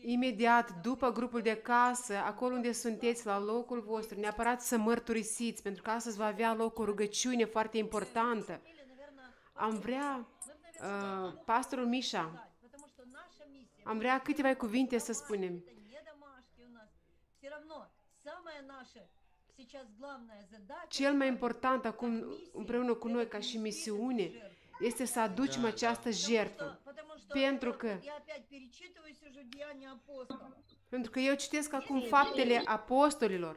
imediat după grupul de casă, acolo unde sunteți, la locul vostru, neapărat să mărturisiți, pentru că astăzi va avea loc o rugăciune foarte importantă. Am vrea, uh, pastorul Mișa, am vrea câteva cuvinte să spunem. Cel mai important acum împreună cu noi ca și misiune este să aducem da, această da. jertfă. Pentru că pentru că eu citesc acum faptele apostolilor.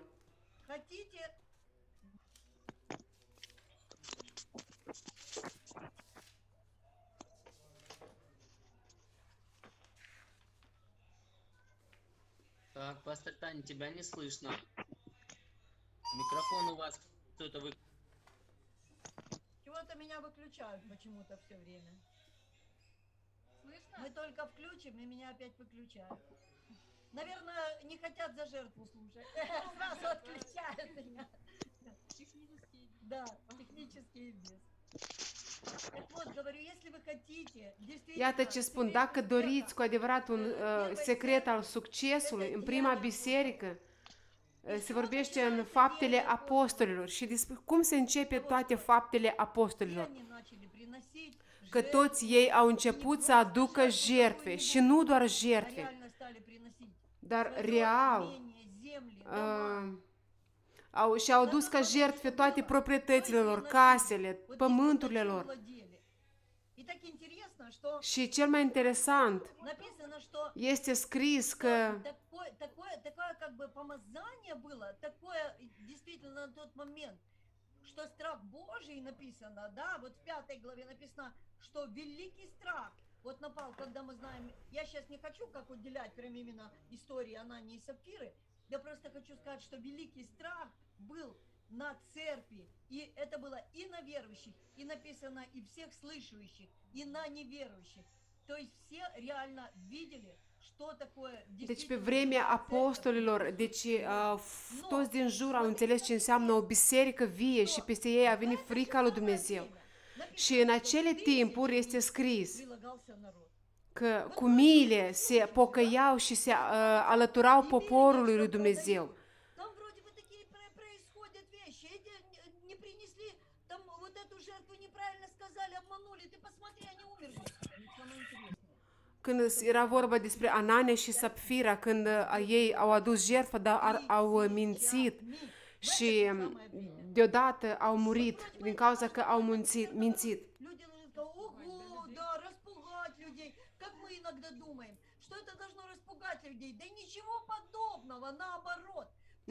Так, пастор Таня, тебя не слышно. Микрофон у вас кто-то вы... Чего-то меня выключают почему-то все время. Слышно? Мы только включим, и меня опять выключают. Наверное, не хотят за жертву слушать. Сразу отключают меня. Технический. Да, технический без. Так вот, говорю, если вы хотите, Iată ce spun, dacă doriți cu adevărat un uh, secret al succesului în prima biserică, uh, se vorbește în faptele apostolilor și despre cum se începe toate faptele apostolilor. Că toți ei au început să aducă jertfe și nu doar jertfe, dar real uh, au, și-au dus ca jertfe toate proprietățile lor, casele, pământurile lor. Și cel mai interesant este scris că что страх Божий написано, да, вот в пятой главе написано, что великий страх вот напал, когда мы знаем, я сейчас не хочу как уделять прям именно истории Анании и Сапфиры, я просто хочу сказать, что великий страх был на церкви, и это было и на верующих, и написано и всех слышащих, и на неверующих. То есть все реально видели, Deci pe vremea apostolilor, deci uh, toți din jur au înțeles ce înseamnă o biserică vie și peste ei a venit frica lui Dumnezeu. Și în acele timpuri este scris că cu miile se pocăiau și se uh, alăturau poporului lui Dumnezeu. Când era vorba despre Anane și Sapfira, când uh, ei au adus jertfă, dar au mințit și um, deodată au murit din cauza că au mințit. mințit.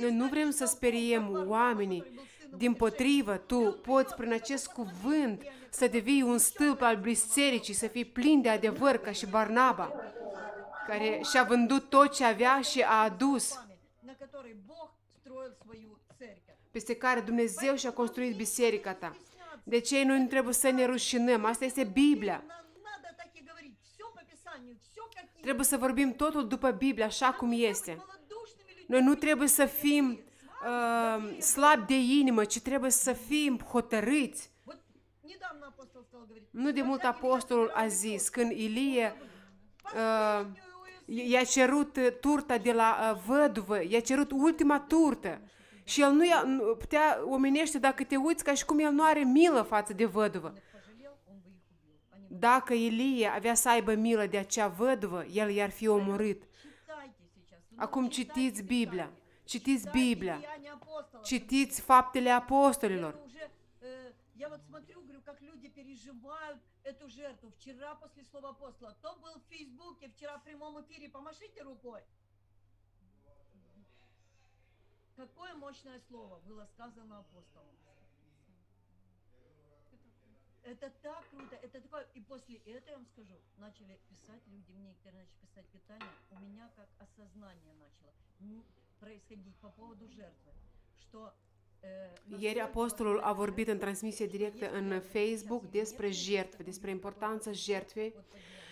Noi nu vrem să speriem oamenii. Din potrivă, tu poți prin acest cuvânt să devii un stâlp al bisericii, să fii plin de adevăr ca și Barnaba, care și-a vândut tot ce avea și a adus peste care Dumnezeu și-a construit biserica ta. De ce noi nu trebuie să ne rușinăm? Asta este Biblia. Trebuie să vorbim totul după Biblia, așa cum este. Noi nu trebuie să fim uh, slabi de inimă, ci trebuie să fim hotărâți. Nu de mult apostolul a zis, când Ilie uh, i-a cerut turta de la uh, văduvă, i-a cerut ultima turtă. Și el nu ia, putea omenește, dacă te uiți, ca și cum el nu are milă față de văduvă. Dacă Ilie avea să aibă milă de acea văduvă, el i-ar fi omorât. Acum citiți Biblia. Citiți Biblia. Citiți faptele apostolilor. Я вот смотрю, говорю, как люди переживают эту жертву. Вчера после слова апостола. Кто был в Фейсбуке вчера в прямом эфире? Помашите рукой. Какое мощное слово было сказано апостолом. Это так круто, это такое, и после этого, я вам скажу, начали писать люди, мне некоторые начали писать питание, у меня как осознание начало происходить по поводу жертвы, что Ieri apostolul a vorbit în transmisie directă în Facebook despre jertfe, despre importanța jertfei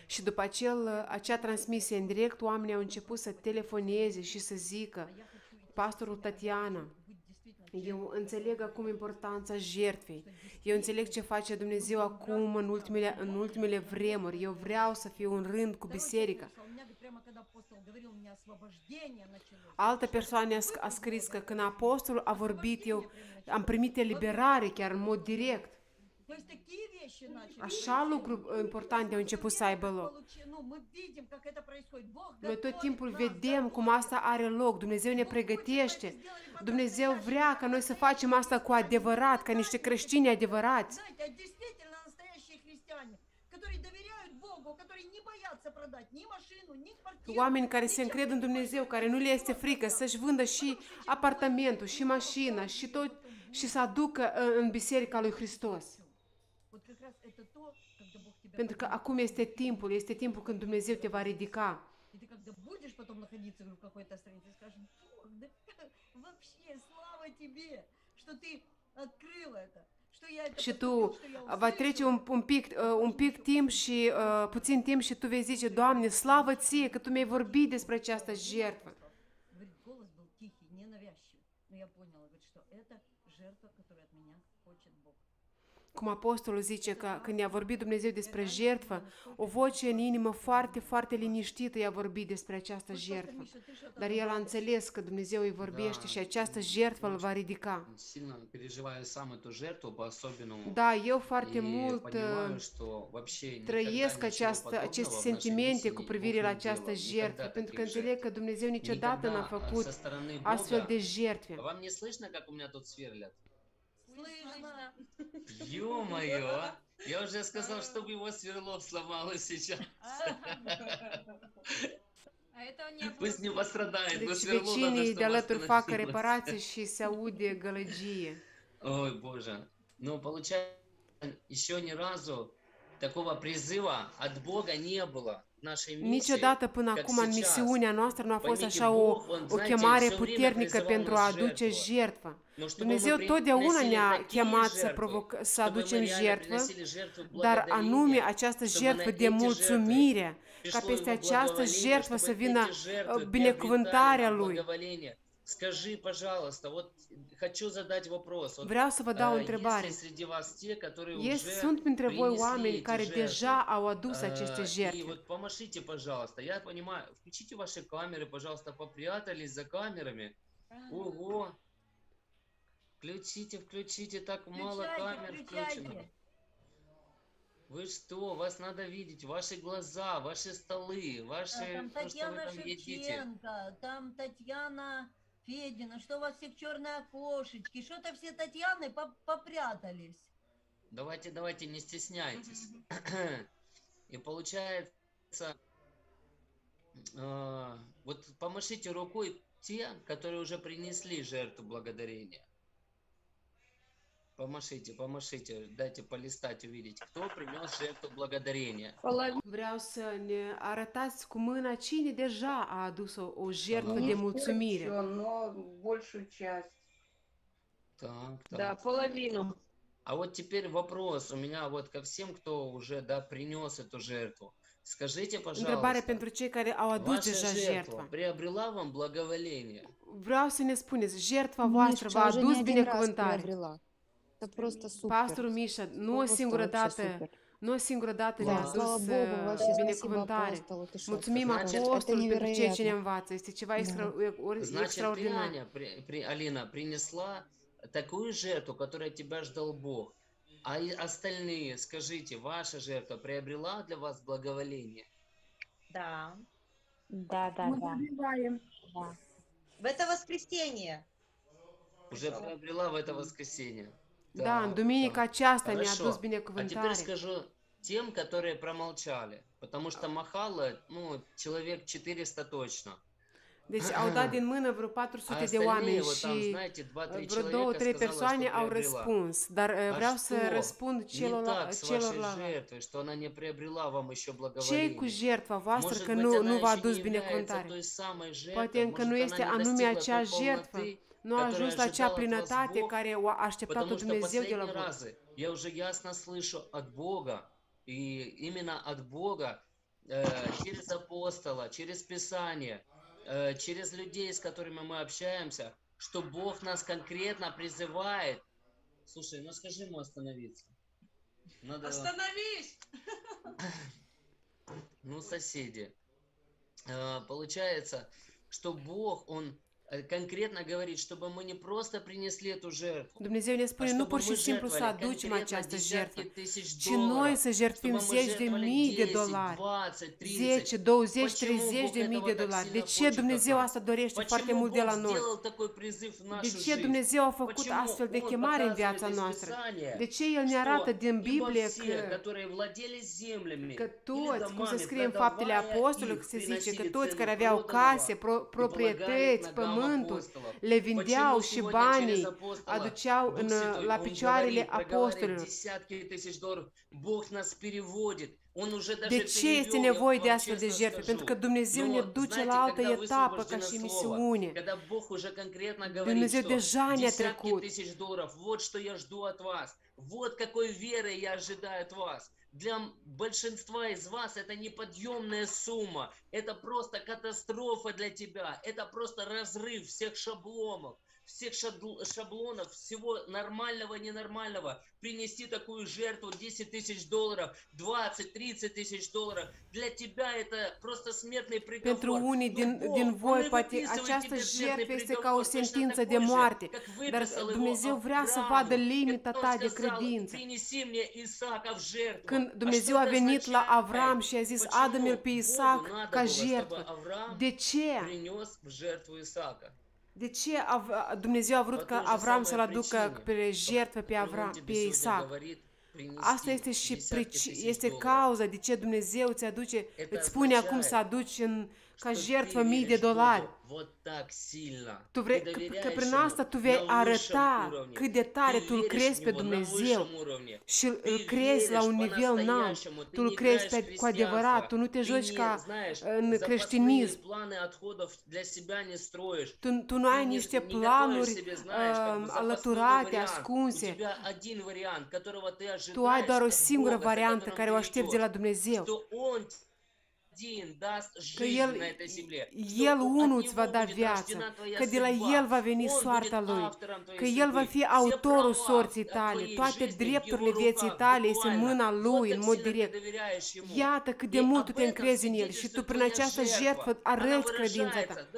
și după acel, acea transmisie în direct, oamenii au început să telefoneze și să zică, pastorul Tatiana, eu înțeleg acum importanța jertfei. Eu înțeleg ce face Dumnezeu acum în ultimele, în ultimele vremuri. Eu vreau să fiu un rând cu biserica. Alte persoană a scris că când apostolul a vorbit, eu am primit eliberare chiar în mod direct. Așa lucru important de a început să aibă loc. Noi tot timpul vedem cum asta are loc. Dumnezeu ne pregătește. Dumnezeu vrea ca noi să facem asta cu adevărat, ca niște creștini adevărați. Oameni care se încred în Dumnezeu, care nu le este frică să-și vândă și apartamentul, și mașina, și tot, și să aducă э, în Biserica lui Hristos. Pentru că поднимет. acum este timpul, este timpul când Dumnezeu te va ridica. И ты когда будешь потом находиться в какой-то стране, ты скажешь, Бог, да вообще слава тебе, что ты открыл это, что я это Și поступил, tu что я va trece услышал. un, un, pic, uh, un pic timp și uh, puțin timp și tu vei zice, Doamne, slavă ție că Tu mi-ai vorbit despre această jertfă. cum apostolul zice că când i-a vorbit Dumnezeu despre jertfă, o voce în inimă foarte, foarte liniștită i-a vorbit despre această jertfă. Dar el a înțeles că Dumnezeu îi vorbește și această jertfă îl va ridica. Da, eu foarte mult ă, trăiesc această, aceste sentimente cu privire la această jertfă, pentru că înțeleg că Dumnezeu niciodată n-a făcut astfel de jertfe. Слышно. Ё-моё! а! Я уже сказал, чтобы его сверло сломалось сейчас. А. Пусть не пострадает, но сверло надо, de чтобы alături fac остановилось. reparații și se aude gălăgie. Ой, боже. Ну, получается, еще ни разу такого призыва от Бога не было. Niciodată până acum în misiunea noastră nu a fost așa o, o chemare puternică pentru a aduce jertfă. Dumnezeu totdeauna ne-a chemat să, provoc- să aducem jertfă, dar anume această jertfă de mulțumire, ca peste această jertfă să vină uh, binecuvântarea Lui, Скажи, пожалуйста, вот хочу задать вопрос. Вот, Vreau să vă dau o întrebare. Есть ли среди вас те, которые уже sunt printre voi oameni care жертвы? deja au adus aceste Э, И вот помашите, пожалуйста. Я понимаю, включите ваши камеры, пожалуйста, попрятались за камерами. Ого! Включите, включите, так мало Включайте, камер включено. включайте. Вы что, вас надо видеть, ваши глаза, ваши столы, ваши, А, Там то, что вы там едите. Шевченко, там Татьяна Федина, что у вас все черные окошечки, что-то все Татьяны по- попрятались. Давайте, давайте, не стесняйтесь. И получается, э, вот помашите рукой те, которые уже принесли жертву благодарения. Помашите, помашите, дайте полистать, увидеть, кто принес жертву благодарения. Vreau să ne arătați cu mâna cine deja a adus o, o jertfă Ага. de mulțumire. но большую часть. Так, Да, так. половину. А вот теперь вопрос у меня вот ко всем, кто уже, да, принес эту жертву. Скажите, пожалуйста, pentru cei care au adus ваша deja жертва приобрела вам благоволение? Vreau să ne spuneți, jertfa voastră v-a adus binecuvântare. Це просто супер. Пастору Міша, ну singură dată, nu singură dată ne-a adus binecuvântare. Mulțumim apostolul pentru ceea ce ne învață. Este ceva extraordinar. Alina принесла такую жертву, которая тебя ждал Бог. А остальные, скажите, ваша жертва приобрела для вас благоволение? Да. Да, да, Мы да. Забираем. да. В это воскресенье. Уже приобрела в это воскресенье. Da, în Так, duminica так. aceasta ne-a Хорошо. adus А теперь binecuvântare. скажу тем, которые промолчали. Потому что махало, ну, человек 400 точно. Deci au dat din mână vreo А 400 de остальные, oameni вот там, și знаете, 2-3 vreo человека două, trei сказало, persoane что au приобрела. răspuns. Dar uh, А vreau să что răspund не celorla- так с вашей celorlalți. жертвой, что она не приобрела вам еще Ce cu благоволение? jertfa voastră Может că быть, nu, она nu v-a еще adus не является binecuvântare? той самой жертвой, Poate încă может, nu она este не anume достигла acea той jertfă, полноты, Nu a ajuns la acea plinătate care o что Dumnezeu de la voi. я уже ясно слышу от Бога, и именно от Бога, э, через апостола, через Писание, э, через людей, с которыми мы общаемся, что Бог нас конкретно призывает. Слушай, ну скажи ему остановиться. Надо... Остановись! Ну, соседи. э, получается, что Бог, Он конкретно говорит, чтобы мы не просто принесли эту жертву, Dumnezeu ne а spune nu чтобы pur și мы simplu să жертвовали aducem конкретно această десятки jertfă, тысяч ci noi долларов, să jertfim чтобы мы zeci de жертвовали mii de 10, dolari, 20, 30. 10, 20, Почему 30 Бог de mii de этого так dolari. De сильно ce хочет от Dumnezeu нас? asta dorește foarte Почему mult de Бог la noi? сделал такой призыв в De нашу ce жизнь? Dumnezeu a făcut Почему astfel de Он chemare în показывает viața из noastră? Писания, De ce El ne что arată din ибо Biblie все, că, которые владели землями că или toți, cum se домами, scrie în faptele продавая apostolilor, их, se zice că приносили toți цену care aveau проданного case, pro, и полагали proprietăți, к legământul, le vindeau și banii, aduceau în, la picioarele apostolilor. De ce este nevoie de astfel de jertfe? Pentru că Dumnezeu ne duce la altă etapă ca și misiune. Dumnezeu deja ne-a trecut. Вот какой веры я ожидаю от вас. Для большинства из вас это неподъемная сумма, это просто катастрофа для тебя, это просто разрыв всех шаблонов, всех шаблонов, всего нормального, ненормального, принести такую жертву 10 тысяч долларов, 20-30 тысяч долларов, для тебя это просто смертный приговор. Pentru unii Но din, Бог, din voi, poate această jertfă este ca o sentință de moarte, dar Dumnezeu vrea să vadă limita ta de credință. «Принеси мне Исаака в жертву». Când Dumnezeu a venit la? Avram și a zis, adă-mi-l pe Isaac ca было, чтобы jertfă. Авраам De ce? De ce Av- Dumnezeu a vrut ca Avram să-l aducă pe jertfă pe, Avram, pe Isaac? Asta este și este cauza de ce Dumnezeu ți aduce, îți spune acum să aduci în ca что jertfă ты mii de веришь dolari. Богу вот так сильно. Tu Ты vrei, că, доверяешь că prin Ему asta tu на vei высшем arăta уровне. cât de tare Ты tu îl веришь crezi в pe Него на Dumnezeu высшем уровне. și îl, Ты îl crezi la веришь un nivel înalt. по-настоящему, ты Tu îl не crezi играешь pe, в cu adevărat, христианство, tu nu te ты joci не, ca знаешь, în запасные creștinism. планы отходов для себя не строишь. Tu, tu nu Ты ai не, niște не готовишь planuri себе, знаешь, как бы uh, запасной alăturate, вариант. У ascunse. тебя один вариант, которого ты Tu ai ожидаешь doar o от singură Бога, за variantă которым care o ты aștepți de la идешь, Dumnezeu. că El, el unul îți va da viață, că de la El va veni soarta Lui, că El va fi autorul sorții tale, toate drepturile vieții tale este în mâna Lui, în mod direct. Iată cât de mult tu te încrezi în El și tu prin această jertfă arăți credința ta.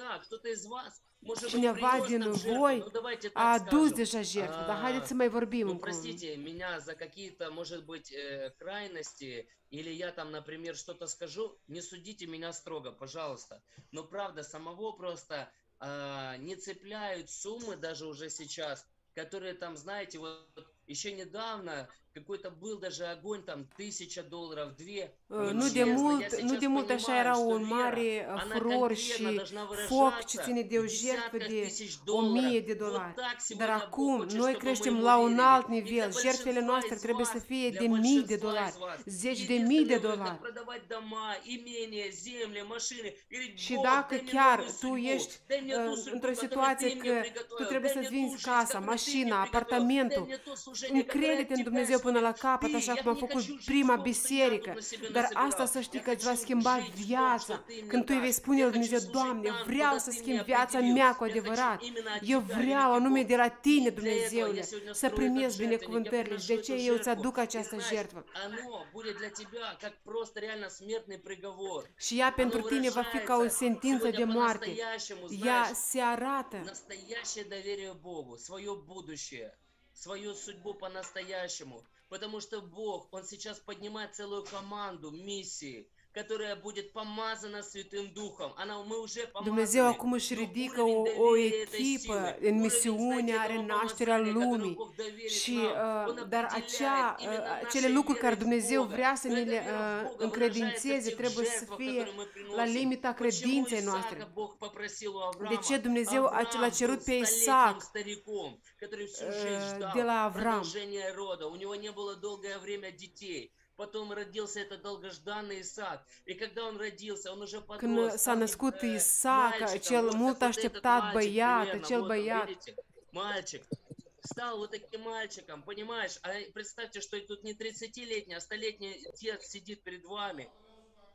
вадину вой, ну, а дуздежа жертва, находится моей ворбимом. Ну, простите меня за какие-то, может быть, э, крайности, или я там, например, что-то скажу, не судите меня строго, пожалуйста. Но правда, самого просто э, не цепляют суммы даже уже сейчас, которые там, знаете, вот еще недавно какой-то был даже огонь, там, tысяча долларов, две. Uh, Но Nu de честно, mult, я nu сейчас de mult așa понимаю, era что un вера, mare uh, она furor конкретно și должна foc ce выражаться ține de o в jertfă десятках de тысяч o долларов. mie de Вот dolari. так Dar сегодня Бог acum хочет, noi чтобы мы creștem ему la un верили. alt И для nivel. Jertfele большинства noastre из trebuie вас, să fie для de mii de большинства dolari, из вас, zeci de mii de единственное выгодно dolari. продавать дома, имения, земли, машины. Говорить, Și Бог, dacă дай мне chiar новую tu судьбу, ești дай мне ту uh, судьбу, într-o которую situație ты мне că tu приготовил, trebuie дай să-ți мне vinzi ту жизнь, casa, которую ты мне mașina, приготовил, apartamentul, дай мне то служение, încrede-te în которое от Dumnezeu тебя până la исходит. capăt, Ты, așa я cum a не făcut хочу жить prima в том, что я biserică. тут на себе Dar насобирал. asta să știi Я că îți va хочу schimba жить в том, viața. что ты мне Când tu îi дашь. vei spune Я lui хочу Dumnezeu, служить Doamne, там, vreau куда să ты schimb меня viața определил. mea cu Я хочу adevărat. именно от Eu тебя, vreau великий anume Бог. de la tine, И для этого Dumnezeule, я сегодня să строю primesc этот жертвенник, я binecuvântările și de приношу ce эту eu îți жертву. aduc И această знаешь, jertfă. оно будет для тебя как просто реально смертный приговор. Și ea pentru Оно tine va fi ca o выражается sentință сегодня de moarte. по-настоящему, Ea знаешь, se arată настоящее доверие Богу, свое будущее, Свою судьбу по-настоящему. Потому что Бог, Он сейчас поднимает целую команду миссии, Dumnezeu acum își ridică o, o echipă în misiunea are nașterea lumii. Și, ă, dar acea, uh, acele lucruri care Dumnezeu vrea să ne le ă, încredințeze trebuie să fie la limita credinței noastre. De ce Dumnezeu l-a cerut pe Isaac uh, de la Avram? Потом родился этот долгожданный Исаак. И когда он родился, он уже подрос. Când s-a născut Isaac, cel mult așteptat băiat, cel băiat. Мальчик, стал вот таким мальчиком, понимаешь? А представьте, что тут не 30-летний, а 100-летний дед сидит перед вами.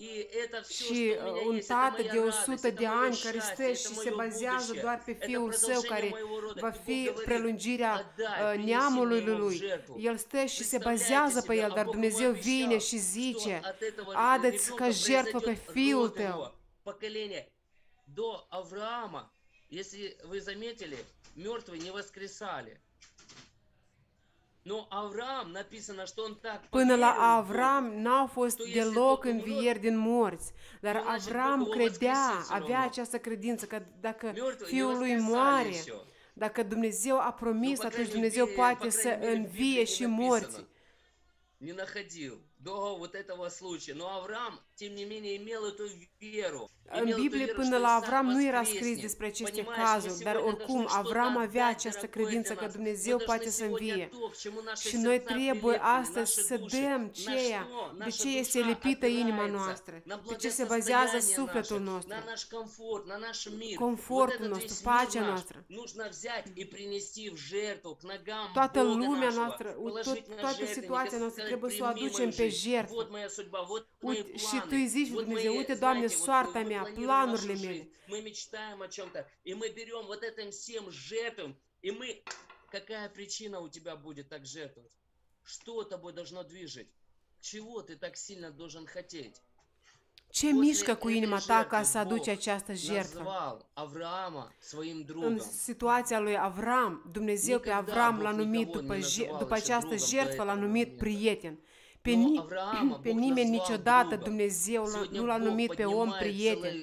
И это все, Și что у uh, меня un есть, это tată моя de радость, 100 это de мое ani care stă счастье, și это se мое bazează будущее, doar pe это fiul său продолжение care моего рода. va И Бог fi говорит, prelungirea отдай, uh, принеси neamului мне его в lui. жертву. El stă și se Представляете bazează pe себе, el, а dar Бог ему Dumnezeu обещал, vine și что zice, от этого adă-ți ca ребенка jertfă pe произойдет fiul род tău. его. поколения до Авраама, если вы заметили, мертвые не воскресали. Până la Avram n-au fost deloc învieri din morți, dar Avram credea, avea această credință că dacă fiul lui moare, dacă Dumnezeu a promis, atunci Dumnezeu poate să învie și morți morții. написано. Не находил до вот этого случая. Но Авраам, тем не менее, имел эту веру. În Имел эту Biblie веру, până что la он сам Avram nu era воскреснет. scris despre aceste Понимаешь, мы cazuri, dar сегодня oricum должны что-то Avram avea отдать, această дорогое, credință для că нас. Dumnezeu Мы должны poate să сегодня învie. то, к чему наши Și noi сердца trebuie прилеплены, astăzi наши să души. dăm На ceea что de наша ce este душа lipită inima опирается? noastră, На de ce se bazează благосостояние sufletul наше, nostru. на наш комфort, на наш мир. Confortul вот этот nostru, весь pacea мир наш noastră. нужно взять и принести в жертву к ногам Toată Бога lumea нашего, noastră, u- положить tot- на toată жертвенник и situația noastră сказать, trebuie să o «Прими aducem мою pe jertfă. Вот моя судьба, вот мои Uite, și планы, tu îi zici lui вот Dumnezeu, мои, uite, Doamne, знаете, вот soarta мы mea, планируем planurile mele. мы мечтаем о чем-то, и мы берем вот этим всем жертвам, и мы... Какая причина у тебя будет так жертвовать? Что тобой должно движить? Чего ты так сильно должен хотеть? Ce После mișcă cu этой inima ta ca жертвы să aduci Бог această jertfă? Назвал Авраама своим În другом. situația lui Avram, Dumnezeu pe Nicăieri Avram l-a Bog numit никого după, după această jertfă, l-a этого numit момента. prieten. pe, ni- pe nimeni niciodată Dumnezeu nu l-a numit pe om prieten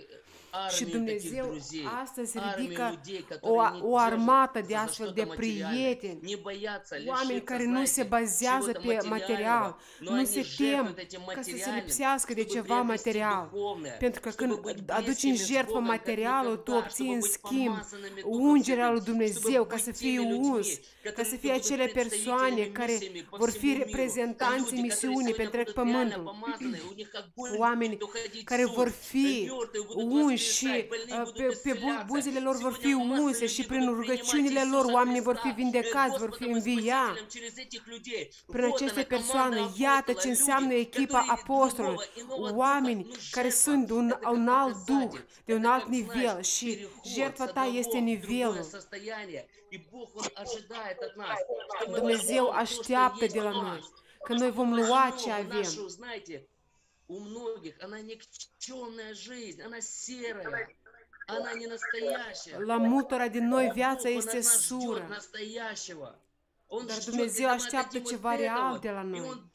și Dumnezeu astăzi ridică o, o armată de astfel de prieteni, oameni care nu se bazează pe material, nu se tem ca să se lipsească de ceva material. Pentru că când aduci în jertfă materialul, tu obții în schimb ungerea lui Dumnezeu ca să fie uns, ca să fie acele persoane care vor fi reprezentanții misiunii pe întreg pământul, oameni care vor fi unși și uh, pe, pe buzele lor vor fi umuse și prin rugăciunile lor oamenii vor fi vindecați, vor fi învia. Prin aceste persoane, iată ce înseamnă echipa apostolului, oameni care sunt de un, un alt duh, de un alt nivel și jertfa ta este nivelul. Dumnezeu așteaptă de la noi că noi vom lua ce avem. у многих она никчемная жизнь, она серая, она не настоящая. Ламутор одиной вяца из Сура. настоящего. Dar Dumnezeu așteaptă ceva real de la noi.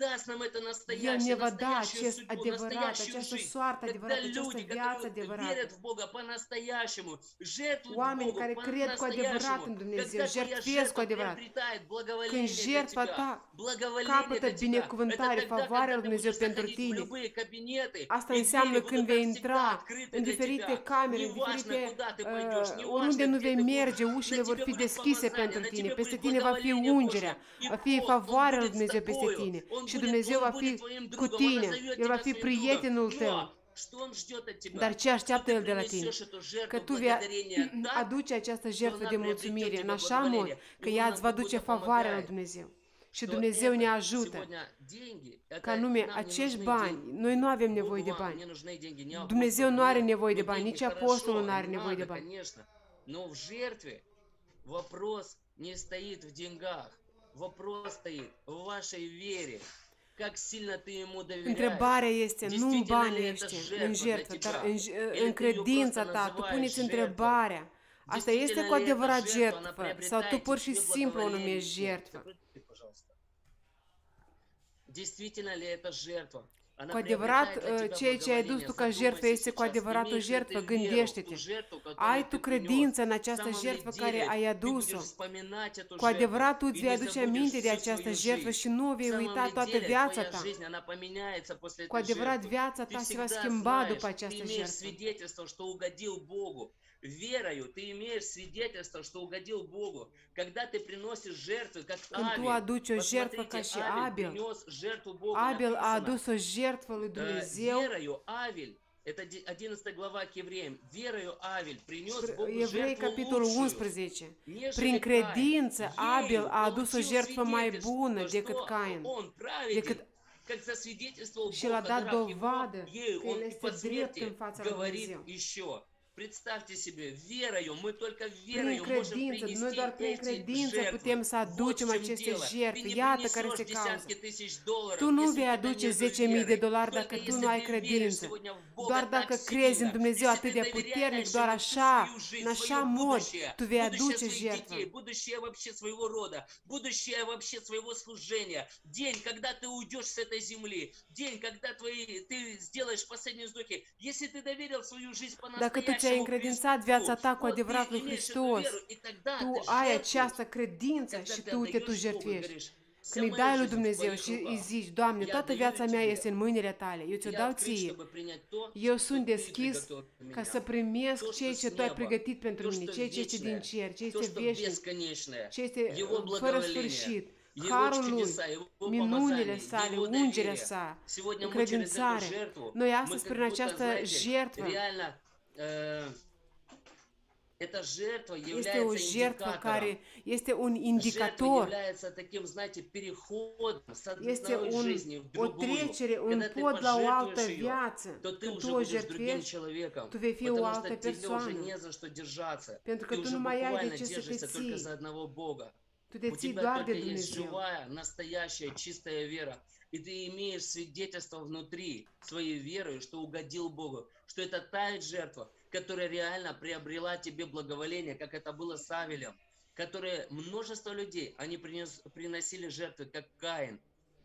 El ne va da acest adevărat, această soartă adevărată, această viață adevărată. Oameni care cred cu adevărat în Dumnezeu, jertfesc cu adevărat. Când jertfa ta capătă binecuvântare, favoarea lui Dumnezeu pentru tine, asta înseamnă când vei intra în diferite camere, în diferite, uh, oriunde nu vei merge, ușile vor fi deschise pentru tine, peste tine va fi un ungerea, Божье. va И fi Бог, Он favoarea lui будет с Dumnezeu peste тобою, tine Он și будет- Dumnezeu Он va будет fi твоим cu другом, Он tine, назовет El va тебя fi своим prietenul другом. tău. Но что Он ждет от тебя? Dar ce Что așteaptă ты El de la tine? принесешь эту жертву Că tu vei благодарения так, aduce această jertfă она de приобретет mulțumire тебе în așa mod благоволение. că И ea Он îți va нам duce какой-то favoarea lui помогает. Dumnezeu. Și Что Dumnezeu это ne ajută. сегодня деньги, это Ca anume, нам не acești нужны bani, деньги. noi nu avem Богу nevoie de вам bani. не нужны деньги, ни Dumnezeu nu апостолу, are нет. nevoie de Но bani, деньги nici хорошо, apostolul nu им are nevoie de надо, bani. конечно. Но в жертве вопрос не стоит в деньгах. Вопрос стоит в вашей вере. Как сильно ты ему доверяешь. Întrebarea este nu în Действительно bani ли это ești, жертва în для jertfă, тебя? dar în, Или în ты её credința просто ta. Tu называешь puneți жертвой? întrebarea. Asta este Действительно cu ли эта adevărat жертва, она jertfă? Sau tu приобретает pur și тебе simplu o благоволение? numești jertfă? Закройте, пожалуйста. Действительно ли это жертва? Cu adevărat, э, ceea ce ai dus tu ca jertfă este cu adevărat o jertfă, gândește-te. Ai tu credință în această jertfă care ai adus-o. Cu adevărat, tu îți vei aduce aminte de această jertfă și nu o vei uita toată viața ta. Cu adevărat, viața ta se va schimba după această jertfă. Верою ты имеешь свидетельство, что угодил Богу. Когда ты приносишь жертвы, как Când tu Авель. o jertfă ca și Авель Abel, принес жертву Богу. Abel a adus o jertfă lui Dumnezeu Верою Авель, это де- 11 глава к евреям, верою Avil принес Богу Evrei, capitolul лучшую, 11. нежели Prin credință, Abel a adus o jertfă mai bună decât Cain. Decât- как засвидетельствовал Бог, l-a dat dovadă că el и este drept în fața lui говорит Dumnezeu. еще. Представьте себе, верою, мы только Prin верою можем credință, noi принести doar prin credință жертвы. putem să Вот aducem в чем aceste дело. Не Iată care este cauza. Tu nu vei aduce нету 10.000 de dolari dacă tu nu ai credință. Doar dacă crezi în Dumnezeu atât de puternic, doar așa, în așa mod, tu vei aduce детей, будущее вообще своего рода, будущее вообще своего служения. День, когда ты уйдешь с этой земли, день, когда твои, ты сделаешь последние вздохи. Если ты доверил свою жизнь tu ți-ai încredințat viața ta cu adevărat lui Hristos, tu ai această credință și tu te tu jertfești. Când îi dai lui Dumnezeu și îi zici, Doamne, toată viața mea este în mâinile tale, eu ți-o dau ție. Eu sunt deschis ca să primesc ceea ce tu ai pregătit pentru mine, ceea ce este din cer, ce este veșnic, ce este fără sfârșit. Harul lui, minunile sale, ungerea sa, încredințare. Noi astăzi, prin această jertfă, э, эта жертва является jertfă индикатором. care este un Жертва является таким, знаете, переходом с одной un, жизни в другую. trecere, un Когда ты пожертвуешь ее, viață. то ты уже будешь другим человеком. Потому что тебе уже не за что держаться. Pentru Ты уже буквально держишься только за одного Бога. Tu te У тебя только есть живая, настоящая, чистая вера. И ты имеешь свидетельство внутри своей веры, что угодил Богу. Что это та жертва, которая реально приобрела тебе благоволение, как это было с Авелем. Которые множество людей, они принес- приносили жертвы, как Каин.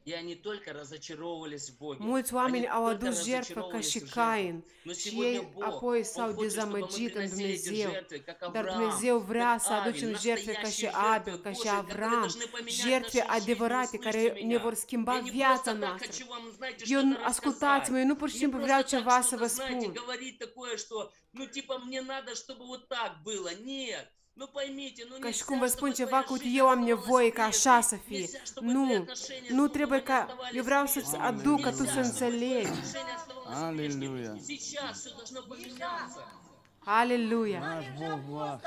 И они только разочаровывались в Боге. Mulți Они oameni au только adus jertfă ca разочаровывались și в жертве. Cain Но și сегодня ei Бог, apoi Он s-au хочет, чтобы мы dezamăgit în приносили эти Dumnezeu. жертвы, как Dar Авраам, Dumnezeu vrea как să aducem Авель, jertfe ca și настоящие Abel, жертвы ca și Божьи, которые Avram, должны поменять jertfe нашу жизнь. adevărate Услышьте care ne меня. vor schimba Я не viața просто так noastră. хочу вам, знаете, Eu, что-то ascultați-mă, eu nu pur și Не simplu просто vreau так ceva să что-то, vă знаете, spun. говорить такое, что, ну, типа, мне надо, чтобы вот так было. Нет. Ну поймите, ну Ca și cum vă spun ceva cu eu am nevoie ca așa să fie. Nu, nu trebuie ca... Eu vreau să-ți aduc ca tu să înțelegi. Aleluia! Aleluia!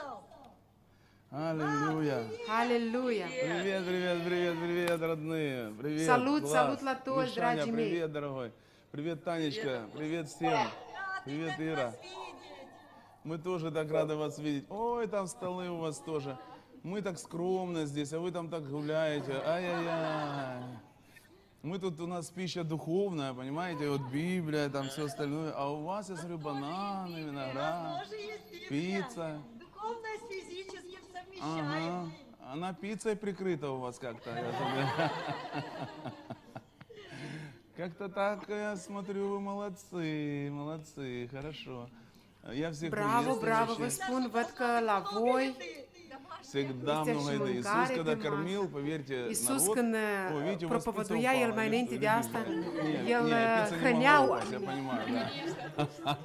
Аллилуйя. Аллилуйя. Привет, привет, привет, привет, родные. Привет. Салют, класс. салют, Латош, дорогие. Привет, дорогой. Привет, Танечка. Привет всем. Привет, Ира. Мы тоже так рады вас видеть. Ой, там столы у вас тоже. Мы так скромно здесь, а вы там так гуляете. Ай-яй-яй. Мы тут, у нас пища духовная, понимаете, вот Библия, там все остальное. А у вас, я смотрю, бананы, виноград, пицца. Духовное с физическим Ага. совмещаем. Она пиццей прикрыта у вас как-то. Как-то так, я смотрю, вы молодцы, молодцы, хорошо. Браво, браво, vă spun, văd că Всегда много еды. Иисус, когда кормил, поверьте, Иисус, народ, увидите, проповедуя, ел mai înainte de asta, el. Я понимаю, да.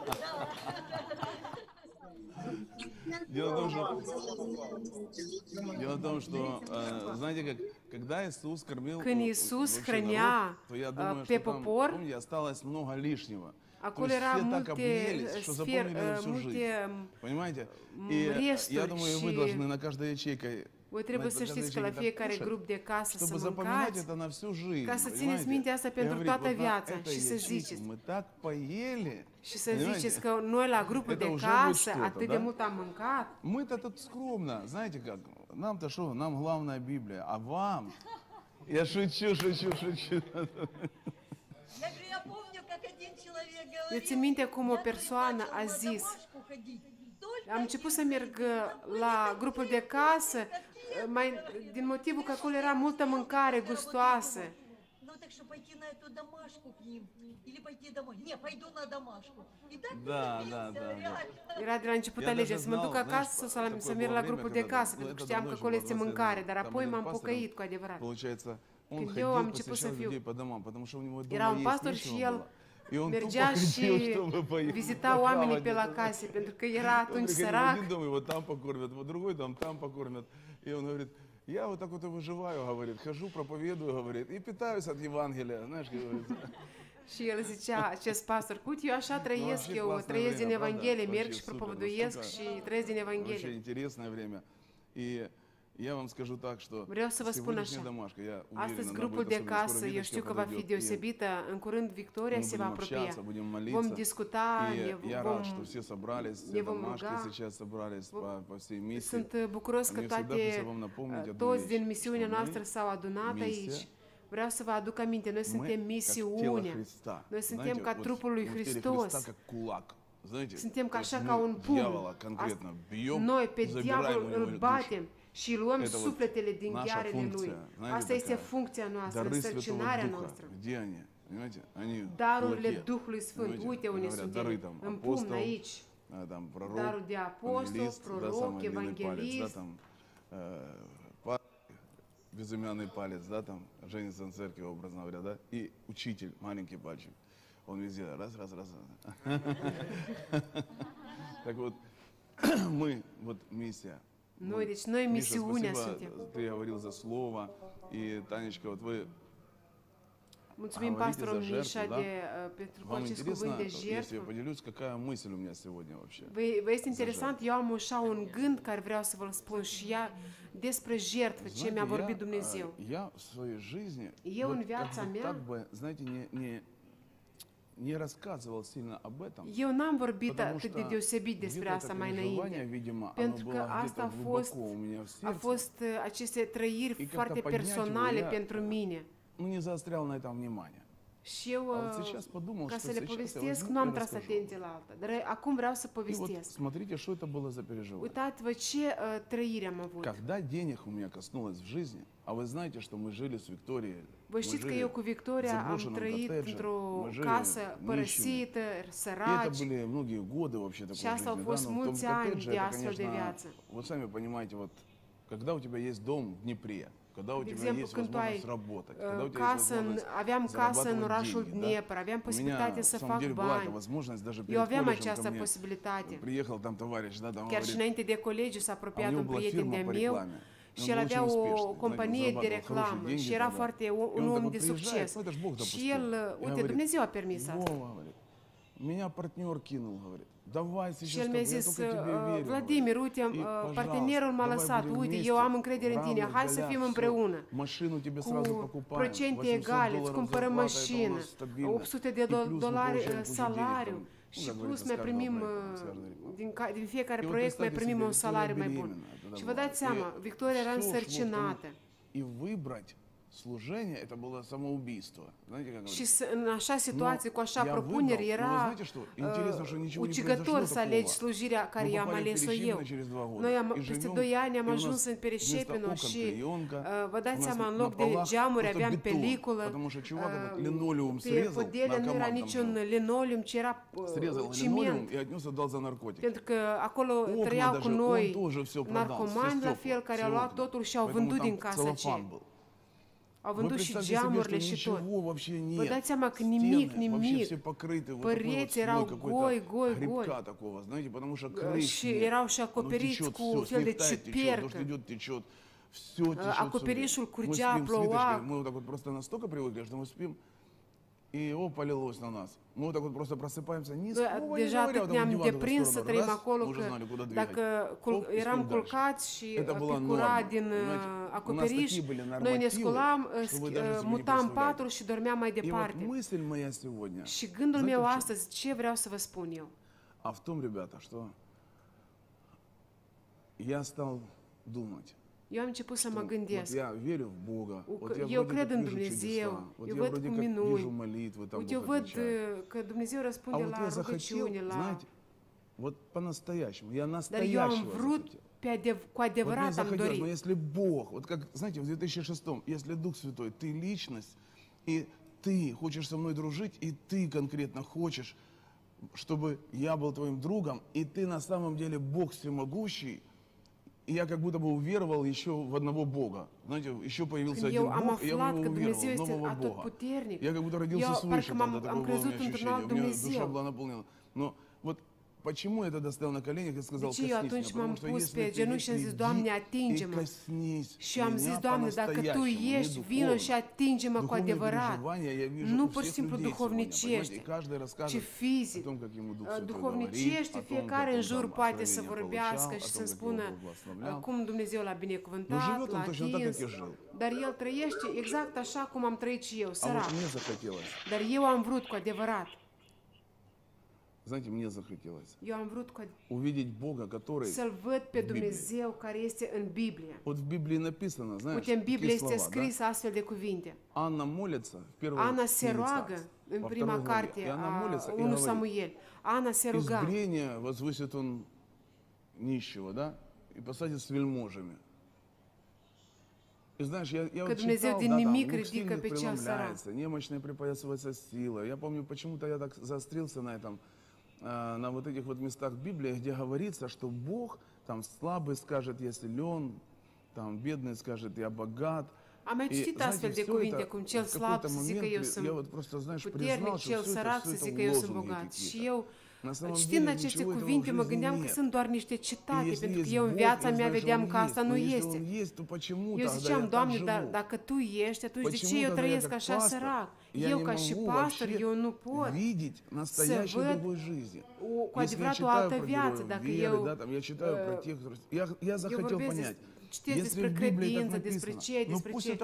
Дело в том, что, дело в том, что э, знаете, как, когда Иисус кормил Când Иисус храня, то я думаю, э, что там, помните, осталось много лишнего. То acolo есть все так uh, что запомнили uh, всю жизнь. Понимаете? И э, я думаю, вы должны на каждой ячейкой voi trebuie să știți că la ячейке fiecare grup de casă să mâncați, это на всю жизнь. ca să țineți понимаете? minte asta pentru toată viața și să ячейке ziceți. Мы так поели. Și să ziceți că noi la grupul Это de casă atât de mult am mâncat. Мы-то тут скромно, знаете как, нам-то что, нам главная Библия, а вам, я шучу, шучу, шучу. Eu țin minte cum o «Я persoană начал a на zis, домашку ходить только am început să если merg вы uh, были la такие grupul de вкусные, casă, такие uh, mai, din motivul că acolo era multă mâncare gustoasă. Ну так что пойти на эту домашку к ним или пойти домой? Не, пойду на домашку. И так Да, торопился, да, да, да. реально. Era de la început Я alegere даже să mă знал, duc знаешь, acasă sau să, la, такое să было merg la время, grupul de когда, casă, ну, pentru că это știam давно că еще acolo было, este 20 лет mâncare, назад. dar Там apoi один m-am пастор, pocăit cu adevărat. Получается, он Când ходил, eu am început să посещал fiu- людей по домам, потому что у него дома Era un есть pastor și нечего el И он mergea тупо și ходил, чтобы поесть. vizita oamenii pe la case, pentru că era atunci sărac. один дом, его там покормят, в другой дом там покормят. И он говорит, я вот так вот и выживаю, говорит, хожу, проповедую, говорит, и питаюсь от Евангелия, знаешь, как говорится. Și el zicea, acest pastor, uite, eu așa trăiesc, eu trăiesc din? Evanghelie, merg și propovăduiesc настолько și trăiesc din Evanghelie. интересное время. И Я вам скажу так, что Vreau să vă spun сегодняшняя așa. домашка, я уверен, Astăzi она grupul будет de особенно. Скоро casă, eu Виточка știu că va fi подойдет, и deosebită. În curând Victoria мы se va будем apropia. общаться, будем Vom молиться. discuta, И ne я vom... рад, что все собрались, все ne vom домашки ruga. сейчас собрались Vom- по, по всей миссии. Sunt uh, bucuros că Мне всегда toate, хочется вам напомнить uh, одну toți вещь, din misiunea что мы noastră s-au adunat миссия, aici. Vreau să vă aduc aminte, noi Мы, suntem как тело misiunea. Христа. Noi suntem Знаете, ca вот trupul lui мы в теле Hristos. Христа как кулак. Знаете, Suntem ca то есть așa мы ca un pumn. дьявола конкретно бьем, Noi pe забираем diavol у него îl душу. batem și luăm Это вот sufletele din наша ghearele lui. функция, знаете, Asta este такая. funcția noastră, Дары Святого însărcinarea Духа, noastră. где они? Понимаете? Они в Darurile кулаке. Duhului Sfânt, Понимаете? uite unde Говорят, sunt дары ele. там, În pumn апостол, aici. а, там пророк, Darul de apostol, евангелист, да, proroc, самый длинный палец, да, evanghelist, там, э, па- безымянный палец, да, там, женится церкви, образно говоря, да, и учитель, маленький пальчик. Он везде, раз, раз, раз. раз. Так вот, мы, вот миссия. Noi, deci noi Миша, misiunea спасибо, suntem. ты говорил за слово. И, Танечка, вот вы Mulțumim pastorul жертву, Mișa de, uh, pentru Вам acest интересно, cuvânt de если я поделюсь, какая мысль у меня сегодня вообще? Vă, vă este interesant, eu am așa un gând care vreau să vă-l spun și ea despre jertfă, ce Знаете, mi-a vorbit я, Dumnezeu. э, Я в своей жизни Eu вот în как viața бы mea- так бы, знаете, не, не, не рассказывал сильно об этом. Eu n-am vorbit Потому atât de что deosebit despre где-то asta это mai переживание, înainte. видимо, оно Pentru că было asta где-то a fost, глубоко у меня в a сердце. fost uh, aceste trăiri И как-то foarte поднять его personale я, pentru mine. Ну, не заострял на этом внимание. Și eu, А сейчас подумал, ca să le povestesc, nu am tras atenție la alta. Dar acum vreau să povestesc. смотрите, что это было за переживание. Uitați-vă ce uh, trăiri am avut. Когда денег у меня коснулось в жизни, а вы знаете, что мы жили с Викторией, мы știți că eu cu Victoria am коттедже, într-o casă părăsită, И это săraci. были многие годы вообще такой Și asta au жизни, fost mulți ani de astfel de viață. вы сами понимаете, вот, когда у тебя есть дом в Днепре, когда у De тебя exemplu, есть când tu ai возможность работать, когда у uh, тебя есть casă în, возможность aveam casă în зарабатывать orașul деньги, да. Dnepr, aveam У меня, posibilitatea să на самом fac деле, была эта bani. возможность даже Eu перед aveam колледжем această ко мне posibilitate. приехал там товарищ, да, там Chiar și говорит, înainte de colegiu s-a а у apropiat него un была prieten фирма de-a по meu рекламе. И și он el был avea очень o успешный, companie знаете, de зарабатывал reclamă хорошие și деньги era тогда. foarte И un, он un om такой de приезжает, succes. ну это ж Бог Și допустил. el, И uite, говорит, Dumnezeu a permis asta. Вова, говорит, меня партнер кинул, говорит, давай Și сейчас el mi-a только, я zis, только тебе "Uh, верю. Vladimir, говорит. uite, И, uh, пожалуйста, partenerul m-a давай lăsat, будем uite, вместе, eu am încredere în tine, равных hai să долях, fim всё. împreună. Машину тебе сразу Cu покупаем. procente 800 egale, îți долларов cumpărăm зарплата, это у mașină, нас стабильно. 800 de И do- плюс мы dolari получаем uh, кучу salariu денег, там, și ну, как plus говорится, mai с каждого primim, проекта, uh, с каждой рекламы. din, ca, din fiecare И вот proiect mai представьте primim себе, un Виктория salariu mai bun. беременная тогда Și vă была. dați И seama, Victoria era всё шло к тому. însărcinată. И выбрать служение, это было самоубийство. Знаете, как Și говорится? să- în așa situație, cu așa я propuneri, выбрал, но вы era знаете что? Интересно, что uh, ничего не ucigător произошло să alegi такого. slujirea care Мы i-am попали в ales-o eu. Перещепино через два года. Noi am, И peste живем, 2 ani am и у ajuns нас în вместо Pereșepino окон și клеенка, uh, vă у dați нас seama, în на loc de полах geamuri просто aveam бетон, peliculă, Потому что чувак этот uh, линолеум pe срезал, podele nu era наркоман там niciun жил. linoleum, ci era uh, Срезал ciment. линолеум и отнес отдал за наркотики. Pentru că acolo Окна trăiau cu даже, noi он тоже все продал, narcomani все la стекла, fel, care все au luat окна. totul și au Поэтому vândut там din casa целлофан aceea. А він душі джамурлі щито. Вода тяма кнемик, кнемик. Перети рау гой, гой, гой. такого, знаете, потому что крыш нет. Ирауша коперицку, фелде чеперка. Дождь идет, течет. Все течет. А коперишуль курджа. Мы вот так вот просто настолько привыкли, что мы спим и о, полилось на нас. Мы вот так вот просто просыпаемся, ни Noi слова не deja говоря, atât вот так вот ne-am диван в эту deprins să сторону, trăim раз, acolo мы уже că знали, куда двигать. dacă cul- Оп, и eram спим дальше. culcați și Это uh, была picura норма, din uh, понимаете? У нас acoperiș, такие были noi ne нормативы, sculam, uh, что вы schi- даже uh, себе не mutam представляете. patul și dormeam mai И вот departe. мысль моя сегодня, Și gândul знаете, meu в чём? astăzi, ce vreau să vă spun eu? А в том, ребята, что я стал думать. Eu am început să mă gândesc. eu cred în Dumnezeu, eu văd cu minuni. Uite, eu văd că Dumnezeu răspunde la захотел, rugăciune, la... вот по-настоящему, я настоящего захотел. adev- cu Вот am захотелось, но если Бог, вот как, знаете, в 2006, если Дух Святой, ты личность, и ты хочешь со мной дружить, и ты конкретно хочешь, чтобы я был твоим другом, и ты на самом деле Бог всемогущий, я как будто бы уверовал еще в одного Бога. Знаете, еще появился один Бог, и я в него уверовал, в нового Бога. Я как будто родился свыше, тогда такое было у меня ощущение. У меня душа была наполнена. Но Почему я тогда стоял на коленях и сказал, deci, коснись atunci меня? Потому что если pe ты genunchi și am zis, Doamne, atinge-mă. коснись și am zis, Doamne, dacă Tu ești, vină și atinge-mă cu adevărat. Nu pur și simplu duhovnicește, ci fizic. duhovnicești fiecare în jur poate să vorbească și să spună cum Dumnezeu l-a binecuvântat, l-a. Dar el trăiește exact așa cum am trăit și eu, sărac. Dar eu am vrut cu adevărat. Знаете, мне захотелось Eu am vrut ca увидеть Бога, который... să văd pe Dumnezeu care este în Biblie. Вот в Библии написано, знаешь, Uite, în Biblie este слова, да? astfel de cuvinte. Анна молится в первой Ana se книге roagă Царств, în во prima carte a 1 Samuel. Ana se ruga. из возвысит он нищего, да, и посадит с вельможами. И знаешь, я, я Că вот Dumnezeu читал, din да, там, nimic немощные припоясываются сила. Я помню, почему-то я так заострился на этом, на вот этих вот местах Библии, где говорится, что Бог там слабый скажет, я силен, там бедный скажет, я богат. Am aici citit astfel de cuvinte, cum cel slab să zică eu sunt puternic, cel sărac să zică eu sunt bogat. Și eu Citind aceste cuvinte, mă gândeam că sunt doar niște citate, pentru că eu în viața mea vedeam că asta nu este. Eu ziceam, Doamne, dar dacă Tu ești, atunci de ce eu trăiesc așa sărac? Eu ca și pastor, eu nu pot să văd cu adevărat o altă viață. Dacă eu, э, eu vorbesc citesc despre, despre credință, despre ce, despre ce.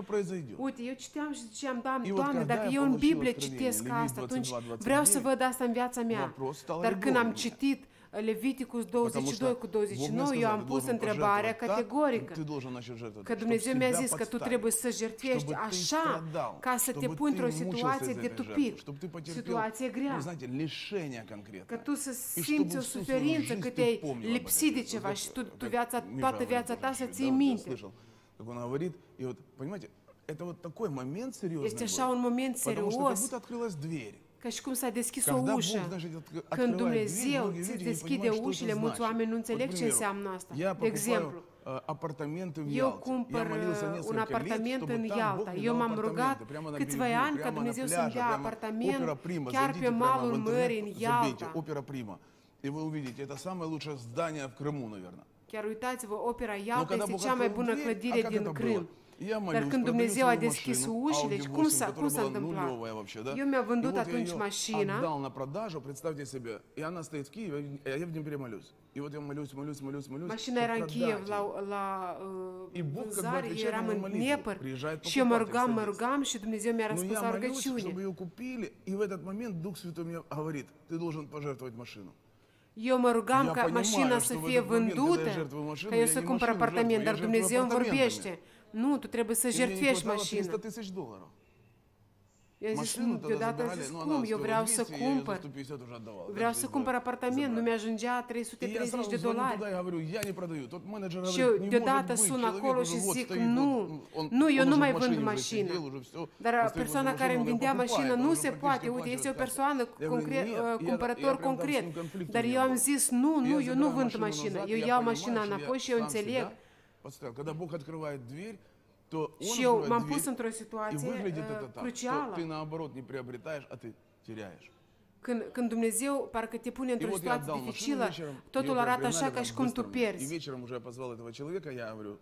Uite, eu citeam și ziceam, Doamne, Doamne, dacă eu în Biblie citesc asta, atunci vreau să văd asta în viața mea. Dar când am citit, Leviticus 22 cu 29, eu am pus întrebarea categorică. Că Dumnezeu mi-a zis că tu trebuie să jertfiești așa ca să te puni într-o situație de tupic, situație grea. Că tu să simți o suferință, că te-ai lipsit de ceva și tu, tu viața, toată viața ta să ții minte. Как он говорит, и вот, понимаете, это вот такой момент серьезный. Есть был, момент серьез. Потому что как будто открылась дверь. Ca și cum s-a deschis o ușă. Când Dumnezeu îți deschide ușile, mulți oameni nu înțeleg ce înseamnă asta. De exemplu, eu cumpăr un apartament în uh, Ialta. Eu m-am rugat câțiva ani ca Dumnezeu să-mi dea apartament chiar pe malul mării în Ialta. И вы увидите, это самое лучшее здание в Крыму, наверное. Chiar uitați-vă, opera Ialta este cea mai bună clădire din Crâm. Dar când Dumnezeu a deschis ușile, deci cum s-a, cum întâmplat? Eu mi-am vândut atunci mașina. отдал на продажу, представьте себе, и она стоит в Киеве, а я в Днепре молюсь. И вот я молюсь, молюсь, молюсь, молюсь. Машина era în Kiev, la, la uh, vânzare, eu eram în Dnepr și eu mă rugam, mă rugam și Dumnezeu mi-a răspuns la rugăciune. Чтобы ее купили, и в этот момент Дух Святой мне говорит, ты должен пожертвовать машину. Eu mă rugam ca mașina să fie vândută, ca eu să cumpăr apartament, dar Dumnezeu îmi vorbește. Nu, tu trebuie să jertfești mașina. 300 tысяч долларов. Eu zis, nu, deodată am zis, cum, eu vreau să cumpăr, vreau să cumpăr apartament, nu mi-ajungea 330 de dolari. Și eu deodată sun acolo și zic, nu, nu, eu nu mai vând mașină. Dar persoana care îmi vindea mașină nu se poate, uite, este o persoană, cumpărător concret. Dar eu am zis, nu, nu, eu nu vând mașină, eu iau mașina înapoi și eu înțeleg поставил. Когда Бог открывает дверь, то он Що открывает дверь, mampusunt и выглядит uh, это так, что ты наоборот не приобретаешь, а ты теряешь. Când, când Dumnezeu parcă te pune И într-o вот я situație отдал машину dificilă, вечером, её totul arată пригнали, așa ca там, și cum tu быстро. И pierzi. вечером уже я позвал этого человека, я говорю,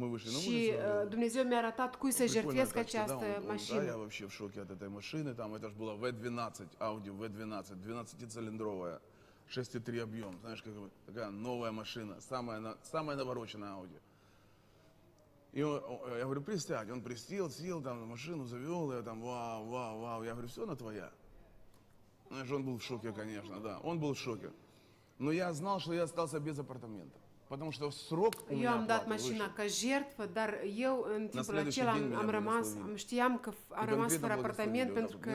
мы вышли на Și улицу, uh, говорю, Dumnezeu mi-a arătat cui să «Прикольная jertfesc тачка». Да, această он- он, да, я mașină. вообще в шоке от этой машины. Там это же была V12, Audi V12, 12-цилиндровая, 6,3 объем. Знаешь, как бы такая новая машина, самая, на- самая навороченная Audi. И он, э, я говорю, пристать. Он пристил, сел, там, на машину завел, я там, вау, вау, вау. Я говорю, все на твоя. Знаешь, он был в шоке, конечно, да. Он был в шоке. Но я знал, что я остался без апартамента. Потому что срок у Eu am dat mașina ca jertfă, dar eu în timpul acela am, am rămas, am, știam că a rămas fără apartament pentru că...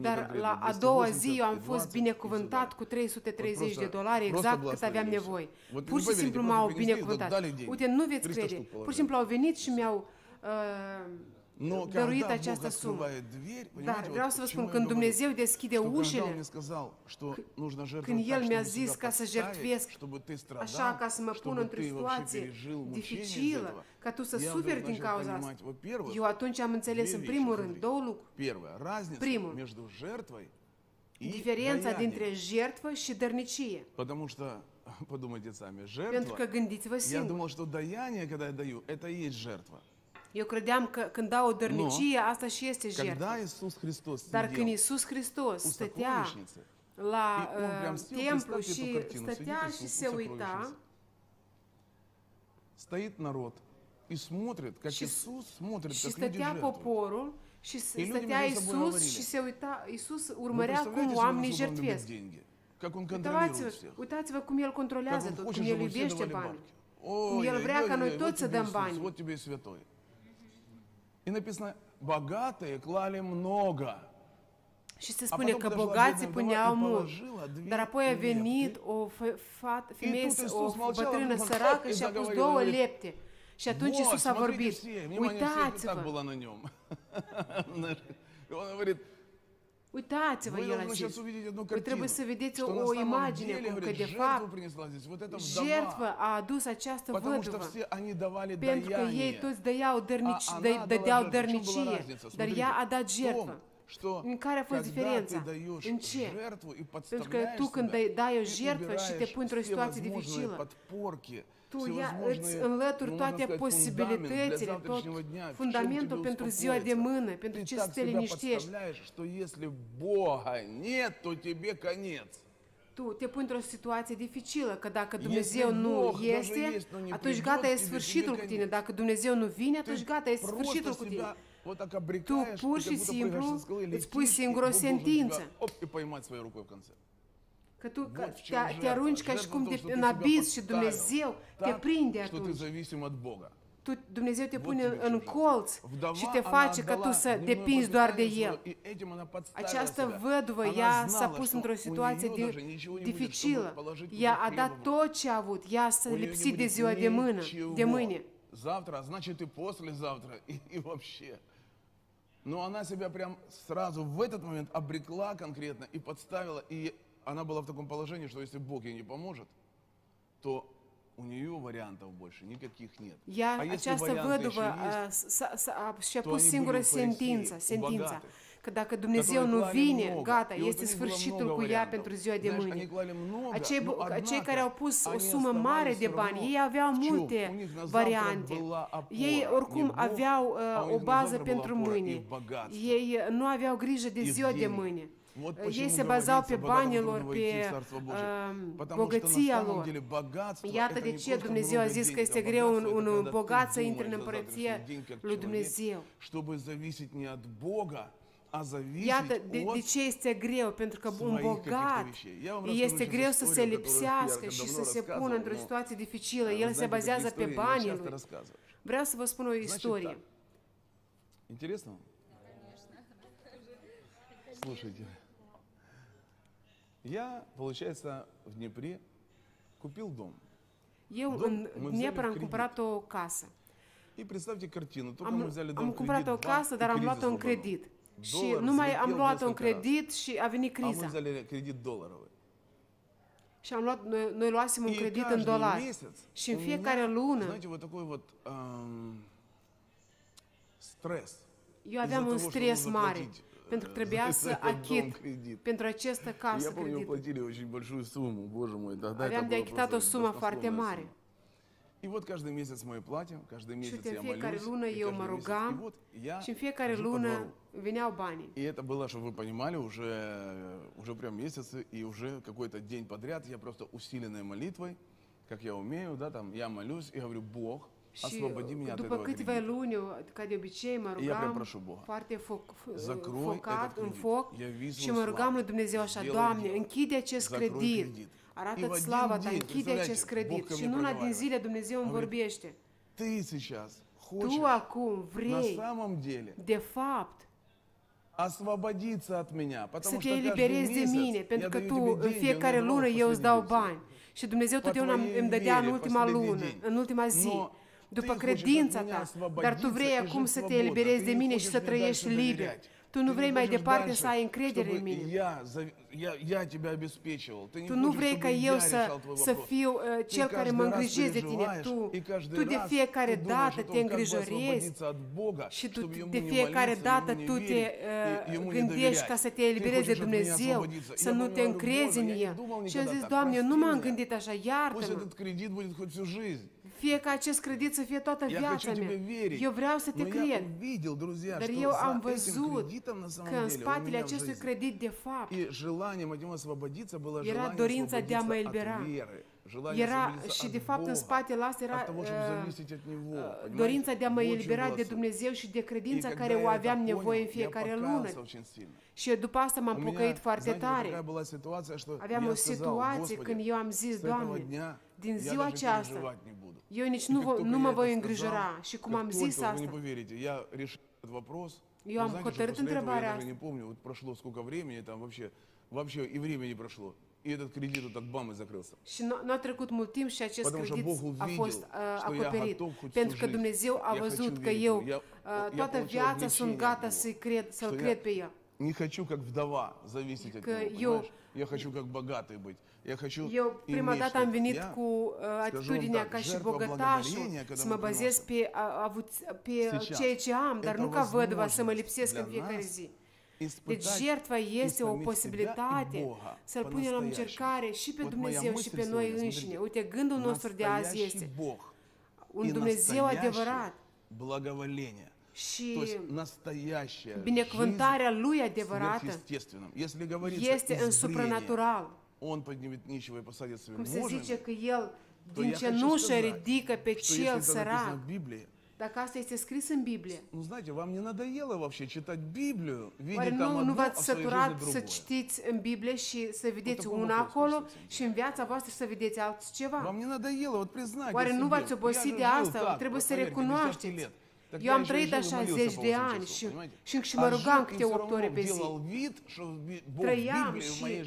Dar la a doua zi eu am fost binecuvântat cu 330 de dolari exact cât aveam nevoie. Pur și simplu m-au binecuvântat. Uite, nu veți crede. Pur și simplu au venit și mi-au... Uh, Dumnezeu deschide что когда Он ușile, мне сказал, что нужно жертвовать când так, El mi-a чтобы zis себя ca să подставить, jertfesc чтобы ты страдал, așa ca să mă pun чтобы într-o ты вообще situație пережил мучения из dificilă, этого, ca tu să я вдруг suferi din начал cauza asta. понимать, во-первых, Eu atunci am înțeles две în вещи, primul rând смотри. două lucruri. Первое, разница Примul. между жертвой и diferența даяние. dintre jertfă și dărnicie. Потому что, подумайте сами, Pentru жертва, că gândiți-vă я singur. думал, что даяние, когда я даю, это и есть жертва. Eu credeam că când dau o dărnicie, asta și este jertfă. Когда Иисус Христос Dar când сидел Iisus Hristos у stătea сокровищницы, la И он прям uh, сел, templu представьте эту și картину, stătea сидит și Иисус se у uita сокровищницы. стоит народ и смотрит, как și, Иисус смотрит, și как люди stătea жертвуют. poporul și s- И люди stătea между собой Iisus говорили. și se uita, Iisus Вы urmărea представляете cum себе, oamenii насколько он любит jertfesc. деньги? Как он контролирует Uitați-vă, всех? uitați-vă cum El Как controlează он tot, хочет, cum El чтобы все iubește давали banii. бабки. Cum El Ой, vrea ca noi ой-ой-ой, toți вот să тебе dăm Иисус, bani. І написано, богатые клали много. Și se spune că bogații puneau mult, dar apoi a venit o femeie, o bătrână săracă și a pus două lepte. Și atunci Iisus a vorbit, uitați-vă. Он говорит, uitați-vă, вы El a должны zis. сейчас увидеть одну Voi trebuie картину, să vedeți что на o самом imagine деле, cum că говорит, de жертву fapt принесла здесь, вот эта jertfă вдова. a adus această Потому что văduvă. все они давали Pentru că ei даяние. toți dădeau, dărnici, А dă, она dădeau дала жертву. В чем была dărnicie, разница? dar Смотрите, ea a dat в jertfă. том, что În care a fost когда diferența? ты даешь În ce? жертву и Pentru că подставляешь tu când себя, dai, dai o ты jertfă și te убираешь pui într-o все situație возможные dificilă, подпорки, tu ia, îți înlături toate posibilitățile, tot fundamentul pentru ziua de mâine, pentru ce să te liniștești. Tu te pui într-o situație dificilă, că dacă Dumnezeu nu este, atunci gata e sfârșitul cu tine. Dacă Dumnezeu nu vine, atunci gata e sfârșitul cu tine. Tu pur și simplu îți pui singur o sentință. Că tu, вот te, te arunci ca și cum de, în abis și Dumnezeu te prinde atunci. Tu, Dumnezeu te pune în colț și te face ca tu să depinzi doar de El. Această văduvă, ea s-a pus într-o situație de, dificilă. Ea a dat tot ce a avut. Ea s-a lipsit de ziua de mână, de mâine. Завтра, значит и послезавтра, и, и вообще. Но она себя прям сразу в этот момент обрекла конкретно и подставила, и она была в таком положении, что если Бог ей не поможет, то у нее вариантов больше никаких нет. Ea, а если această варианты văduvă еще a, есть, s-a, s-a, și-a to pus они singură были у фарисеев, sentința, у sentința. богатых, Că dacă Dumnezeu которые nu клали vine, много. gata, И вот este у них было sfârșitul много cu ea вариантов. pentru ziua de Знаешь, mâine. они клали много, Acei, но, bu- acei однако, care au pus o они sumă mare оставались de всё bani, равно ei aveau в чём? multe У них на завтра variante. была опора, Ei не oricum Бог, aveau а у uh, o них на bază завтра была pentru опора, mâine. их bогатство. Ei uh, nu aveau grijă de их ziua de деньги. mâine. Вот Uh, почему Ei se bazau pe говорится, богатому banilor, трудно войти в pe Царство Божие. uh, Потому что на bogăția самом lor. деле богатство Iată это de не ce просто Dumnezeu a много zis că денег, este а greu un, богатство это un когда ты bogat să думаешь intre în за împărăția завтрашний день, как lui человек, Dumnezeu. чтобы зависеть не от Бога, а зависеть Iată de, от de ce este greu, pentru că un своих bogat каких-то вещей. Я вам îi расскажу este сейчас greu să se историю, которую lipsească я și давно să se рассказывал, pună într-o но, situație dificilă. э, El знаете, se такие bazează pe истории не banii часто lui. рассказываешь. Vreau să vă spun o Значит istorie. так. Интересно? Слушайте. Я, получается, в Днепре купил дом. Eu Dom- în mă Dnepr взяли am в cumpărat o casă. И представьте картину. Только Am, мы взяли дом am в cumpărat кредит, o бам, casă, и dar am кризис luat-o în ломанул. credit. Și Доллар nu mai am взлетел luat-o în несколько раз. credit și a venit А мы criza. взяли кредит долларовый. Și am luat, noi, noi luasem un И credit în каждый dolari. месяц Și în у fiecare меня, lună знаете, вот такой вот эм, стресс. eu aveam из-за un того, что stres нужно mare. э, Pentru că trebuia să achit кредит. pentru această И Я casă помню, credit. платили очень большую сумму, боже мой, тогда Aveam de achitat o sumă foarte mare. И вот каждый месяц мы платим, каждый месяц я молюсь, lună и eu mă месяц. И rugam вот я și în fiecare lună veneau banii. И это было, чтобы вы понимали, уже, уже прям месяцы, и уже какой-то день подряд я просто усиленной молитвой, как я умею, да, там, я молюсь и говорю, Бог, освободи меня от după этого câteva кредита. luni, eu, ca de obicei, mă Я prям rugam прошу Бога. foarte foc, f- Закрой focat, этот în кредит. foc Яви și свою mă rugam славу. lui Dumnezeu așa, Сделай Doamne, дело. închide acest Закрой credit, кредит. И в arată-ți один slava ta, день, închide acest представляете, credit. Бог ко Și мне în una din проговаривает. zile Dumnezeu îmi Говорит, vorbește. Ты сейчас Tu хочешь acum на vrei, самом деле de fapt, освободиться от меня, să потому te что каждый eliberezi de месяц mine, pentru я că даю tu тебе în деньги, fiecare я мне lună давал в eu îți dau последний bani. месяц. Și Dumnezeu По totdeauna твоей îmi dădea în вере, ultima последний lună, день. în ultima zi, după credința ta, dar tu vrei acum să te eliberezi de mine și să trăiești liber. Tu nu vrei mai departe să ai încredere în mine. Tu nu vrei ca eu să, să fiu ă, cel care mă îngrijesc de tine. Tu, tu de fiecare dată te îngrijorezi și tu de fiecare dată tu te ă, gândești ca să te eliberezi de Dumnezeu, să nu te încrezi în El. Și am zis, Doamne, eu nu m-am gândit așa, iartă-mă. Fie ca acest credit să fie toată viața mea. Eu vreau să te cred. Dar eu am văzut că în spatele acestui credit, de fapt, era э, э, dorința de a mă elibera. Era, și de fapt în spatele asta era dorința de a mă elibera de Dumnezeu și de credința care o aveam nevoie în fiecare lună. Și după asta m-am pocăit foarte tare. Aveam o situație când eu am zis, Doamne, din ziua aceasta, Я nici nu, vă, nu mă voi îngrijora. Și cum. Вы не поверите, я решил этот вопрос. Eu am hotărât întrebarea asta. не помню, вот прошло сколько времени, там вообще, вообще и времени прошло. И этот кредит вот так бам и закрылся. Și n-a trecut mult timp și acest Потому что a fost uh, acoperit. Pentru că Dumnezeu a văzut că eu uh, toată viața sunt gata să-i cred. Не хочу как вдова зависеть от него, понимаешь? Я хочу как богатый быть. Eu prima dată am venit cu uh, atitudinea ca și bogătașul să mă bazez pe, uh, pe uh, ceea ce am, dar nu ca văduvă să mă lipsesc în fiecare zi. Deci jertfa este o posibilitate să-L punem la încercare și pe Dumnezeu și pe noi înșine. Uite, gândul nostru de azi este un Dumnezeu adevărat. și binecuvântarea Lui adevărată este în supranatural on pe Nimitnișevă посадит своим Cum se мужем, zice că el din cenușă ridică pe cel sărac. Dacă asta este scris în Biblie. Ну, знаете, вам не надоело вообще читать Библию, видеть там одно, nu v-ați сăturat să citiți în Biblie și să vedeți una acolo și viața voastră să vedeți altceva? Вам не надоело, вот признайте Oare nu v-ați obosit de asta? Trebuie să recunoașteți. Eu am trăit așa zeci de ani și, și, și mă rugam câte 8 ore pe zi. Trăiam și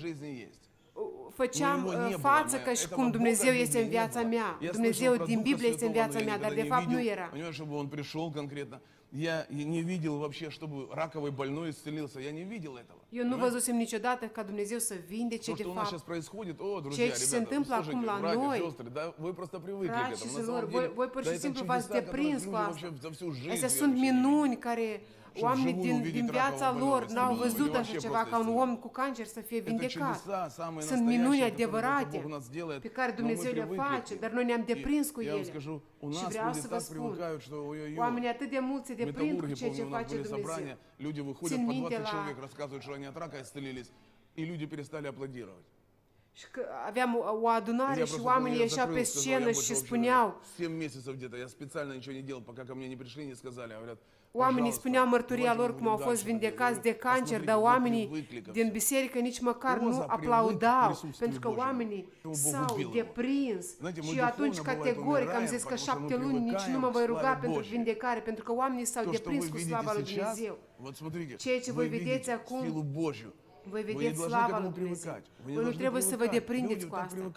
făceam față că și cum Dumnezeu este în viața mea. Dumnezeu din Biblie este în viața mea, dar de fapt nu era. Я не видел вообще, чтобы раковый больной исцелился. Я не видел этого. Eu nu văzusem niciodată ca Dumnezeu să vindece de fapt. Ceea ce se întâmplă acum la noi, frați și surori, voi pur și simplu v-ați deprins cu asta. Astea sunt minuni care Oamenii din, din viața lor n-au văzut așa ceva ca un om cu cancer să fie vindecat. Sunt minuni adevărate pe care Dumnezeu le face, dar noi ne-am deprins cu ele. Și vreau să vă spun, oamenii atât de mulți se deprind cu ceea ce face Dumnezeu. Люди выходят по 20 человек, рассказывают, что они от рака исцелились, и люди перестали аплодировать. Și că aveam o adunare și oamenii ieșeau pe scenă și spuneau... 7 месяцев где-то, я специально ничего не делал, пока ко мне не пришли, не сказали, говорят, Oamenii spuneau mărturia lor cum au fost vindecați de cancer, dar oamenii din biserică nici măcar nu aplaudau, pentru că oamenii s-au deprins. Și eu atunci categoric am zis că șapte luni nici nu mă voi ruga pentru vindecare, pentru că oamenii s-au deprins cu slava lui Dumnezeu. Ceea ce voi vedeți acum, voi vedeți slava lui Dumnezeu. Voi nu trebuie să vă deprindeți cu asta.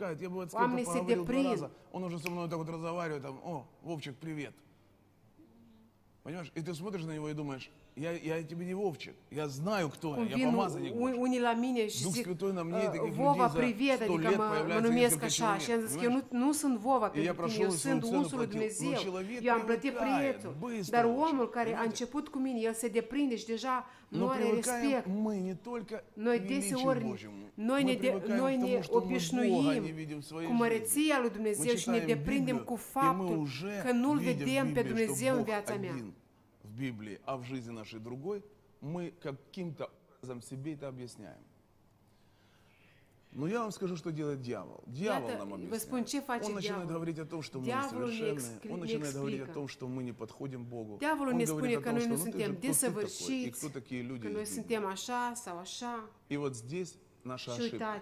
Oamenii se deprind. Он уже со мной так вот разговаривает, там, о, Вовчик, привет. Понимаешь? И ты смотришь на него и думаешь, я, я тебе не Вовчик. Я знаю, кто я. Я помазанник Божий. Unii la mine și Duh zic, Святой на мне таких Вова, людей за привет, 100 лет adică mă, mă появляется numesc несколько așa. Și человек. am zis că eu nu, nu sunt Vova E pentru tine, eu aproșul sunt lui unsul lui Dumnezeu. Dumnezeu. Eu am plătit prețul. Dar omul care a început cu mine, el se deprinde și deja nu Но are respect. привыкаем мы не только к Noi величию deseori, Божьему, мы noi ne, de, noi привыкаем ne к тому, что мы Бога не obișnuim видим в своей cu жизни. măreția lui Dumnezeu și ne читаем deprindem Bibliu, cu и мы faptul уже că nu-L vedem видим в pe Библии, что Dumnezeu în viața mea. Библии, а в жизни нашей другой, мы каким-то образом себе это объясняем. Но я вам скажу, что делает дьявол. Дьявол это, нам объясняет. Он начинает говорить о том, что мы несовершенны. Он начинает говорить о том, что мы не подходим Богу. Он говорит о том, что ну, ты же, кто ты такой, и кто такие люди. И вот здесь наша ошибка.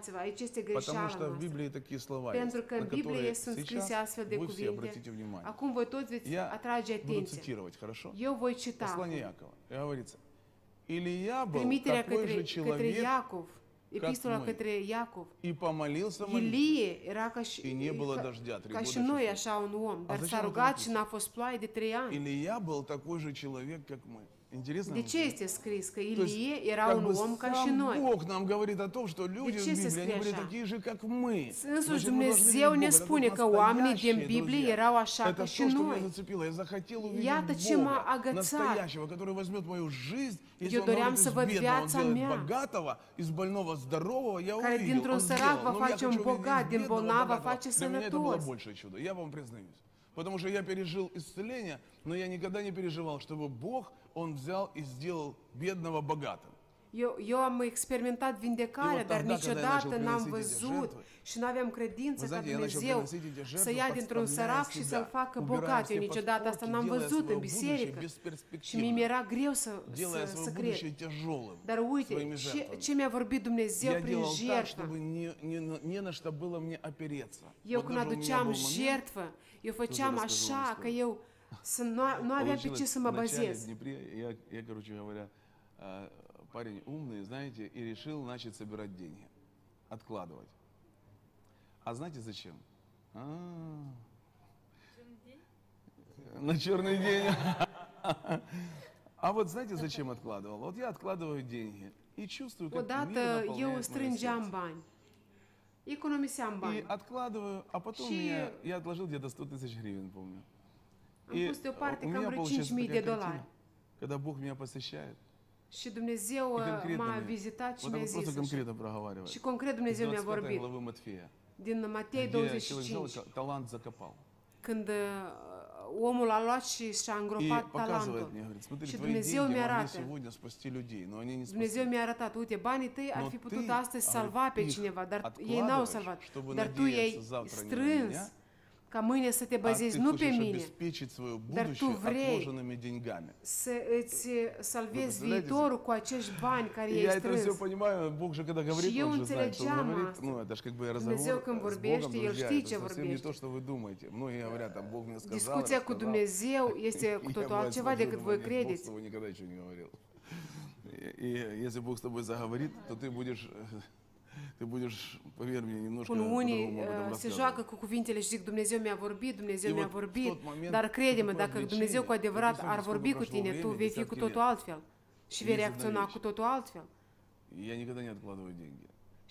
Потому что в Библии такие слова есть, на которые сейчас вы все обратите внимание. Я буду цитировать, хорошо? Послание Якова. Говорится, Илья был Примите такой же человек, как мы. Яков. І помолився Ілії, Ракаш, і не было дождя. три года. он уом. Дарса ругачина фосплай де триян. Ілія був такой же человек, как мы. Интересно? Вечестие ну, Криска Илие и Раун Ом Кащиной. Бог нам говорит о том, что люди в Библии, они были такие же, как мы. Însuși Dumnezeu ne spune că oamenii din Biblie erau așa ca și noi. Iată ce m-a agățat. Eu doream să văd viața mea, care dintr-un sărac va face un bogat, din bolnav va face sănătos. Я вам признаюсь. Потому что я пережил исцеление, но я никогда не переживал, чтобы Бог Он взял и сделал бедного богатым. Eu, eu am experimentat vindecarea, Eu, dar тогда, когда я niciodată начал n-am приносить эти văzut жертвы, și nu aveam credință Вы ca знаете, я начал Dumnezeu приносить эти жертвы, să ia dintr-un подставляя sărac și себя, să-l facă убирая bogat. Eu все niciodată asta подпорки, n-am делая văzut свое în biserică будущее și mie mi-era greu să, делая să, свое să будущее cred. тяжелым Dar uite, своими ce, жертвами. ce mi-a vorbit Dumnezeu Я prin делал так, jertfă. чтобы не, не, на- не на что было мне опереться. Eu Вот când даже у меня aduceam был момент, jertfă, eu făceam расскажу așa вам că историю. eu pe ce Получилось să mă в. Днепре, я, я, короче говоря, а, парень умный, знаете, и решил начать собирать деньги, откладывать. А знаете зачем? А, на черный день. А вот знаете, зачем откладывал? Вот я откладываю деньги и чувствую, как eu мое strângeam сердце. bani, economiseam И откладываю, а потом Și- меня, я отложил где-то 100 тысяч гривен, помню. Am И pus deoparte у cam меня vreo получается 5.000 de такая dolari. картина, когда Бог меня посещает, Și Dumnezeu и uh, конкретно m-a мне, vizitat și вот mi-a так вот просто zis așa. конкретно проговаривает. Și concret Из Dumnezeu mi-a 25 vorbit главы Матфея, din Matei где человек взял 25, и талант закопал. când uh, omul a luat și și-a И îngropat показывает talentul. мне, говорит, смотри, Și твои Dumnezeu деньги mi могли arată. сегодня спасти людей, но они не Dumnezeu спасли. mi-a arătat, uite, banii tăi ar Но fi ты, putut astăzi говорит, salva pe их cineva, dar ei n-au откладываешь, salvat. чтобы Dar tu надеяться ei завтра не на strâns меня, ca mâine să te А bazezi ты nu pe хочешь mine, обеспечить свое Dar tu будущее vrei отложенными деньгами. să îți salvezi Вы представляете? viitorul cu acești bani care И i-ai я это все strâns. понимаю, Бог же когда говорит, Și eu Он же знает, что Он înțelegeam говорит, asta. ну это же как бы Dumnezeu разговор când э, с Богом, vorbește, El друзья, știe это ce совсем не vorbește. то, что вы думаете. Многие говорят, там Бог мне сказал, Discuția cu рассказал. Dumnezeu este cu Я, totul бывает, altceva смотрю, decât думаю, voi нет, Бог credeți. с тобой никогда ничего не говорил. И, и если Бог с тобой заговорит, то ты будешь, э, ты будешь, поверь мне, немножко Spun unii, по-другому об этом uh, se рассказывать. joacă cu cuvintele și zic Dumnezeu mi-a vorbit, Dumnezeu И mi-a вот в vorbit, тот момент dar crede-mă, такое dacă влечение, Dumnezeu cu вы adevărat представьте, ar vorbi сколько cu прошло tine, tu времени, vei fi cu десятки totul лет. altfel și vei Есть одна reacționa вещь. cu totul altfel. Я никогда не откладываю деньги.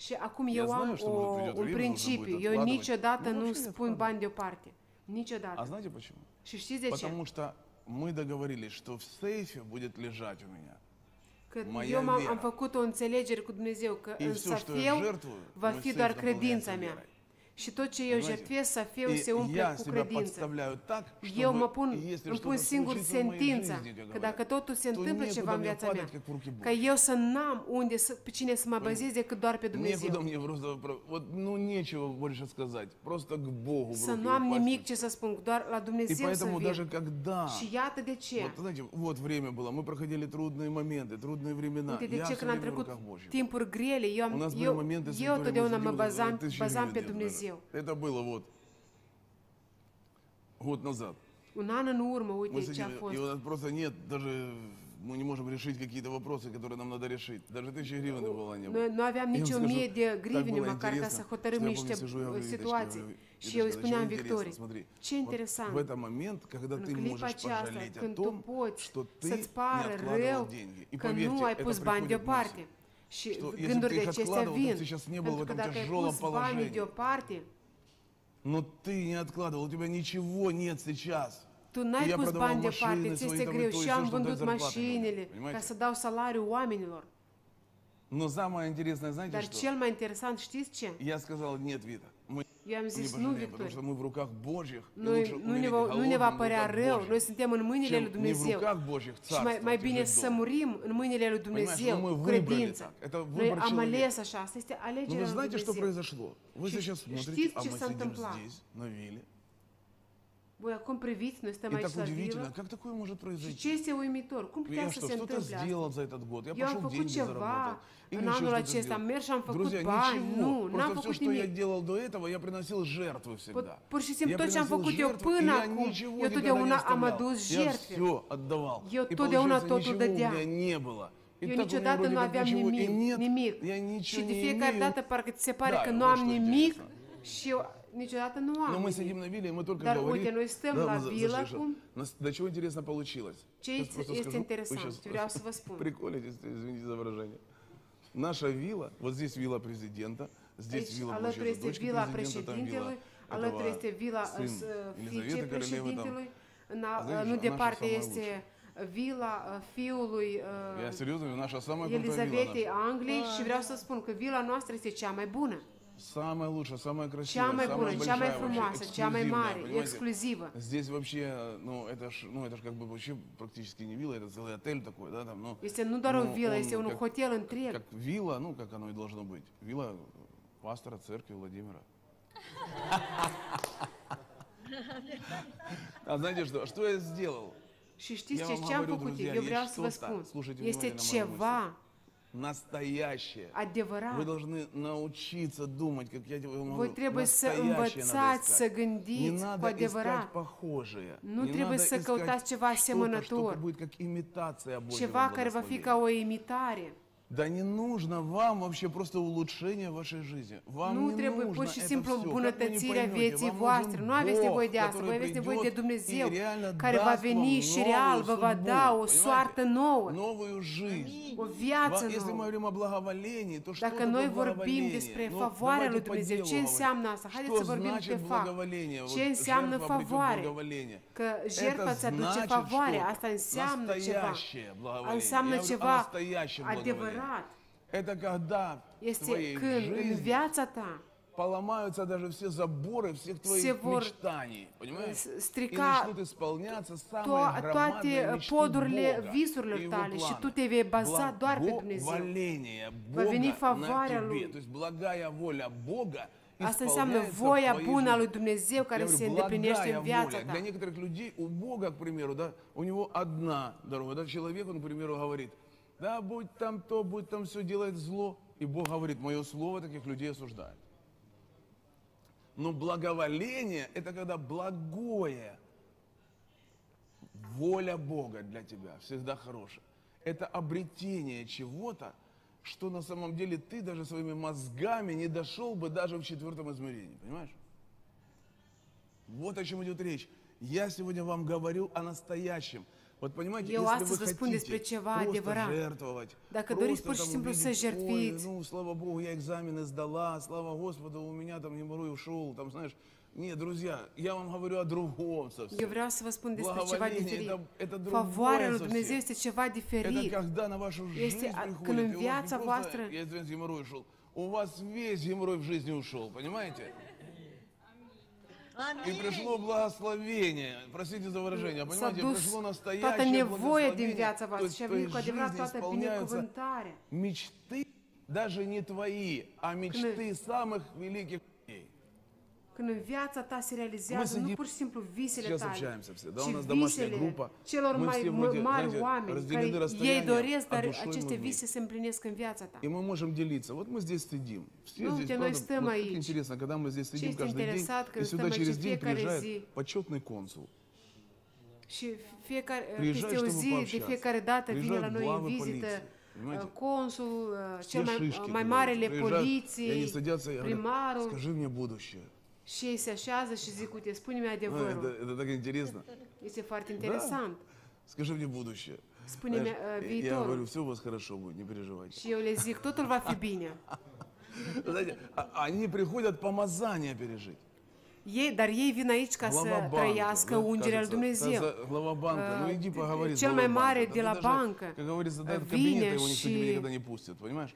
Și acum Я eu знаю, am что, o, может, придет un время, нужно principiu, будет eu откладывать. niciodată Ну, nu вообще не spun откладываю. bani deoparte. А Niciodată. знаете почему? Și știți de ce? Потому что мы договорились, что в сейфе будет лежать у меня. Că Mai eu ia m-am, vera. am făcut o înțelegere cu Dumnezeu că И în все, что я safeu жертвую, va мой fi сейф doar наполняется credința mea. верой. Și tot ce eu Понимаете? jertfesc, safeu И se umple я cu себя credință. подставляю так, Eu mă чтобы, pun, если îmi pun что-то singur случится в моей sentința жизни, как că говорят, dacă totul se то întâmplă ceva некуда în мне viața mea, падать, как в руки că Бога. eu să n-am unde să, pe cine să mă bazez decât doar pe Некуда Dumnezeu. мне просто, про- вот, ну, nечего больше сказать. Просто к Богу в Să руки nu am упасть. nimic ce să spun, doar la И Dumnezeu să поэтому даже vin. когда... Și iată de ce. Вот, знаете, вот время было, мы проходили трудные моменты, трудные времена. Uite de Я ce все când am время в trecut rуках Божьих. timpuri grele, eu, У am, нас были eu, моменты, с eu которыми totdeauna мы mă сидели, bazam, тысячи bazam pe гривен Dumnezeu. Это было вот год назад. Un an în urmă, Мы uite ce a сидели, и у нас просто нет, даже мы не можем решить какие-то вопросы, которые нам надо решить. Даже тысячи гривен не было, не было. Noi nu aveam Я nici o скажу, mie de так grivine было măcar ca интересно, să hotărâm что я niște помню, сижу, я говорю, Виточка, situații. говорю, Și eu îi Виточка, spuneam интересно, смотри, interesant. в этот момент, когда În ты clipa можешь aceasta, пожалеть о când tu том, что ты să-ți не pară откладывал rău деньги. И că поверьте, nu ai это pus bani приходит deoparte. мысль, Și что если бы gândurile ты их acestea откладывал, vin. ты сейчас не был в Pentru că этом dacă ai тяжелом pus banii положении. deoparte, Но ты не откладывал, у тебя ничего нет сейчас. tu n-ai Я pus продавал bani машины deoparte, ți свои este там и greu то, и și всё, am чтобы дать vândut зарплаты mașinile людям, ca понимаете? să dau salariu oamenilor. Но самое интересное, знаете Dar что? cel mai interesant, știți ce? Я сказал, нет, Вита, Noi Eu am zis, nu, Victor, noi nu ne, va, nu ne va părea rău, noi suntem în mâinile lui Dumnezeu. Și mai, mai bine să murim în mâinile lui Dumnezeu, credința. Noi am ales așa, asta este alegerea lui Dumnezeu. Știți ce s-a întâmplat? здесь, на вилле. Voi acum priviți, noi stăm И aici так la удивительно, vilă как такое может și произойти? ce este uimitor? Cum putea Я să что, se что-то întâmple asta? сделал за этот год? Я Eu am пошел făcut деньги ceva заработал. Или în еще anul что-то acesta, am сделал. mers și am făcut Друзья, bani. ничего. Nu, n-am Просто все, făcut что я nimic. делал до этого, я приносил жертвы всегда. Pur și simplu Я tot ce am приносил făcut eu жертвы, până и я acum, ничего eu никогда totdeauna не am оставлял. adus Я jertfe. все отдавал. Eu И totdeauna получается, totul ничего у dădeam. меня не было. И Eu так у меня niciodată вроде nu как aveam ничего и nimic, нет. nimic. Я ничего Și de не fiecare имею. dată parcă ți se pare Da, că nu вот am что nimic интересно. și eu niciodată nu am. Но мы сидим на вилле, и мы только Dar говорим. uite, noi stăm Да, la vilă acum. До чего интересно получилось? Ce Сейчас просто este скажу. interesant? Вы щас Vreau să vă spun. Приколитесь, извините за выражение. Наша вилла, вот здесь вилла президента, здесь Aici, вилла alături получается, este дочки vila президента, там președintelui, вилла alături этого este vila сын uh, fiicei Елизаветы Королевы там. președintelui, în a- А знаешь, nu наша departe самая este vila uh, fiului Я серьезно, говорю, наша самая крутая вилла Elizavetei наша. Angliei și vreau să spun că vila noastră este cea mai bună, Самая лучшая, самая красивая, cea mai самая bună, cea mai большая, frumoasă, вообще cea mai эксклюзивная, mare, понимаете? exclusivă. Здесь вообще, ну это ж, ну это ж как бы вообще практически не вилла, это целый отель такой, да, там, ну. Este nu doar o Ну, vilă, он este un как- hotel întreg. Как вилла, ну как оно и должно быть. Вилла пастора церкви Владимира. А знаете что? Что я сделал? Și știți Я ce, вам ce am говорю, făcut eu? друзья, Eu vreau есть să vă что-то, spun. слушайте Este внимательно мою мысль. ceva Настоящее. Вы adevărat. должны научиться думать, как я тебе могу. Voi trebuie să Настоящее надо învățați искать. să Не gândiți cu надо искать adevărat. похожее. Nu Не trebuie надо să искать căutați ceva что-то, asemănător. что будет как имитация Божьего Ceva care va fi ca благословения. o imitare. Да не нужно вам вообще просто улучшение вашей жизни. Вам Nu не trebuie нужно pur și это simplu всё. Как вы не îmbunătățirea поймете, vieții вам voastre. нужен Nu aveți Бог, nevoie de asta, который voi aveți nevoie de придет Dumnezeu и реально care va даст veni вам și новую real vă va судьбу, da o понимаете? soartă nouă, Новую жизнь. o viață Ва- Если мы nouă. говорим о благоволении, то что Dacă такое noi vorbim благоволение? despre Ну, favoarea давайте lui по Dumnezeu, делу ce говорим. înseamnă asta? Haideți Что să vorbim значит pe fapt. благоволение? Ce Вот înseamnă жертва обретет favoare? că jertfa ți aduce favoare. Asta înseamnă ceva. Înseamnă ceva adevărat. Это когда este când în viața ta поломаются даже все заборы всех твоих мечтаний, понимаешь? И начнут исполняться самые громадные мечты Бога и Его планы. Благоволение Бога на тебе, то есть благая воля Бога – Asta înseamnă voia bună a lui Dumnezeu care se îndeplinește în viața ta. Для некоторых людей, у Бога, к примеру, да, у него одна дорога. Да, человек, он, к примеру, говорит, да, будь там то, будь там все, делает зло. И Бог говорит, мое слово таких людей осуждает. Но благоволение – это когда благое, воля Бога для тебя всегда хорошая. Это обретение чего-то, что на самом деле ты даже своими мозгами не дошел бы даже в четвертом измерении, понимаешь? Вот о чем идет речь. Я сегодня вам говорю о настоящем. Вот понимаете, Eu если вы хотите просто жертвовать, Dacă просто doriți pur și simplu să jertfiți, ну, слава Богу, я экзамены сдала, слава Господу, у меня там геморрой ушел, там, знаешь. Нет, друзья, я вам говорю о другом совсем. Ceva Благоволение diferit. это, это другое совсем. Dumnezeu este ceva Это когда на вашу жизнь приходит, când în и у вас просто, я извиняюсь, геморрой ушел, у вас весь геморрой в жизни ушел, понимаете? И пришло благословение, простите за выражение, понимаете, пришло настоящее благословение. То есть в твоей жизни исполняются мечты, даже не твои, а мечты самых великих. Când în viața ta se realizează Мы nu сидим- pur și simplu visele Сейчас tale, общаемся все, да, у ci нас домашняя visele группа. celor Мы mai все m- вроде, mari знаете, oameni разделены care ei расстоянием, doresc, а dar душой aceste мы vise se împlinesc în viața ta. И мы можем делиться. Вот мы здесь сидим. Все Ну, здесь, где мы правда, стоим вот как aici. интересно, когда мы здесь сидим este каждый день, interesat când и сюда stăm aici через în день fiecare приезжает zi. почетный консул. Și fiecare, Приезжает, peste o чтобы zi, de пообщаться. fiecare dată vine la Приезжают noi în главы vizită полиции. Понимаете? uh, consul, uh, Все cel mai, шишки, mai как marele говорится, приезжают, и они poliției, садятся и говорят, primarul скажи мне будущее. Și ei se așează și zic, uite, spune-mi Ну, adevărul. это, это так интересно. Este foarte interesant. Скажи мне будущее. Spune-mi uh, и я говорю, viitorul. все у вас хорошо будет, не переживайте. Și eu le zic, totul va fi bine. Знаете, а- они приходят помазание пережить. Ei, dar ei vin aici ca să банка, trăiască да, ungerea lui кажется, Dumnezeu. кажется, глава банка, ну Э, иди поговори с cel главой банка. de Да ты даже, bancă Как говорится, до э, этого кабинета его никто никогда не пустит, понимаешь?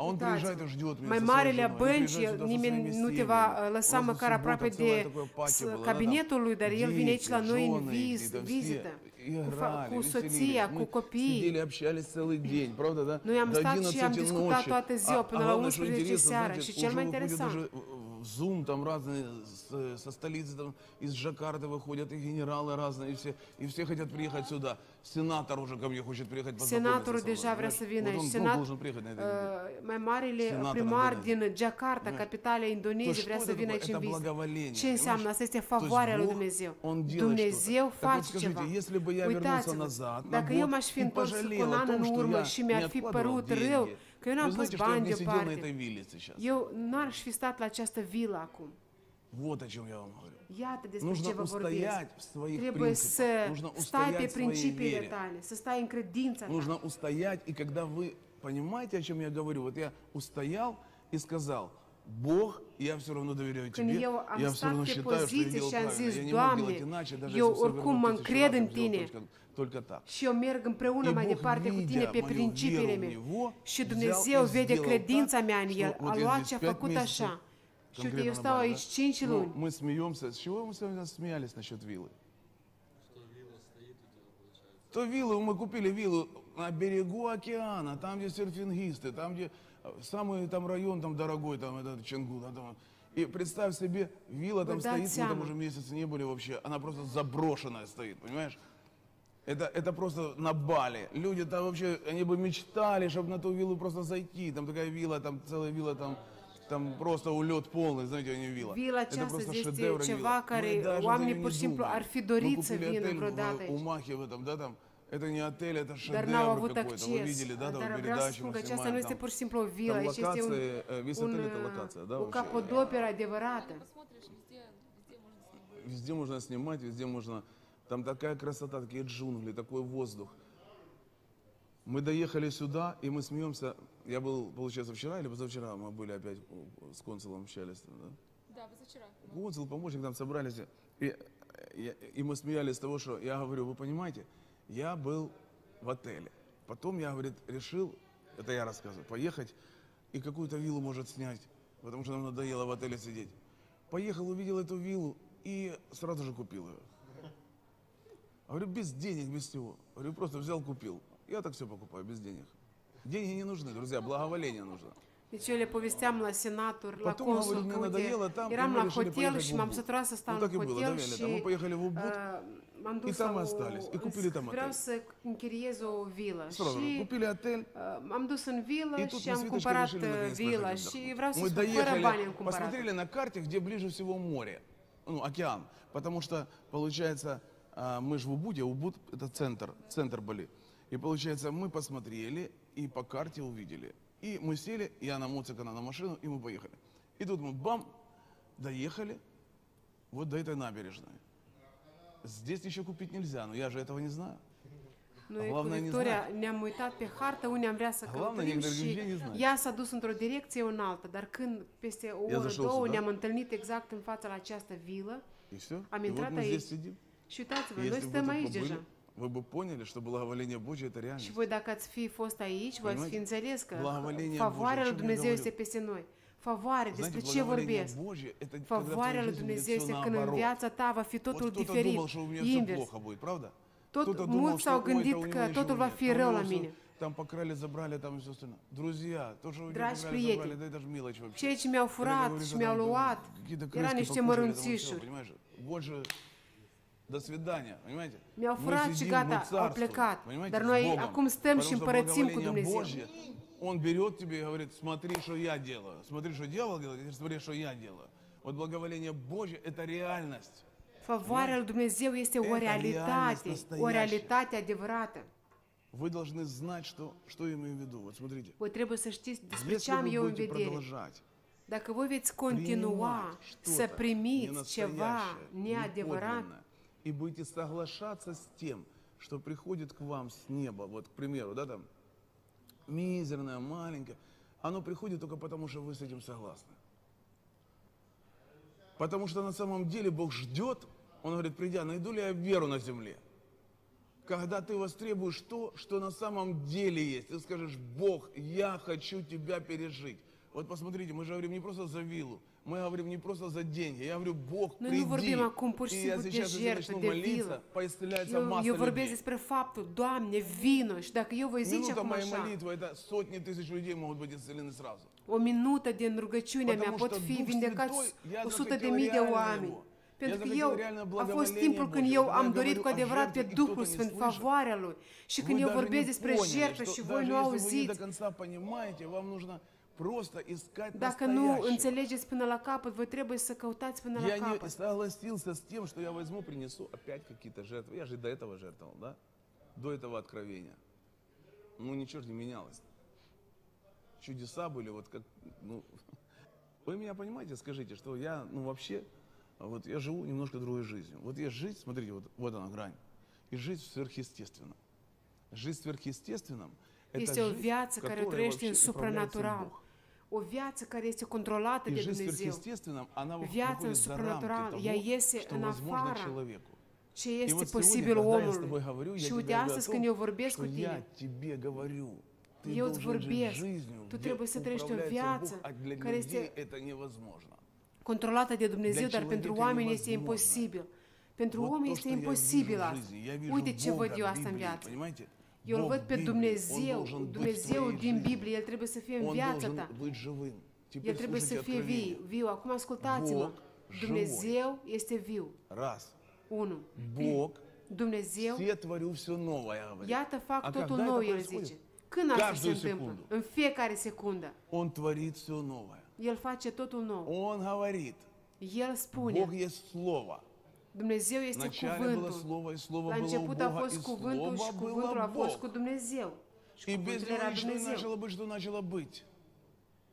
А он Uitați, приезжает и ждет mai вместе со своей marele a женой. Они băncii, приезжают сюда со nimeni своими nu te семьями. va У uh, нас lăsa в măcar субботу aproape целое de такое пати s- было, да, cabinetul lui, dar el vine aici la дети, noi în жены, viz, и там vizită, все cu, fa- играли, cu soția, веселились. cu Мы copiii. сидели, общались целый день, правда, да? Noi am До stat și am 11 discutat ночи. toată ziua А- până а la главное, что 11 интересно, seara знаете, și cel уже mai выходят interesant, даже в Zoom там разные с- со столицы, там, из Джакарты выходят, и генералы разные, и все, и все хотят приехать сюда. Сенатор уже ко мне хочет приехать познакомиться Senatorul со мной, deja vrea понимаешь? să vină Вот aici. он, ну, Senat, должен приехать на этой неделе. uh, mai marele Senator primar Indonezia. din Jakarta, capitala То Indoneziei, vrea что să это vină такое? aici în Это vizită. благоволение. Ce înseamnă? понимаешь? Asta este То есть favoarea lui Бог, Dumnezeu. Он делает Dumnezeu что-то. Так вот face скажите, ceva. если бы я вернулся Uitați-vă, назад, на dacă eu год, m-aș fi и întors cu пожалел un о an том, în что urmă я și не mi-ar fi откладывал părut деньги, rău Că eu Вы n-am pus знаете, что я бы bani не sидел на deoparte. этой вилле сейчас? Eu n-aș fi stat la această vilă acum. Вот о чем я вам говорю. Iată despre ce Нужно vă vorbesc. устоять в своих Trebuie принципах. să Нужно stai pe устоять в своей principiile вере. tale, să stai în credința ta. Нужно устоять, и когда вы понимаете, о чем я говорю, вот я устоял и сказал, Бог, я все равно доверяю Când тебе, eu am я все stat равно pe считаю, что я poziție делал și am правильно, zis, я не мог Doamne, делать иначе, даже eu если все oricum mă вернуть тысячу încred раз, în я бы tine. сделал только, Только так. Și eu merg împreună И mai Бог, departe cu tine pe principiile mele. Него, Și Dumnezeu vede credința mea în El. A luat și a făcut așa. Și uite, eu stau aici да? 5 Ну, luni. мы смеемся. С чего мы сегодня смеялись насчет виллы? То виллу, мы купили виллу на берегу океана, там, где серфингисты, там, где э, самый там район там дорогой, там этот Ченгу, да, там. И представь себе, вилла там стоит, мы там уже месяц не были вообще, она просто заброшенная стоит, понимаешь? Это, это просто на Бали. Люди там вообще, они бы мечтали, чтобы на ту виллу просто зайти. Там такая вилла, там целая вилла, там, там просто улет полный, знаете, а не вилла. Vila Это просто шедевр, а не ceva care oamenii нее pur не și simplu ar fi dorit să vină vreodată в, aici. Этом, да, там. Это не отель, это Dar n-au шедевр avut какой-то. Вы acces. видели, да, там Dar vreau să передачу spun мы că aceasta nu снимаем. este Там, pur și simplu o vilă, там aici este un, локации, э, весь un, отель это uh, локация, да, o вообще. capodoperă adevărată. Посмотришь, везде, везде можно снимать. Везде можно снимать, везде можно... Там такая красота, такие джунгли, такой воздух. Мы доехали сюда, и мы смеемся. Я был, получается, вчера или позавчера мы были опять с консулом общались. Да? Да, позавчера. Консул, помощник, там собрались. И, и- и мы смеялись с того, что я говорю, вы понимаете, я был в отеле. Потом я, говорит, решил, это я рассказываю, поехать и какую-то виллу, может, снять, потому что нам надоело в отеле сидеть. Поехал, увидел эту виллу и сразу же купил ее. А говорю, без денег, без всего. Говорю, просто взял, купил. Я так все покупаю, без денег. Деньги не нужны, друзья, благоволение нужно. Вечеря повістямла сенатор, Потом, консул говорю, а мне надоело там, і рамна хотілиш, мам за раз стан ну, так і було, довели, там, ми поїхали в Убуд, uh, і там остались, и купили там отель. Сразу кінкірєзо віла. Сразу, ші, купили отель. Э, Мамдусен віла, и купарат віла, і враз ми доїхали, посмотрели на карте, где ближе всего море, ну, океан, потому что, получается, мы же в Убуде, Убуд это центр, центр Бали. И получается, мы посмотрели и по карте увидели. И мы сели, я на моцик, она на машину, и мы поехали. И тут мы бам, доехали вот до этой набережной. Здесь ничего купить нельзя, но я же этого не знаю. Noi cu Главное, не Victoria ne-am uitat pe hartă unde am vrea să Главное, călătorim și ea s-a dus într-o direcție, în altă, dar când peste o oră, două, ne-am întâlnit exact în fața la această vilă. Am intrat aici. здесь sидим. și uitați-vă, И noi Если бы вы stăm тут aici побыли, deja. вы бы поняли, что благоволение Божье это Și реальность. voi dacă ați fi fost aici, voi ați fi Понимаете? înțeles că Благоволение favoarea Божие, lui о чем я Dumnezeu говорю? este peste noi. Favoare, Знаете, despre ce благоволение vorbesc? Божье это когда в Favoarea твоей lui жизни будет Dumnezeu все este când în наоборот. viața ta va fi Вот totul кто-то diferit, думал, что у меня все invers. плохо будет, правда? Tot Кто-то думал, mulți s-au что, ой, gândit это у că него totul ничего va нет, fi там у rău него la всё- mine. Там покрали, забрали, там и все остальное. Друзья, то, что вы Dragi покрали, prieteni, забрали, да это же мелочь вообще. Ceea ce mi-au Это, furat говорится, și mi-au там, luat какие-то era крыски niște покушали, там всё, mărunțișuri. понимаешь? Больше до свидания, понимаете? Мы furat și сидим, gata, мы au plecat. понимаете, Dar noi Богом. acum stăm și împărățim cu Dumnezeu. Божье, Он берет тебе и говорит, смотри, что я делаю. Смотри, что дьявол делает, смотри, что я делаю. Вот благоволение Божье – это реальность. Favoarea lui Dumnezeu este o realitate, o realitate adevărată. Вы должны знать, что, что я имею в виду. Вот смотрите. Voi trebuie să știți despre ce am вы eu în vedere. продолжать Dacă voi veți continua să primiți ceva neadevărat и будете соглашаться с тем, что приходит к вам с неба, вот, к примеру, да, там, мизерное, маленькое, оно приходит только потому, что вы с этим согласны. Потому что на самом деле Бог ждет, Он говорит, придя, найду ли я веру на земле? Когда ты востребуешь то, что на самом деле есть, ты скажешь, Бог, я хочу тебя пережить. Вот посмотрите, мы же говорим не просто за виллу, мы говорим не просто за деньги. Я говорю, Бог, Noi nu приди. vorbim acum pur și И я simplu de сейчас, если jertfă, начну de молиться, vilă. поисцеляется Eu, масса eu vorbesc людей. despre faptul, Doamne, vino și dacă eu voi zice Минута acum моей așa, молитвы, это сотни тысяч людей могут быть исцелены сразу. o minută din rugăciunea mea Потому pot что fi Дух vindecați Святой, я 100 de захотел mii de реально oameni. Его. Pentru Я că захотел eu, реально a fost благоволение timpul când Божье. eu Когда am я dorit говорю cu о adevărat pe жертве, и Duhul кто-то не Sfânt, слышит, favoarea Lui. Și când Вы eu даже vorbesc не despre поняли, jertfă что și voi даже nu если вы не до auziți, Dacă ну înțelegeți până la capăt, вы требуете să căutați până la capăt. Я не согласился с тем, что я возьму, принесу опять какие-то жертвы. Я же до этого жертвовал, да? До этого откровения. Ну, ничего же не менялось. Чудеса были, вот как, ну... Вы меня понимаете, скажите, что я, ну, вообще, вот я живу немножко другой жизнью. Вот я жить, смотрите, вот, вот она грань. И жить сверхъестественно. Жить сверхъестественным – Este o viață care o trăiești în supranatural. O viață care este controlată de Dumnezeu. Viața în supranatural, ea iese în afara ce este posibil omului. Și uite, astăzi când eu vorbesc cu tine, eu îți vorbesc, tu trebuie să trăiești o viață care este controlată de Dumnezeu, dar pentru oameni este imposibil. Pentru om este imposibil asta. Uite ce văd eu asta în viață. Eu îl văd pe Dumnezeu, Dumnezeu din Biblie, El trebuie să fie în viața ta. El trebuie să fie viu, viu. Acum ascultați-mă. Dumnezeu este viu. Раз. Unu. Бог Dumnezeu все творю все новое. Iată, fac totul nou, El zice. Când asta se întâmplă? În fiecare secundă. Он творит все новое. El face totul nou. Он говорит. El spune. Бог есть слово. Dumnezeu este cuvântul. La început a fost cuvântul și cuvântul a fost cu Dumnezeu. И без Него ничто не начало быть, что начало быть.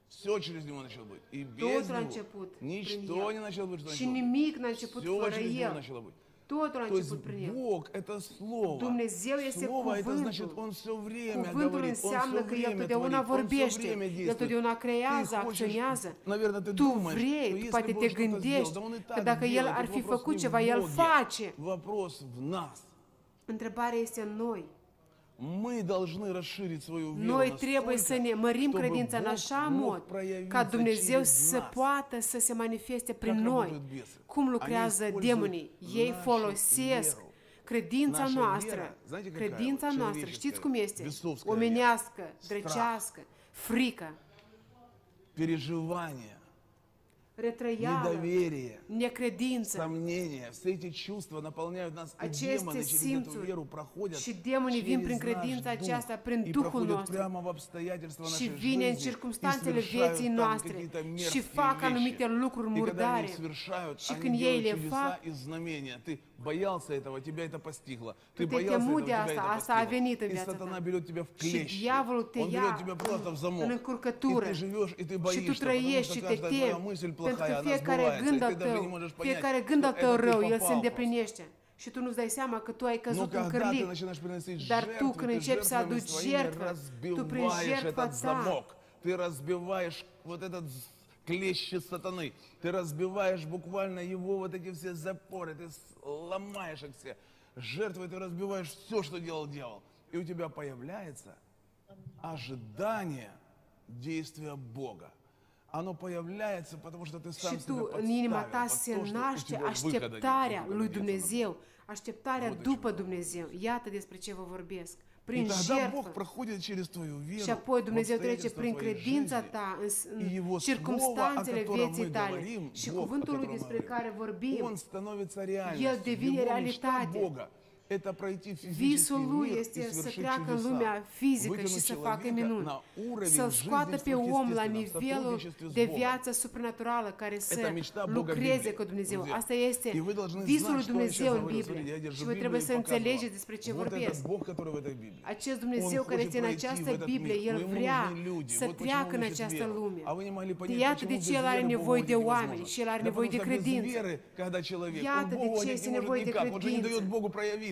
Все через Него начало быть. И без Него ничто не начало быть, что начало быть. Все через Него начало быть. Totul a То есть început prin el. Бог – это Слово. Dumnezeu este Слово – это cuvântul. значит Он все время Cuvântul говорит, Он все înseamnă că El время творит, totdeauna Он все vorbește, время El действует. totdeauna creează, Ты хочешь, acționează. наверное, ты Tu думаешь, что vrei, tu если poate te Бог что-то сделал, gândești да Он и că так dacă El делает, ar этот fi вопрос не făcut в ceva, El Боге, face. вопрос в нас. Întrebarea este în noi. Мы должны расширить свою веру Noi trebuie să ne mărim credința în așa mod ca Dumnezeu să poată să se manifeste prin noi. Cum lucrează demonii? Ei folosesc credința noastră. Credința noastră, știți cum este? Omenească, drăcească, frică. Переживания retrăială, недоверие, necredință, сомнения, все эти чувства наполняют нас, и демоны через эту веру проходят și demonii vin prin credința aceasta, prin Duhul nostru, прямо в обстоятельства și vine în circumstanțele vieții noastre și fac anumite lucruri murdare. Și când ei le fac, боялся этого, тебя это постигло. Ты Deci te боялся этого, муди тебя asta, это asta a постигло. venit în И viața сатана ta. берет тебя в Și клещи. diavolul te Он ia берет тебя просто в în замок. încurcătură. И ты живешь, и ты боишься, tu потому trăiești что și te каждая твоя temi, мысль pentru плохая, că она fiecare сбывается, и gând ты al даже не tău, можешь понять, fiecare gând al что tău это ты rău, el se попал просто. îndeplinește. Și tu nu-ți dai seama că tu ai Но căzut în когда ты cârlig. начинаешь приносить Dar tu жертвы, când ты începi să жертвами aduci своими жертвă, tu prin разбиваешь жертtva этот ta замок. Ты разбиваешь вот этот клещи сатаны. Ты разбиваешь буквально его вот эти все запоры, ты ломаешь их все. Жертвой ты разбиваешь все, что делал дьявол. И у тебя появляется ожидание действия Бога. Оно появляется, потому что ты сам Și себя tu, în inima ta se naște așteptarea lui Dumnezeu, așteptarea după Dumnezeu. Iată despre ce vă vorbesc. prin и тогда Бог проходит через твою веру. Și apoi Dumnezeu trece prin credința ta în circumstanțele vieții tale. Și cuvântul lui despre care vorbim, el devine realitate. Visul lui este să treacă în lumea fizică și să facă minuni, să-l scoată pe om la nivelul de viață supranaturală care să lucreze cu Dumnezeu. Asta este visul lui Dumnezeu în Biblie și voi trebuie să înțelegeți despre ce vorbesc. Acest Dumnezeu care este în această Biblie, El vrea să treacă în această lume. Iată de ce El are nevoie de oameni și El are nevoie de credință. Iată de ce este nevoie de credință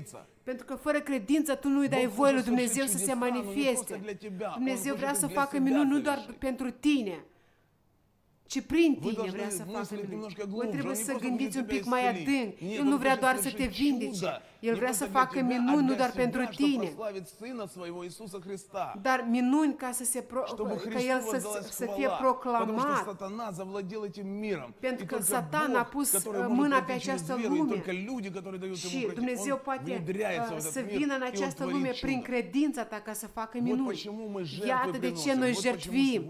credință. Pentru că fără credință tu nu-i dai voie lui Dumnezeu să se manifeste. Dumnezeu vrea să facă minuni nu doar pentru tine ci prin tine vrea să facă minuni. Voi trebuie să gândiți un pic mai adânc. El nu vrea doar să te vindece. El vrea să facă minuni nu doar pentru tine, dar minuni ca, să se pro, ca El uh, uh, să, să fie proclamat. Pentru că satan a pus mâna pe această lume și Dumnezeu poate să vină în această lume prin credința ta ca să facă minuni. Iată de ce noi jertfim.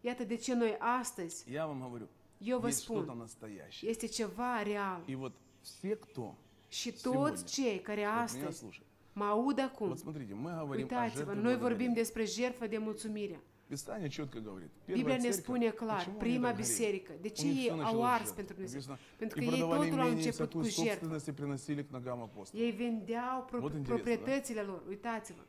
Iată de ce noi astăzi, Я вам говорю, eu vă есть что-то spun, настоящее. este ceva real. И вот все, кто Și toți cei care вот меня astăzi слушают, mă aud acum, вот смотрите, мы говорим о uitați-vă, жертве noi vorbim благодарения. despre jertfă de mulțumire. Писание четко говорит. Biblia Первая ne spune церковь, clar, почему они prima так горели? biserică, de ce У них ei все au началось с ars жертв. pentru Dumnezeu? Написано, Pentru că и ei продавали totul au имение и început всякую cu jertfă. собственность и приносили к ногам апостолов. Ei vendeau pro- Вот interesant, da? proprietățile lor, uitați-vă.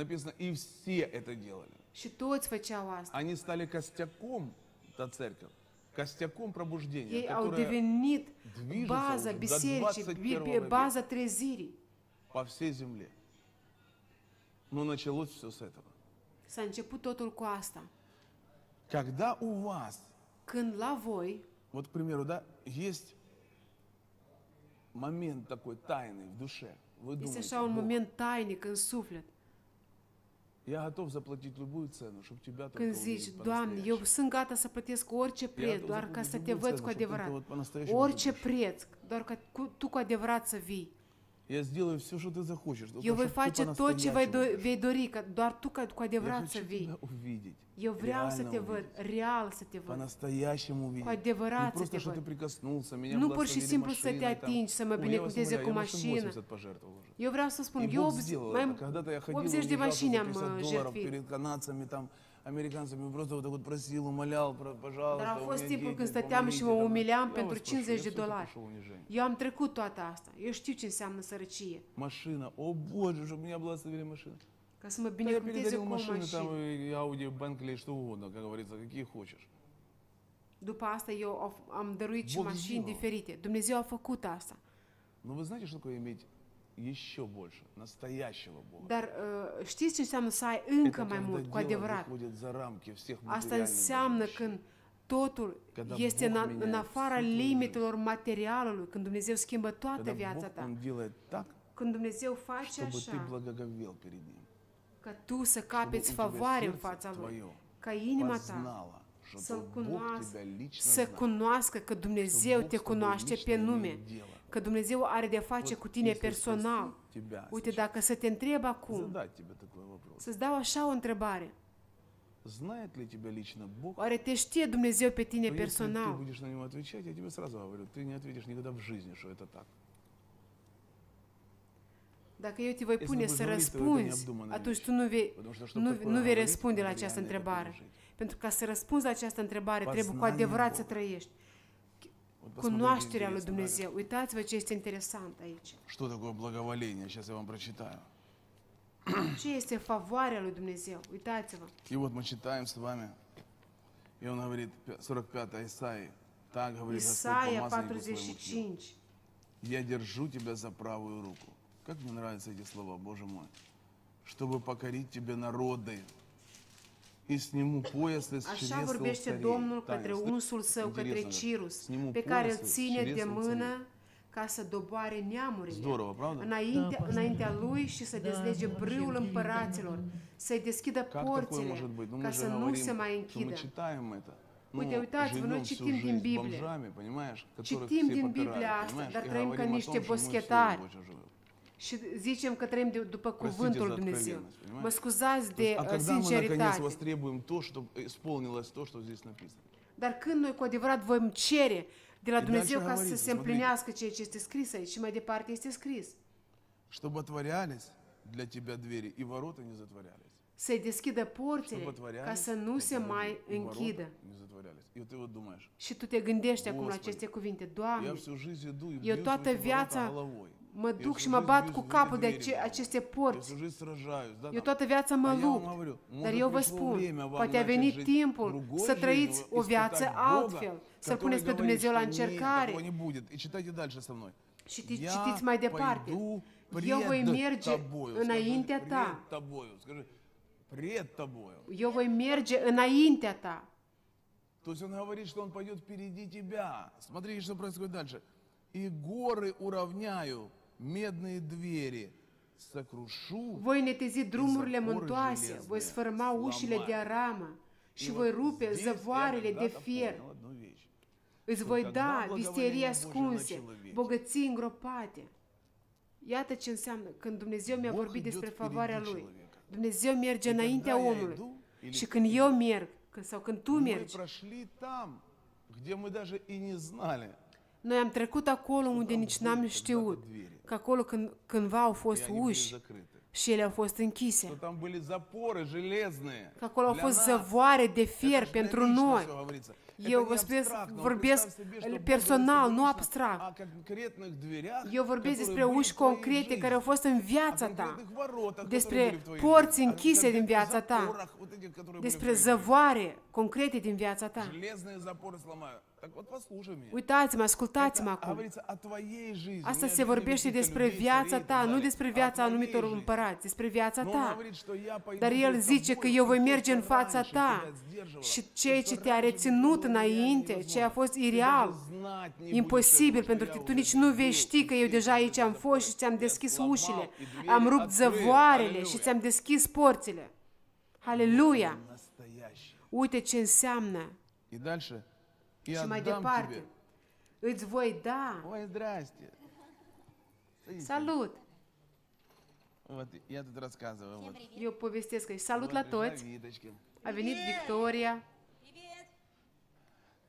Написано, и все это делали. Și toți făceau asta. Они стали костяком, та церковь, костяком пробуждения, Ei au которая devenit движется baza уже до bisericii, 21 bi- века baza trezirii. по всей земле. Но началось все с этого. S-a început totul cu asta. Когда у вас, Când la voi вот, к примеру, да, есть момент такой тайный в душе, вы este думаете, așa un «Бог, moment tainic în suflet, Când zici, Doamne, eu sunt gata să plătesc orice preț, doar ca să te văd cu adevărat. Orice preț, doar ca tu cu adevărat să vii. Я сделаю все, что ты захочешь. только Eu voi чтоб ты face tot ce vei, по-настоящему do- пришел. vei dori, ca doar tu ca cu Я adevărat să хочу vii. тебя увидеть. Eu vreau să реально te văd, увидеть. real să te văd. По-настоящему увидеть. Cu adevărat Не să просто, te что ты văd. прикоснулся, меня Nu pur și благословили simplu să te машиной, там. atingi, să mă Ой, я вас binecuvânteze умоляю, cu я машин mașină. 80 pожертвовал уже. Eu vreau să spun, И eu Бог obz- сделал mai это. Когда-то я ходил, 80 de унижался mașini за am 50 uh, долларов jertfit. перед канадцами, там, американцами, просто вот так вот просил, умолял, пожалуйста, Dar у fost дети, când stăteam și mă umileam pentru вас прошу, 50 я de dolari. Eu am trecut toată asta. Eu știu ce înseamnă sărăcie. Машина, о боже, чтобы меня благословили машина. Ca să mă binecuvânteze cu o машины, там и Audi, Bentley, что угодно, как говорится, какие хочешь. După asta eu am dăruit și mașini diferite. Dumnezeu a făcut asta. Но вы знаете, что такое иметь еще больше, настоящего Бога? Dar uh, știți ce înseamnă să ai încă Это mai когда mult, cu дело adevărat? выходит за рамки всех Asta материальных înseamnă вещей. când totul Когда este în, Bog a- în меняет afara всю твою limitelor materialului, când Dumnezeu schimbă toată Когда viața Бог, ta. Он делает так, Când Dumnezeu face чтобы ты așa, благоговел перед Ним. ca tu să Чтобы capeți у тебя favoare în сердце fața Lui, твое ca inima ta познало, что să-L Bог cunoască, тебя lично să знает. cunoască că что Dumnezeu Bог te с тобой cunoaște лично pe nume, имеет дело. că Dumnezeu are de face Вот cu tine если personal. спросить тебя Uite, сейчас, dacă să te întreb acum, задать тебе такой вопрос. să-ți dau așa o întrebare. Знает ли тебя lично Бог? Oare te știe Dumnezeu pe tine То если ты personal? будешь на него отвечать, я тебе сразу говорю, ты не ответишь никогда в жизни, что это так. Dacă eu te voi Если pune будешь să говорить, то это răspunzi, необдуманная atunci вещь. tu nu vei, Потому что, чтобы nu, такое nu vei говорить, răspunde la надо această реально это întrebare. пережить. Pentru ca să răspunzi la această întrebare, trebuie cu Познание adevărat Бога. să trăiești. Cunoașterea lui Dumnezeu. Uitați-vă ce este interesant aici. Что такое благоволение? Сейчас я вам прочитаю. Ce este favoarea lui Dumnezeu? Uitați-vă. И вот мы читаем с вами, и он говорит, 45 Исаии, так говорит нему. 45. Я держу тебя за правую руку. Как мне нравятся эти слова, Боже мой. Чтобы покорить тебе народы. И сниму пояс из Așa чресл vorbește царей. Domnul Таня, către слышишь? unsul său, către Интересно, да? Cirus, Sниму pe care îl пояс из ține de чресл царей. mână ca să doboare neamurile. Здорово, правда? Înainte, înaintea lui și să dezlege brâul împăraților, să-i deschidă Как такое porțile, может быть? Ну ca мы să же nu se говорим, mai что мы închidă. читаем это. Uite, но uitați-vă, noi живем всю citim din жизнь Biblie. бомжами, понимаешь, которых Citim все din попирают, Biblia asta, понимаешь, dar и trăim ca говорим о niște том, что мы все boschetari. Боже живем. Și zicem că trăim de, după Простите cuvântul за lui Dumnezeu. откровенность, понимаете? Mă scuzați То de есть, а uh, когда мы наконец sinceritate, востребуем то, что исполнилось то, что здесь написано? dar când noi cu adevărat vom cere de la Și Dumnezeu дальше ca să говорится, se смотрите. împlinească ceea ce este scris aici și mai departe este scris. Чтобы отворялись для тебя двери и ворота не затворялись. Să-i deschidă porțile Чтобы ca отворялись să nu для se тебя mai двери, и ворота închidă. не затворялись. И ты вот думаешь, Și tu te gândești acum la Господи, aceste cuvinte. я Doamne, всю жизнь иду и eu бьюсь в toată эти ворота viața головой. mă Eu duc всю și mă жизнь bat бьюсь cu в эти capul de двери ace- головой. aceste Я porți. всю жизнь сражаюсь, да, Eu там. toată viața mă А я вам lupt. говорю, Dar может, eu vă пришло spun, время вам poate a начать venit жить timpul другой să trăiți жизнью, o viață испытать altfel, Бога, să-L который puneți pe говорит, Dumnezeu la что нет, такого încercare. не будет. И читайте дальше со мной. Și ti- Я citiți mai departe. пойду Eu voi пред merge тобою. Скажи, înaintea ta. Пред тобою. Скажи, пред тобою. Eu voi merge înaintea ta. То есть он говорит, что он пойдет впереди тебя. Смотрите, что происходит дальше. И горы уравняю, медные двери сокрушу. Voi netezi drumurile zaporuri muntoase, железные voi sfârma ușile de сломаю. aramă И și вот voi rupe здесь я zăvoarele de когда-то fier. понял одну вещь. Îți Că voi когда da благоволение visterii Божие ascunse, начало вечь. bogății îngropate. Iată ce înseamnă când Dumnezeu mi-a Bог vorbit идет despre впереди favoarea Lui. человека. Dumnezeu merge И înaintea когда я omului. иду, или Și ты când идешь, eu merg, când- sau când tu мы mergi, прошли там, где мы даже и не знали. noi am trecut acolo unde nici n-am știut, că acolo când, cândva au fost uși și ele au fost închise. Că acolo au fost zăvoare de fier pentru noi. Eu vorbesc, vorbesc personal, nu abstract. Eu vorbesc despre uși concrete care au fost în viața ta, despre porți închise din viața ta, despre zăvoare concrete din viața ta. Железные запоры сломаю. Так вот послушай меня. Uitați-mă, ascultați-mă Это acum. говорится о твоей жизни. Asta не о se жизни vorbește каких-то despre людей, viața царей и ta, так nu далее. despre О viața твоей anumitor жизни. împărați, despre viața Но он ta. говорит, что я пойду Dar el перед zice тобой, că eu voi что merge în то, fața раньше ta тебя сдерживало, și то, ceea что ce te-a раньше reținut было înainte, невозможно. ce a fost Ты ireal, даже знать не будешь imposibil, этого, pentru что că я tu уже nici nu был, vei ști că eu и deja ты aici am это fost și ți-am я deschis сломал, ușile, и двери am rupt открыл. zăvoarele și Аллилуйя. ți-am deschis porțile. Halleluja! Uite ce înseamnă. И дальше. И Și mai отдам departe, тебе. îți voi da. Ой, здрасте. Садись. Salut! Вот, я тут рассказываю. Вот. Eu povestesc aici. Salut Вот la пришла toți! A venit Victoria.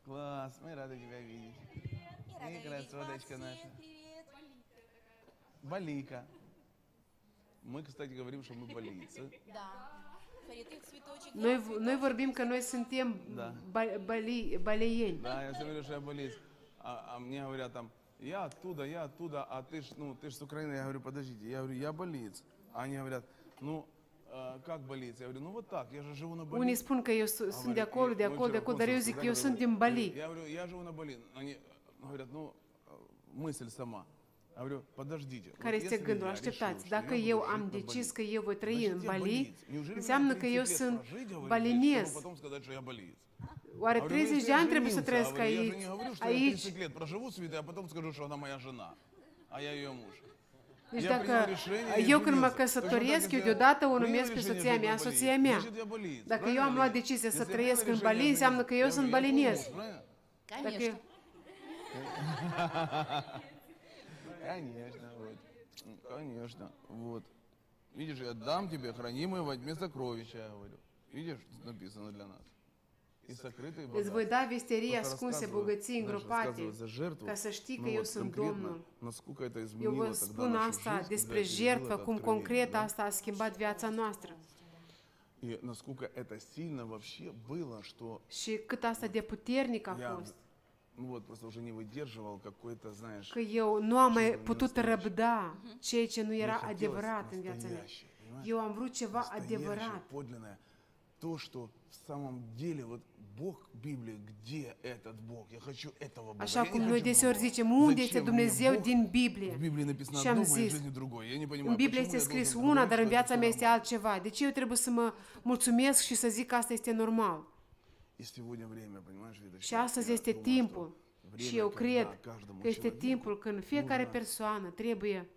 Класс, мы рады тебя видеть. И красоточка наша. Балика. Мы, кстати, говорим, что мы болицы. Да. Noi, noi vorbim că noi suntem Da. ba- bali, baleieni. Да, я все говорю, что я болеец. А, а мне говорят там, я оттуда, я оттуда, а ты ж, ну, ты ж с Украины. Я говорю, подождите, я говорю, я болеец. А они говорят, ну, а, как болеец? Я говорю, ну вот так, я же живу на Бали. Unii spun că eu su- А sunt de acolo, de acolo, de acolo, dar eu zic, да, eu говорю, sunt din Bali. Я говорю, я живу на Бали. Они говорят, ну, э, мысль сама. care este gândul, așteptați, dacă eu am decis că eu voi trăi în Bali, înseamnă că eu sunt balinez. Oare 30 de ani trebuie să trăiesc aici? aici? Deci dacă eu când mă căsătoresc, eu deodată o numesc pe soția mea, soția mea. Dacă eu am luat decizia să trăiesc în Bali, înseamnă că eu sunt balinez. Dacă... Конечно. Вот. Конечно, вот. Видишь, я дам тебе хранимое во тьме сокровища, я говорю. Видишь, тут написано для нас. И сокрытые îți voi богатства. da vesterii Только ascunse, рассказываю, bogății знаешь, îngropate, рассказываю за жертву, ca să știi că ну eu вот sunt конкретно, Domnul. насколько это Eu изменило vă тогда spun нашу asta жизнь, despre я jertfă, cum откровение, concret да? asta a schimbat viața noastră. И насколько это сильно вообще было, что Și cât asta de puternic a я fost. ну вот просто уже не выдерживал какой-то, знаешь, Că eu nu am mai Ceva putut nenastoящее. răbda ceea ce nu мне era хотелось adevărat în viața mea. настоящее, понимаешь? Eu am vrut ceva Настоящее, adevărat. подлинное. То, что в самом деле, вот Бог Библии, где этот Бог? Я хочу этого Бога. Așa Я cum не noi хочу deseori другого. zicem, unde Зачем este мне Dumnezeu Бог? din Biblie? В Библии написано Și am одно, в моей zis, жизни другое. Я не понимаю, În Biblie почему este я scris должен una, говорить, dar în что это viața mea всё este нормально. altceva. De ce eu trebuie să mă mulțumesc și să zic că asta este normal? Și astăzi este timpul. Și eu cred că este timpul când fiecare persoană trebuie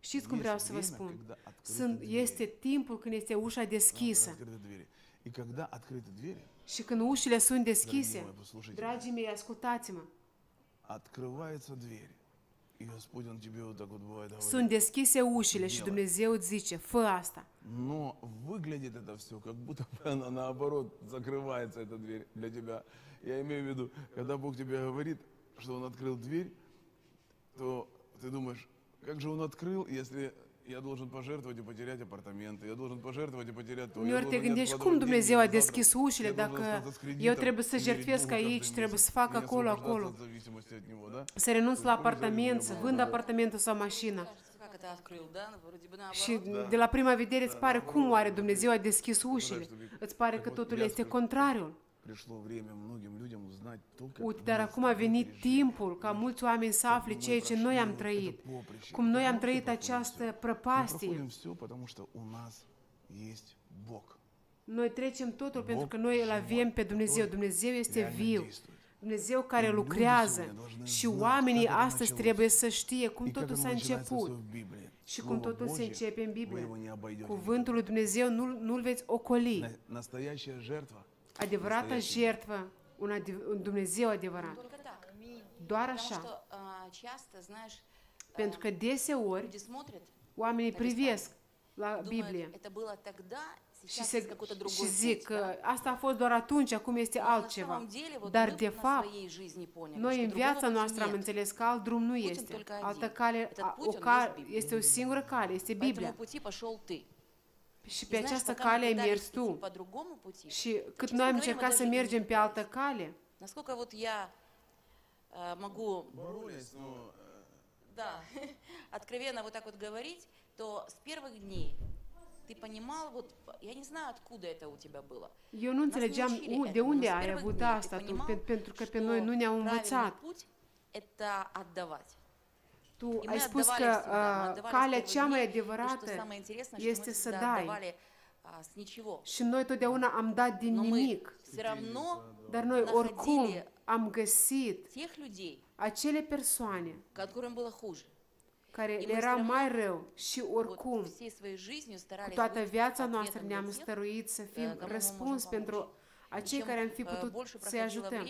Știți cum vreau să vă spun? Sunt, este timpul când este ușa deschisă. Și când ușile sunt deschise, dragii mei, ascultați-mă. Sunt deschise ușile și. Dumnezeu îți zice, fă asta. Но выглядит это все, как будто бы она наоборот закрывается, эта дверь для тебя. Я имею в виду, когда Бог тебе говорит, что Он открыл дверь, то ты думаешь, как же Он открыл, если я должен пожертвовать и потерять апартаменты, я должен пожертвовать и потерять то. я Uneori te должен не gândești откладывать cum деньги, Dumnezeu a завтра deschis ușile я должен dacă остаться с кредитом eu trebuie să и верить jertfesc Богу aici, каждый trebuie să месяц, fac и не acolo, освобождаться acolo. от зависимости от Него, да? Să renunț la Cum apartament, Dumnezeu să ne-a vând dat. apartamentul sau mașina. Кажется, как это открыл, да? Вроде бы наоборот. Și de la prima vedere îți pare cum oare Dumnezeu a deschis ușile. Îți pare că totul este contrariul. Uite, dar acum a venit timpul ca mulți oameni să afle ceea ce noi am trăit, cum noi am trăit această prăpastie. Noi trecem totul pentru că noi îl avem pe Dumnezeu. Dumnezeu este viu. Dumnezeu care lucrează și oamenii astăzi trebuie să știe cum totul s-a început și cum totul se începe în Biblie. Cuvântul lui Dumnezeu nu-l veți ocoli. Adevărata Настоящий. jertfă, un, adev- un Dumnezeu adevărat. Doar așa. Pentru că deseori люди смотрят, oamenii privesc la Biblie și, se, și zic că asta a fost doar atunci, acum este Но на altceva. Dar, de fapt, Noi în viața noastră am нет. înțeles că alt drum nu este. Altă cale, a- o cale este o singură cale, este Biblia. Și pe această cale mergi tu. Și cât noi am încercat să mergem pe altă cale, Насколько вот я могу... Да, откровенно вот так вот говорить, то с первых дней ты понимал, вот, я не знаю, откуда это у тебя было. Eu nu înțelegeam de unde ai avut asta, pentru că pe noi nu ne-au învățat. Это отдавать. Tu ai spus că uh, calea cea mai adevărată este să dai. Și noi totdeauna am dat din nimic. Dar noi oricum am găsit acele persoane care era mai rău și oricum cu toată viața noastră ne-am stăruit să fim răspuns pentru acei care am fi putut să-i ajutăm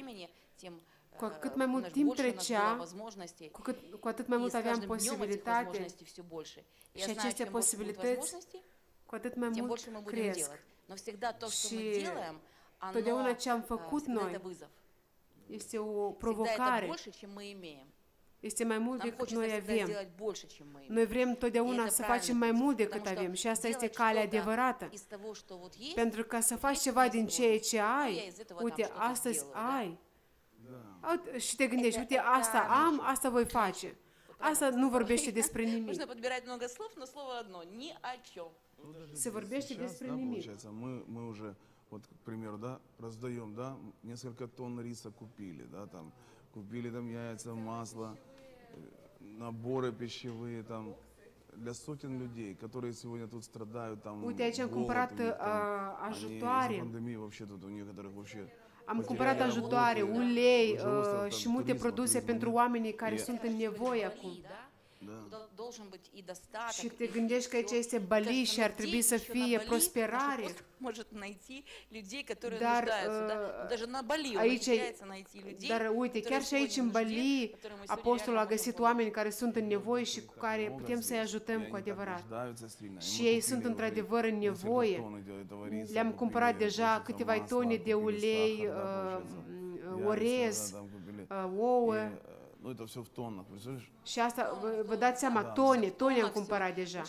cu cât mai mult timp trecea, cu, cât, cu atât mai mult aveam posibilitate și aceste posibilități cu atât mai mult cresc. Și totdeauna ce am făcut noi este o provocare. Este mai mult decât noi avem. Noi vrem totdeauna să facem mai mult decât avem și asta este calea adevărată. Pentru că să faci ceva din ceea ce ai, uite, astăzi ai, și te gândești, uite, asta am, asta voi face. Asta nu vorbește despre nimic. Нужно подбирать много слов, но слово одно – ни о чем. Се vorbește despre nimic. Получается, мы, мы уже, вот, к примеру, да, раздаем, да, несколько тонн риса купили, да, там, купили там яйца, масло, наборы пищевые, там, для сотен людей, которые сегодня тут страдают, там, Uite, aici am cumpărat uh, ajutoare. Они за пандемии вообще тут у некоторых вообще Am cumpărat ajutoare, ulei uh, și multe produse pentru oamenii care sunt în nevoie acum. Da. Și te gândești că aici este băli și ar trebui să fie prosperare. Dar э, aici, dar uite, chiar și aici în Bali, apostolul a găsit oameni care sunt în nevoie și cu care putem să-i ajutăm cu adevărat. Și ei sunt într-adevăr în nevoie. Le-am cumpărat deja câteva tone de ulei, uh, orez, uh, ouă, Ну, это все в тоннах, представляешь? Сейчас vă dați seama, tone, tone acum cumpărat deja.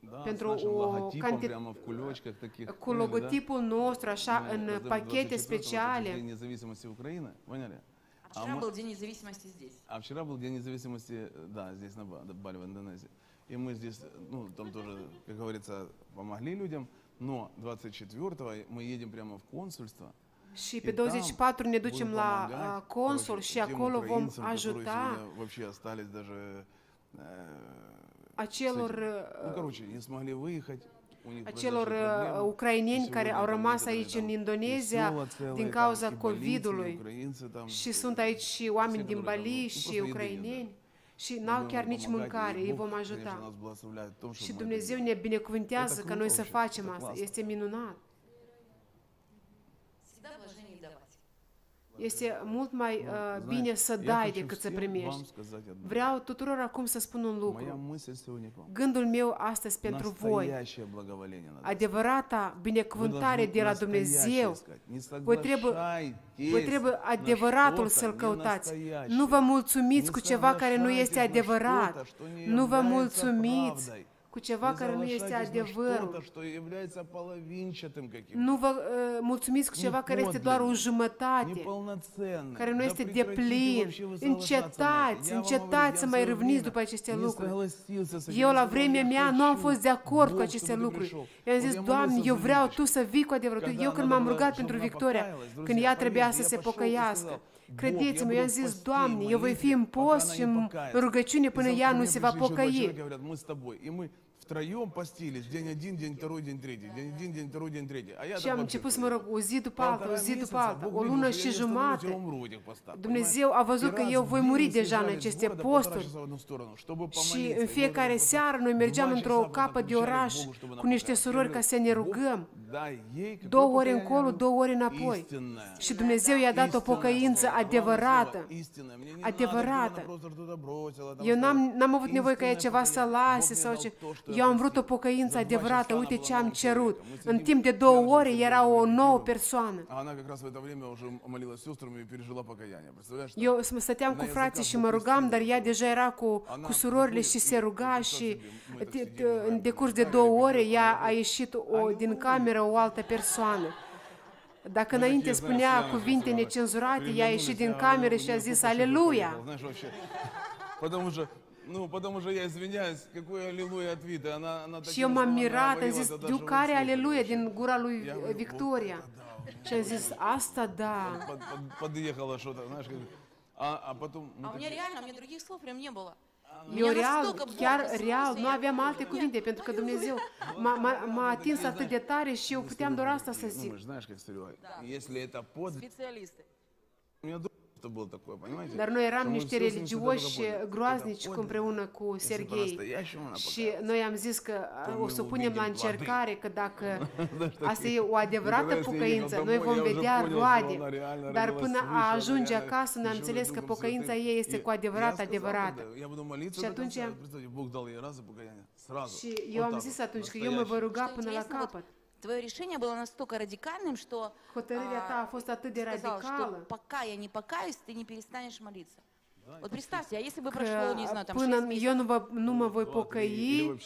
Da, Pentru o cantitate прямо в кулечках таких. Cu logotipul nostru, așa, în pachete speciale. независимости Украины, поняли? А вчера был День независимости здесь. А вчера был День независимости, да, здесь на Бали, в Индонезии. И мы здесь, ну, там тоже, как говорится, помогли людям. Но 24-го мы едем прямо в консульство – Și pe 24 ne ducem la uh, consul și acolo vom ajuta acelor uh, acelor uh, ucrainieni care au rămas aici în Indonezia din cauza COVID-ului. și sunt aici și oameni din Bali și ucrainieni. Și n-au chiar nici mâncare, ei vom ajuta. Și Dumnezeu ne binecuvântează că noi să facem asta, este minunat. Este mult mai uh, bine să dai decât să primești. Vreau tuturor acum să spun un lucru. Gândul meu astăzi pentru voi, adevărata binecuvântare de la Dumnezeu, voi trebuie, voi trebuie adevăratul să-L căutați. Nu vă mulțumiți cu ceva care nu este adevărat. Nu vă mulțumiți cu ceva care nu este adevărul. Nu vă uh, mulțumiți cu ceva care este doar o jumătate, care nu este de plin. Încetați, încetați să mai râvniți după aceste lucruri. Eu la vremea mea nu am fost de acord cu aceste lucruri. Eu am zis, Doamne, eu vreau Tu să vii cu adevărat. Eu când m-am rugat pentru Victoria, când ea trebuia să se pocăiască, Credeți-mă, eu am zis, Doamne, eu voi fi în post și în rugăciune până ea nu se va pocăi. Втроем постились, день один, день второй, день третий, день один, день второй, день третий. А я Și am început să mă rog, o zi după alta, o zi după alta, o lună și jumate. Dumnezeu a văzut că eu voi muri deja în aceste posturi. Și în fiecare seară noi mergeam într-o capă de oraș cu niște surori ca să ne rugăm. Două ori încolo, două ore înapoi. Și Dumnezeu i-a dat o pocăință adevărată. Adevărată. Eu n-am, n-am avut nevoie ca ea ceva să lase sau ce... nouă persoană. А она как раз в это время уже молилась с сестрами и пережила покаяние. Представляешь? Eu s- stăteam cu frații și mă rugam, dar ea deja era cu, cu surorile și se ruga și te- te- în decurs de două ore ea a ieșit o, din cameră o altă persoană. Dacă înainte spunea cuvinte necenzurate, ea a ieșit din cameră și a zis Aleluia! Знаешь, вообще. Потому что, Ну, потому что я извиняюсь, какой аллилуйя от Виты. Она, она Și eu m-am mirat, am zis, даже eu вот care слышно. aleluia din gura lui Victoria. Și am zis, asta da. под- под- подъехало что-то, знаешь, как... А, а потом... А у меня реально, у меня других слов прям не было. Eu real, chiar real, nu aveam alte cuvinte, pentru că Dumnezeu m-a, m-a, m-a atins atât de tare și eu puteam doar asta să zic. мы что был такой, понимаете? Dar noi eram Что мы niște всё с ним всегда religioși договорились. groaznici Когда cu împreună cu Если Serghei. по-настоящему она Și noi am zis că a, o să мы punem la увидим încercare că dacă Знаешь, asta такие. e o adevărată Когда я pocăință, ехал noi домой, vom я уже vedea понял, что roade. она реально Dar родилась până свыше, a она ajunge реально acasă, noi am еще înțeles că Духом pocăința Святым. ei este И cu я adevărat сказал adevărată. тогда, Я буду молиться Și до atunci- конца. Представьте, Бог дал ей раз и покаяние. Сразу. Și eu Вот am так zis вот, atunci că eu mă voi настоящее. ruga Что până la интересно, вот capăt. твое решение было настолько радикальным, что а, сказал, что пока я не покаюсь, ты не перестанешь молиться. Вот представьте, а если бы прошло, не знаю, там 6 місяців? Numai voi pocăi,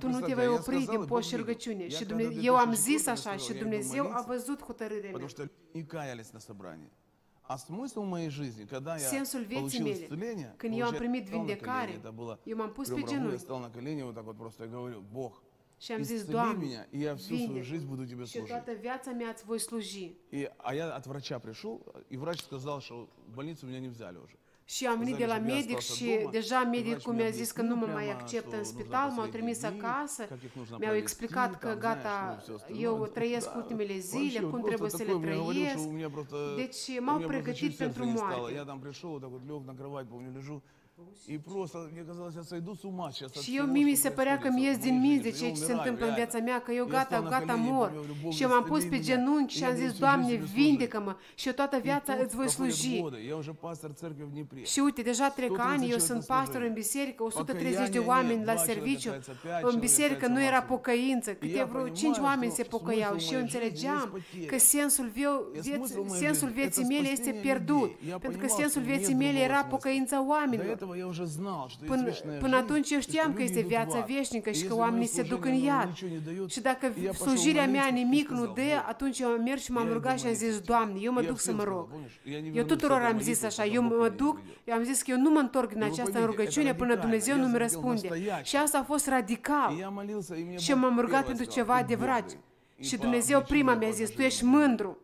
tu nu te vei opri din post și rugăciune. Și Dumnezeu, eu am zis așa Потому что a каялись на собрании, А смысл моей жизни, когда я Сенсул получил мели. исцеление, când eu am primit vindecare, eu m-am pus pe. Я стал на колени вот так вот просто и говорю, Бог, și am zis, исцели Doamne, меня, и я всю свою жизнь буду Тебе și служить. toată viața mea îți voi sluji. И, а я от врача пришел, и врач сказал, что в больницу меня не взяли уже. Și am venit de la Сказали, чтобы я medic остался și дома. deja И medicul врач mi-a мне zis că nu mă mai объяснил acceptă прямо, în что spital, нужно m-au последние trimis дни, acasă, как их нужно mi-au провести, explicat că там, gata, знаешь, ну, всё остальное. eu Вот, trăiesc да, ultimele вообще, zile, вот cum просто trebuie să le такое мне говорил, trăiesc. что у меня просто- Deci у m-au меня просто pregătit чуть сердце pentru не стало. moarte. Я там пришел, вот так вот лег на кровать, помню, лежу. И просто, мне казалось, я сойду с ума сейчас от Și eu всего, mie mi что se părea că происходит mi ies в din моей minți de жизни. ceea Я ce se умираю, întâmplă în реально. viața mea, că eu Я gata, стал на gata, колени, mor. говорю, Бог, Și eu m-am pus исцели pe меня, genunchi и și я am буду zis, всю Doamne, жизнь тебе служить. vindecă-mă și eu toată И viața тут îți voi проходят sluji. годы, Я уже пастор церкви в Днепре. Și uite, deja trec 130 ani, eu человек sunt на pastor служении. în biserică, 130 de Покаяния oameni нет, la два человека serviciu. кается, пять În человек biserică кается nu era максимум. pocăință, И câte я vreo понимаю, 5 oameni что se pocăiau смысл și eu моей înțelegeam жизни есть că потеря. sensul, viu, И vieți, смысл моей sensul жизни vieții это mele este спасение pierdut, людей. Я pentru că понимал, sensul что vieții нет mele другого era смысла. pocăința До oamenilor. Până, până atunci eu știam că este viața veșnică și că oamenii se duc în iad. Și dacă slujirea mea nimic nu dă, atunci eu am mers și m-am rugat și am zis, Doamne, eu mă duc să mă rog. Eu tuturor am zis așa, eu mă duc, eu am zis că eu nu mă întorc din această rugăciune până Dumnezeu nu mi răspunde. Și asta a fost radical. Și m-am rugat pentru ceva adevărat. Și Dumnezeu prima mi-a zis, tu ești mândru.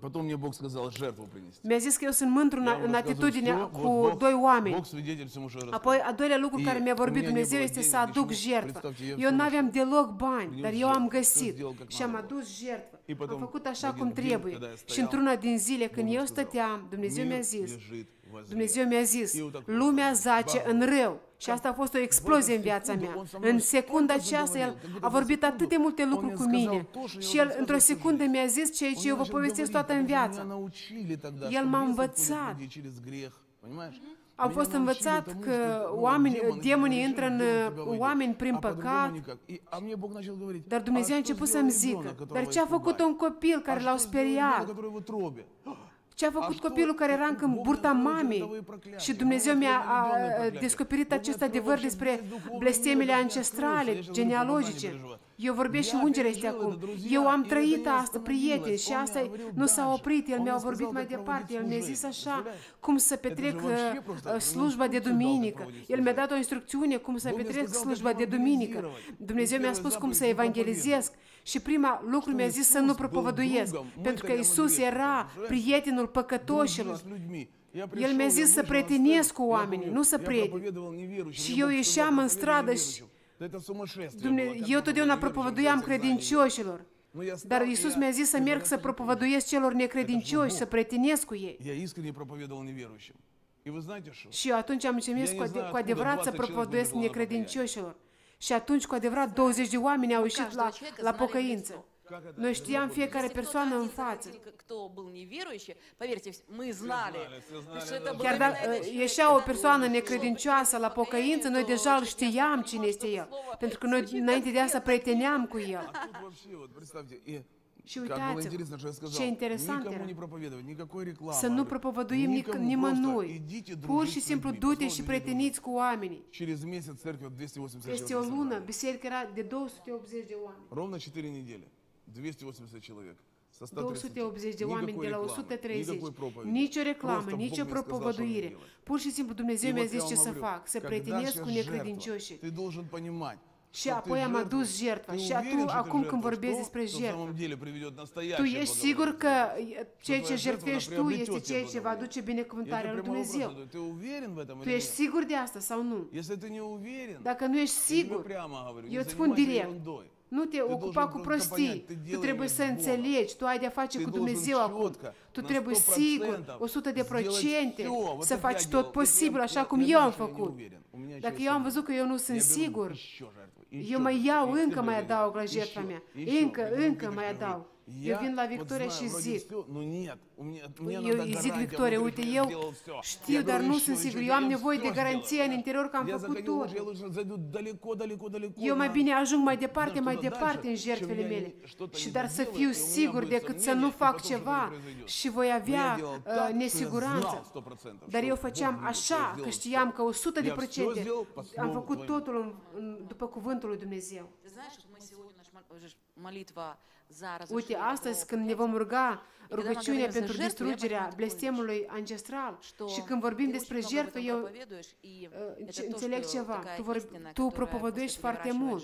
Потом мне Бог сказал жертву принести. Mi-a zis că eu sunt mândru în, Я вам în рассказываю atitudinea всё, cu вот Бог- doi oameni. Bog свидетель всему, что я Apoi, рассказываю. a doilea lucru И care mi-a у vorbit меня не Dumnezeu было este денег, să aduc ничего. jertfă. Представьте, я Eu всё nu aveam нашел. deloc bani, Eu dar jertfă. eu am Всё găsit сделал как și am надо adus jertfă. И Am потом făcut așa в cum один день, trebuie. когда я Și стоял, într-una din zile, Bog când mi-a eu сказал, stăteam, Dumnezeu «Мир mi-a zis, лежит возле». Dumnezeu mi-a zis, lumea zace în rău. Și asta a fost o explozie în viața mea. În secunda aceasta, el a vorbit atât de multe lucruri cu mine. Și el, într-o secundă, mi-a zis ceea ce eu vă povestesc toată în viață. El m-a învățat. Am fost învățat că oameni, demonii intră în oameni prin păcat, dar Dumnezeu a început să-mi zică, dar ce a făcut un copil care l-au speriat? Ce a făcut copilul care era încă în burta mamei? Și Dumnezeu mi-a a, a, descoperit acest adevăr despre blestemele ancestrale, genealogice. Eu vorbesc și ungerea este acum. Eu am trăit asta, prieteni, și asta nu s-a oprit. El mi-a vorbit mai departe. El mi-a zis așa, cum să petrec uh, uh, slujba de duminică. El mi-a dat o instrucțiune cum să petrec slujba de duminică. Dumnezeu mi-a spus cum să evangelizez. Și prima lucru mi-a zis să nu propovăduiesc, pentru că Isus era prietenul păcătoșilor. El mi-a zis să prietenesc cu oamenii, nu să predic. Și eu ieșeam în stradă și Dumne- eu totdeauna propovăduiam credincioșilor. Dar Isus mi-a zis să merg să propovăduiesc celor necredincioși, să prietenesc cu ei. Я искренне проповедовал неверующим. И вы знаете что? Și eu atunci am început cu, ade- cu adevărat să propovăduiesc necredincioșilor. Și atunci, cu adevărat, 20 de oameni au ieșit la, la pocăință. Noi știam fiecare persoană în față. Chiar dacă э, ieșea o persoană necredincioasă la pocăință, noi deja îl știam cine este el. Pentru că noi înainte de asta preteneam cu el. Și uitați ce interesant era. Să nu propovăduim nic- nimănui. Pur și simplu du-te și preteniți cu oamenii. Peste o lună, biserica era de 280 de oameni. 280 человек. 280 de oameni de la 130. Nicio reclamă, nicio propovăduire. Pur și simplu Dumnezeu mi-a zis ce să fac, să prietenesc cu necredincioșii. Și apoi am adus jertfa. Și tu, acum când vorbești despre jertfă, tu ești sigur că ceea ce jertfești tu este ceea ce va aduce binecuvântarea lui Dumnezeu. Tu ești sigur de asta sau nu? Dacă nu ești sigur, eu îți spun direct, nu te ты ocupa cu prostii. Tu trebuie să înțelegi. Tu ai de-a face ты cu Dumnezeu acum. Tu trebuie sigur, 100 de procente, să faci tot posibil, așa cum eu am făcut. Dacă eu am văzut că eu nu sunt sigur, eu mai iau, încă mai adaug la jertfa mea. Încă, încă mai adaug. Eu vin la Victoria și zic, eu îi zic Victoria, uite, eu știu, dar nu sunt sigur, eu am nevoie de garanție în interior că am făcut tot. Eu mai bine ajung mai departe, mai departe în jertfele mele. Și dar să fiu sigur decât să nu fac ceva și voi avea uh, nesiguranță. Dar eu făceam așa, că știam că 100 de procente am făcut totul în, în, după cuvântul lui Dumnezeu. Знаешь, мы сегодня молитва Uite, astăzi când ne vom ruga rugăciunea pentru distrugerea blestemului ancestral și când vorbim despre jertfă, eu uh, înțeleg ceva. Tu, vorbi, tu propovăduiești foarte mult.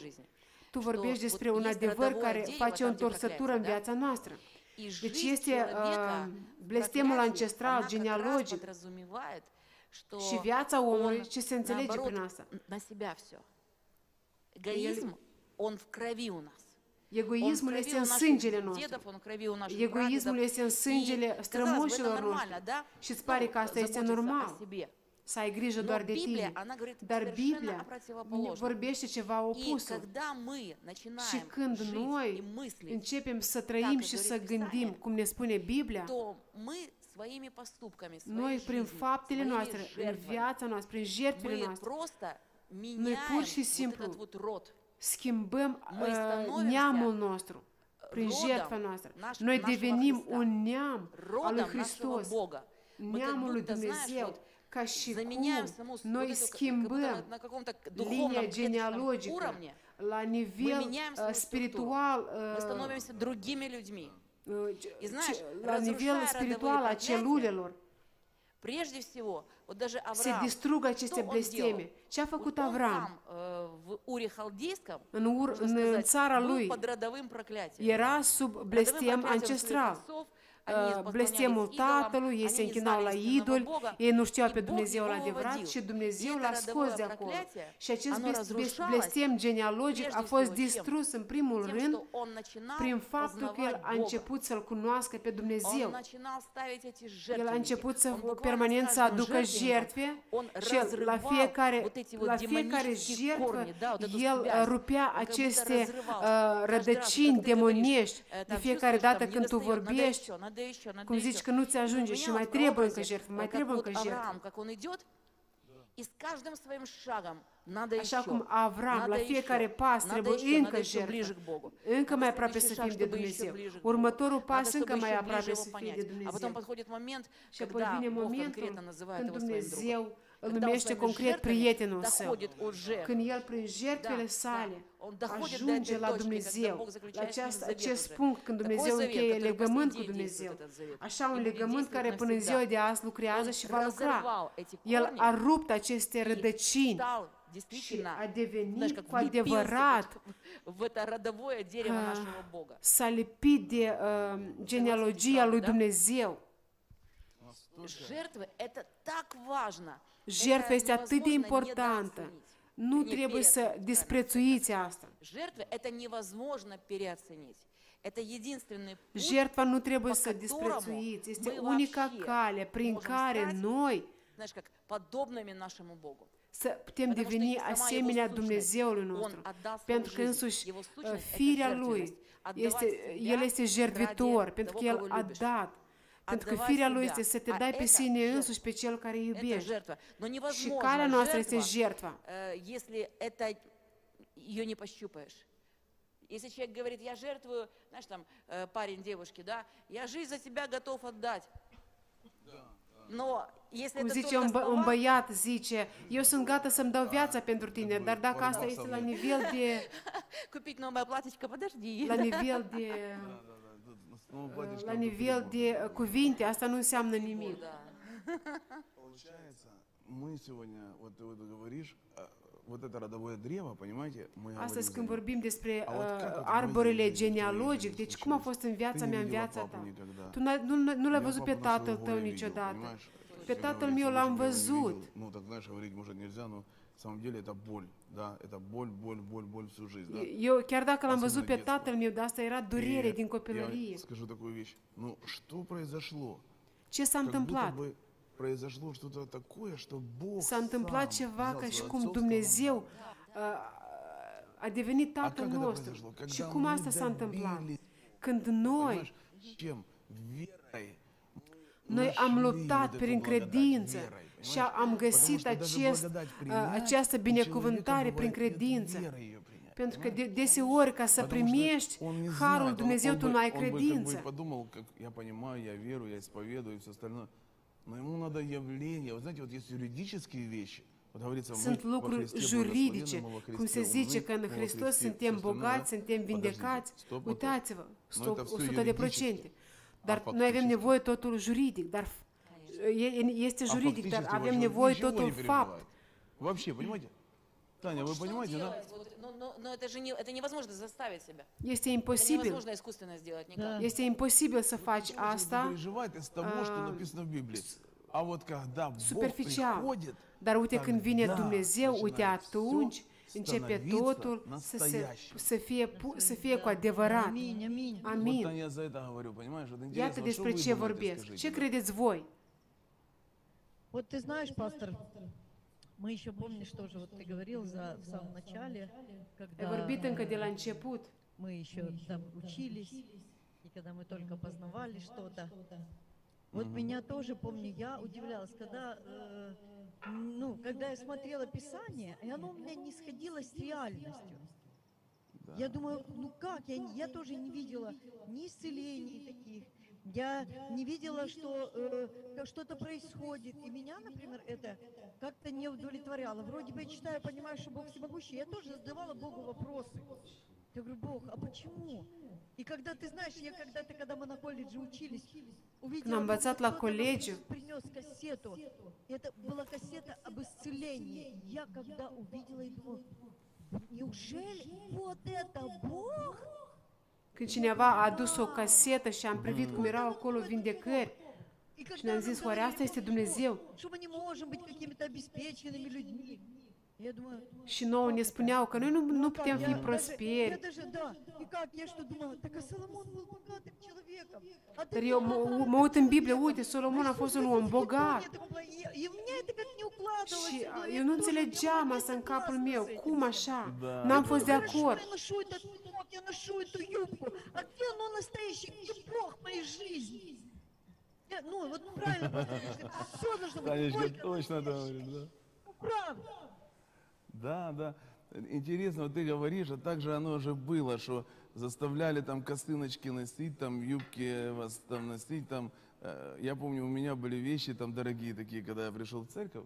Tu vorbești despre un adevăr care face o întorsătură în viața noastră. Deci este uh, blestemul ancestral, genealogic, și viața omului, ce se înțelege prin asta? El... Он в крови у нас. Egoismul este în sângele nostru. Egoismul este în sângele strămoșilor noștri. Și îți pare că asta este normal să ai grijă doar de tine. Dar Biblia vorbește ceva opusul. Și când noi începem să trăim și să gândim, cum ne spune Biblia, noi prin faptele noastre, în viața noastră, prin jertfele noastre, noi pur și simplu schimbăm Noi uh, neamul nostru prin rodom, jertfa noastră. Naș, Noi devenim Hristia. un neam rodom al lui Hristos, neamul lui Dumnezeu, ca și cum noi schimbăm linia genealogică la nivel spiritual, la nivel spiritual a celulelor. Прежде всего, se distrugă aceste blesteme. Ce a făcut Avram? În, ur, în țara lui era sub blestem ancestral blestemul tatălui, ei se închinau la idol, ei nu știau pe Dumnezeul adevărat și Dumnezeu l-a scos de acolo. Și acest blestem genealogic a fost distrus în primul rând prin faptul că el a început să-L cunoască pe Dumnezeu. El a început să permanent să aducă jertfe și la fiecare, la fiecare jertfă el rupea aceste uh, rădăcini demoniești de fiecare dată când tu vorbești, cum zici că nu ți ajunge și mai trebuie încă jertfă, mai trebuie încă jertfă. Așa cum Avram, la fiecare pas trebuie încă jertfă, încă mai aproape să fim de Dumnezeu. Următorul pas încă mai aproape să fim de Dumnezeu. Și apoi vine momentul când Dumnezeu îl numește concret prietenul său. Când el prin jertfele sale ajunge la Dumnezeu, la acest acest punct când Dumnezeu încheie legământ cu Dumnezeu, așa un legământ care până în ziua de azi lucrează și va lucra. El a rupt aceste rădăcini și a devenit cu adevărat s-a lipit de uh, genealogia lui Dumnezeu. Жертвы – это так важно – Jertfa este atât de importantă. Nu trebuie să disprețuiți asta. Jertfa nu trebuie să disprețuiți. Este unica cale prin care noi să putem deveni asemenea Dumnezeului nostru, pentru că însuși э, firea Lui, este, El este jertvitor, pentru că El a dat. Pentru că Отдавать firea lui себя. este să te А dai pe это sine жертва. însuși pe cel care îi Это iubești. жертва. Но Și невозможно calea noastră este жертва, jertva. э, если это ее не пощупаешь. Если человек говорит, я жертвую, знаешь, там, э, парень девушки, да, я жизнь за тебя готов отдать. Но если Cum это zice только un, bă, un слова, băiat, zice, eu sunt gata să-mi dau viața pentru tine, dar dacă asta este la nivel de, купить новое платьечко, подожди. la nivel de, la nivel de uh, cuvinte, asta nu înseamnă nimic. Da. Astăzi când vorbim despre uh, arborele genealogic, deci cum a fost în viața mea, în viața ta? Tu nu, nu l-ai văzut pe tatăl tău niciodată. Pe tatăl meu l-am văzut. Nu, dacă nu știu, видел. Ну, так знаешь, говорить, может, нельзя, но на самом деле это боль, да, это боль, боль, боль, боль всю жизнь, да. Eu, chiar dacă l-am Asta văzut nu pe e детство. tatăl meu, dar asta era durere И din Я copilărie. скажу такую вещь. Ну, что произошло? Ce s-a Как будто întâmplat? бы произошло что-то такое, что Бог S-a întâmplat сам ceva взял ca și свое cum отцовское Dumnezeu манdat. uh, a devenit А tatăl как это nostru. произошло? Когда Și cum мы asta s-a întâmplat? добились, Când noi, понимаешь, чем? Верой. noi Нашли am вот luptat эту prin благодать credință верой, și понимаешь? am Потому găsit что даже acest, благодать uh, принять, această у binecuvântare человека prin бывает нет credință. веры её принять, Pentru că понимаешь? de, deseori ca să Потому что primești он не harul знает, он- Dumnezeu, он tu бы- nu ai он бы как бы credință. подумал, как я понимаю, я верую, я исповедую и все остальное. Но ему надо явление. Вы знаете, вот есть юридические вещи. Вот говорится, мы Sunt во lucruri Христе juridice, благословенны, мы во cum se Христе zice умны, că în мы во Hristos Христе suntem всё bogați, остальное. suntem Подождите, vindecați. стоп, стоп. Uitați-vă, Nu, stop, это всё 100 de юридически. procente. Dar А noi avem фактически? nevoie totul juridic, dar e- este А juridic, dar фактически avem ваш nevoie ничего totul не fapt. переживает. Вообще, понимаете? Таня, вы Что понимаете, да? делать? Вот, но, но- но это же не, это невозможно заставить себя. Este Это imposibil. невозможно искусственно сделать никак. Este imposibil să faci Можете asta, переживать из того, что а, написано в Библии. А вот когда Бог superficial. приходит, Dar uite când vine Тогда Dumnezeu, uite начинает atunci всё începe становиться totul să, se, настоящим. să, fie, pu- să fie cu adevărat. Аминь, аминь. вот Amin. Таня, я за это говорю, понимаешь? Вот интересно, Iată вот что despre вы ce думаете, vorbesc. скажите, Ce да? credeți voi? Вот ты знаешь, пастор, мы еще помнишь тоже, вот ты говорил за, в самом начале, когда мы еще там учились, и когда мы только познавали что-то. Вот меня тоже, помню, я удивлялась, когда, э, ну, когда я смотрела Писание, и оно у меня не сходилось с реальностью. Я думаю, ну как, я, не- я тоже не видела ни исцелений. таких, я не видела, что э, что-то происходит. И меня, например, это как-то не удовлетворяло. Вроде бы я читаю, понимаю, что Бог всемогущий. Я тоже задавала Богу вопросы. Я говорю, Бог, а почему? И когда ты знаешь, я когда-то, когда мы на колледже учились, увидела, la кто-то colegiu, принес кассету. Это была кассета об исцелении. Я когда увидела и думала, неужели вот это Бог? Când cineva a adus o casetă și am privit cum erau acolo vindecări, și ne-am zis, oare asta este Dumnezeu? Și nouă ne spuneau că noi nu, nu putem fi prosperi. Dar eu mă, mă uit în Biblie, uite, Solomon a fost un om bogat. Și eu nu înțelegeam asta în capul meu. Cum așa? N-am fost de acord. Ну, вот правильно, все должно быть. Точно говорит, да. Правда. Да, да. Интересно, вот ты говоришь, а так же оно же было, что заставляли там косыночки носить, там юбки вас там носить, там. э, Я помню, у меня были вещи там дорогие такие, когда я пришел в церковь,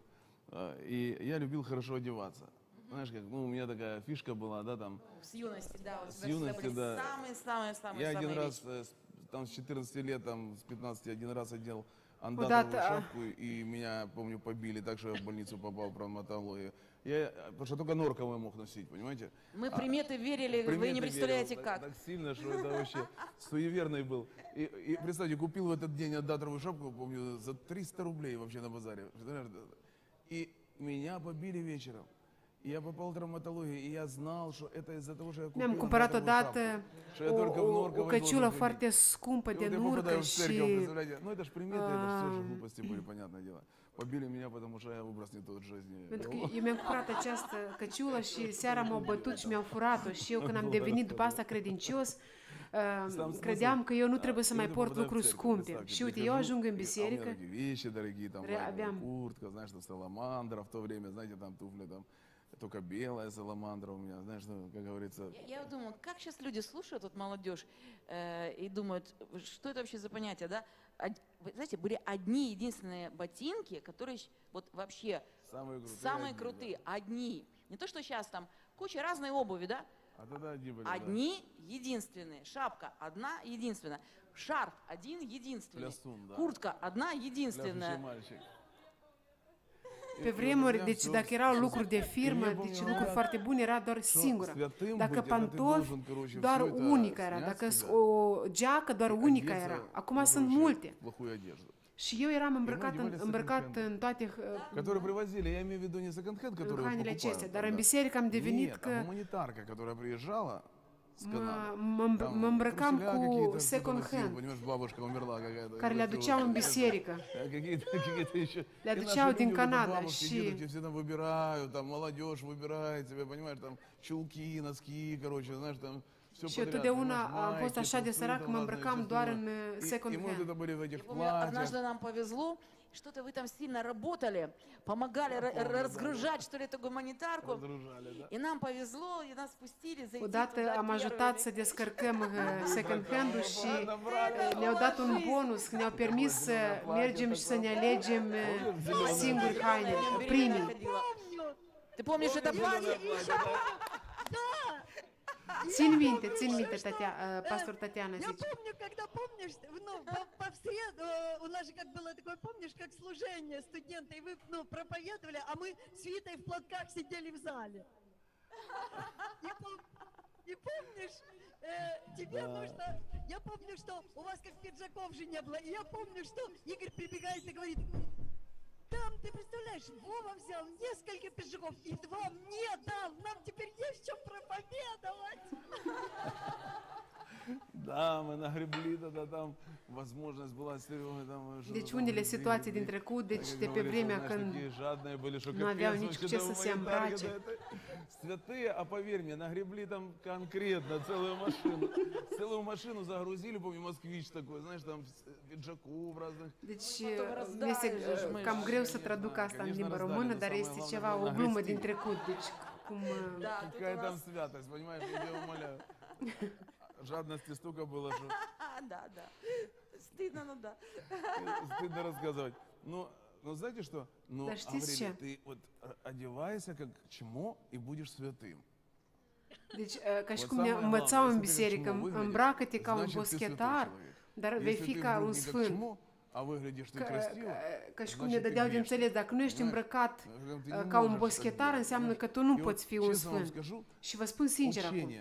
э, и я любил хорошо одеваться. Знаешь, как, ну, у меня такая фишка была, да, там. С юности, да, вот С всегда юности, были да. самые-самые-самые Я один раз, вещи. э, с- там с 14 лет, там с 15, один раз одел Куда-то, андатовую а. шапку, и меня, помню, побили так, что я в больницу попал в травматологию. Я, э, потому что только норковый мог носить, понимаете? Мы приметы верили, вы Приметы не верил представляете так, как. Так сильно, что это вообще суеверный был. И, и представьте, купил в этот день андатровую шапку, помню, за 300 рублей вообще на базаре. И меня побили вечером. Я попал в травматологию, и я знал, что это из-за того, что я купил Mi-am cumpărat odată шапку, что я o, только в o, căciulă foarte scumpă И de nurcă și ну это ж приметы, это все же ам, глупости были, понятное дело. Побили меня, потому что я образ не тот жизни. Pentru că eu mi-am curat această căciulă și seara m-au bătut și mi-au furat-o. Și eu când am devenit după asta credincios, uh, credeam că eu nu trebuie să mai port lucruri scumpe. Și uite, eu ajung în biserică, aveam- куртка, знаешь, там саламандра в то время, знаете, там туфли, там, только белая саламандра у меня, знаешь, ну, как говорится, Я, я думаю, как сейчас люди слушают, вот молодежь, э, и думают, что это вообще за понятие, да? Вы знаете, были одни единственные ботинки, которые вот вообще самые крутые. самые одни, крутые, одни. Не то, что сейчас там куча разной обуви, да? да. А тогда одни были, да. Одни единственные. Шапка одна единственная. Шарф один единственный. Плясун, да. Куртка одна Пляшущий единственная. мальчик. pe vremuri, deci dacă erau lucruri de firmă, deci lucruri foarte bune, era doar singura. Dacă pantofi, doar unica era. Dacă s- o geacă, doar unica era. Acum sunt multe. Плохую одежду. Și eu eram îmbrăcat în, devine îmbrăcat second-hand. în toate uh, Которые привозили, я имею в виду не секонд-хенд, который în вот hainele покупают acestea. Dar там, în да. biserică am devenit Нет, а că гуманитарка, которая приезжала с mă, Канады. mă, îmb- Там mă îmbrăcam труселя cu какие-то, кто-то second носил, hand, Понимаешь, бабушка умерла какая-то. care le носила aduceau în какие-то, biserică. э, Какие-то, какие-то еще. Le И наши aduceau din люди, вот Canada бабушки, și- дедушки, все там выбирают, там молодежь выбирает себе, понимаешь, там чулки, носки, короче, знаешь, там все Și eu подряд, totdeauna понимаешь, am fost майки, așa de трусы sărac, там că mă разные, îmbrăcam всё doar остальное. în uh, И- second И мы вот hand. это были в этих Я помню, однажды платьях. нам повезло, что-то вы там сильно работали, помогали помню, да. разгружать, что ли, эту гуманитарку. Разгружали, да. И нам повезло, и нас пустили зайти Odată туда descărcăm uh, second hand-ul și ne-au dat un bonus, ne-au permis să mergem și să ne alegem singuri haine, primii. Ты помнишь это платье? Țin minte, țin minte, Tatea, uh, pastor Tatiana Я помню, когда, помнишь, ну, по, по в среду, э, у нас же как было такое, помнишь, как служение студенты, и вы, ну, проповедовали, а мы с Витой в платках сидели в зале. И, пом- и помнишь, э, тебе нужно, я помню, что у вас как пиджаков же не было, и я помню, что Игорь прибегает и говорит, там, ты представляешь, Вова взял несколько пиджаков и два мне дал, нам теперь есть чем проповедовать. Да, мы нагребли тогда там, возможность была с Серегой там. что-то Deci там unele возили, situații и, dintre cud, deci как de pe говорится, vremea знаешь, când такие жадные были, что nu aveau капец, nici вообще, ce да, să se гуманитарки, îmbrace. да, это Святые, а поверь мне, нагребли там конкретно целую машину. Целую машину загрузили, помню, москвич такой, знаешь, там с- пиджаков разных. Deci Потом uh, раздали mi-este же ж мы cam ж. greu să traduc asta în Конечно, limba раздали, română, но dar самое este главное ceva, было o glumă нагрести. din trecut. Deci cum... uh, Да, тут у Какая там нас... святость, понимаешь, я тебя умоляю. жадности столько было, что... Да, да. Стыдно, ну да. Стыдно рассказывать. Но, но знаете что? Ну, Аврелия, ты вот одевайся как чмо и будешь святым. Deci, ca și cum ne învățau în biserică, în îmbracă-te ca un boschetar, dar vei fi ca un sfânt. Că, ca și cum ne dădeau de înțeles, dacă nu ești îmbrăcat ca un boschetar, înseamnă că tu nu poți fi un sfânt. Și vă spun sincer acum,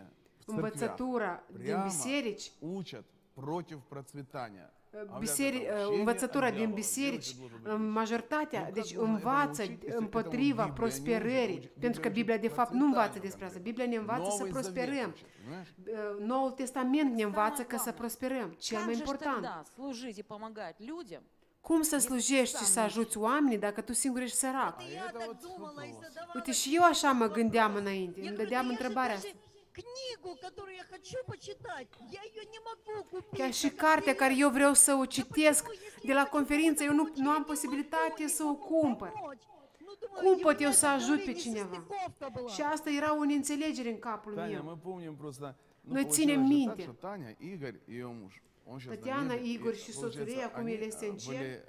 învățătura din прямо biserici учат против процветания. Говорят, biseri, это учение învățătura от din дьявола. biserici, Девочек должен быть majoritatea, Nu deci că nu învață ne-am ucit, este împotriva că Biblia ne prosperării, ucit, pentru că Biblia Biblia de ucit fapt nu învață процветание despre asta. concret. Biblia ne învață să Новый Завет prosperăm. учит, понимаешь? Uh, Noul Testament ne învață că să prosperăm, cel Как mai же ж important. тогда служить и помогать людям, Cum să slujești și să sami ajuți oamenii dacă tu singur ești sărac? Это А я это так вот думала и вопрос. задавала Uite, și eu așa mă вопрос. gândeam înainte, Я îmi говорю, dădeam «Да я же întrebarea даже asta. книгу, которую я хочу почитать, я ее не могу купить. Chiar și на cartea care eu vreau să o Да citesc почему, если de я la хочу conferință, eu nu, какое-то nu am учение, posibilitate не să o могу cumpăr. помочь. Ну, думаю, Cum и pot у eu меня să в ajut голове pe cineva? несостыковка была. Și asta era o neînțelegere în capul Таня, meu. мы помним просто... Ну, Noi получилось ținem же так, minte. что Таня, Игорь и ее муж. Он сейчас Татьяна, Игорь și soțul ei, acum el este în cer,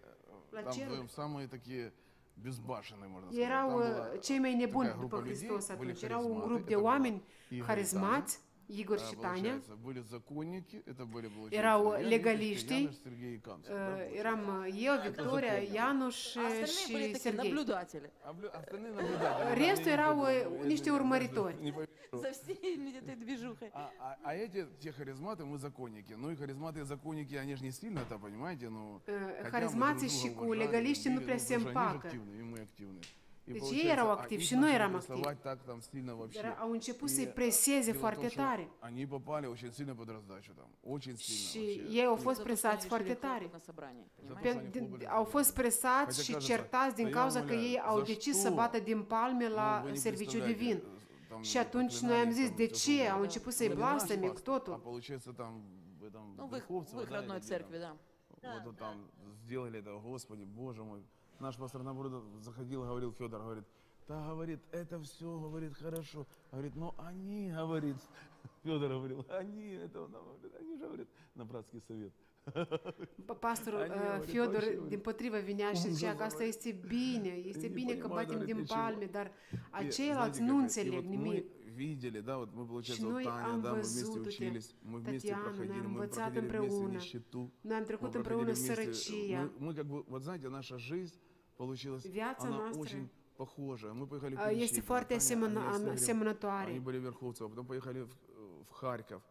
были la там ceruri. вдвоем самые такие безбашенные, можно сказать. Erau Там uh, была cei mai nebuni такая după группа людей, Hristos были atunci. Erau un харизматы, grup de это была oameni Игорь Егор а, Читаня. Были законники, это были получается. Erau legaliștii, eram eu, Victoria, Ianuș și Serghei. наблюдатели. Restul erau niște urmăritori. За всей этой движухой. А, а, а, эти, те харизматы, мы законники. Ну и харизматы и законники, они же не сильно это понимаете, но. Харизматы щеку cu ну nu всем пака. Они активны, и мы активны. И Deci получается, ei erau а activi их și noi начали eram activi. прессовать так там сильно вообще. Dar au început И să-i preseze дело в том, foarte что tare. Они попали очень sильно под раздачу там. Очень сильно Și вообще. ei au За fost то, что presați они foarte решили tare. хлопать на собрании, За то, понимаете? что они Pe- хлопали au по fost голове. presați Хотя și кажется, certați din да я cauza că умоляю, ei au за decis что? să bată din palme la Ну, вы не serviciu представляете, divin. э, там Și atunci проклинали noi am их zis, там de всё, что ce? угодно. Au Да. început Ну, să-i не наш blasteme cu паспорт, totul. А получается там, в этом, Ну, в их, Верховцево, в их да, родной или где церкви, там? да. вот, вот там сделали это, господи, боже мой. наш пастор наоборот заходил, говорил Федор, говорит, да, говорит, это все, говорит, хорошо. Говорит, но они, говорит, Федор говорил, они, это он говорит, они же, говорит, на братский совет. Пастор Федор Димпотрива виняше, че акаста este bine, este bine că batem din а dar aceilalți nu înțeleg Мы Видели, да, вот мы, получается, вот Таня, да, мы вместе учились, мы вместе проходили, мы проходили вместе нищету, мы проходили вместе, мы как бы, вот знаете, наша жизнь, получилась, Viața она noastră очень похожая. Мы поехали в uh, este Перещепино, foarte Таня, asemănă- asemănătoare. Они были в Верховцево, потом поехали в, в Харьков.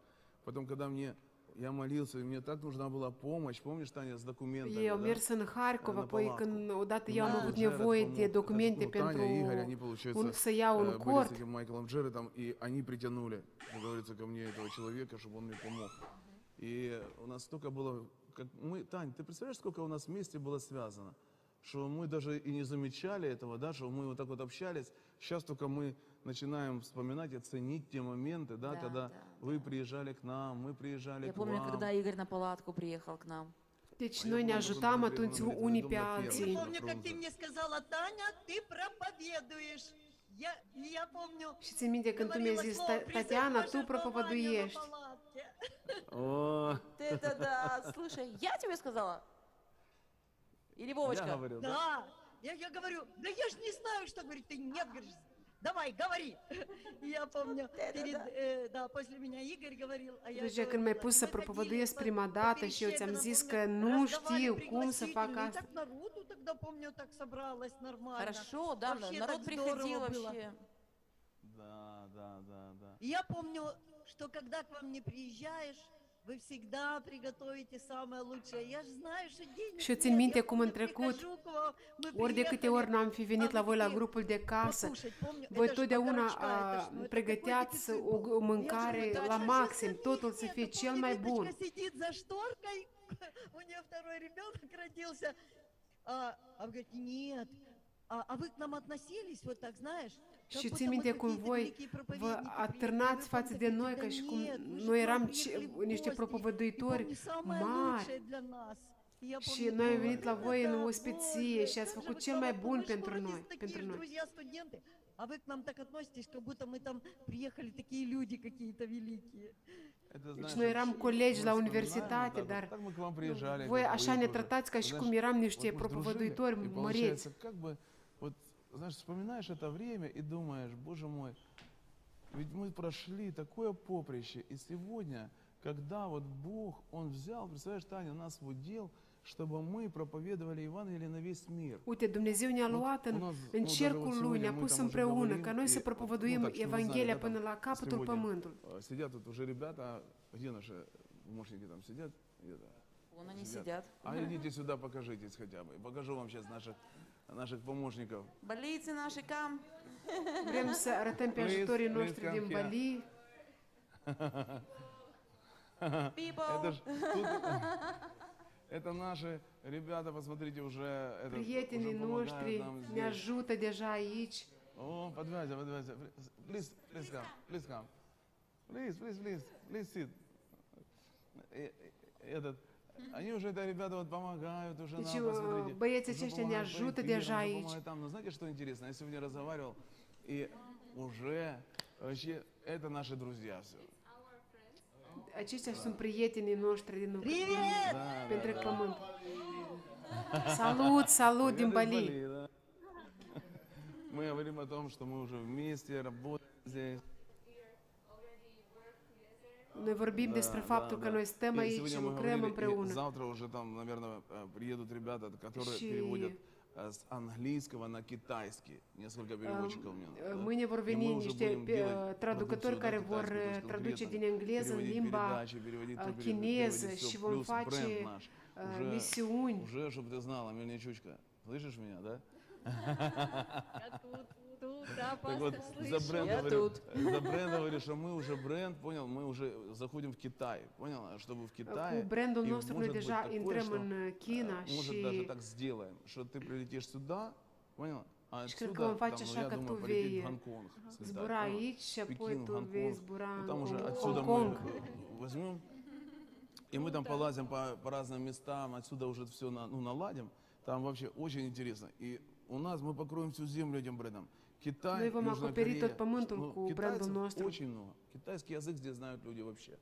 Потом, когда мне, я молился, и мне так нужна была помощь, помнишь, Таня, с документами, Ei au да? mers în La apoi când odată eu am avut nevoie de documente pentru Таня и Игорь, они, получается, un, să iau un э, были с cort. этим Майклом Джередом, и они притянули, как говорится, ко мне этого человека, чтобы он мне помог. И у нас столько было, как мы, Тань, ты представляешь, сколько у нас вместе было связано? Что мы даже и не замечали этого, да, что мы вот так вот общались. Сейчас только мы начинаем вспоминать и ценить те моменты, да, Да, когда да, вы приезжали к нам, мы приезжали Я к помню, вам. когда Игорь на палатку приехал к нам. M-am atunci întâlnit unii cu pe domnul Я помню, как ты мне сказала, Таня, ты проповедуешь. Я, я помню, Și țin minte când tu mi-ai говорила zis, слово "Ta- Tatiana, tu «Призыв пожертвования проповăduiești. на палатке». О, Ты это да, слушай, я тебе сказала? Или Вовочка? Я говорю, да. да. Я, я говорю, да я же не знаю, что говорить. Ты не говоришь, давай, говори. Я помню, перед, е, да, э, після мене Ігор говорив, а я Дуже Кельмайпуса проповедує спрямадати, що там зіска нуж, тів, кумса, ну, пока. Так народу тогда, помню, так собралось нормально. Хорошо, да, вообще народ приходил вообще. Да, да, да, да. Я помню, что когда к вам не приезжаешь, Ви всегда приготовите самое лучшее. Я ж знаю, що день Și țin minte cum în trecut, ori de câte ori n-am fi venit la voi la grupul de casă, voi totdeauna pregăteați o mâncare la maxim, totul să fie cel mai bun. У нее второй ребенок родился. А, а говорит, нет. А, а вы к нам относились вот так, знаешь? Как Și будто țin мы minte cum какие-то voi великие vă проповедники atârnați приехали, față вы de помните, noi да ca și cum нет, мы же noi к вам eram приехали ce- в niște гости. И propovăduitori помню, самое mari. лучшее для нас. И я Și помню, noi am «Ой, venit la да, voi în да, ospiție Боже, și ați как же făcut вы cel к mai нам bun относитесь, pentru вроде noi, такие pentru ж noi. друзья студенты, а вы к нам так относитесь, как будто мы там приехали такие люди какие-то великие. Это, Deci знаешь, noi вот eram мы colegi la вспоминаем, universitate, да, вот dar так мы к вам приезжали, voi как așa вы ne тоже. tratați ca și Знаешь, cum eram вот niște мы сдружили, propovăduitori и măreți. Знаешь, вспоминаешь это время и думаешь, боже мой, ведь мы прошли такое поприще, и сегодня, когда вот Бог, Он взял, представляешь, Таня, нас в удел, чтобы мы проповедовали Евангелие на весь мир. Uite, Dumnezeu ne-a Вот luat у în, în ну, даже cercul Lui, ne-a pus împreună ca noi să propovăduim ну, Evanghelia да, până la capătul pământului. э, Сидят тут уже ребята, где наши помощники там сидят? Где-то. Вон они сидят. А идите сюда, покажитесь хотя бы. Покажу вам сейчас наших, наших помощников. Больницы наши кам. Vrem să arătăm pe Please, ajutătorii please noștri come din here. Bali. Это People. ж тут, это наши ребята, посмотрите, уже, это, noștri нам ne здесь. ajută deja aici. О, подвязя, подвязя. Please, please come, please come. Please, please, please, please sit. Э, э, Этот, они уже, это ребята, вот помогают уже нам, посмотрите. deja уже aici. помогают там. Но знаете, что интересно? Я сегодня разговаривал, и уже, вообще, это наши друзья все. Aceștia sunt prietenii noștri din, Привет! Да, pe întreg да, да. pământ. Salut, salut din Bali. Бали, да. Мы говорим о том, что мы уже вместе работаем здесь. Noi vorbim da, despre faptul da, că da. noi stăm aici și lucrăm împreună. Завтра уже там, наверное, приедут ребята, которые переводят с английского на китайский. Несколько переводчиков мне. Mâine vor veni niște uh, traducători care vor uh, traduce din engleză în limba uh, chineză și vom face misiuni. Уже, чтобы ты знала, мельничучка. Слышишь меня, да? Откуда? тут, да, паста, вот, слышу. За бренд, говорю. За бренд говорю, что мы уже бренд, понял, мы уже заходим в Китай, понял, а чтобы в Китае. У бренду Ностром Ледежа Интремен Кина. Может, э, э, даже так сделаем, что ты прилетишь сюда, понял, а отсюда, Шкілька фача шака тувеї. Гонконг. Збира іч, пой тувеї, збира Гонконг. Ну, там уже отсюда мы возьмем, и мы ну там полазим по, по разным местам, отсюда уже все на, ну, наладим. Там вообще очень интересно. И у нас мы покроем всю землю этим брендом. Китай, Noi vom Южная acoperi Корея. tot pământul Ну, cu brandul nostru. очень много. Китайский язык здесь знают люди вообще.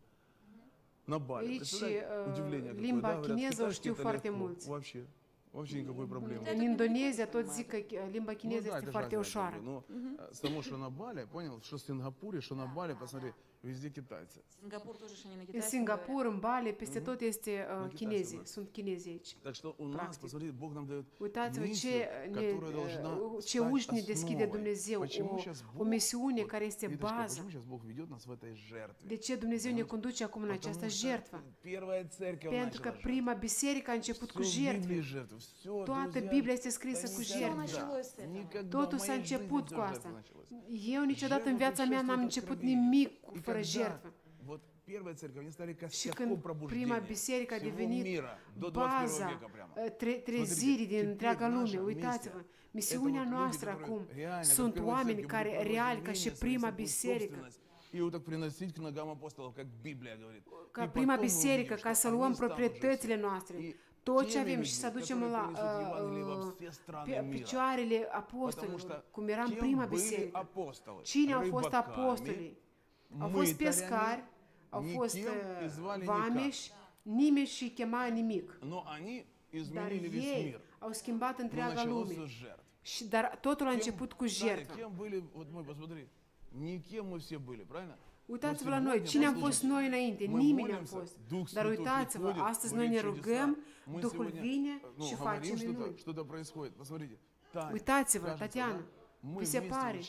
На Бали. Aici, Представляете, uh, удивление какое, limba да, говорят, chineză o китайский știu это foarte легко. mulți. Вообще. Вообще никакой проблемы. În Indonezia toți zic că limba chineză Ну да, este это foarte ușoară. Но э, с того, что на Бали, понял, что в Сингапуре, что на Бали, посмотри, везде китайцы. Сингапур тоже же они на În китайском Singapur, în Bali, peste tot este uh, kitaisem chinezii, vorbe. sunt chinezii aici. Так что у нас, Практик. посмотрите, Бог нам дает Uitați-vă миссию, ce, ne, которая должна uh, ce стать uși ne deschide основой. Dumnezeu, Почему o, сейчас o Бог, misiune вот, care este Виточка, bază. почему сейчас Бог ведет нас в этой жертве? De ce Dumnezeu ne conduce acum în această Потому что jertfă? первая церковь Pentru că начала prima biserică a început cu Все в jertfe. Библии жертвы. Все, Toată друзья, Biblia este scrisă cu никогда, jertfe. началось с этого. никогда в Totul s-a моей început жизни cu всё asta. жертва началась. Eu niciodată în Жертва viața mea n-am предшествует început откровению. nimic И fără когда jertfă. Вот первая церковь, они стали Și костяком când prima пробуждения biserică a всего devenit мира до 21 baza века прямо. uh, tre- trezirii din tepeți întreaga lume, nașa uitați-vă, misia. misiunea Это вот люди, noastră которые acum реально, как sunt первая oameni церковь, care будут real ca și возложения, prima своей biserică, собственность, И его так приносить к ногам апостолов, как Библия говорит. ca И prima потом мы biserică, увидим, ca что să они luăm станут уже proprietățile все. noastre, И tot ce теми avem și людьми, să aducem которые la принесут Евангелие во uh, все страны pe мира. picioarele Потому apostolilor, что cum era în кем prima были biserică. апостолы? Cine au fost Рыбаками, apostolii? Au fost pescari, au fost uh, vameși, nimeni și chema nimic. Dar ei au schimbat întreaga lume. Și, dar totul a început cu jertfă. Uitați-vă la noi, cine am fost noi înainte? Nimeni am fost. Dar uitați-vă, astăzi noi ne rugăm, Duhul vine și face minuni. Uitați-vă, Tatiana, Pe separe.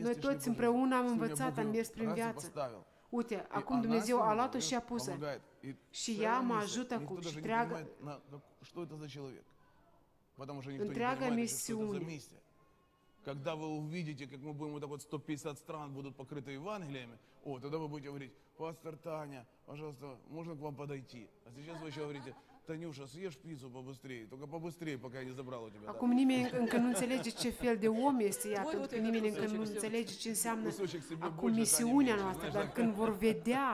Noi toți împreună am învățat, am mers prin viață. Uite, acum Dumnezeu a luat-o și a pus-o. Și ea mă ajută cu întreaga... Întreaga misiune. Когда вы увидите, как мы будем вот так вот 150 стран будут покрыты Евангелиями, о, тогда вы будете говорить, пастор Таня, пожалуйста, можно к вам подойти? А сейчас вы еще говорите, Танюша, съешь пиццу побыстрее, только побыстрее, пока я не забрал у тебя. да?» Acum nimeni încă nu înțelege ce fel de om este ea, Voi pentru uite că că nimeni încă cusочек nu всё. înțelege ce înseamnă Кусочек себе acum больше, misiunea Таня, noastră, меньше, dar знаешь, când vor vedea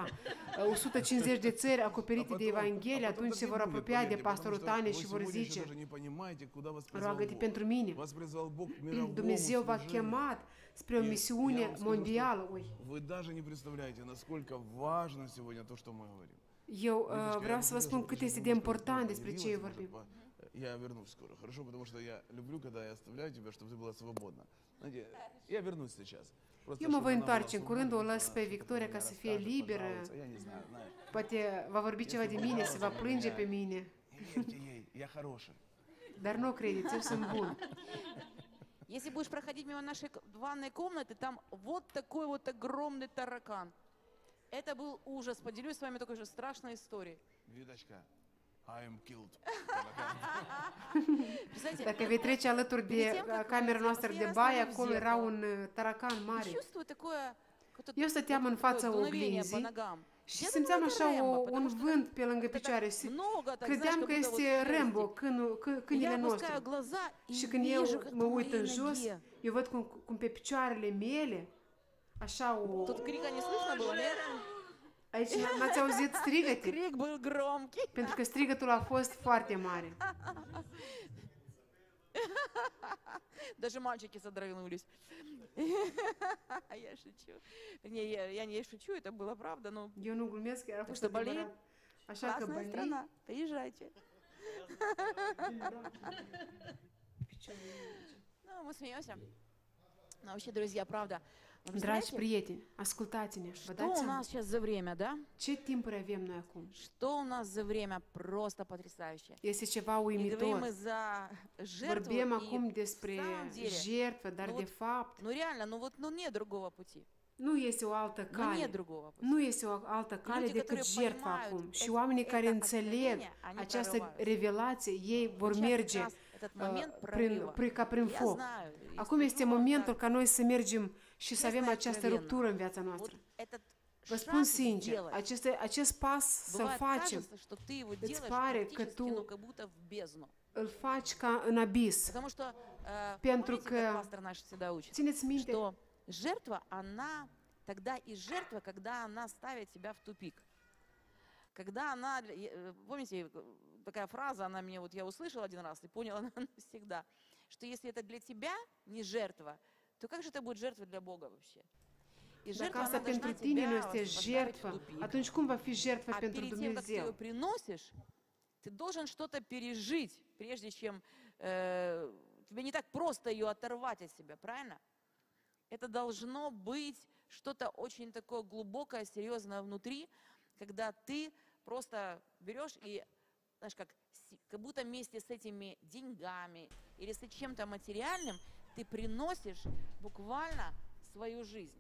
uh, 150 de țări acoperite de А потом- Evanghelie, а потом atunci так se и vor будет, apropia de поверьте, pastorul потому что Tane вы și vor сегодня еще zice, даже не понимаете, куда вас призвал roagă-te Бог. pentru mine. Вас призвал Бог к мировому Dumnezeu v-a служению. chemat spre o И я misiune вам скажу, mondială. Ui, что Вы даже не представляете, насколько важно сегодня то, что мы говорим. Eu uh, я vreau să vă spun cât este de important despre ce поделилась, vorbim. Я вернусь скоро, хорошо? Потому что я люблю, когда я оставляю тебя, чтобы ты была свободна. Я вернусь сейчас. Просто, Eu mă чтобы voi она была întoarce în curând, o свободна, las pe что-то Victoria мне ca să fie расскажет, liberă. пожалуйста, Я не знаю, знаешь. Poate va vorbi ceva de mine, se va plânge pe mine. Не верьте ей, я хороший. Dar nu o credeți, eu sunt bun. Если будешь проходить мимо нашей ванной комнаты, там вот такой вот огромный таракан. Это был ужас. Поделюсь с вами такой же страшной историей. Видочка, I am killed. Dacă vei trece alături de camera noastră de baie, acolo era un taracan mare. Eu stăteam în fața oglinzii și simțeam așa o, un vânt pe lângă picioare. Credeam că este Rambo, cân, câinele nostru. Și când eu mă uit în jos, eu văd cum, cum pe picioarele mele așa o... Тут крика не слышно было, нет? Aici n-ați auzit strigăte? Крик был громкий. Pentru că strigătul a fost foarte mare. Даже мальчики содрогнулись. Я шучу. Не, я, я не шучу, это было правда, но Eu nu glumesc, a fost adevărat. Așa că страна. Приезжайте. Ну, мы смеемся. Но вообще, друзья, правда. Вы Dragi представляете, prieteni, ascultați-ne, vă что dați у seama нас сейчас за время, да? ce timpuri avem noi acum. Что у нас за время просто потрясающее. Este ceva И говорим uimitor. мы за жертву. Vorbim и acum despre самом деле, jertfă, dar nu de văd- fapt Ну реально, ну вот, ну нет другого пути. nu este o altă Ну нет cale. другого pути. Nu este o altă cale Люди, decât которые jertfa понимают acum. Și это- oamenii care это înțeleg откровение, они această прорываются. revelație, ei vor Сейчас merge как раз это этот uh, момент prin, прорыва. prin, ca prin Я foc. знаю. и Acum скажу este вам momentul так, ca noi să mergem și să avem această ruptură în viața noastră. Vă spun sincer, aceste, acest pas Бывает, facem, Îți pare că tu îl faci ca în abis. Э, Pentru că- Țineți minte, жертва, она тогда и жертва, когда она ставит тебя в тупик. Когда она, э, помните, такая фраза, она мне, вот я услышала один раз и поняла навсегда, что если это для тебя не жертва, то как же это будет жертва для Бога вообще? И dacă asta pentru tine nu este jertfă, atunci cum va fi jertfă А pentru Dumnezeu? ты должен что-то пережить, прежде чем э, тебе не так просто ее оторвать от себя, правильно? Это должно быть что-то очень такое глубокое, серьезное внутри, когда ты просто берешь и, знаешь, как, как будто вместе с этими деньгами или с чем-то материальным ты приносишь буквально свою жизнь.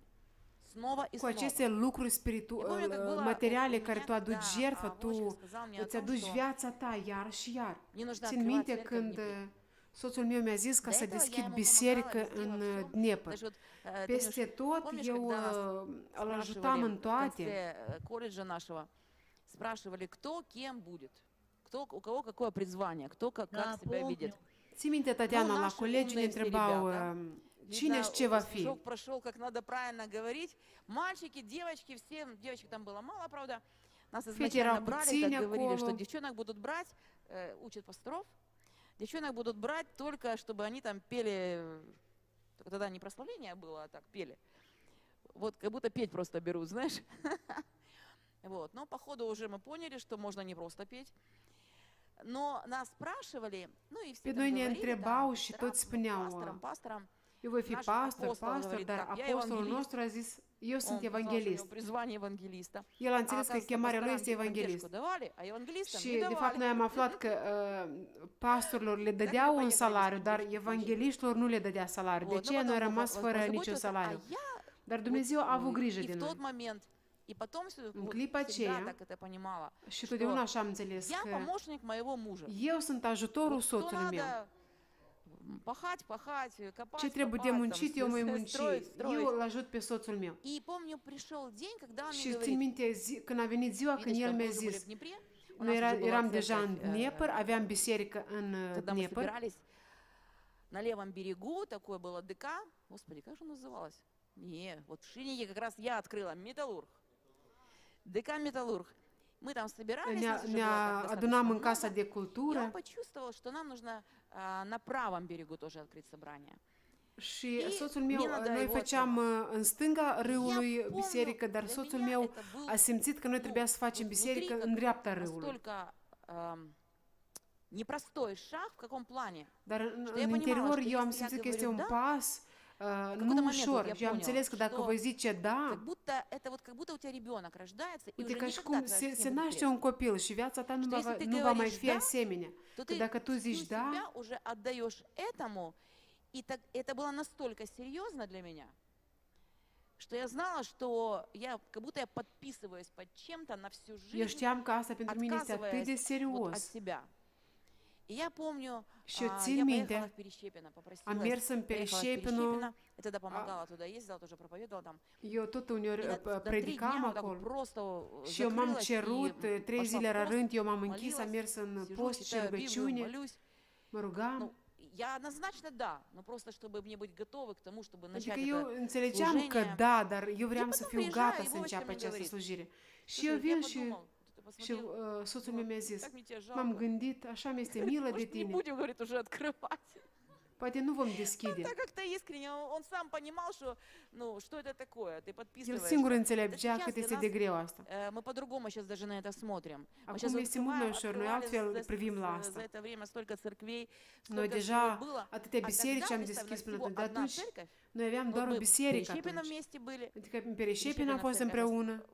Снова і Cu aceste lucruri spiritu- materiale care tu aduci jertfă, tu îți aduci viața ta iar și iar. Țin minte când soțul meu mi-a zis ca să deschid biserică în Dnepr. Peste tot eu îl ajutam în toate. Спрашивали, кто кем будет, кто, у кого какое призвание, кто как, как себя видит. Ții minte, Tatiana, la colegi ne întrebau cine și ce va fi. стишок прошел, как надо правильно говорить. Мальчики, девочки, все, девочек там было мало, правда. Нас изначально брали, так говорили, что девчонок будут брать, э, учат пасторов, девчонок будут брать только, чтобы они там пели, тогда не прославление было, а так пели. Вот как будто петь просто берут, знаешь. Вот. Но по ходу уже мы поняли, что можно не просто петь. Pe noi ne întrebau și toți spuneau, eu voi fi pastor, pastor, dar apostolul nostru a zis, eu sunt evanghelist. El a înțeles că chemarea lui este evanghelist. Și, de fapt, noi am aflat că uh, pastorilor le dădeau un salariu, dar evangheliștilor nu le dădea salariu. De ce noi am rămas fără niciun salariu? Dar Dumnezeu a avut grijă de noi. И потом clipa всегда так это понимала. și înțeles Я помощник моего мужа. eu sunt ajutorul что soțului meu. пахать, пахать, копать, Ce trebuie de muncit, eu voi строить, munci. строить. Eu îl ajut pe soțul meu. И помню, пришел день, когда он Și țin minte zi, când a venit ziua când el mi-a zis, noi era, eram deja în Dnepr, aveam biserică în собирались на левом берегу, такое было ДК, господи, как же называлось? Не, вот в Шинике как раз я открыла, Металлург. ДК Металлург. Мы там собирались, ne, нас уже ne было так достаточно adunam în много. casa de И cultură он почувствовал, что нам нужно а, на правом берегу тоже открыть собрание. și И soțul meu, мне надо noi его făceam în stânga râului помню, biserică, dar для soțul меня meu это был, a simțit că noi trebuia să facem вот внутри biserică как în dreapta râului. Настолько непростой шаг, в каком плане? Dar în, Что я interior eu am я simțit că este говорю un «да», pas ну, Мушор, я вам момент когда кого поняла, да, как будто это вот как будто у тебя ребенок рождается, и ты никогда твоя семя не будет он купил, живятся там Если ты говоришь «да», то ты всю себя уже отдаешь этому, и так, это было настолько серьезно для меня, что я знала, что я как будто я подписываюсь под чем-то на всю жизнь, отказываясь вот от себя. Я помню, Що ці а, я поїхала. А мерсом Перещепино. Я допомагала туди, їздила, теж проповідувала там. Йо тут у нього предикам акол. Що мам черут, три зіля раринт, йо мам інкіса, мерсом пост, чергачуні. Mă rugam. Ну, я однозначно да, но просто чтобы мне быть готовы к тому, чтобы начать adică eu înțelegeam că da, dar eu vreau să fiu gata să înceapă această slujire. Și uh, soțul meu mi-a zis, m-am gândit, așa mi-este milă de tine. Poate nu vom deschide. El singur înțelegea cât este de greu asta. Acum este mult mai ușor, noi altfel privim la asta. Noi deja atâtea biserici am deschis până atunci, dar atunci noi aveam doar o biserică atunci. Adică Pereșepin a fost împreună.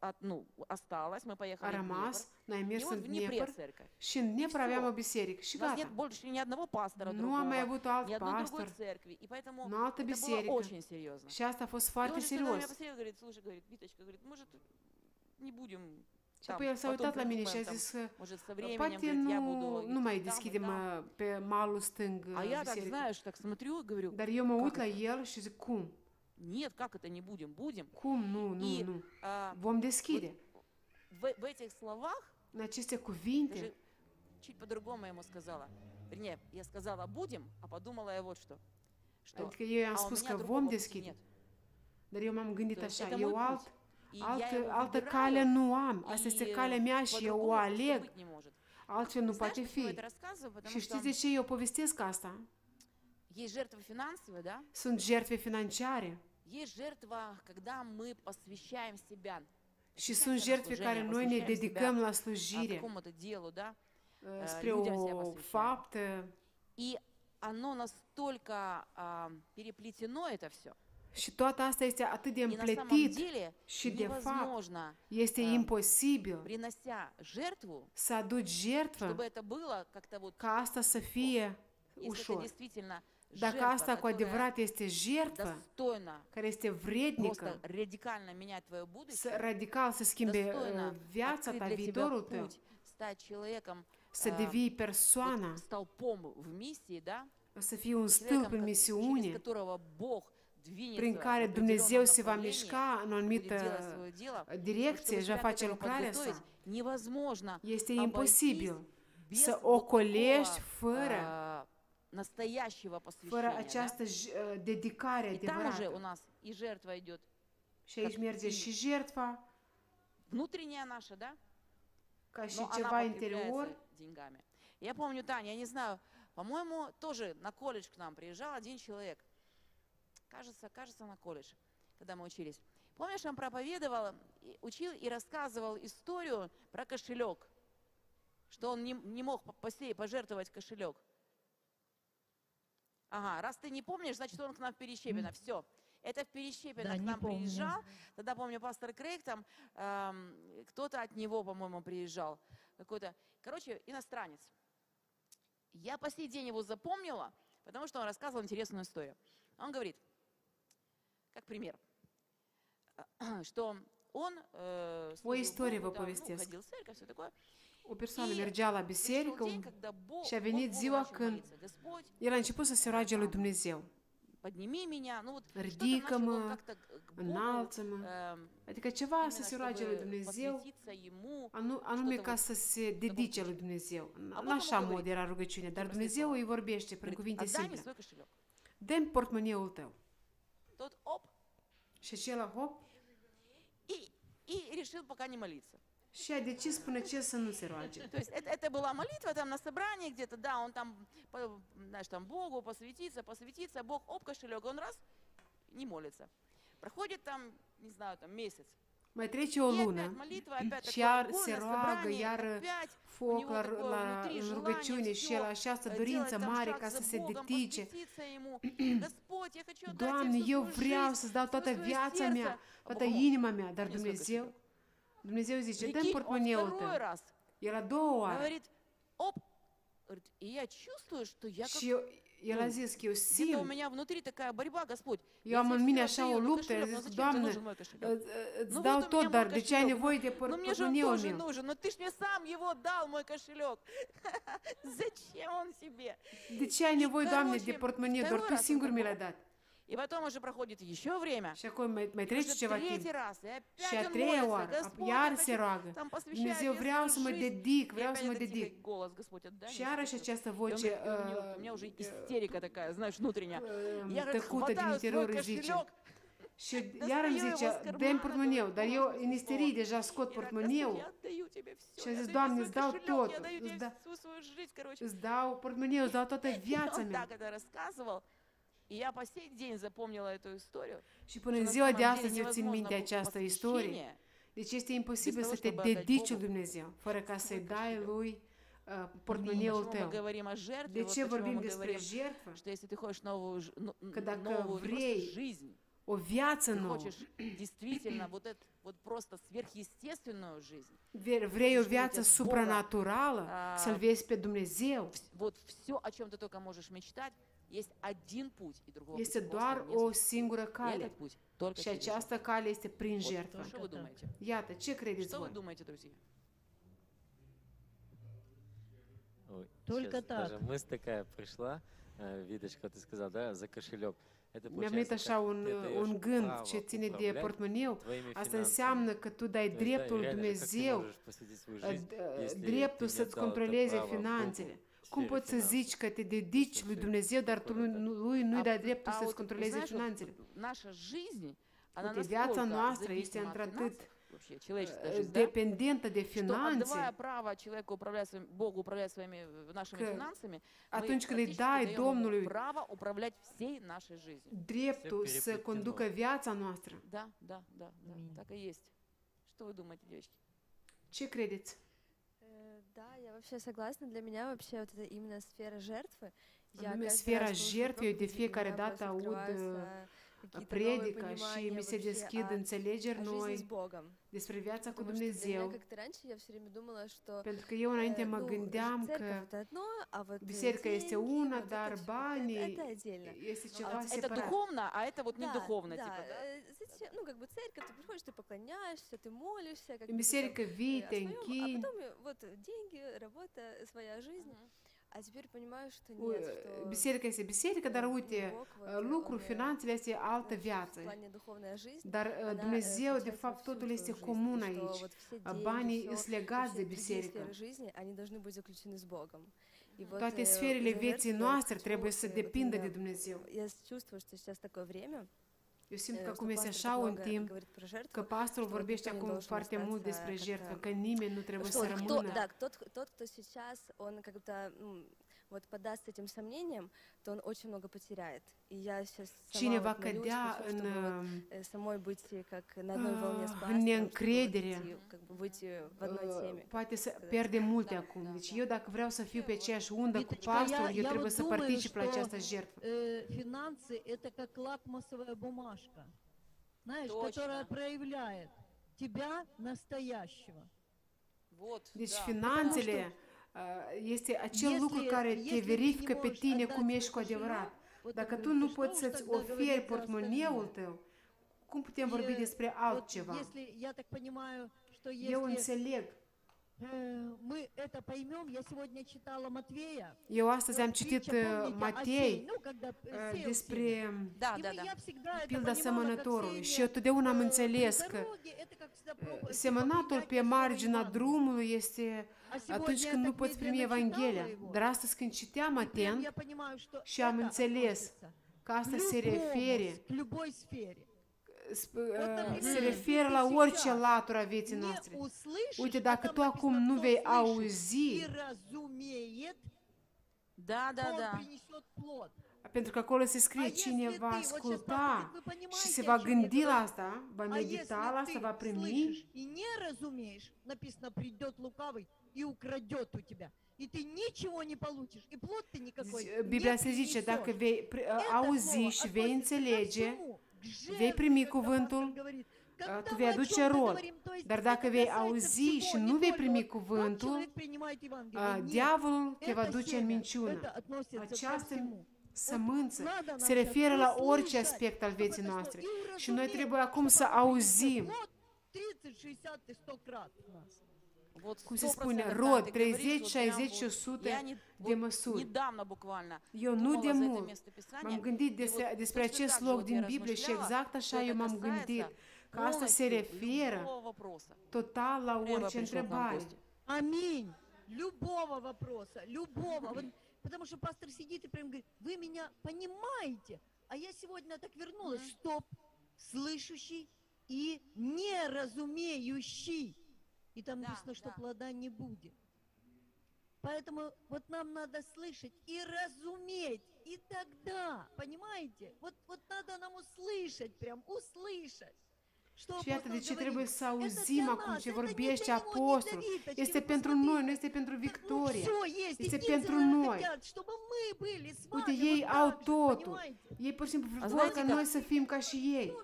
от, ну, осталась, мы поехали Арамас, в Днепр. И вот в Днепре церковь. Și în Днепр avem o biserică. Și нет больше ни одного пастора ну другого, a mai avut alt ни одной pastor. другой церкви. И поэтому nu altă biserică. было очень серьезно. Și asta a fost и serios. И посмотрел, говорит, слушай, говорит, Виточка, говорит, может, не будем și apoi el s-a uitat la mine și a zis că poate nu, nu mai deschidem pe malul stâng biserică. Dar eu mă uit la el și zic, cum? Нет, как это не будем? Будем. Cum? Nu, nu, И nu. а, Vom deschide. в, в этих словах, În aceste cuvinte, даже чуть по-другому я ему сказала. Вернее, я сказала будем, а подумала я вот что. Что? adică eu i-am а у spus меня că другого vom пути deschide. нет. Dar eu m-am gândit așa, eu мой alt. И я altă, его altă выбираю, cale nu am. Asta и este calea mea și eu o по-другому просто aleg. быть не может. Altfel nu Знаешь, poate почему я fi. это рассказываю? Потому Și știți de ce eu povestesc asta? есть жертвы финансовые, да? Sunt jertfe financiare есть жертва, когда мы посвящаем себя. Și sunt жертвы, care noi ne dedicăm la slujire. Spre o faptă. И оно настолько переплетено это все. Și toată asta este atât de împletit și de fapt este imposibil să aduci jertfă ca asta să fie ușor. Dacă asta cu adevărat este jertfă, care este vrednică, să radical să schimbe uh, viața ta, viitorul tău, să devii persoana, să fii un stâlp în misiune, prin care Dumnezeu se va mișca în o anumită direcție și va face lucrarea sa. Este imposibil să ocolești fără настоящего fără посвящения. да? această j- uh, dedicare И там уже у нас и жертва идет Și aici merge și jertfa, внутренняя наша, да? ca și но она ceva interior. подкрепляется деньгами. Я помню, Таня, я не знаю, по-моему, тоже на колледж к нам приезжал один человек. Кажется, кажется, на колледж, когда мы учились. Помнишь, он проповедовал, и- учил и рассказывал историю про кошелек, что он не, не мог по- посе- пожертвовать кошелек. Ага, раз ты не помнишь, значит, он к нам в Перещепино. Все. Это в Перещепино Да, к нам помню. приезжал. Тогда, помню, пастор Крейг там, эм, кто-то от него, по-моему, приезжал. Какой-то, короче, иностранец. Я по сей день его запомнила, потому что он рассказывал интересную историю. Он говорит, как пример, что он э, историю Богу, vă там, ну, ходил в церковь, все такое. O persoană И mergea la Пришел biserică, день, когда Бог, și a он venit Богу ziua начал când молиться. Господь, el a început să se roage lui Dumnezeu. подними меня. Ну вот что-то Ridică-mă, начал он как-то к Богу, Înalță-mă. эм, Adică ceva să именно se roage lui чтобы Dumnezeu, посвятиться Ему. anu- anume Что-то ca вот să se dedice lui Dumnezeu. În Apoi în așa Domnul mod era rugăciunea, dar Простые Dumnezeu слова. îi vorbește prin Говорит, cuvinte отдай мне simple. свой кошелек. Dă-mi portmoneul tău. Тот оп, Și acela, hop, и, и решил пока не молиться. Și a decis până ce să nu se roage. То есть это, это была молитва там на собрании где-то, да, он там, знаешь, там Богу посвятиться, посвятиться, Бог, оп, кошелек, он раз, не молится. Проходит там, не знаю, там месяц. Mai trece o lună și iar se roagă, iar foc la, la rugăciune și el această dorință mare ca să se dedice. Doamne, eu vreau să-ți dau toată viața mea, toată inima mea, dar Dumnezeu. Dumnezeu zice, dă-mi Прикинь, он portmoneul второй tău. раз El a doua oară. говорит, оп, говорит, и я чувствую, что я как Și eu, el a zis că eu Где-то у simt, меня внутри такая борьба, Господь. eu am тебе în mine всё așa отдаю, o но luptă, кошелек, eu ну zic, зачем тебе Doamne, нужен мой кошелек? îți îți Ну dau вот у tot, меня dar мой de ce ai кошелек, nevoie de Ну мне же он portmoneul тоже meu? нужен, но ты ж мне сам его дал, мой кошелек. Зачем он себе? De ce ai nevoie, Doamne, de короче, portmoneu? Doar второй tu раз singur это mi было. l-ai dat. И потом уже проходит еще время. Și acum mai, mai trece ceva timp. Și a treia oară, iar se roagă. Dumnezeu, vreau să mă dedic, vreau să mă dedic. Și iarăși această voce tăcută din interiorul zice. Și iar îmi zice, dă portmoneu, dar eu în isterie deja scot portmoneu. Și a zis, Doamne, îți dau tot, îți dau portmoneu, îți dau toată viața mea. Și până în ziua de astăzi eu țin minte această istorie. Deci este imposibil să te dedici lui Dumnezeu fără ca să-i dai lui uh, portmoneul tău. De ce vorbim despre jertfă? Că dacă vrei о вяца но. хочешь действительно вот эту вот просто сверхъестественную жизнь. Vrei o viață supranaturală, să-L vezi pe Dumnezeu. Вот все, о чем ты только можешь мечтать, Есть один путь, и другого пути Este просто doar нет. o singură И cale. этот путь только Și через această cale este prin жертву. jertfă. Вот, что вы думаете? Iată, ce credeți Что вы voi? думаете, друзья? Ой, Только щас так. Даже мысль такая пришла, э, Видочка, ты сказал, да, за кошелек. Это Mi-a venit получается, așa как un, ты даешь un gând право ce ține de управлять portmoneu. твоими Asta финансами. înseamnă că tu dai То есть, да, dreptul lui реально же, как ты Dumnezeu, можешь посвятить свою uh, жизнь, d- uh, если dreptul ты не să-ți отдал это controleze право Богу finanțele. Cum poți să zici că te dedici lui Dumnezeu, dar tu lui nu-i dai dreptul să-ți controleze finanțele? Uite, viața noastră este într-atât э, dependentă de finanțe. Că atunci când îi dai Domnului dreptul să conducă viața noastră. Da, da, da, da, dacă este. Ce credeți? Да, я вообще согласна. Для меня вообще вот это именно сфера жертвы. Я сфера жертвы, где de fiecare dată aud predică și mi se deschid înțelegeri noi despre viața cu Dumnezeu. Pentru că eu înainte mă gândeam că biserica este una, dar banii este ceva separat. Это духовно, а это вот не духовно, типа, Ну, как бы церковь, ты приходишь, ты поклоняешься, ты молишься. Biserica vii, te închini. А потом вот деньги, работа, своя жизнь. А теперь понимаю, что u- нет, что biserica este biserică, dar э, uite, Бог, вот, uh, э, lucru, он, э, finanțele este altă в viață. плане духовная жизнь, Dar uh, она, э, Dumnezeu, de включается во fapt, всю totul твою este жизнь, comun и что aici. вот все Uh, деньги, Banii всё, sunt и legați de все другие biserică. сферы жизни, они должны быть заключены с Богом. И вот, Toate э, sferele за vieții жертвы noastre хочу, trebuie să э, вот depindă de именно, Dumnezeu. Я чувствую, что сейчас такое время, Eu simt э, că что acum este пастор așa так un много timp говорит про жертву, că pastorul что вот vorbește никто не acum должен foarte mult остаться despre как-то jertfă, că nimeni nu trebuie что să вот кто, rămână. да, тот, тот, кто сейчас, он как-то м, вот подаст этим сомнениям, то он очень много потеряет. И я сейчас Cine сама va вот молюсь, cădea în вот, uh, э, самой быть э, как на одной волне с în пастором, чтобы вот neîncredere, идти, как бы быть э, в одной uh, теме. poate să pierde multe acum. Deci eu dacă vreau să fiu pe aceeași undă cu pastorul, я- eu trebuie să particip la această jertfă. э, финансы это как лакмусовая бумажка, знаешь, Точно. которая проявляет тебя настоящего. Вот, Deci да. finanțele este acel Если- lucru care te если ты verifică не pe можешь tine отдать cum свой ești cu кошелек, adevărat. вот Dacă он tu говорит, nu «Ты что poți уж să-ți тогда oferi говорить за portmoneul остальное?» tău, cum putem И, vorbi э, despre вот altceva? если, я так понимаю, что Eu если înțeleg. э, мы это поймем, я сегодня читала Матвея, Eu astăzi am э, citit притча, uh, помните, о Matei сее, ну, когда э, uh, сеял семя. despre Да, И да, мы- да. я всегда это pilda понимала как semănătorului și сеяние, eu totdeauna am э, înțeles при că дороге, это как всегда проповедь, типа, semănatul принять pe на живое marginea Евангелие. drumului este А сегодня atunci când nu poți primi Evanghelia. Dar astăzi când citeam atent și am înțeles că asta se refere э, se referă la orice latură a vieții noastre. Uite, dacă tu acum nu vei auzi, da, da, da. Pentru că acolo se scrie cine va asculta și se va gândi la asta, va medita la asta, va primi и не разумеешь, написано, придет лукавый и украдет у тебя. И ты ничего не получишь, и плод ты никакой Zi- не Biblia se zice, dacă принесешь. vei pre- Это auzi слово și vei относится ко înțelege, всему, к vei жертве, primi когда cuvântul, пастор говорит. uh, Когда tu мы vei о aduce чём-то rod. говорим, то есть Dar dacă это vei касается auzi всего, și не nu vei только primi вот тот cuvântul, человек принимает Евангелие. uh, Нет, diavolul te va это duce în семя, minciună. это относится ко Această всему. sămânță Надо нам se сейчас referă la orice услышать, aspect al чтобы vieții это что? noastre. И Și noi уразуметь, trebuie acum что să оно принесет auzim, плод 30, 60 и 100 крат у нас. cum se spune, rod, 30-60-100 de măsuri. Eu nu de mult m-am gândit despre, despre acest loc din Biblie și exact așa eu m-am gândit, că asta se referă total la orice întrebare. Amin! Любого вопроса, любого. Вот, потому что пастор сидит и прям говорит, вы меня понимаете, а я сегодня так вернулась. Стоп, слышащий и неразумеющий. И там Да, написано, что да. плода не будет. Поэтому вот нам надо слышать и разуметь. И тогда, понимаете, вот, вот надо нам услышать, прям услышать. Что Și iată de апостол ce trebuie să Это auzim для acum ce это не vorbește для него, не для apostolul. Este pentru noi, nu este pentru есть. Este pentru noi. Uite, ei au totul. Ei pur și simplu A vor ca noi să fim ca și ei.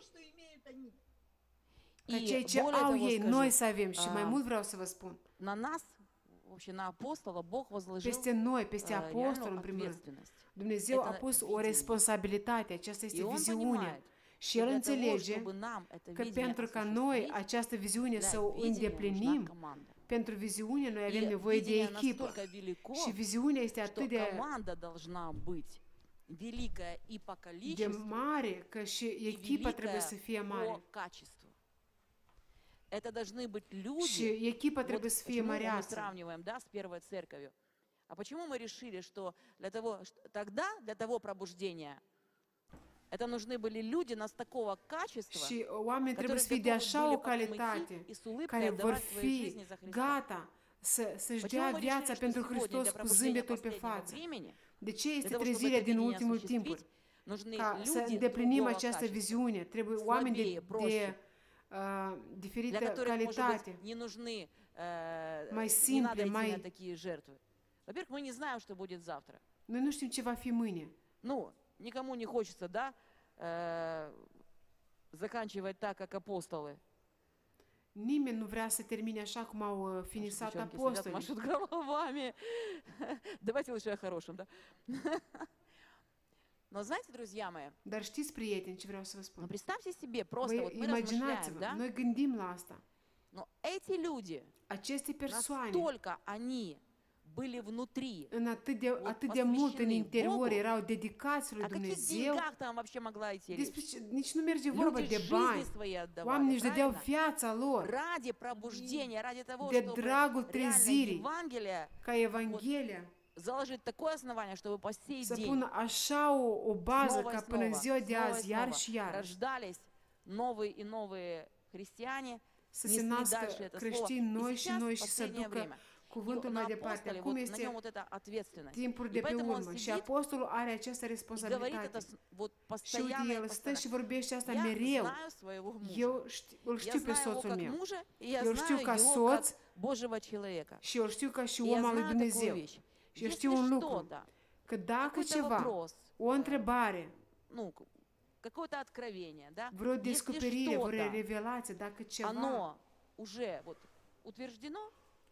Ca И ceea ce более au того ei, скажу, noi să avem și mai а, mult vreau să vă spun. на нас вообще на апостола Бог возложил Peste noi, peste э, apostol, реальную în primul rând. ответственность. Dumnezeu a Это pus o видение. responsabilitate, aceasta И este он viziunea. понимает, Și что el для того, înțelege чтобы нам это că видение pentru ca noi осуществить, această viziune для să o видения нужна îndeplinim, команда. pentru viziune noi avem И nevoie de видение echipă. настолько велико, Și viziunea este что atât de, команда должна быть великая и по de количеству, mare că și и echipa trebuie великая să fie по mare. Это должны быть люди. Які потреби вот, ми сравниваем да, с первой церковью. А почему мы решили, что для того, что, тогда для того пробуждения это нужны были люди нас такого качества, și oameni trebuie să fie de așa o calitate, care vor fi gata să, să-și dea viața pentru Hristos cu zâmbetul pe față. De ce este trezirea din ultimul timp? Ca să îndeplinim această viziune, trebuie oameni de, de для diferită которых, может быть, не нужны, э, не надо идти на такие жертвы. Во-первых, мы не знаем, что будет завтра. Noi nu știm ce va fi mâine. Ну, никому не хочется, да, э, заканчивать так, как апостолы. Nimeni nu vrea să termine așa cum au finisat apostolii. машут головами. Давайте лучше о хорошем, да? Но знаете, друзья мои, Dar știți, prieteni, ce vreau să vă ну spun? представьте себе, просто Voi вот мы размышляем, imaginați-vă, да? noi gândim la asta. Но эти люди, Aceste persoane, настолько они были внутри, în atât de, atât de mult în interior, erau dedicați lui о каких Dumnezeu, деньгах там вообще могла идти речь? despre ce, nici nu merge vorba Люди de жизни bani. свои отдавали, Oamenii își dădeau правильно? viața lor Ради пробуждения, ради того, de чтобы dragul реально trezirii, Евангелие ca Evanghelia заложить такое основание, чтобы по сей să день pună așa o, o bază снова и ca până în снова, ziua de снова и azi, iar снова și iar, рождались новые и новые христиане, să se несли nască дальше это слово. creștini И noi și сейчас, noi в și să последнее ducă время, cuvântul и mai на departe. апостоле, Acum вот на este нем вот эта ответственность. timpul И de pe поэтому он urmă și сидит apostolul are această и говорит responsabilitate. это с- вот Și uite, постоянно и el stă постоянно. și vorbește asta Я mereu. знаю своего мужа. Eu știu, îl Я știu pe знаю его soțul как meu мужа, и я Eu îl știu знаю ca его soț как Божьего человека. și eu îl știu ca și И я om al lui знаю такую Dumnezeu. Eu Если un lucru, что-то, că dacă ceva, вопрос, o întrebare, к- какое-то откровение, да, vreo descoperire, vreo что-то, revelație, dacă ceva оно уже вот утверждено,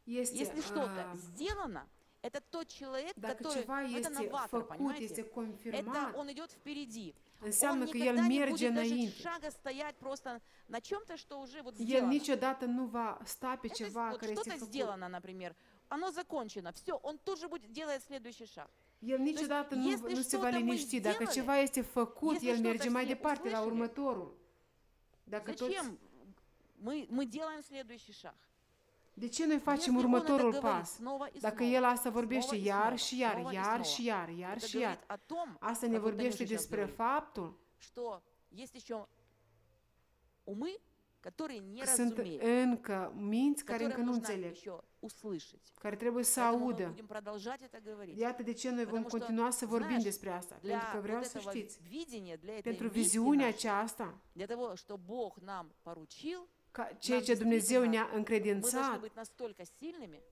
este, если что-то а, сделано, это тот человек, который, это este новатор, făcut, понимаете? este Это confirmat, он идет впереди. înseamnă он că el merge înainte. шага стоять просто на чем-то, что уже вот El сделано. niciodată nu va sta pe Это ceva вот care este что-то făcut. сделано, например, оно закончено, все, он тут же будет делает следующий шаг. El niciodată nu, если nu se va что-то мы liniști. Dacă сделали, ceva este făcut, если el что-то merge mai все departe la услышали, următorul. Dacă toți, Зачем мы, мы делаем следующий шаг? de ce noi facem Если он это următorul говорит pas? снова и Dacă снова, el asta снова vorbește и iar снова, și iar, снова и iar снова, și iar, iar это și iar, говорит о том, asta ne как вот vorbește Танюша сейчас despre говорит, faptul что есть еще умы, которые не că sunt încă minți care încă nu înțeleg, care trebuie să audă. Iată de ce noi vom continua să vorbim despre asta, pentru că vreau să știți, pentru viziunea aceasta, ca ceea ce Dumnezeu ne-a încredințat,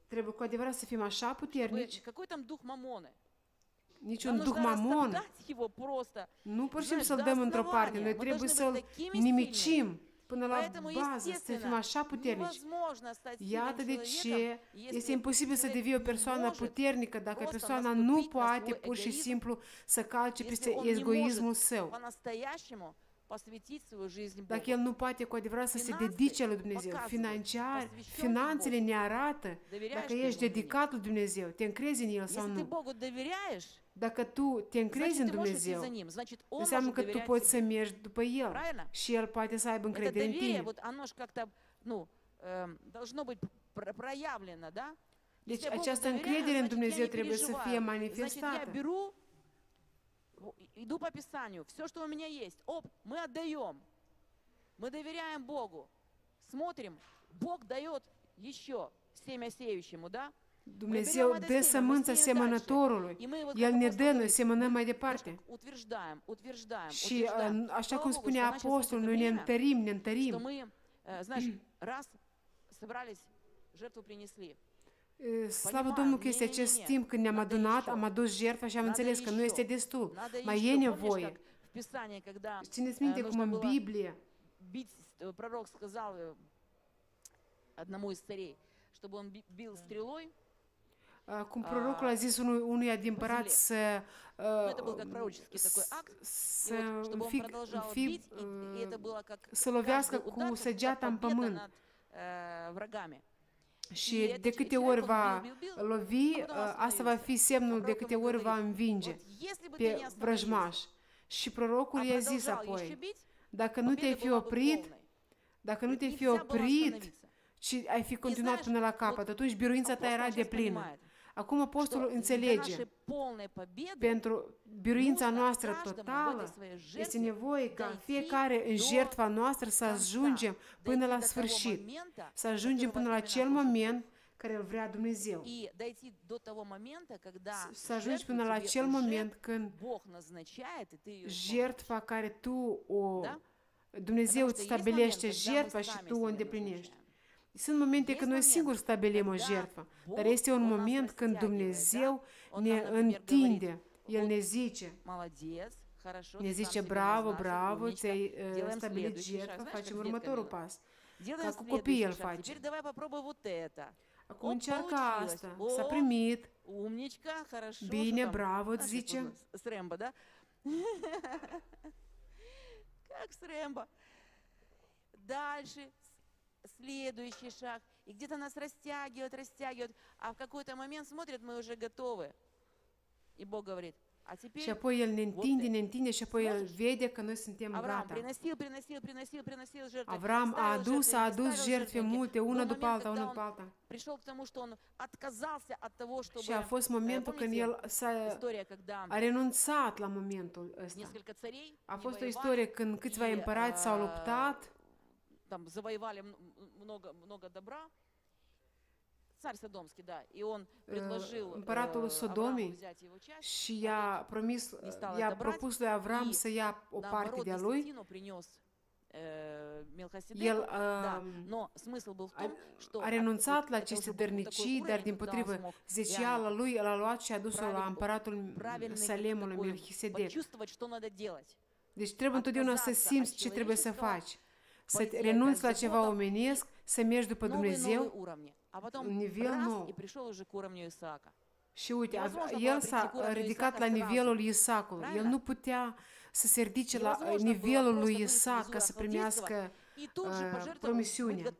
trebuie cu adevărat să fim așa puternici, niciun duh mamon, nu pur și simplu să-l dăm într-o parte, noi trebuie să-l nimicim, până la bază, să fim așa puternici. Iată de ce este imposibil să devii o persoană puternică dacă persoana nu poate pur și simplu să calce peste egoismul său. Dacă el nu poate cu adevărat să se dedice lui Dumnezeu, financiar, finanțele ne arată dacă ești dedicat lui Dumnezeu, te încrezi în el sau nu. Dacă tu te încrezi în Dumnezeu, înseamnă că tu poți să mergi după El și El poate să aibă încredere în tine. Deci această încredere în Dumnezeu trebuie să fie manifestată. Иду по Писанию, все, что у меня есть, оп, мы отдаем, мы доверяем Богу, смотрим, Бог дает еще семя сеющему, да? Dumnezeu dă sămânța semănătorului. И мы вот El как ne апостол dă, noi говорит, semănăm mai знаешь, departe. как утверждаем, утверждаем, Și утверждаем. uh, așa Слава cum Богу, spune что началось apostolul, это noi ne время, întărim, ne что întărim. мы, э, знаешь, раз собрались, жертву принесли. Uh, Slavă Domnului că este acest timp când ne-am adunat, am adus jertfa și am înțeles că nu este destul. Надо Mai еще. e Помнишь, nevoie. как в Писании, когда Țineți э, minte cum нужно în было Biblie бить, э, пророк сказал э, одному из царей, чтобы он би- бил стрелой, Uh, Cum prorocul a zis unui, unuia din părat să Ну, uh, это был как пророческий такой акт. И să вот, чтобы он fi, продолжал fi, бить, и, и это было как să lovească каждый удар, cu как săgeata în победа pământ. над э, врагами. Și Et de deci câte человек, ori он va бил, bил, bил, lovi, a потом uh, asta va fi остановился. semnul А de пророк câte ему ori va говорит, învinge вот если бы ты не pe остановился, vrăjmaș. Și prorocul а i-a zis продолжал еще apoi, бить, dacă nu te-ai победа fi была бы oprit, полной. dacă nu te-ai fi Nельзя было oprit, остановиться. și ai fi continuat знаешь, până la вот capăt, atunci biruința ta Apostolul era de сейчас plină. Acum apostolul înțelege, pentru biruința noastră totală. este nevoie ca fiecare în jertfa noastră să ajungem până la sfârșit, să ajungem până la acel moment care îl vrea Dumnezeu. Să ajungi până la acel moment când jertfa care tu o Dumnezeu îți stabilește jertfa și tu o îndeplinești. назначаем. Sunt momente Есть când noi момент, singuri stabilim o когда jertfă, Бог, dar este un Он нас moment când растягивает, Dumnezeu да? Он ne нам, например, întinde, говорит, El вот ne zice, Молодец, хорошо, ne ты сам zice, себе bravo, назначил, bravo, умничка. ți-ai uh, Делаем stabilit следующий шаг. jertfa, Знаешь, facem как с următorul детками? pas. Делаем Ca cu copiii îl следующий шаг. face. Теперь давай попробуй вот это. Acum Оп, încearcă получилось. asta, О, s-a primit, Умничка, хорошо. Bine, что там? bravo, îți Знаешь, как zice. вот С Рэмбо, да? Как с Рэмбо. Дальше, с- следующий шаг. И где-то нас растягивают, растягивают. А в какой-то момент смотрят, мы уже готовы. И Бог говорит, а теперь și apoi El ne întinde, ne întinde și apoi El Sможешь? vede că noi suntem Авраам gata. приносил, приносил, приносил, приносил жертвы. Avram a adus, a adus multe, Был una după момент, alta, когда una он după alta. пришел к тому, что он отказался от того, чтобы... Și a fost э, momentul când помните el s-a, история, когда a renunțat la momentul ăsta. несколько царей A не fost o воевали, istorie când câțiva и, împărați s-au а, luptat там завоевали м- много, много добра. Царь Содомский, да, и он предложил împăratul э, Аврааму Содомii взять его часть, și i-a promis, не стал i-a это брать, propus lui Avram и să ia o parte наоборот, de-a lui. десятину принес э, Мелхиседеку, El да, uh, но смысл был в a, том, что a от- renunțat вот la это aceste уже был такой dărnicii, уровень, dar din когда он potrivă, смог zeciala реально lui el a luat și a dus-o la правильный- împăratul правильный Salemului такой Melchisedec. почувствовать, что надо делать. Deci trebuie întotdeauna să Отказаться simți от ce trebuie să человеческого, faci. să renunți la ceva omenesc, să mergi după Dumnezeu? în nivel nou. Și uite, el s-a ridicat la nivelul Isacului. El nu putea să se ridice la nivelul lui Isac ca să primească uh, promisiunea.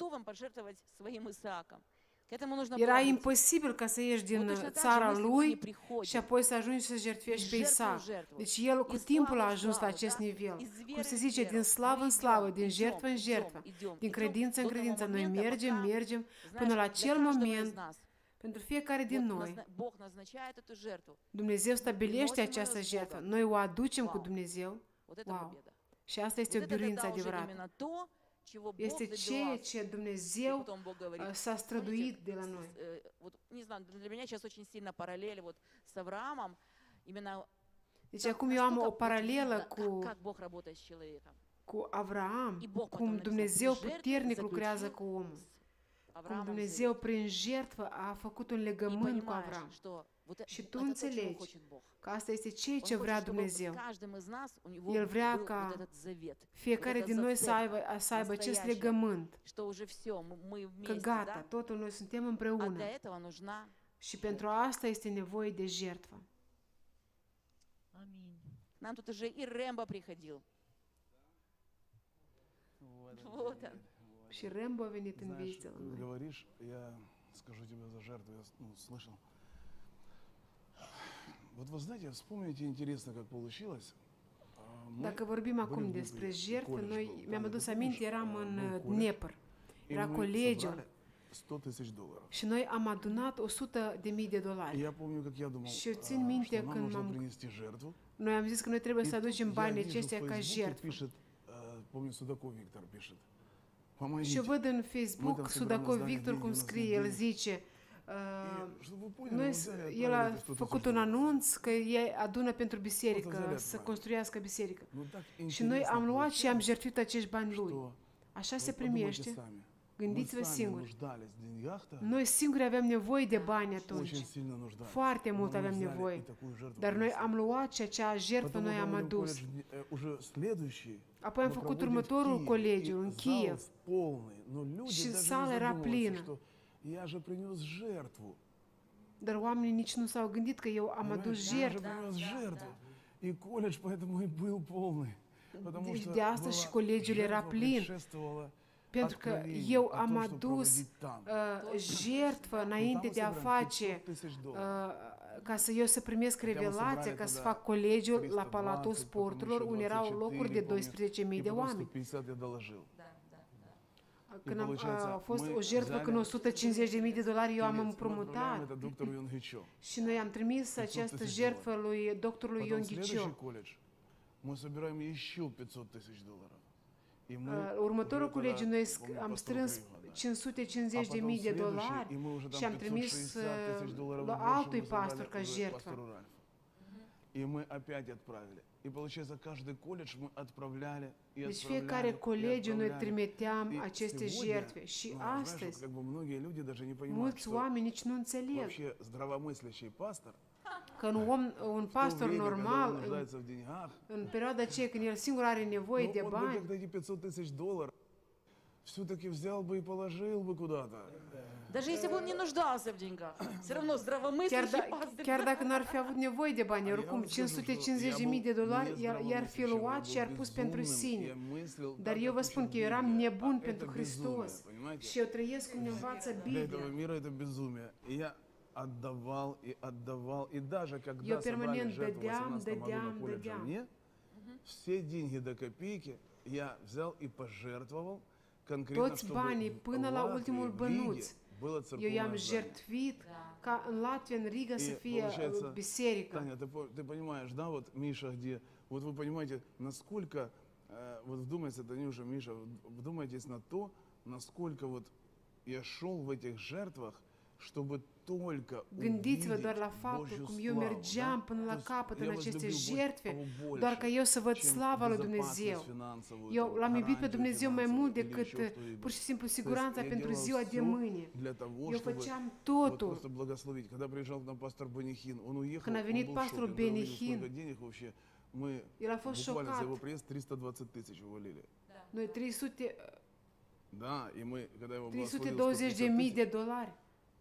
Era imposibil ca să ieși din țara lui și apoi să ajungi să jertfești pe Isaac. Deci el cu timpul a ajuns la acest nivel. Cum se zice, din slavă în slavă, din jertfă în jertfă, din credință în credință. Noi mergem, mergem până la acel moment pentru fiecare din noi. Dumnezeu stabilește această jertfă. Noi o aducem cu Dumnezeu. Wow. Și asta este o biruință adevărată. este ceea ce Dumnezeu s-a străduit de la noi. Не знаю, для меня сейчас очень сильно параллель вот с Авраамом, именно deci acum eu am o paralelă cu, cu Avram, cum Dumnezeu puternic lucrează cu omul. Cum Dumnezeu prin jertfă a făcut un legământ cu Avram. что вот э- Și это tu то, чего înțelegi хочет Бог. că asta este ceea Он ce vrea хочет, чтобы Dumnezeu. с каждым из нас у него El vrea был ca вот этот завет, Fiecare вот эта din noi să зацепка, aibă, să aibă acest настоящая, legământ, что уже все, мы, мы că вместе, gata, да? totul noi suntem А împreună. для этого нужна Și pentru asta este nevoie de jertfă. Аминь. Нам тут уже и Рэмбо приходил. Вот он. Și Rembo a venit în Знаешь, vieță la когда noi. говоришь, я скажу тебе за жертву, я ну, слышал. Вот вы знаете, вспомните интересно, как получилось. А, мы Dacă vorbim были acum в despre Днепре, jertfă, колледж noi был, mi-am там, adus ты aminte, помнишь, eram а, în был uh, колледж, Dnepr. и Era мы colegiul собрали 100 тысяч долларов. și noi am adunat 100 de mii de И dolari. я помню, как я думал, Și eu а, țin minte что нам când нужно m-am... принести жертву. Noi am zis că noi trebuie И să тут aducem я banii вижу в aceștia ca Фейсбуке jertfă. пишет, э, помню, Судаков Виктор пишет, Și eu помогите. văd în Мы Facebook там собираем Sudakov на здание Victor деньги, cum у нас scrie, нет el денег. zice Uh, noi, el a făcut un anunț că ei adună pentru biserică, să construiască biserică. Și noi am luat și am jertfit acești bani lui. Așa se primește. Gândiți-vă singuri. Noi singuri aveam nevoie de bani atunci. Foarte mult aveam nevoie. Dar noi am luat și acea jertfă noi am adus. Apoi am făcut următorul colegiu în Kiev. Și sala era plină. что я же принес жертву. Dar oamenii nici nu s-au gândit că eu am adus Понимаешь, я же jertfă. принес жертву. И колледж поэтому и был полный. Потому Deci что de asta și была colegiul era жертва plin. предшествовала Pentru că откровению eu о am том, что adus проводить там. uh, jertfă înainte de a face, uh, ca să eu să primesc revelația, ca să fac colegiul la Palatul Sporturilor, unde erau locuri de 12.000 de oameni. 150 я doложил. Când am, получается, a fost мы o jertfă взяли când 150.000 de dolari eu am Телец, мы împrumutat отправляем это доктору Йонгичу. și noi am trimis această jertfă lui doctorului Ion Потом следующий Ghiciu. колледж, мы собираем еще 500 тысяч долларов. И мы Uh, Următorul уже colegiu тогда, noi sc- помню, am пастор strâns Григорий, да. 550 de А mii потом de следующий, dolari и мы уже там și am trimis 560 uh, тысяч долларов la больше altui мы pastor собрали ca уже jertfă. пастору Ральфу. И мы опять отправили. И получается, каждый колледж мы отправляли и Deci отправляли, fiecare и colegiu noi отправляли. trimiteam И aceste сегодня, jertfe și ну, знаешь, вот astăzi как бы многие люди даже не понимают, mulți что oameni nici nu înțeleg вообще здравомыслящий пастор că un om, un в то pastor время, когда он normal, în, нуждается в деньгах, în perioada aceea când el singur are nevoie ну, de он бы bani, как-то эти 500 тысяч долларов все-таки взял бы и положил бы куда-то. Даже если бы он не нуждался в деньгах, все равно chiar, здравомыслящий пастырь. chiar dacă n-ar fi avut nevoie de bani, oricum 550 de mii de dolari i-ar, fi luat și i-ar pus pentru sine. Dar eu vă spun că eu eram nebun pentru Hristos și eu trăiesc cum ne învață Biblia. я отдавал и отдавал. И даже когда Eu собрали жертву в дădeam, 18 году дădeam, на колледже дădeam. мне, все деньги до копейки я взял и пожертвовал конкретно, Toți чтобы banii până в la Латвии, ultimul bănuț. Было церковное Riga să И fie получается, uh, biserică. Таня, ты, ты понимаешь, да, вот Миша, где, вот вы понимаете, насколько, э, вот вдумайся, Танюша, Миша, вд- вдумайтесь на то, насколько вот я шел в этих жертвах, чтобы Gândiți-vă увидеть doar la faptul Божью cum eu славу, mergeam да? până То la есть capăt я în aceste возлюбил Бо- jertfe, Бога doar больше, ca eu să văd чем slava lui безопасность Dumnezeu. финансовую, Eu там, l-am iubit pe гарантию Dumnezeu mai финансовую mult или decât еще uh, что-нибудь. pur și simplu То есть siguranța я pentru делал ziua de всё mâine. для того, Eu чтобы făceam вот totul. просто благословить. Когда приезжал к нам пастор Бенихин, он уехал, Când a он venit был в pastorul шоке, когда увидел, Бенихин, сколько денег вообще. Мы el a fost буквально за șocat. его приезд 320 тысяч увалили. Noi 300, Да, и мы, когда его 320 de mii de dolari.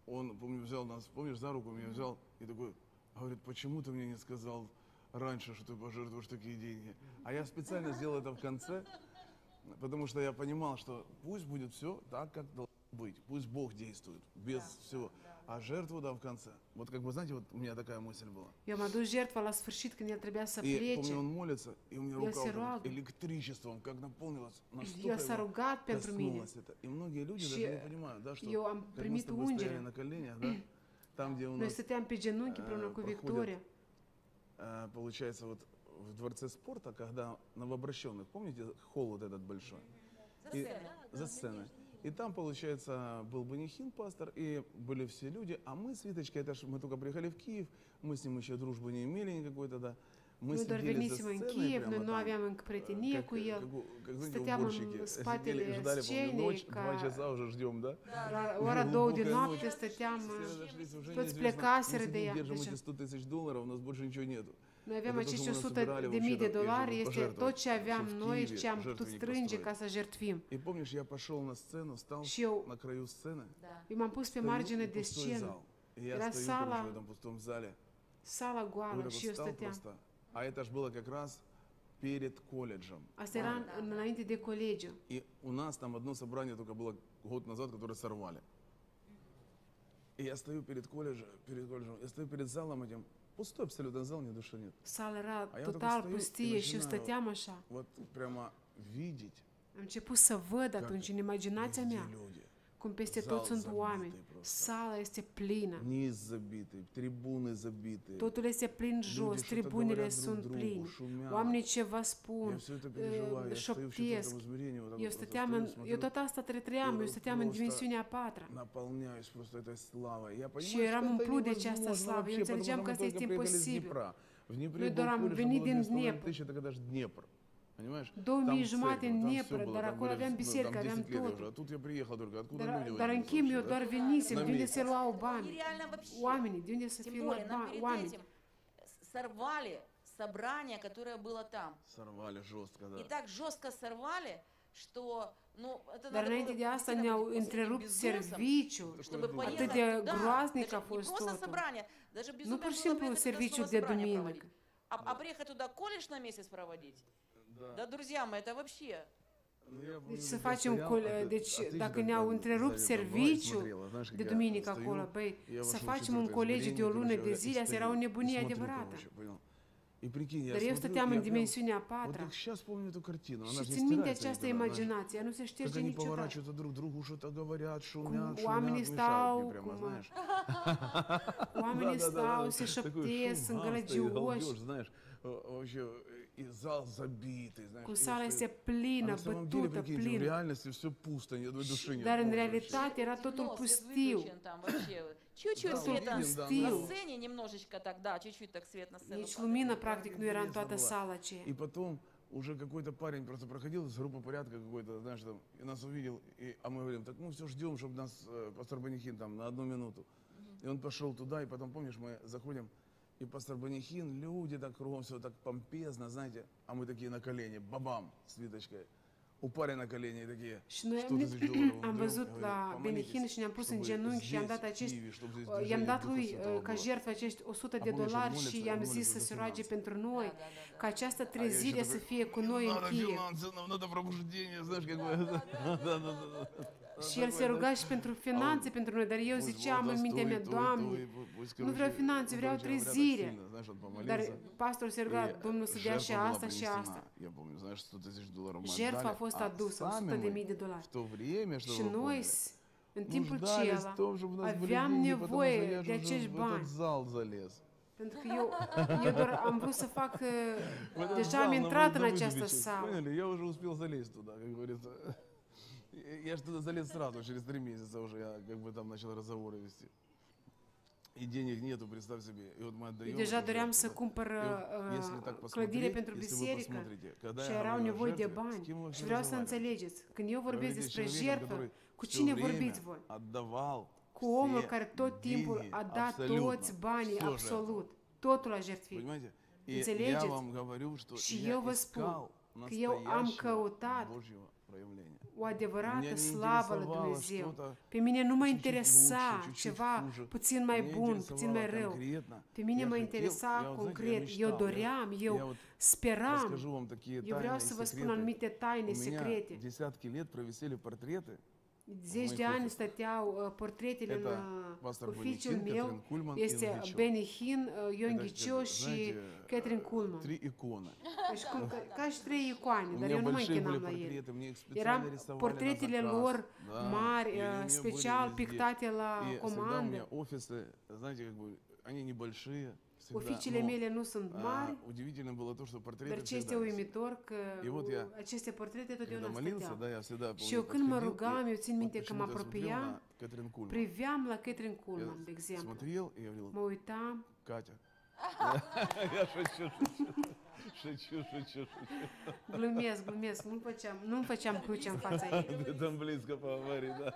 Он, помню, взял нас, помнишь, за руку меня взял и такой, говорит, почему ты мне не сказал раньше, что ты пожертвуешь такие деньги? А я специально сделал это в конце, потому что я понимал, что пусть будет все так, как должно быть, пусть Бог действует, без всего, а жертву, да, в конце. Вот как бы, знаете, вот у меня такая мысль была. Am adus jertfa la sfârșit când el trebuia să И помню, он молится, и у меня Я рука вот сирога. электричеством, как наполнилась, настолько El s-a rugat pentru mine. коснулось это. И многие люди Și даже не понимают, да, что eu am как мы с primit тобой стояли на коленях, да, там, где у Noi нас stăteam pe genunchi împreună cu Victoria. получается, вот в Дворце спорта, когда новообращенных, помните, холл вот этот большой? И- за сценой. И там, получается, был Банихин, пастор, и были все люди. А мы с Виточкой, это ж мы только приехали в Киев, мы с ним еще дружбы не имели никакой тогда. Ми ну, вернісімо в Киев, но ну, ну авіамен прийти ніякої. Статтями спати з чельника. Два часа уже ждем, да? Да, ора до одинокти, статтями. Спецпляка середия. Держим эти 100 тысяч долларов, у нас больше ничего нету. noi aveam Это то, acești что мы 100 собирали de mii de вообще, да, dolari, и чтобы este пожертвовать. tot ce aveam Еще в noi și Киеве ce am putut жертвенник strânge построить. ca să jertfim. И помнишь, я пошел на сцену, стал Și eu, на краю сцены. eu m-am pus pe стою, margine и de пустой scenă, зал. И я Era стою, сала- короче, в этом пустом зале. sala И вот goală так și вот eu стал stăteam. просто. А это ж было как раз перед колледжем. Asta era în- înainte de colegiu. И у нас там одно собрание только было год назад, которое сорвали. И я стою перед колледжем, перед колледжем, я стою перед залом этим, pустой абсолютно зал, ни души нет. Sala era А я вот так total вот стою и pustie și eu начинаю stăteam așa. вот прямо видеть, Am început să văd atunci în imaginația везде mea люди. cum peste tot sunt oameni. Sala este plină. Totul este plin jos, tribunile sunt pline. Oamenii vă spun, э, șoptesc. Eu, stăteam în, eu tot asta trăiam, eu stăteam în dimensiunea a patra. Și eu eram umplut de această slavă. Eu înțelegeam că asta este imposibil. Noi doar am venit din Dnepr. Понимаешь? Дом жматин ну, не про дорогой авиам ну, беседка, авиам тот. А тут я приехал только, откуда Дор, люди Даранким ее дар винисим, дюнесерла убами. Нереально вообще. Уамини, дюнесерла убами. сорвали собрание, которое было там. Сорвали жестко, да. И так жестко сорвали, что ну, это Дарнете диаса не интеррупт сервичу, чтобы поехать. Это для грозников да, не просто собрание, даже безумие. Ну, почему сервичу для доминок? А, а приехать туда колледж на месяц проводить? Да, друзья мои, это вообще... Deci să facem, col- deci dacă ne-au întrerupt serviciul de duminică acolo, băi, să facem un colegiu de o lună de zile, asta era o nebunie adevărată. И prикинь, я Dar eu смотрю, stăteam я în прям- dimensiunea a Вот patra как сейчас помню эту картину, она și же не țin minte стирается această никогда, знаешь. imaginație, ea nu se Как șterge они niciodată. поворачиваются друг к другу, что-то говорят, Cum шумят, шумят, oamenii мешают stau, мне прямо, cum знаешь. oamenii Да-да-да-да, stau, se такой șoptesc, sunt шум, гам стоит, gălăgioși, И зал забитый, знаешь. cu и sala что- este plină, bătută, прикиньте, в plină. реальности все пусто, ни одной души нет. Dar în realitate era totul свет pustiu. Чуть-чуть света pustiu. на сцене, немножечко так, да, чуть-чуть так свет на сцену. Nici lumină, practic, nu era în toată sala aceea. И потом уже какой-то парень просто проходил из группы порядка какой-то, знаешь, там, и нас увидел, и, а мы говорим, так мы все ждем, чтобы нас э, пастор Банихин там на одну минуту. И он пошел туда, и потом, помнишь, мы заходим, и пастор Банихин, люди так кругом, все так помпезно, знаете, а мы такие на колени, бабам, с Виточкой. Упали на колени и такие, Și noi 100 am, văzut la «Помолитесь, Benihin și ne-am pus în genunchi și i-am здесь, dat acești, i-am dat lui ca было». jertfă acești 100 de dolari și i-am zis să se roage pentru noi, ca această trezire să fie cu noi în Kiev. надо пробуждение, знаешь, как бы. Да, да, да, да. Și el se ruga și pentru finanțe pentru noi, dar eu Пусть ziceam Бог în даст mintea то, mea, и то, и то, Doamne, и пусть, nu короче, vreau finanțe, ну, vreau короче, говоря, так trezire. сильно, знаешь, он Dar помолился. pastorul se ruga, И Domnul să dea și жертва была asta și принесена. asta. Я помню, знаешь, 100 тысяч долларов мы Jertfa a отдали, fost а adusă, сами 100 de мы mii de dolari. в то время, что Și вы noi, поняли, s- în timpul нуждались acela, в том, чтобы у нас были aveam деньги, потому что nevoie я de же уже acești в bani. этот зал залез. Pentru că eu, eu doar am vrut să fac, uh, В этот deja зал am на intrat вы- în на această выдумщик. sală. Поняли? Я уже успел залезть туда, как говорится. Я же туда залез сразу, через три месяца уже я как бы там начал разговоры вести. и денег нету, представь себе. І от ми отдаем. І держа дорямся кумпер кладіля пентру бісеріка. Вчора у нього йде бань. Вчора сан целедец. К нього ворбець despre жертвă. Cu cine vorbiți voi? Отдавал Cu omul care tot timpul a dat toți banii, absolut. Totul la jertfit. Înțelegeți? Și eu vă spun că eu am căutat o adevărată slavă la Dumnezeu. Pe mine nu mă interesa ceva puțin mai bun, puțin mai rău. Pe mine mă interesa concret. Eu doream, eu speram. Eu vreau să vă spun anumite taine secrete. десятки лет провисели портреты. Zeci Măi, de ani Hristos. stăteau uh, portretele în Это uh, пастор oficiul Бенихин, meu. Кэтрин Кульман и Este Ингичо. Benny Hinn, uh, Ion Это, Ghicio это, și знаете, Catherine Kuhlman. Три иконы. Deci cum, ca, ca și trei icoane, У dar меня eu nu mă большие închinam были la ele. портреты, мне их специально Eram рисовали portretele на заказ. lor Да, mari, и они uh, у меня были special везде. pictate la И всегда у меня comandă. офисы, знаете, как бы, они небольшие. Всегда, Oficiile но, mele nu sunt а, mari, удивительно было то, что портреты dar ce este всегда висели. uimitor că И вот я, aceste portrete Когда totdeauna молился, stăteau. да, я всегда Și eu помню, când mă подходил rugam, и eu țin вот minte că mă почему-то смотрел apropiam, на Кэтрин Кульман. priveam la Catherine Я Kuhlman, de exemplu. смотрел и говорил, Mă uitam, Катя. Я шучу, шучу. Шучу, шучу, шучу. glumesc, glumesc, nu făceam, nu făceam cruce în fața ei. Ты там близко поговори, да.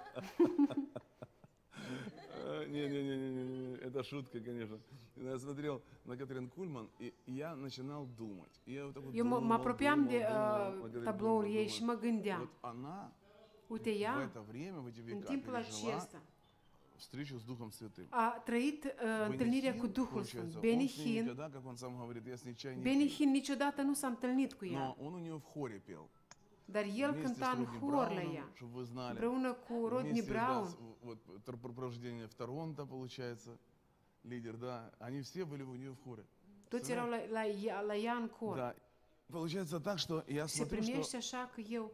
Не-не-не, это шутка, конечно. Я смотрел на Катрин Кульман, и я начинал думать. Я вот так вот Eu mă, mă думал, apropiam думал, de думал, uh, tabloul ei думал. și mă gândeam, Вот она uite в ea, это время, в эти în века timpul пережила acesta, встречу с Духом Святым. a trăit uh, întâlnirea cu Бенихин, Duhul получается, Sfânt. он Benny с ней Hinn, никогда, как он сам говорит, я с ней чай не Benny пил. Hinn niciodată nu s-a întâlnit cu ea, Но он у нее в хоре пел. Dar el cânta în Родни знали. împreună cu Brown. с- вот пробуждение в Торонто, получается, лидер, да. Они все были у нее в хоре. Toți erau la, la, la ea în cor. Да. Получается так, что я смотрю, что așa că eu,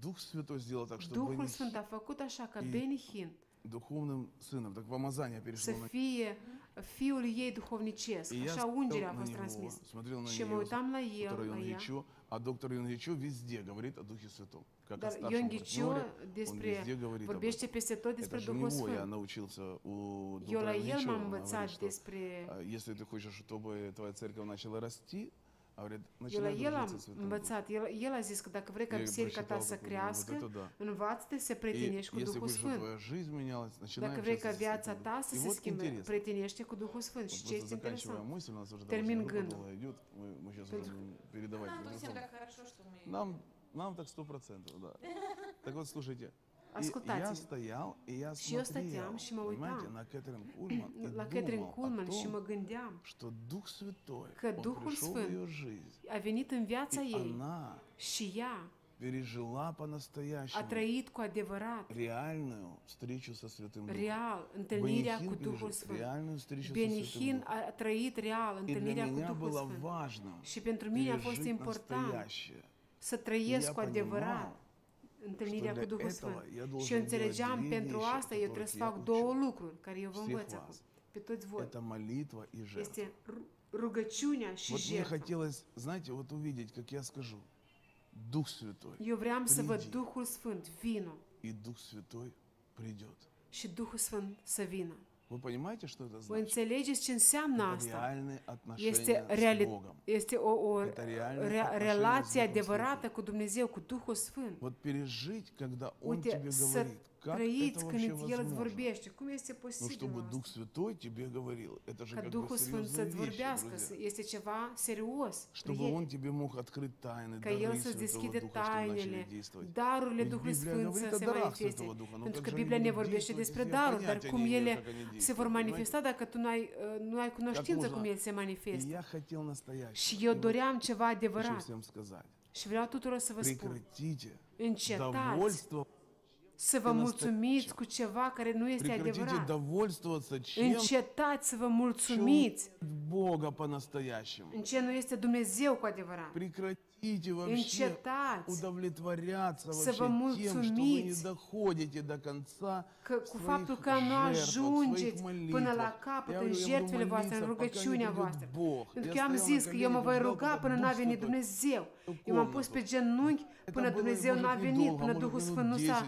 Дух Святой сделал так, что Бенни Sfânt a făcut așa ca И- Benny Hinn духовным сыном, так помазание să перешло на fie fiul ei duhovnicesc. Așa ungerea a fost смотрел на Și mă uitam la el, la ea, а доктор Йонгичо везде говорит о Духе Святом. Как Дар, о старшем Йонгичо партнере, он везде говорит об этом. Peste tot Это же него Sfânt. я научился у доктора Йонгичо. А, если ты хочешь, чтобы твоя церковь начала расти, а говорит, Eu la начинай el дружиться am с Святым Духом. învățat. El, el a zis că dacă vrei ca Я biserica ta прочитал să такой, ну, вот crească, это да. învață-te să И prietenești cu если Duhul хочешь, чтобы Sfânt. твоя жизнь менялась, начинай Dacă vrei ca общаться с viața Святым ta Духом. să И se вот schimbe, интересно. prietenește cu Duhul Sfânt. Вот Și ce просто este заканчивая interesant? мысль, у нас уже Термин давай, группа гându. была идет, мы, мы сейчас уже Pentru- будем передавать Нам тут всем микрофон. так хорошо, что мы... Нам Нам так сто процентов, да. Так вот, слушайте. И Ascultați-mă. я стоял, и я Și eu смотрел, stăteam și mă понимаете, uitam на Кэтрин Кульман и la Catherine думал Kuhlman о și mă том, gândeam что Дух Святой, că Он Duhul пришел в Sfânt ее жизнь, a venit în viața и ei она și ea пережила a по-настоящему trăit cu adevărat, реальную встречу со Святым Духом. real, întâlnirea cu Бенихин Duhul пережил Sfânt. реальную встречу со Святым Benihin Духом. a trăit real И для întâlnirea cu меня Duhul было Sfânt. важно Și pentru mine a fost пережить important настоящее. să И trăiesc я cu adevărat понимал, întâlnirea что cu для Duhul этого Sfânt. я должен Și eu делать înțelegeam, две pentru вещи, asta eu которых trebuie să я fac учу. două lucruri care eu vă Всех învăț вас. acum, pe toți voi. Это молитва и жертва. Este ru- rugăciunea și Вот мне jertfa. хотелось, знаете, вот увидеть, как я скажу, Дух Святой, Eu vreau să văd приди, Duhul Sfânt, vino, и Дух Святой придет. și Duhul Sfânt să vină. Вы понимаете, что это Voi значит? înțelegeți ce înseamnă Это asta? реальные отношения Este, с reali- Богом. este o, o Это реальные re- отношения relație с Духом adevărată cu Dumnezeu, cu Duhul Sfânt. Вот пережить, когда Он Uite, тебе să говорит, как это trăiți când вообще El îți возможно? vorbește. Cum este Ну, posibil чтобы asta? Дух Святой тебе говорил, это же Ca как бы Duhul Sfânt серьезные să-ți вещи, vorbească, друзья. este ceva serios. Чтобы prieteni. Он тебе мог открыть tайны, ca дары El Святого să-ți deschide Духа, чтобы начали tainele, действовать. darurile Ведь Duhului Библия Sfânt говорит să о se дарах manifeste. Святого Духа, но Pentru как că же они Biblia ne будут vorbește действовать, despre если я daruri, dar понятия cum не имею, ele как они se vor действуют, manifesta dacă tu nu ai, uh, nu ai cunoștință Как cum можно- ele se И manifestă. я хотел настоящее. Și eu И вот doream ceva хочу adevărat. всем сказать. Și vreau tuturor să vă spun, Прекратите încetați довольство, să vă mulțumiți cu ceva care nu este adevărat. Încetați să vă mulțumiți în ce nu este Dumnezeu cu adevărat Прекратите вообще Încetați удовлетворяться să вообще vă тем, что вы не mulțumiți doходите до конца că cu своих faptul că nu жертв, ajungeți своих până молитв. la capăt Я în говорю, я буду jertfele voastre, în молиться, пока не rugăciunea придет voastră. Бог. Pentru Я că eu am стоял на zis că eu mă коленях, voi ждал, ruga когда până Дух n-a venit Святой Dumnezeu. в Eu m-am pus комнату. pe genunchi Это până было, Dumnezeu может, n-a venit, недолго, până может, Duhul минут Sfânt nu 10 s-a...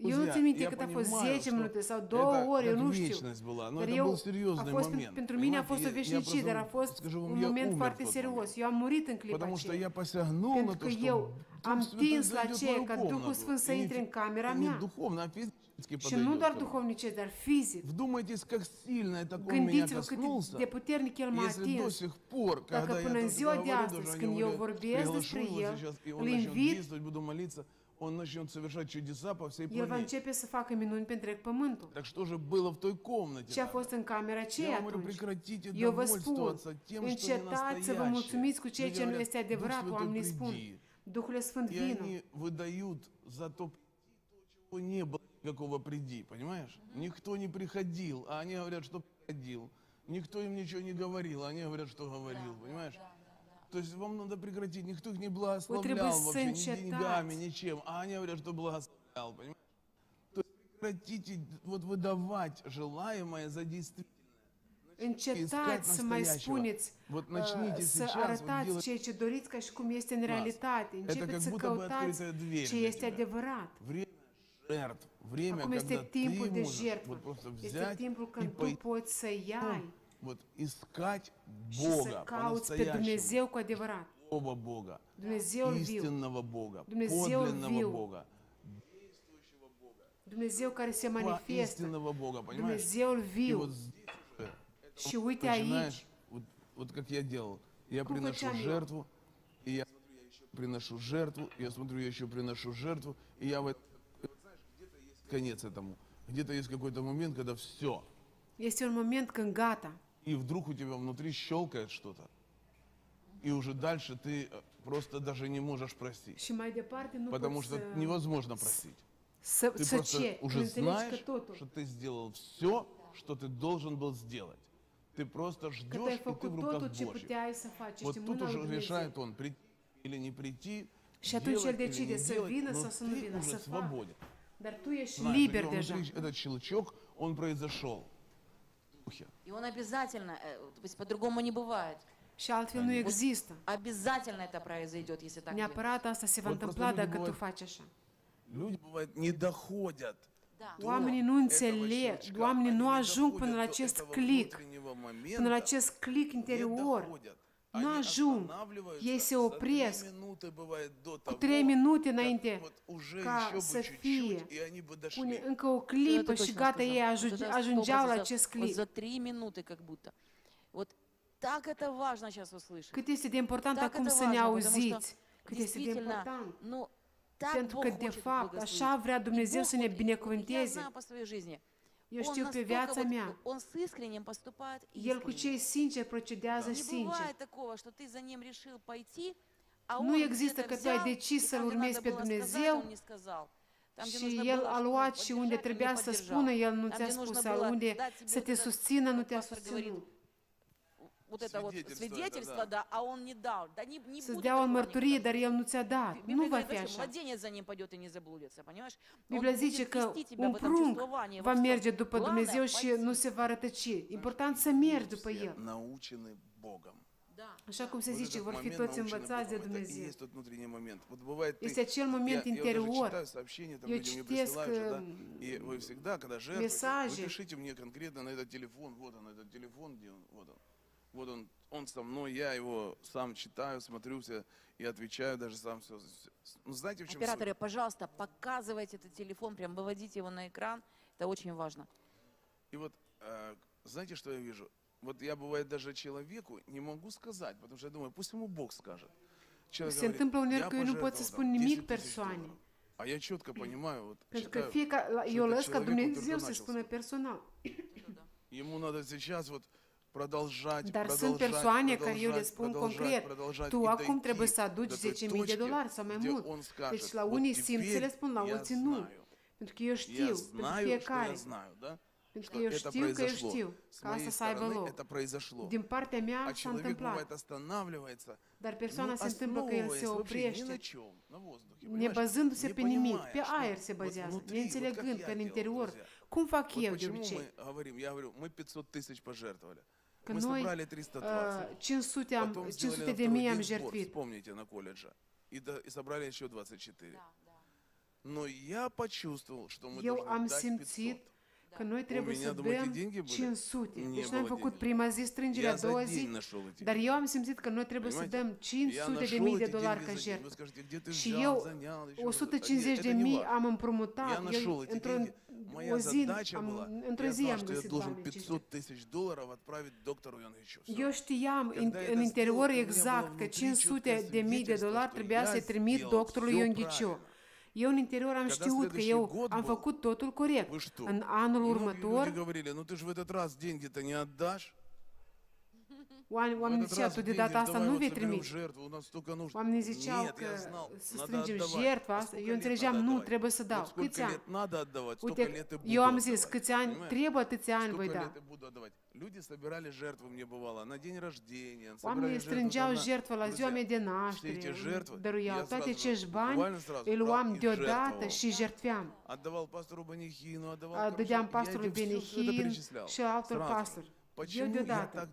было. Я не- Eu nu Друзья, țin minte я cât a fost понимаю, 10 что minute sau это 2 ore, eu как nu știu. вечность была, но Dar это eu, был a серьезный fost, момент. pentru mine a fost o понимаете? Я- я veșnicie, dar a просто, fost скажу вам, un я moment умер в foarte тот serios. момент. Eu am murit în clipa Потому что aceea. я посягнул на Pentru то, că что eu Дух am Святой tins la зайдет в aceea мою ca Duhul комнату. Sfânt să И intre în camera не mea. духовно, а физически Și nu подойдет doar ко мне. duhovnicesc, dar fizic. Вдумайтесь, как сильно это он меня Gândiți-vă cât коснулся. de puternic El m-a Если до atins. сих пор, Dacă когда я până în тут ziua de говорю, astăzi, даже când они eu говорят, vorbesc приглашу despre его El, сейчас, и он îl начнет invit, действовать, буду молиться, он начнет совершать чудеса по всей El va планете. începe să facă minuni pe întreg pământul. Так что же было в той комнате? Ce a fost în camera Я aceea вам говорю, atunci? прекратите Eu vă spun, довольствоваться тем, что не încetați să vă mulțumiți cu настоящее. ceea ce nu говорят, este «Дух adevărat. Святой, Oamenii spun, приди». Duhul Sfânt И vină. они выдают за то, чего не было никакого приди, понимаешь? Никто не приходил, а они говорят, что приходил. Никто им ничего не говорил, а они говорят, что говорил, понимаешь? То есть вам надо прекратить, никто их не благословлял вообще, ни деньгами, ничем, а они говорят, что благословлял, понимаешь? То есть прекратите вот выдавать желаемое за действительное. Încetați să mai spuneți, Вот să arătați ceea ce doriți ca și cum este în realitate. Începeți să căutați ce este adevărat. Время жертв, время, Acum este timpul de jertfă. Este timpul când tu poți să iai вот искать Бога по-настоящему. Оба Бога, истинного Бога, подлинного viu. Бога, Dumnezeu care se manifestă. Бога? Dumnezeul viu. вот Și uite aici, вот, вот как я делал, я приношу жертву, и я смотрю, я еще приношу жертву, я смотрю, я еще приношу жертву, и я вот, знаешь, где-то есть конец этому, где-то есть какой-то момент, когда все, este un moment când gata. И вдруг у тебя внутри щелкает что-то, и уже дальше ты э, просто даже не можешь простить, Și mai departe nu потому что să, невозможно простить. să, Ты să просто ce? Уже că знаешь, что ты сделал все, что ты должен был сделать. Ты просто ждешь, и ты в руках ce Божьих. Вот тут уже решает он, прийти или не прийти, Și atunci el decide să vină sau să nu vină, уже să facă. свободен. Dar tu ești Знаешь, у liber него deja. внутри этот щелчок, он произошел. Духе. И он обязательно, э, то есть по-другому не бывает. Și altfel nu există. Обязательно это произойдет, если так. Neapărat asta se va întâmpla люди dacă tu faci așa. Люди, bывает, не доходят Oamenii nu înțeleg, oamenii nu ajung până la acest click, până la acest click не interior. доходят. Nu Они ajung. останавливаются Ei se за три opresc минуты, бывает, до cu того, trei minute как înainte вот уже ca еще să бы чуть-чуть, fie. и они бы dошли. Pune încă o clipă Это și точно gata, сказал. ei Вот ajunge- это ajungeau la 100%. acest Вот clip. за три минуты как будто. Вот так это важно сейчас услышать. Cât este de important Так acum это să ne важно, потому что auziți. cât este de действительно, important. ну, так Pentru Бог că, de хочет fapt, благословить. așa vrea И Dumnezeu Бог să ne вот- вот Я binecuvânteze. Eu știu pe viața mea. El cu cei sinceri procedează sincer. Nu există că tu ai decis să-L urmezi pe Dumnezeu și El a luat și unde trebuea să spună, El nu ți-a spus, sau unde să te susțină, nu te-a susținut. вот это вот свидетельство, да, да. а он не дал. Да не, не Создал он мертвые, да ревнуться да. Ну, во-первых. Владение за ним пойдет и не заблудится, понимаешь? Библиозичика он прунг во мерде до подумезеуши, ну се варатачи. Импортанца мерду поел. Научены Богом. Așa cum se zice, vor fi toți învățați de Dumnezeu. Este acel moment interior. Eu citesc mesaje. Напишите мне конкретно на этот телефон, вот он, этот телефон, где он, вот он. Вот он, он со мной, я его сам читаю, смотрю все и отвечаю даже сам все. Ну, знаете, в чем Операторы, пожалуйста, показывайте этот телефон, прям выводите его на экран. Это очень важно. И вот, э, знаете, что я вижу? Вот я, бывает, даже человеку не могу сказать, потому что я думаю, пусть ему Бог скажет. Человек Se говорит, întâmplă uneori «Я că eu nu pot să spun nimic 10 тысяч persoanei. долларов». А я четко понимаю, вот Pentru că fiecare, eu lăs ca Dumnezeu să spună personal. Ему надо сейчас вот продолжать, Dar продолжать, sunt persoane care eu le продолжать, spun продолжать, concret, продолжать tu и acum дойти trebuie să до aduci той 10.000 de точки, dolari sau mai где mult. он скажет, Deci la «Вот unii simt să теперь le spun, la я alții nu. знаю». Pentru că eu Я știu, pentru знаю, что fiecare. я знаю, да? Pentru Что că eu это știu că eu произошло. știu С că asta моей să aibă стороны loc. это произошло. Din partea А mea s-a человек, întâmplat. бывает, останавливается, Dar persoana ну, se întâmplă că el se основываясь вообще ни на oprește, чем, на воздухе, nebăzându-se не pe nimic, понимая, pe что aer se вот bazează, внутри, neînțelegând вот как că я în делал, interior, друзья. cum fac Вот eu de почему obicei? Мы говорим, я говорю, мы 500 tысяч pожертвовали. Că Мы noi собрали 320. uh, 500, am, Потом 500 сделали на de второй mii am день сбор, jertfit. вспомните, на колледже. И, до- и собрали еще 24. Да, да. Но я почувствовал, что мы Eu должны am дать 500. simțit că noi trebuie меня, să думаете, dăm деньги были? 500. Не Deci noi am было făcut денег. prima zi strângerea, a Я за doua день zi, нашел эти dar eu am simțit că noi trebuie să Понимаете? dăm Я 500 de нашел mii de эти dolari деньги ca за день. Вы jertfă. скажете, где ты Și взял, eu занял, еще 150 что-то. de Это не mii важно. am împrumutat. Я нашел Eu, эти într-o деньги. Моя o zi, задача am, была, într-o я zi знал, am что я găsit должен banii aceștia. 500 tысяч долларов отправить доктору Янгичу. Всё. Eu știam în, Когда я în это interior сделал, у меня exact было că внутри 500 чёткое de mii de свидетельство, dolari что trebuia я să-i trimit сделал doctorului всё Ionghiciu. правильно. Eu în interior am Когда știut că следующий eu год am был, făcut totul corect. Вы что? În anul Многие următor, люди говорили, ну ты же в этот раз деньги-то не отдашь. oameni, В oamenii этот ziceau, раз tu de деньги, data asta давай nu вот vei соберем trimite. жертву, у нас столько нужно. Oamenii ziceau Нет, că я знал, să надо strângem отдавать. jertfa А asta. сколько Eu лет înțelegeam, надо nu, отдавать? trebuie să dau. Вот сколько Câți ani? лет надо отдавать, столько Uite, лет и буду eu am zis, отдавать. câți ani Понимаешь? trebuie, atâția ani voi Столько da. лет и буду отдавать. Люди собирали жертвы, мне бывало, на день rождения. собирали Oamenii жертвы strângeau там на- jertfă la ziua Друзья, mea de все naștere, эти жертвы dăruiau я toate сразу, acești bani, буквально сразу îi брал luam и deodată жертвовал. și jertfeam. Отдавал пастору Банихину, отдавал, A, короче, Dădeam я pastorului этим всё- всё это Benihin перечислял. și altor Сразу. pastori. Eu Почему я deodată.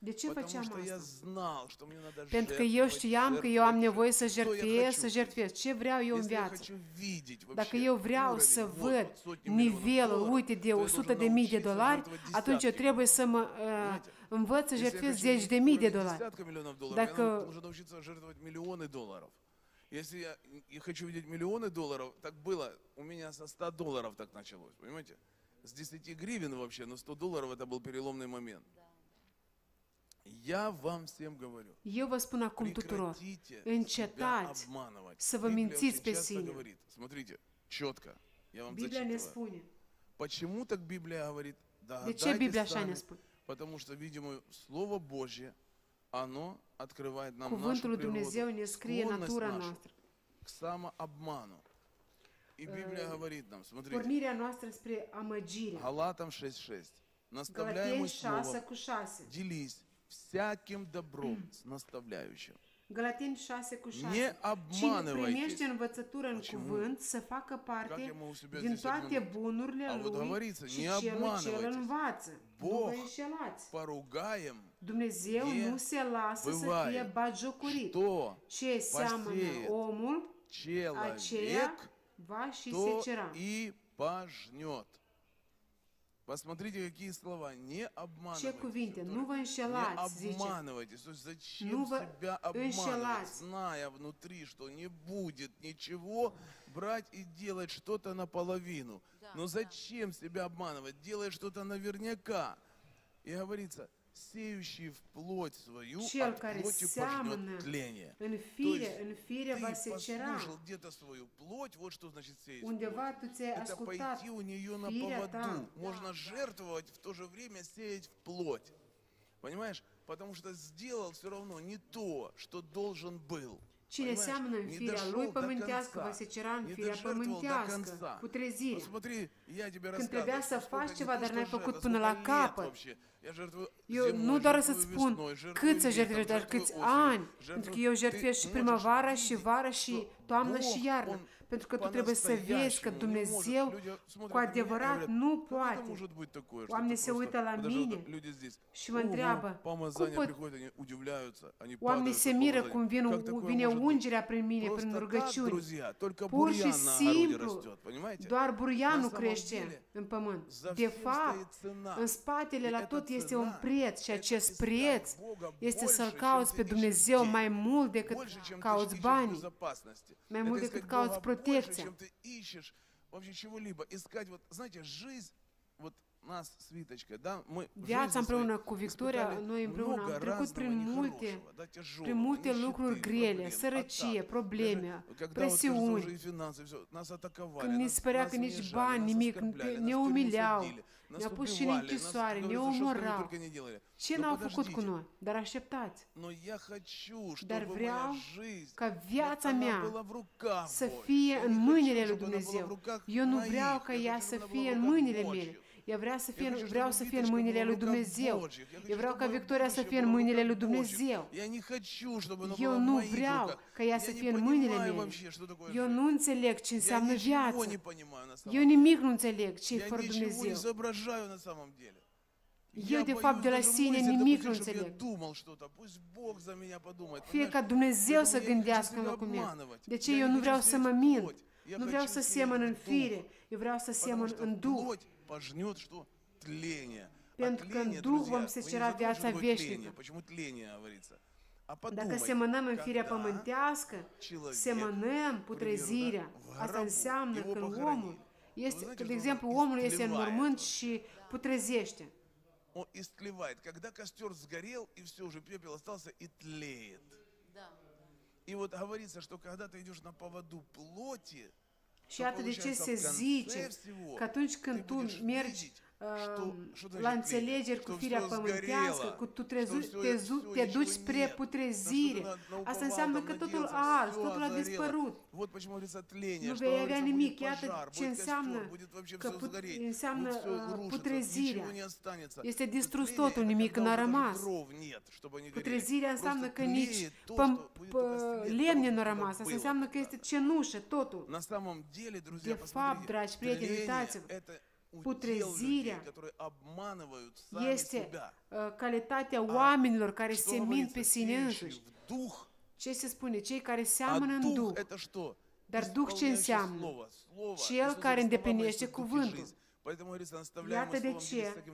De ce Потому făceam что я asta? знал, что мне надо Pentru că eu știam că eu am nevoie să я хочу. să jertfez. Ce vreau eu în я viață? Dacă eu vreau să văd nivelul, uite, de то я 100 должен de mii de dolari, atunci eu trebuie să mă uh, învăț să я хочу 10 de mii de dolari. Dacă я. Если я и хочу видеть миллионы долларов, так было, у меня со 100 долларов так началось, понимаете? С 10 гривен вообще, но 100 долларов это был переломный момент. Я вам всем говорю, Eu vă spun acum tuturor, încetați să vă mințiți pe sine. говорит, смотрите, четко, я вам Biblia ne spune. Почему так Библия говорит? Да, De ce Biblia așa ne spune? Потому что, видимо, Слово Божье, оно открывает нам Cuvântul нашу Dumnezeu природу, ne scrie natura нашу noastră. к самообману. И Библия Э, говорит нам, смотрите, Pornirea noastră spre amăgire. Галатам 6.6. Наставляемый Galateni 6 словом, cu 6. делись всяким добром с наставляющим. Galateni 6 cu 6. Не Cine primește învățătură în Почему? cuvânt să facă parte din toate bunurile А вот lui говорится, și не celul ce îl обманывайтесь. învață. Nu vă Бог înșelați. Поругаем Dumnezeu не nu se lasă să fie Ce seamănă посеет omul, aceea человек, va și то secera. и пожнет. Посмотрите, какие слова. Не Ce обманывайтесь. cuvinte, nu vă Не înșelați, zice. обманывайтесь. То есть зачем Ну, вы себя обманывать, înșelați. зная внутри, что не будет ничего, брать и делать что-то наполовину. Да, Но да. зачем себя обманывать? Делай что-то наверняка. И говорится, сеющий в плоть свою, от плоти пожнет тление. То есть ты послушал где-то свою плоть, вот что значит сеять плоть. Это пойти у нее на поводу. Можно жертвовать, в то же время сеять в плоть. Понимаешь? Потому что сделал все равно не то, что должен был. Cine seamănă în firea lui pământească, va secera în firea pământească, cu trezirea. Când trebuia să faci ceva, dar n-ai făcut până la capăt. Eu nu doar să spun cât să jertfești, dar câți ani, pentru că eu jertfești și primăvara, și vara, și toamnă, și iarnă pentru că tu trebuie să vezi că Dumnezeu cu adevărat nu poate. Oamenii se uită la mine și mă întreabă, cum pot... Oamenii se miră cum vine, vine ungerea prin mine, prin rugăciuni. Pur și simplu, doar burianul crește în pământ. De fapt, în spatele la tot este un preț și acest preț este să-L cauți pe Dumnezeu mai mult decât cauți bani, mai mult decât cauți protecție больше, чем ты ищешь вообще чего-либо. Искать, вот, знаете, жизнь нас с да, мы Viața împreună cu Victoria, noi împreună am trecut prin multe, prin multe lucruri grele, sărăcie, probleme, presiuni. Când ni se părea că nici bani, nimic, ne umileau, ne-au pus și în închisoare, ne omorau. Ce n-au făcut cu noi? Dar așteptați. Dar vreau ca viața mea să fie în mâinile lui Dumnezeu. Eu nu vreau ca ea să fie în mâinile mele. Eu vreau să fie, vreau să fie în mâinile lui Dumnezeu. Eu vreau ca victoria să fie în mâinile lui Dumnezeu. Eu nu vreau ca ea să fie în mâinile mele. Eu nu înțeleg ce înseamnă viață. Eu nimic nu înțeleg ce e fără Dumnezeu. Eu, de fapt, de la sine nimic nu înțeleg. Fie ca Dumnezeu să gândească în locul meu. De ce eu nu vreau să mă mint? Nu vreau să semăn în fire. Eu vreau să semăn în Duh. пожнет что? Тление. Pentru а тление, друзья, vom secera viața veșnică. Почему тление говорится? Dacă semănăm în firea pământească, semănăm putrezirea. Asta înseamnă că omul есть, de exemplu, omul este în mormânt și putrezește. Он истлевает. Когда костер сгорел, и все, уже пепел остался, и тлеет. Да. И вот говорится, что когда ты идешь на поводу плоти, Și iată de ce se zice că atunci când tu mergi Что, что la înțelegeri cu firea pământească, cu tu trezi, te, zu, te duci spre putrezire. Asta înseamnă că totul a ars, totul a dispărut. Nu vei avea nimic. Iată ce înseamnă că put, înseamnă putrezirea. Este distrus totul, nimic n-a rămas. Putrezirea înseamnă că nici lemne n-a rămas. Asta înseamnă că este cenușă totul. De fapt, dragi prieteni, uitați-vă, putrezirea este calitatea oamenilor care se mint pe sine înșiși. Ce se spune? Cei care seamănă în Duh. Dar Duh ce înseamnă? Cel care îndeplinește cuvântul. Iată de ce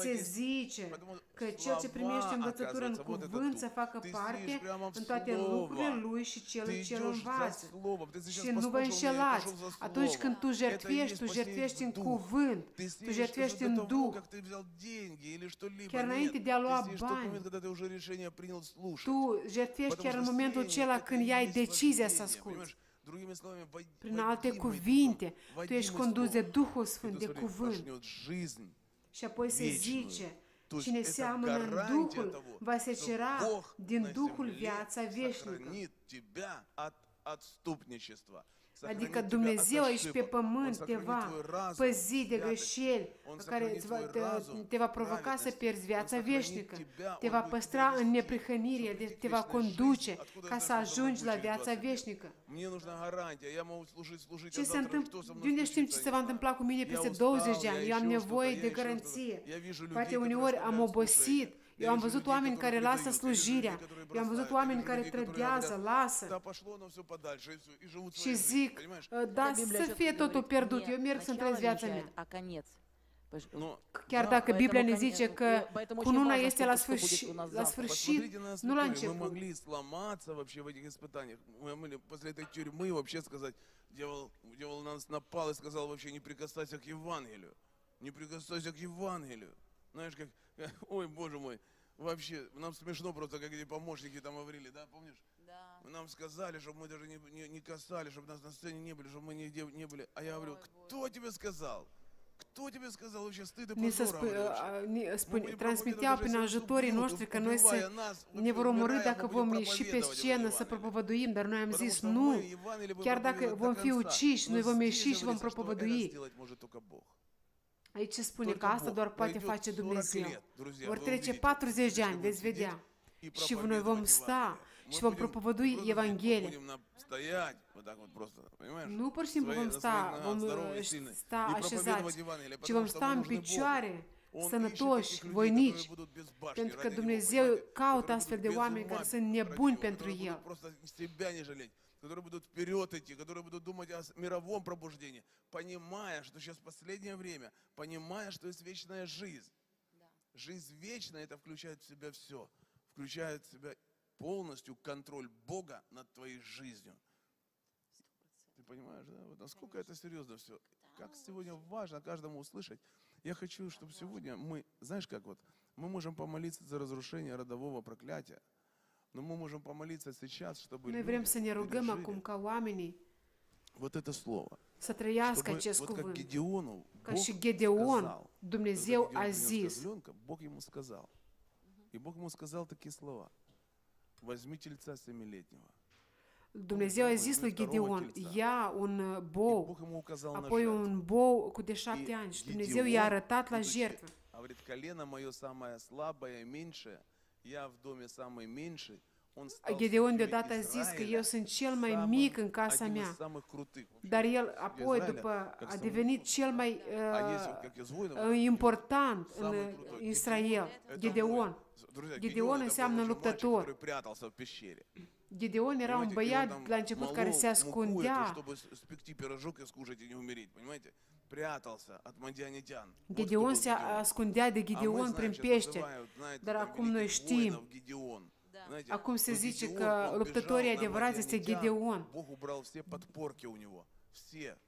se zice că cel ce primește învățătură în cuvânt să facă parte în toate lucrurile lui și celui ce îl învață. Și nu vă înșelați. Atunci când tu jertfești, tu jertfești în cuvânt, tu jertfești în Duh. Chiar înainte de a lua bani, tu jertfești chiar în momentul acela când iai decizia să asculți. Prin alte cuvinte, tu ești condus de Duhul Sfânt, de cuvânt. Și apoi se zice, cine seamănă în Duhul, va secera din Duhul viața veșnică. Adică Dumnezeu aici pe pământ te va păzi de greșeli care te va, provoca să pierzi viața veșnică, deci te va păstra în neprihănire, te va conduce ca să ajungi la viața veșnică. Ce se întâmplă? De unde știm ce se va întâmpla cu mine peste 20 de ani? Eu am nevoie de garanție. Poate uneori am obosit, Eu am văzut oameni care lasă slujirea. Eu am văzut oameni care trădează, lasă Да пошло оно все подальше и, всё, и живут și своей zic, жизнью, понимаешь? "Uh, da, Biblia să четко fie totul говорит, pierdut, не eu merg să-mi начало trăiesc viața венчает, mea. а конец. Понимаешь? Но Chiar Da, dacă Biblia ne поэтому, zice конечно, că поэтому очень cununa важно, este что- la что будет sfârșit, у нас la завтра. sfârșit, посмотрите на нас nu la Мы început. могли сломаться вообще в этих испытаниях. Мы могли после этой тюрьмы вообще сказать, дьявол, дьявол на нас напал и сказал вообще не прикасайся к Евангелию. Не прикасайся к Евангелию. Знаешь, как, ой, боже мой, вообще, нам смешно просто, как эти помощники там говорили, да, помнишь? Да. Нам сказали, чтобы мы даже не, не, не касались, чтобы нас на сцене не были, чтобы мы нигде не были. А я говорю, кто тебе сказал? Кто тебе сказал вообще стыд и позор? sp- говорю, вообще? a- ni- Мы spune, будем transmiteau проповедовать prin ajutorii noștri că noi să ne vom omorâ dacă vom ieși pe scenă să propovăduim, dar noi am Потому zis что nu, мы Евангелие будем chiar dacă проповедовать vom fi uciși, noi vom ieși și vom propovădui. Aici spune că asta doar poate face Dumnezeu. Vor trece 40 de ani, veți vedea. Și noi vom sta și vom propovădui Evanghelie. Nu pur și simplu vom sta, vom uh, sta așezați, ci vom sta în picioare, sănătoși, voinici, pentru că Dumnezeu caută astfel de oameni care sunt nebuni pentru El. Которые будут вперед идти, которые будут думать о мировом пробуждении, понимая, что сейчас последнее время, понимая, что есть вечная жизнь. Жизнь вечная, это включает в себя все. Включает в себя полностью контроль Бога над твоей жизнью. Ты понимаешь, да? Вот насколько это серьезно все. Как сегодня важно каждому услышать. Я хочу, чтобы сегодня мы, знаешь как вот, мы можем помолиться за разрушение родового проклятия, но мы можем помолиться сейчас, чтобы Noi vrem să ne rugăm acum ca oamenii вот это слово. să trăiască acest вот cuvânt. Gедеону, Ca Бог și Gedeon, сказал, Dumnezeu a zis, козленка, Бог ему сказал. И Бог ему сказал такие слова. Возьми тельца семилетнего. Dumnezeu a zis lui Gedeon, ia un bou, apoi un bou cu de șapte ani și Dumnezeu i-a arătat la jertfă. Говорит, колено мое самое слабое, меньшее, я в доме самый меньший. Он стал Gedeon судьей deodată a zis că Израиля, eu sunt cel mai самым- mic în casa одним из mea. самых крутых. Вообще, Dar el судья apoi, Израиля, după, как a самый devenit крупный. cel mai А есть вот uh, как из воинов, uh, important în самый крутой. Israel, Это Gedeon. воин. Друзья, Gedeon это был înseamnă уже мальчик, luptător. который прятался в пещере. Gedeon era un Понимаете, и он băiat там la început care молол se муку эту, ascundea. Прятался от мадианитян. Вот Gedeon был se Гедеон. ascundea de А Gideon знаем, prin pește. Dar acum noi știm, Гедеон. Acum se zice Гедеон, că luptătorii adevărați este. Бог убрал все подпорки у него. Все.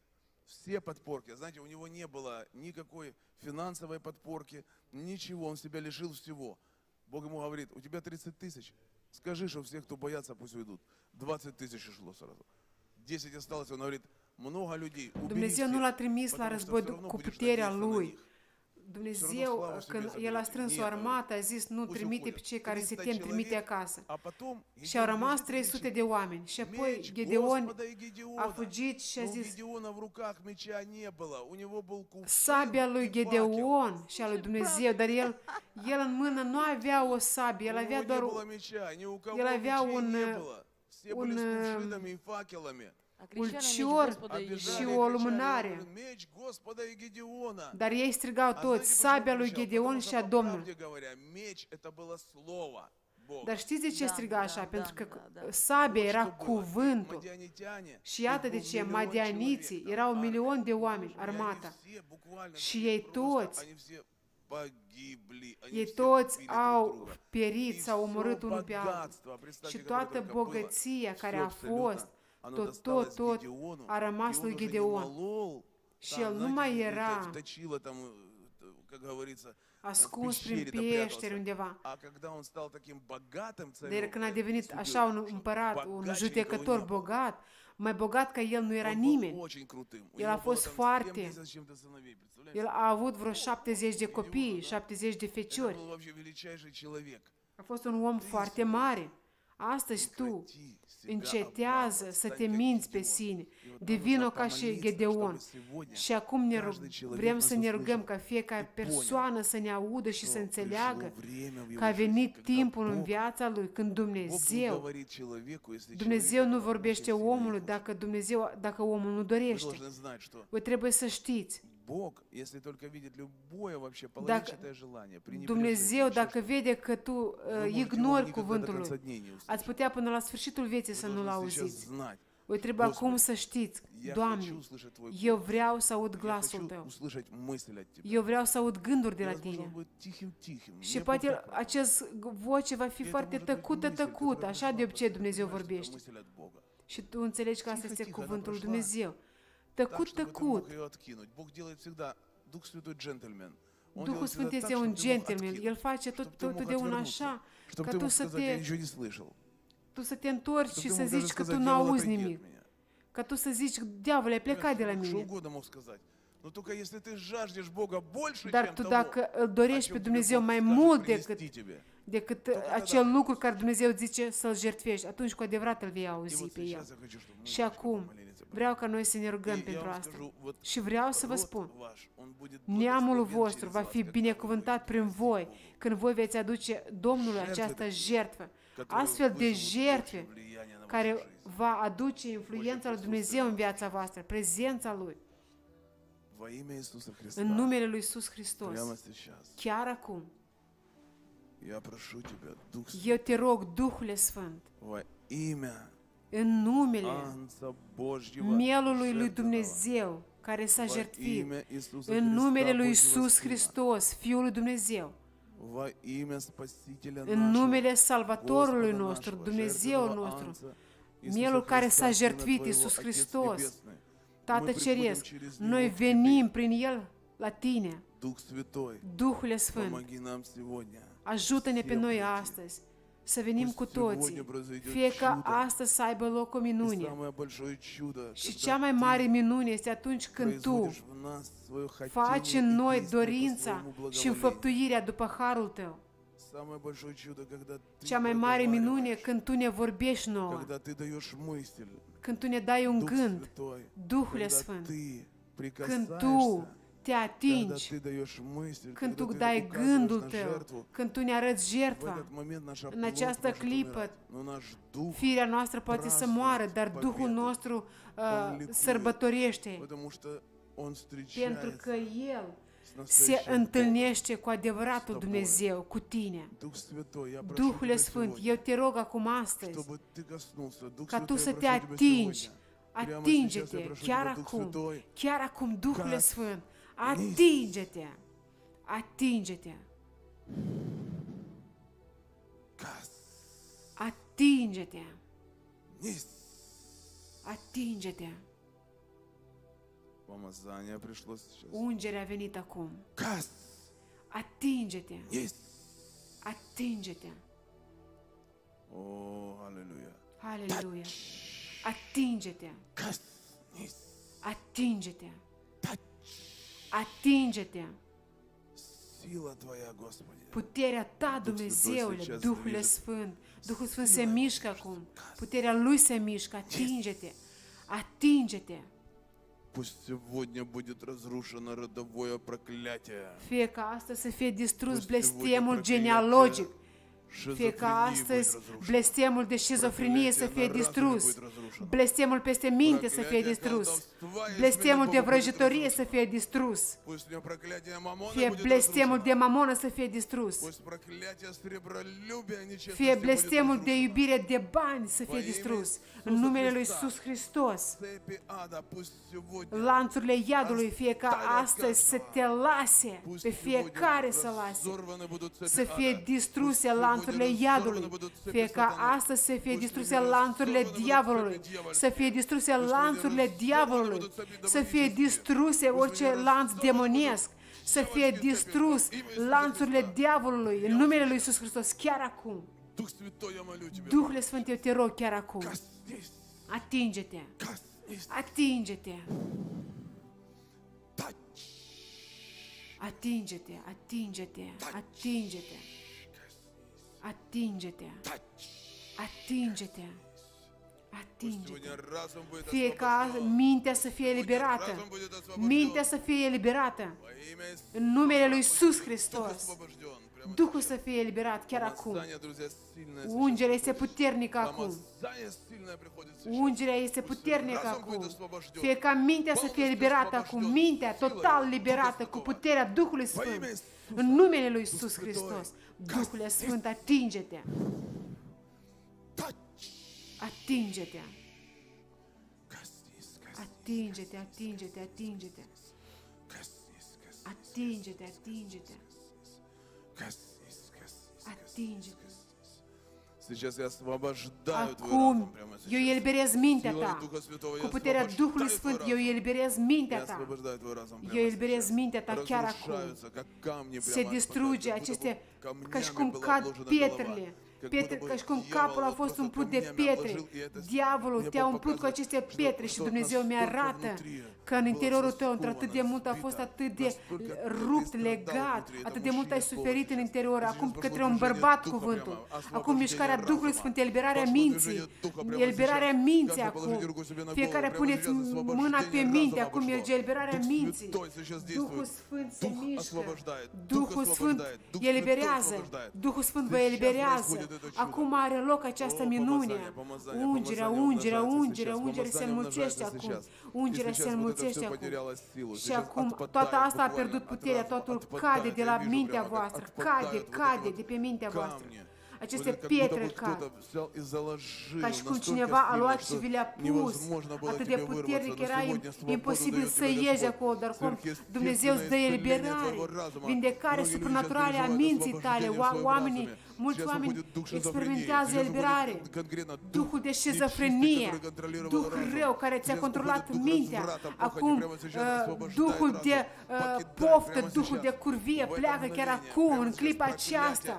Все подпорки. Знаете, у него не было никакой финансовой подпорки, ничего. Он себя лишил всего. Бог ему говорит, у тебя 30 тысяч. Скажи, что все, кто боятся, пусть уйдут. 20 тысяч ушло сразу. 10 осталось. Он говорит, Dumnezeu nu l-a trimis la război cu puterea lui. Dumnezeu, când El a strâns o armată, a zis, nu trimite pe cei care se tem, trimite acasă. Și au rămas 300 de oameni. Și apoi Gedeon a fugit și a zis, sabia lui Gedeon și a lui Dumnezeu, dar el, el în mână nu avea o sabie, el avea doar, el avea un, э, un, un ulcior și o lumânare. Dar ei strigau toți, sabia lui Gedeon și a Domnului. Dar știți de ce striga așa? Pentru că sabia era cuvântul. Și iată de ce madianiții erau un milion de oameni, armata. Și ei toți, ei toți au perit, s-au omorât unul pe altul. Și toată bogăția care a fost, tot, tot, tot a rămas lui Gedeon. Și el nu mai era ascuns prin peșteri undeva. Dar când a devenit așa un împărat, un judecător bogat, mai bogat ca el nu era nimeni. El a fost foarte... El a avut vreo 70 de copii, 70 de feciori. A fost un om foarte mare. Astăzi tu încetează să te minți pe sine, devină ca și Gedeon. Și acum ne rug- vrem să ne rugăm ca fiecare persoană să ne audă și să înțeleagă că a venit timpul în viața lui când Dumnezeu, Dumnezeu nu vorbește omului dacă, Dumnezeu, dacă omul nu dorește. Voi trebuie să știți. Бог, если только видит любое вообще Dacă половинчатое желание, пренебрежение, Dumnezeu, еще dacă что-то, vede că tu вы uh, можете его ignori никогда до cuvântul конца lui, дней не услышать. ați putea până la sfârșitul vieții Вы să nu-l должны сейчас auziți. знать, Voi trebuie Господи, acum să știți, я хочу Doamne, услышать Твой eu голос. vreau să aud Я glasul хочу Tău. услышать мысль от Тебя. Eu vreau să aud gânduri de И, la возможно, он Tine. будет тихим-тихим. Și не poate будет acest voce va fi И это foarte может быть tăcută, мысль, tăcută, которая așa пришла de obicei просто, Dumnezeu понимаешь, что это vorbește. мысль от Бога. Și tu înțelegi că asta Tihă, este tihă, cuvântul она lui прошла. Dumnezeu. Так, Tăcut, чтобы ты tăcut. мог ее откинуть. Бог делает всегда, Дух Святой джентльмен. Он Duhul делает Sfânt всегда este так, un чтобы ты мог gentleman. откинуть, El face tot, чтобы ты мог totdeauna отвернуться, așa, чтобы ca ты tu мог să сказать, я te, ничего не слышал. tu să te întorci Чтобы și ты să мог даже zici că tu сказать, nu дьявол, auzi отойди от nimic. меня. Ca tu să zici, diavole, ai plecat de la Что mine. угодно мог сказать. Но только если ты жаждешь Бога больше, Dar чем tu того, dacă îl о dorești чем pe тебе Dumnezeu Бог mai скажет mult принести decât, тебе. decât Только acel тогда lucru care Dumnezeu zice să-l jertfești, atunci cu adevărat îl vei И auzi вот pe el. сейчас я хочу, чтобы мы Și немножко acum помолились об этом. Vreau ca noi să ne rugăm pentru asta. Și vreau să vă spun, neamul vostru va fi binecuvântat prin voi când voi veți aduce Domnului această jertfă. Astfel de jertfe care va aduce influența lui Dumnezeu în viața voastră, prezența Lui. În numele Lui Iisus Hristos, chiar acum, eu te rog, Duhule Sfânt, în numele Mielului lui Dumnezeu care s-a jertfit. în numele lui Isus Hristos, Fiul lui Dumnezeu. În numele Salvatorului nostru, Dumnezeu nostru, Mielul care s-a jertfit, Isus Hristos, Tată Ceresc, noi venim prin El la Tine. Duhule Sfânt, ajută-ne pe noi astăzi să venim cu toții, fie că astăzi să aibă loc o minune. Și cea mai mare minune este atunci când Tu faci în noi dorința și înfăptuirea după Harul Tău. Cea mai mare minune când Tu ne vorbești nouă, când Tu ne dai un gând, Duhul Sfânt, când Tu te atingi, când tu dai gândul tău, când tu ne arăți jertfa, în această clipă, firea noastră poate să moară, dar Duhul nostru uh, sărbătorește, pentru că El se întâlnește cu adevăratul Dumnezeu, cu tine. Duhul Sfânt, eu te rog acum astăzi ca tu să te atingi, atinge-te chiar acum, chiar acum Duhul Sfânt, atinge-te, atinge-te, Кас, atinge-te, низ. atinge-te. Помазание пришло сейчас. Ungerea a venit acum. Кас, Atinge-te, низ. atinge-te. О, аллилуйя. Aleluia. Atinge-te, Кас, низ. atinge-te, atinge-te. Сила Твоя, Господи. Puterea ta, Duh Dumnezeule, Sfânt, Duhule Duh Sfânt, Duhul Sfânt se mișcă acum. Puterea Lui se mișcă, atinge-te, atinge-te. Пусть сегодня будет разрушено родовое проклятие. Fie ca astăzi să fie distrus Păi, blestemul procrietea genealogic, Fie ca astăzi blestemul de șizofrenie să fie distrus, blestemul peste minte să fie distrus, blestemul de vrăjitorie să fie distrus, fie blestemul de mamonă să fie distrus, fie blestemul de iubire de bani să fie distrus, în numele Lui Iisus Hristos. Lanțurile iadului fie ca astăzi să te lase, pe fiecare să lase, să fie distruse lanțurile lanțurile iadului, fie ca astăzi să fie distruse lanțurile diavolului, să fie distruse lanțurile diavolului, să fie distruse orice lanț demoniesc, să fie distrus lanțurile diavolului în numele Lui Isus Hristos chiar acum. Duhul Sfânt, eu te rog chiar acum. Atinge-te! Atinge-te! Atinge-te, atinge-te, atinge-te. Atinge-te! Atinge-te! Atinge-te! Fie ca mintea să fie eliberată! Mintea să fie eliberată! În numele Lui Iisus Hristos! Duhul să fie eliberat chiar acum. Ungerea este puternică acum. Ungerea este puternică acum. Fie ca mintea să fie eliberată acum. Mintea total liberată cu puterea Duhului Sfânt. În numele Lui Iisus Hristos. Duhul Sfânt, atinge-te! Atinge-te! Atinge-te, atinge-te, atinge-te! Atinge-te, atinge-te! atinge te atinge te atinge te atinge te atinge te atinge-te. Сейчас я освобождаю освобождаю твой Acum разум прямо eu сейчас. eliberez mintea Силой ta. Духа Святого Cu я puterea Duhului освобождаю Sfânt твой eu разум. eliberez mintea Я ta. освобождаю твой разум Eu прямо eliberez сейчас. mintea ta chiar acum. Разрушаются, как камни Se прямо distruge как будто aceste, камнями ca și cum была cad обложена pietrele. pietre, ca și cum capul a fost umplut de pietre. Diavolul te-a umplut cu aceste pietre și Dumnezeu mi-arată că în interiorul tău, într-atât de mult, a fost atât de rupt, legat, atât de mult ai suferit în interior. Acum către un bărbat cuvântul. Acum mișcarea Duhului Sfânt, eliberarea minții. Eliberarea minții acum. Fiecare puneți mâna pe minte, acum merge eliberarea minții. Duhul Sfânt se mișcă. Duhul Sfânt eliberează. Duhul Sfânt vă eliberează. Acum are loc această minune. Ungerea, ungerea, ungerea, ungerea se înmulțește acum. Ungerea se înmulțește acum. Și acum toată asta a pierdut puterea, totul cade de la mintea voastră. Cade, cade de pe mintea voastră aceste pietre cad. Ca și cum cineva a luat și vi le-a pus. Atât de puternic era imposibil să ieși acolo, dar cum Dumnezeu îți dă eliberare, vindecare supranaturală a minții tale, oamenii Mulți oameni experimentează eliberare, duhul de șizofrenie, uh, duhul rău care ți-a controlat mintea. Uh, acum, duhul de poftă, duhul de curvie pleacă chiar acum, în clipa aceasta.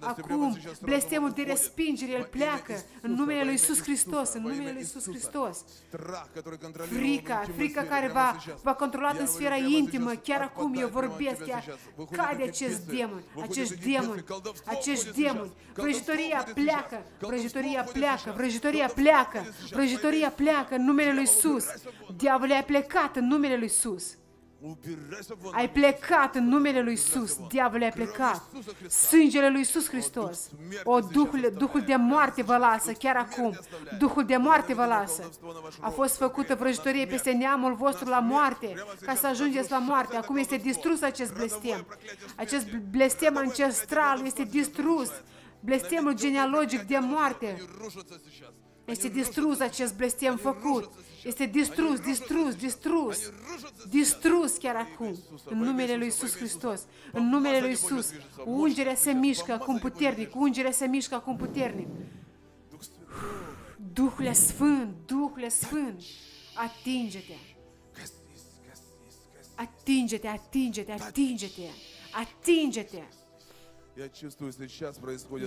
Acum, blestemul de respingere, el pleacă în numele Lui Iisus Hristos, în numele Lui Iisus Hristos. Frica, frica care va, va controlat în sfera intimă, chiar acum eu vorbesc, chiar cade acest demon, acest demon, acest demoni, vrăjitoria pleacă, vrăjitoria pleacă, vrăjitoria pleacă, vrăjitoria pleacă în numele Lui Iisus. Diavolul a plecat în numele Lui Iisus. Ai plecat în numele lui Iisus, diavolul ai plecat. Sângele lui Iisus Hristos. O, Duhul, Duhul de moarte vă lasă, chiar acum. Duhul de moarte vă lasă. A fost făcută vrăjitorie peste neamul vostru la moarte, ca să ajungeți la moarte. Acum este distrus acest blestem. Acest blestem ancestral este distrus. Blestemul genealogic de moarte. Este distrus acest blestem făcut. este distrus, distrus, distrus, distrus chiar acum, în numele Lui de Hristos, în numele Lui Isus. Ungerea se mișcă acum puternic, ungerea se mișcă acum puternic. Duhule Sfânt, Duhule Sfânt, atinge-te, atinge-te, atinge-te. atinge te atinge te atinge te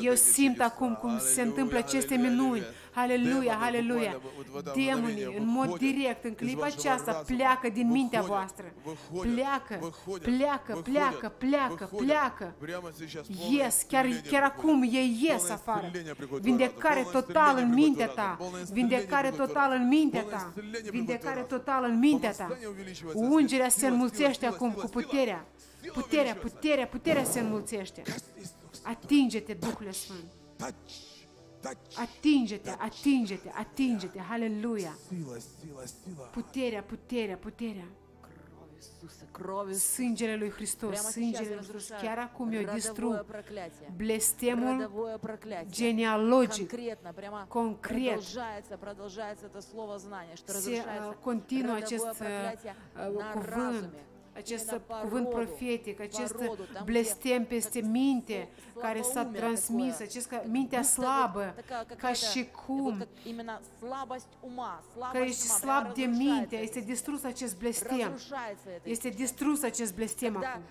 Eu simt acum cum se întâmplă aceste minuni. Aleluia, aleluia. Demonii, în mod direct, în clipa aceasta, pleacă din mintea voastră. Pleacă, pleacă, pleacă, pleacă, pleacă. Ies, chiar, chiar acum ei ies afară. Vindecare totală în mintea ta. Vindecare totală în mintea ta. Vindecare totală în mintea ta. Ungerea se înmulțește acum cu puterea. Puterea, puterea, puterea se înmulțește. Atinge-te, Duhul Sfânt. Atinge-te, atinge-te, atinge-te, aleluia. Puterea, puterea, puterea. Sângele lui Hristos, sângele lui Hristos, chiar acum eu distrug blestemul genealogic, concret. Se uh, continuă acest uh, uh, cuvânt, acest cuvânt profetic, acest blestem peste minte care s-a transmis, acest mintea slabă, ca și cum, că ești slab de minte, este distrus acest blestem, este distrus acest blestem acum.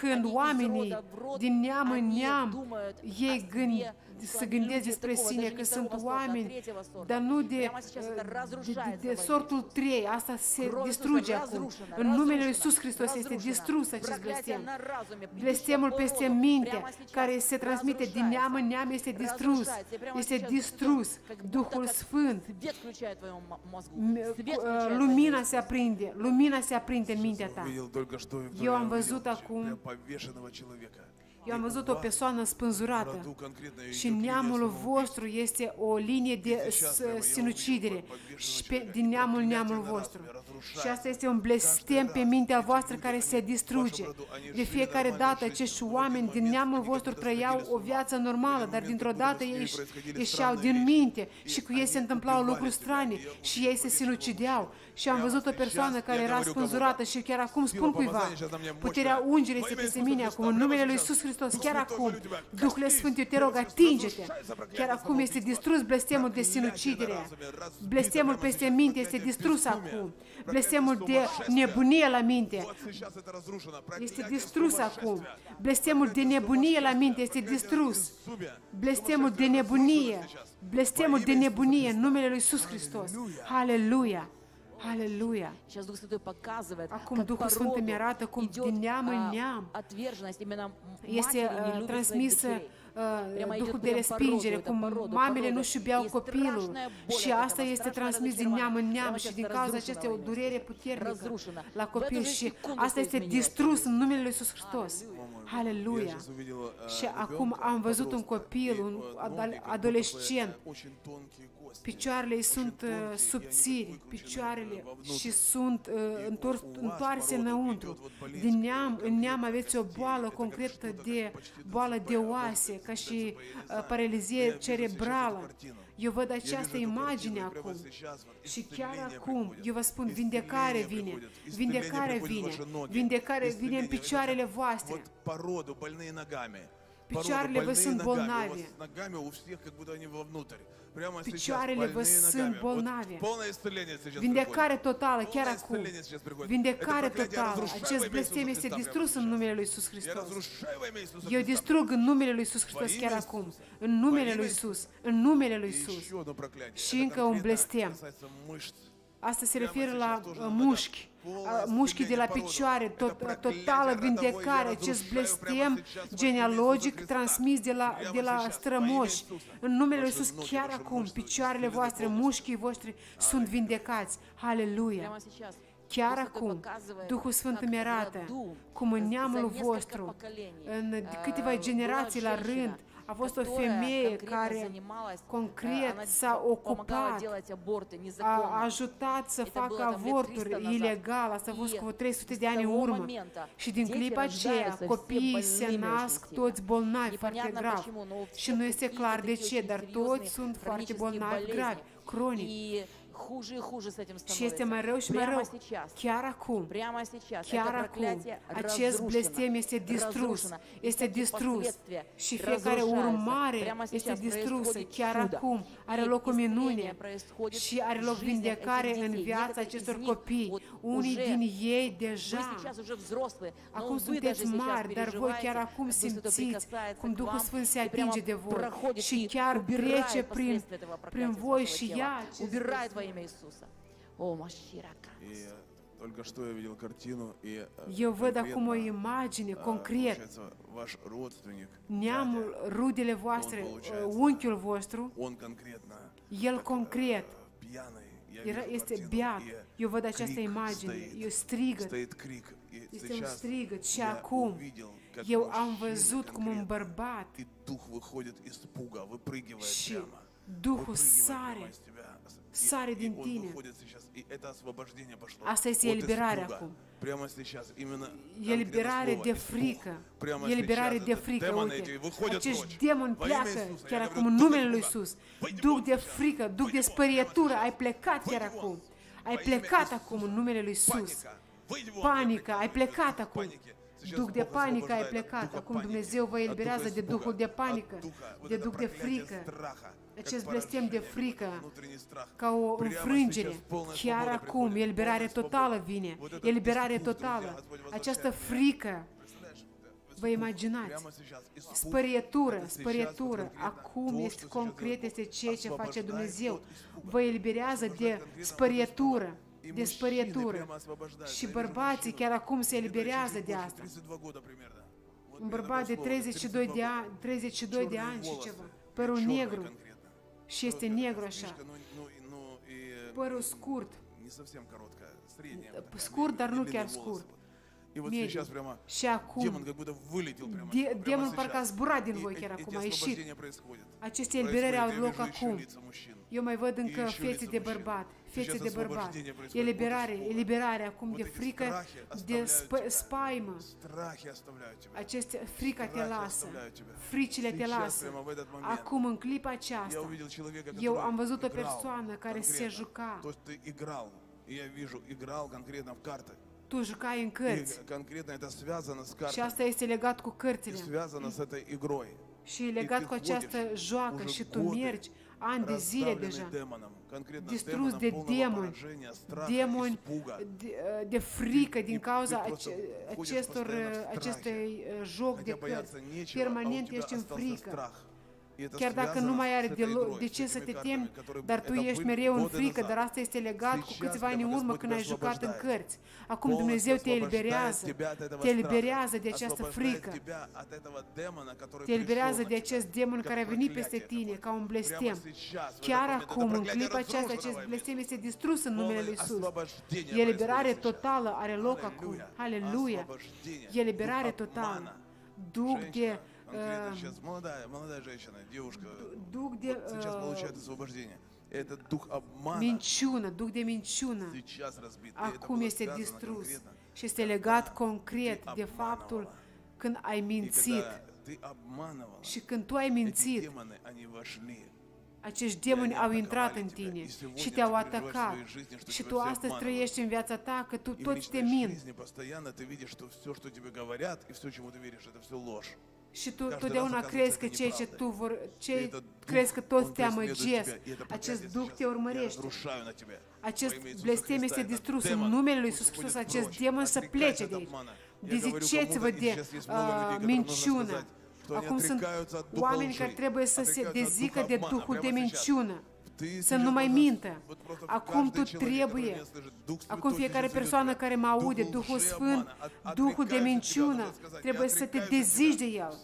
Când oamenii din neam în neam, ei gând, să gândesc despre sine, că sunt oameni, dar nu de, de, de, de sortul 3, asta se distruge acum. În numele Lui Iisus Hristos este distrus acest blestem. Blestemul peste minte, care se transmite din neam în neam, este distrus. Este distrus. Duhul Sfânt. Lumina se aprinde. Lumina se aprinde în mintea ta. Eu am văzut acum eu am văzut o persoană spânzurată și neamul vostru este o linie de sinucidere și pe, din neamul neamul vostru. Și asta este un blestem pe mintea voastră care se distruge. De fiecare dată acești oameni din neamul vostru trăiau o viață normală, dar dintr-o dată ei își ieșeau din minte și cu ei se întâmplau lucruri strane și ei se sinucideau. Și am văzut o persoană care era spânzurată și chiar acum spun cuiva, puterea ungerii este peste mine acum, în numele Lui Iisus Hristos, chiar acum, Duhul Sfânt, eu te rog, atinge-te! Chiar acum este distrus blestemul de sinucidere, blestemul peste minte este distrus acum blestemul de nebunie la minte este distrus acum. Blestemul de nebunie la minte este distrus. Blestemul de nebunie, blestemul de nebunie în numele Lui Iisus Hristos. Aleluia! Аллилуйя. Сейчас Дух Святой показывает, Acum Duhul Sfânt îmi arată cum din neam în neam este uh, transmisă duhul de respingere, cum mamele nu-și iubeau copilul și asta este transmis din neam în neam și din cauza acestei o durere puternică la copil și asta este distrus în numele Lui Iisus Hristos. Aleluia! Și acum am văzut un copil, un adolescent Picioarele sunt uh, subțiri, picioarele și sunt uh, întoarse înăuntru. Din neam în neam aveți o boală concretă de boală de oase, ca și uh, paralizie cerebrală. Eu văd această imagine acum și chiar acum eu vă spun, vindecare vine, vindecare vine, vindecare vine în picioarele voastre. Picioarele vă sunt bolnavi. Ногами у всех как. Picioarele vă sunt bolnave. Vindecare totală, chiar acum. Vindecare totală. Acest blestem este distrus în numele Lui Iisus Hristos. Eu distrug în numele Lui Iisus Hristos chiar acum. În numele Lui Iisus. În numele Lui Iisus. Și încă un blestem. Asta se referă la mușchi mușchii de la picioare, tot, totală vindecare, acest blestem genealogic transmis de la, de la strămoși. În numele Lui Iisus, chiar acum, picioarele voastre, mușchii voștri sunt vindecați. Aleluia! Chiar acum, Duhul Sfânt îmi arată cum în neamul vostru, în câteva generații la rând, a fost o femeie care concret s-a ocupat, a ajutat să facă avorturi ilegal, asta a fost cu 300 de ani în urmă. Și din clipa aceea, copiii se nasc toți bolnavi foarte grav. Și nu este clar de ce, dar toți sunt foarte bolnavi gravi, cronic. Хуже и хуже с этим становится. Și este mai rău și mai Прямо rău. сейчас. Chiar acum. Прямо сейчас. Chiar это acum. проклятие Acest blestem este distrus. разрушено. И Este всякие distrus. последствия Și fiecare разрушаются. urmare Прямо este сейчас distrusă. происходит Chiar чудо. acum. Are И loc o minune. исцеление происходит Și are в loc жизни этих vindecare детей. în viața Некоторые из acestor них copii. вот Unii уже- din ei вы deja сейчас уже взрослые, но Acum вы даже sunteți сейчас mari, dar voi chiar переживаете, acum как Иисус simțiți прикасается cum к Духul вам Sfânt se и прямо atinge de voi проходит și и chiar убирает trece prin, последствия этого проклятия prin с voi вашего și tела, ia acest убирает имя Иисуса. О, Маширака. Только что я видел картину, и Eu văd acum o imagine concret. Ваш родственник, Neamul, rudele voastre, unchiul vostru, он конкретно, el concret, era, este beat. Eu văd această imagine, eu strigă. Este un strigăt și acum eu am văzut cum un bărbat și Duhul sare sare din tine. Asta este eliberarea acum. Eliberare de frică. Eliberare de frică. Uite, acești demoni pleacă chiar acum în numele Lui Iisus. Duc de frică, duc de spărietură. Ai plecat chiar acum. Ai plecat acum în numele Lui Iisus. Panică, ai plecat acum. Duc de panică ai plecat. Acum Dumnezeu vă eliberează de duhul de panică, de duh de frică, acest blestem de frică, ca o înfrângere. Chiar acum, eliberare totală vine, eliberare totală. Această frică, vă imaginați, spărietură, spărietură, acum este concret, este ceea ce face Dumnezeu. Vă eliberează de spărietură de spărietură. Și bărbații chiar acum se eliberează de asta. Un bărbat de 32 de ani, 32 de ani și ceva, părul negru, și este negru așa. Părul scurt. Scurt, dar nu chiar scurt. И вот și acum, Demonul parcă a zburat din voi chiar acum, a ieșit. Aceste elberări au loc acum. Eu mai văd încă fețe de bărbat fețe de bărbat. Eliberare, eliberare acum de frică, de sp- spaimă. Aceste frica te lasă. Fricile te lasă. Acum, în clipa aceasta, eu am văzut o persoană care se juca. Я вижу, играл конкретно в карты. tu jucai în cărți. Și asta este legat cu cărțile. Și legat cu această joacă și tu mergi ani de zile deja distrus de demoni, demoni э, de, frică din cauza acestor, acestei э, joc de cărți. Permanent ești în frică. Chiar dacă nu mai are de, de ce să te temi, dar tu ești mereu în frică, dar asta este legat cu câțiva ani în urmă când ai jucat în cărți. Acum Dumnezeu te eliberează, te eliberează de această frică, te eliberează de acest demon care a venit peste tine ca un blestem. Chiar acum, în clipa aceasta, acest blestem este distrus în numele Lui Isus. Eliberare totală are loc acum. Aleluia! Eliberare totală. Duc de Женщина, конкретно uh, сейчас молодая, молодая женщина, девушка, duh de вот сейчас uh, получает освобождение. Этот дух обмана minciună, duh de minciună. сейчас разбит. И это acum было este связано distrus конкретно. și este legat concret de faptul când ai И mințit когда ты обманывала, și când tu ai эти mințit, демоны, они вошли. acești demoni au intrat în tine și te-au atacat. Și tu astăzi trăiești în viața ta că tu И в toți te личной Și tu totdeauna crezi că cei ce tu vor, cei crezi că toți te amăgesc, acest Duh te urmărește. Acest blestem este distrus în numele Lui Iisus Hristos, acest demon să plece de aici. Deci Deziceți-vă de uh, minciună. Acum sunt oameni care trebuie să se dezică de Duhul de minciună să nu mai minte. Acum tu trebuie, acum fiecare persoană care mă aude, Duhul Sfânt, Duhul de minciună, trebuie să te dezici de El.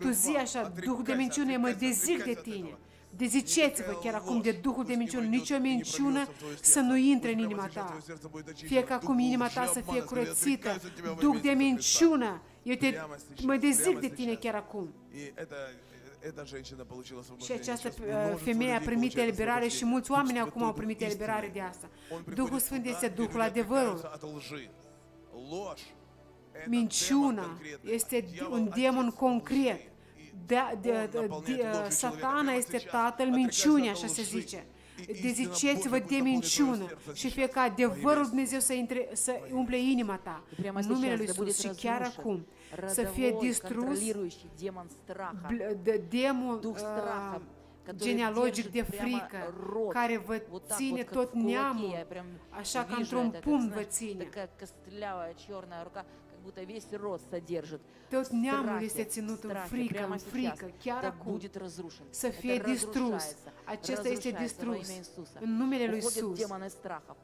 Tu zi așa, Duhul de minciună, mă dezic de tine. Deziceți-vă chiar acum de Duhul de minciună. Nici o minciună să nu intre în inima ta. Fie că acum inima ta să fie curățită. Duh de minciună, eu te, mă dezic de tine chiar acum. Și această uh, femeie a primit eliberare și mulți oameni acum au primit eliberare de asta. Duhul Sfânt este Duhul adevărului. Minciuna este un demon concret. Da, de, de, de, de, satana este tatăl minciunii, așa se zice И истина Deziceți-vă Божия de пусть наполнит minciună твое сердце și сейчас. fie ca Во имя adevărul Иисуса. Dumnezeu să, intre, să umple inima ta. Прямо În numele сейчас Lui да будет Isus și chiar разрушен acum să fie родовой, distrus контролирующий демон страха. bl- de demon Дух страха, uh, который genealogic держит de прямо frică, род, care vă вот так ține вот, как tot в кулаке, neamul, я прям așa ca вижу într-un это, как, pumn vă знаешь, ține. такая костлявая черная рука, как будто весь род содержит. Tot в neamul страхе, este ținut în страхе, frică, прямо în сейчас. frică, chiar Да acum. будет разрушен. Să Это fie distrus. acesta este distrus. în numele lui Isus.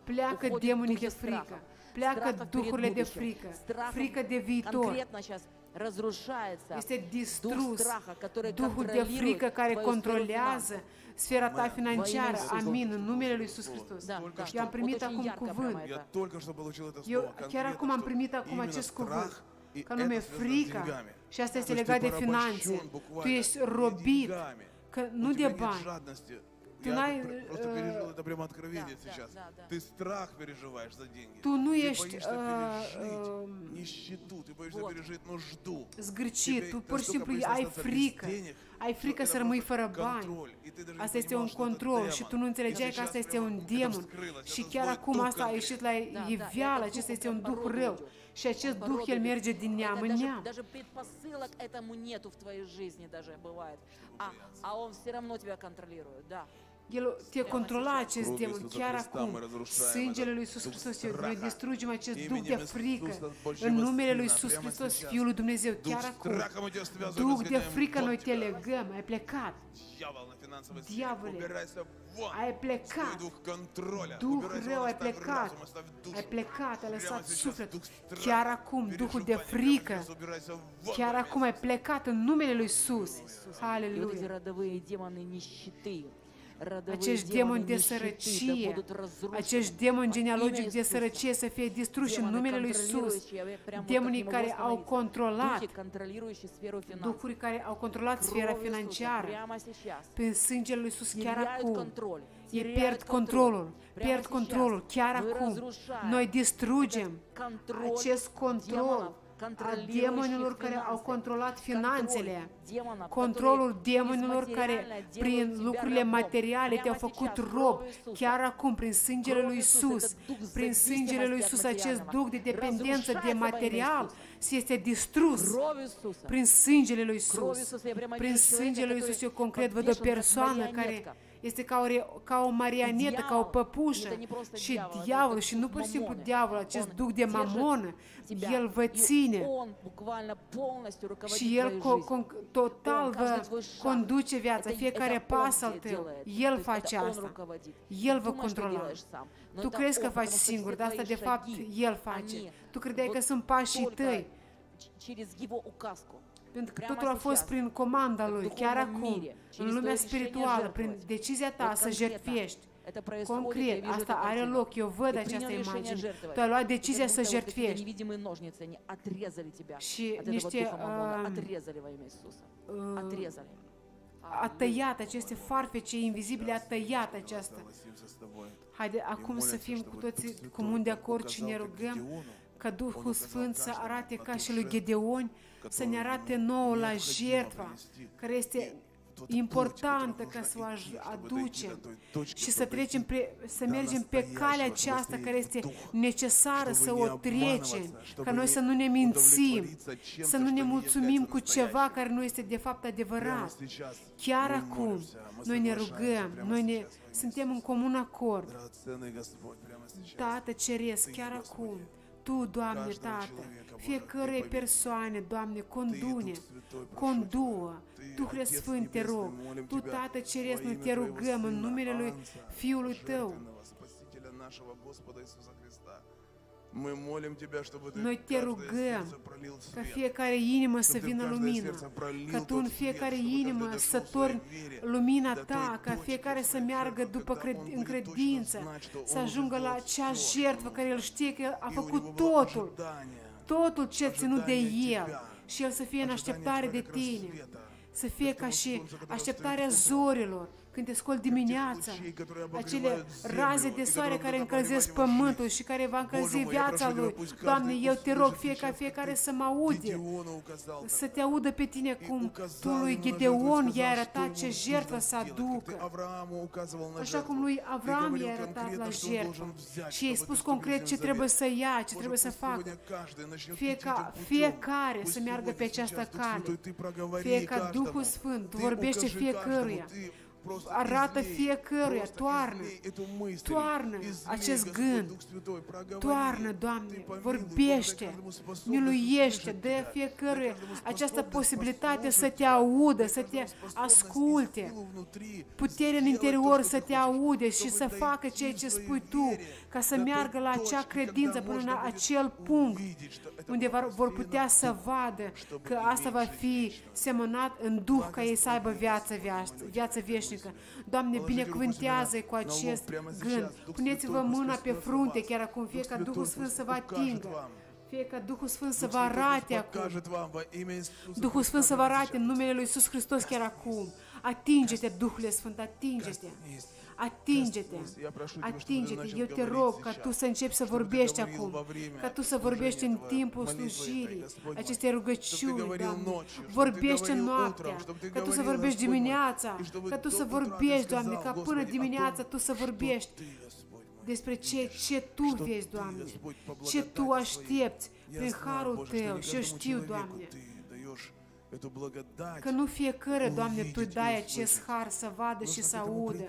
Pleacă demonii de frică, pleacă duhurile de frică, frică de viitor, este distrus. Duhul de frică care controlează sfera ta financiară. Amin. În numele Lui Iisus Hristos. Eu am primit acum cuvânt. Eu chiar acum am primit acum acest cuvânt. Ca nume frica și asta este legat de finanțe. Tu ești robit деньгами. Că У nu тебя de нет bani. жадности. Tu Я n-ai, пр- просто э, пережил это прямо откровение да, сейчас. да, да. Ты страх переживаешь за деньги. Tu nu Ты ești боишься uh, пережить uh, нищету, ты боишься Вот. пережить нужду. zgârcit, Тебе tu pur și настолько simplu боишься ai остаться без frică. денег, Ai что frică это să rămâi просто fără bani. контроль, и ты даже не Asta este понимал, un что это control și демон. tu nu înțelegeai И că asta сейчас este прямо un это demon. вскрылось, Și это chiar злой acum дух asta a конкретно. ieșit la Da, da, iveală, этот acesta дух, este он un по duh роду rău. Și acest duh, el merge din neam. даже предпосылок этому нету в твоей жизни даже бывает. А, а он все равно тебя контролирует, да. El te controla acest demon chiar acum. Sângele lui Iisus Hristos, noi distrugem acest duh de frică. În numele lui Iisus Hristos, Fiul lui Dumnezeu, chiar acum. Duh de frică, noi te legăm, ai plecat. Diavole, ai plecat. Duh rău, ai plecat. Ai plecat, ai lăsat sufletul. Chiar acum, Duhul de frică, chiar acum ai plecat în numele lui Iisus. Aleluia acești demoni de sărăcie, acești demoni genealogic de sărăcie să fie distruși în numele Lui Isus, demonii care au controlat, duhuri care au controlat sfera financiară, prin sângele Lui Isus chiar acum, ei pierd controlul, pierd controlul chiar acum. Noi distrugem acest control a demonilor care au controlat finanțele, controlul demonilor care prin lucrurile materiale te-au făcut rob, chiar acum prin sângele lui Isus, prin sângele lui Isus acest duc de dependență de material este distrus prin sângele lui Isus. Prin sângele lui Isus eu concret văd o persoană care este ca o, re- ca o marianetă, ca o păpușă. Și diavolul, și nu pur și simplu diavolul, acest duc de mamonă, el vă ține. și el co- con- total vă conduce viața, fiecare pas al tău, el face asta, el vă controla. Tu crezi că faci singur, dar asta de fapt el face. Tu credeai că sunt pașii tăi, pentru că totul a fost prin comanda lui, chiar acum, în lumea spirituală, prin decizia ta să jertfiești. Concret, asta are loc, eu văd această imagine. Tu ai luat decizia să jertfiești. Și niște uh, uh, a tăiat aceste farfece invizibile, a tăiat aceasta. Haide, acum să fim cu toții comun de acord și ne rugăm ca Duhul Sfânt să arate ca și lui Gedeon, să ne arate nouă la jertfa, care este importantă ca să o aducem și să trecem, pre, să mergem pe calea aceasta care este necesară să o trecem, ca noi să nu ne mințim, să nu ne mulțumim cu ceva care nu este de fapt adevărat. Chiar acum, noi ne rugăm, noi ne, suntem în comun acord. Tată Ceresc, chiar acum, Tu, Doamne, Tată, fiecărei persoane, Doamne, condune, conduă, Duhul Sfânt, te rog, Tu, Tată Ceresc, noi te rugăm în numele Lui Fiului Tău, noi te rugăm ca fiecare inimă să vină lumină, ca Tu în fiecare inimă să torni lumina Ta, ca fiecare să meargă după cred, în credință, să ajungă la acea jertfă care El știe că a făcut totul, totul ce ținut de El și El să fie în așteptare de Tine, să fie ca și așteptarea zorilor, când te scoli dimineața, acele raze de soare care încălzesc pământul și care va încălzi viața lui. Doamne, eu te rog fie ca fiecare să mă aude, să te audă pe tine cum tu lui Gedeon i-ai arătat ce jertfă să aducă. Așa cum lui Avram i-ai arătat la jertfă. și i-ai spus concret ce trebuie să ia, ce trebuie să facă. Fie ca fiecare să meargă pe această cale, fie ca Duhul Sfânt vorbește fiecăruia, arată fiecăruia, toarnă, toarnă acest gând, toarnă, Doamne, vorbește, miluiește, dă fiecăruia această posibilitate să te audă, să te asculte, puterea în interior să te aude și să facă ceea ce spui Tu, ca să meargă la acea credință până la acel punct unde vor putea să vadă că asta va fi semănat în Duh ca ei să aibă viață, viață, viață veșnică. Doamne, binecuvântează cu acest gând. Puneți-vă mâna pe frunte, chiar acum, fie ca Duhul Sfânt să vă atingă. Fie ca Duhul Sfânt să vă arate acum. Duhul Sfânt să vă arate în numele Lui Iisus Hristos chiar acum. Atinge-te, Duhul Sfânt, atinge-te. Atinge-te, atinge-te. Eu te rog ca tu să începi să vorbești acum, ca tu să vorbești în timpul slujirii, aceste rugăciuni, Doamne. Vorbește noaptea, ca tu să vorbești dimineața, ca tu să vorbești, Doamne, ca până dimineața tu să vorbești despre ce, ce Tu vezi, Doamne, ce Tu aștepți prin harul Tău și eu știu, Doamne, Că nu fiecare, Doamne, Tu dai acest har să vadă și să audă.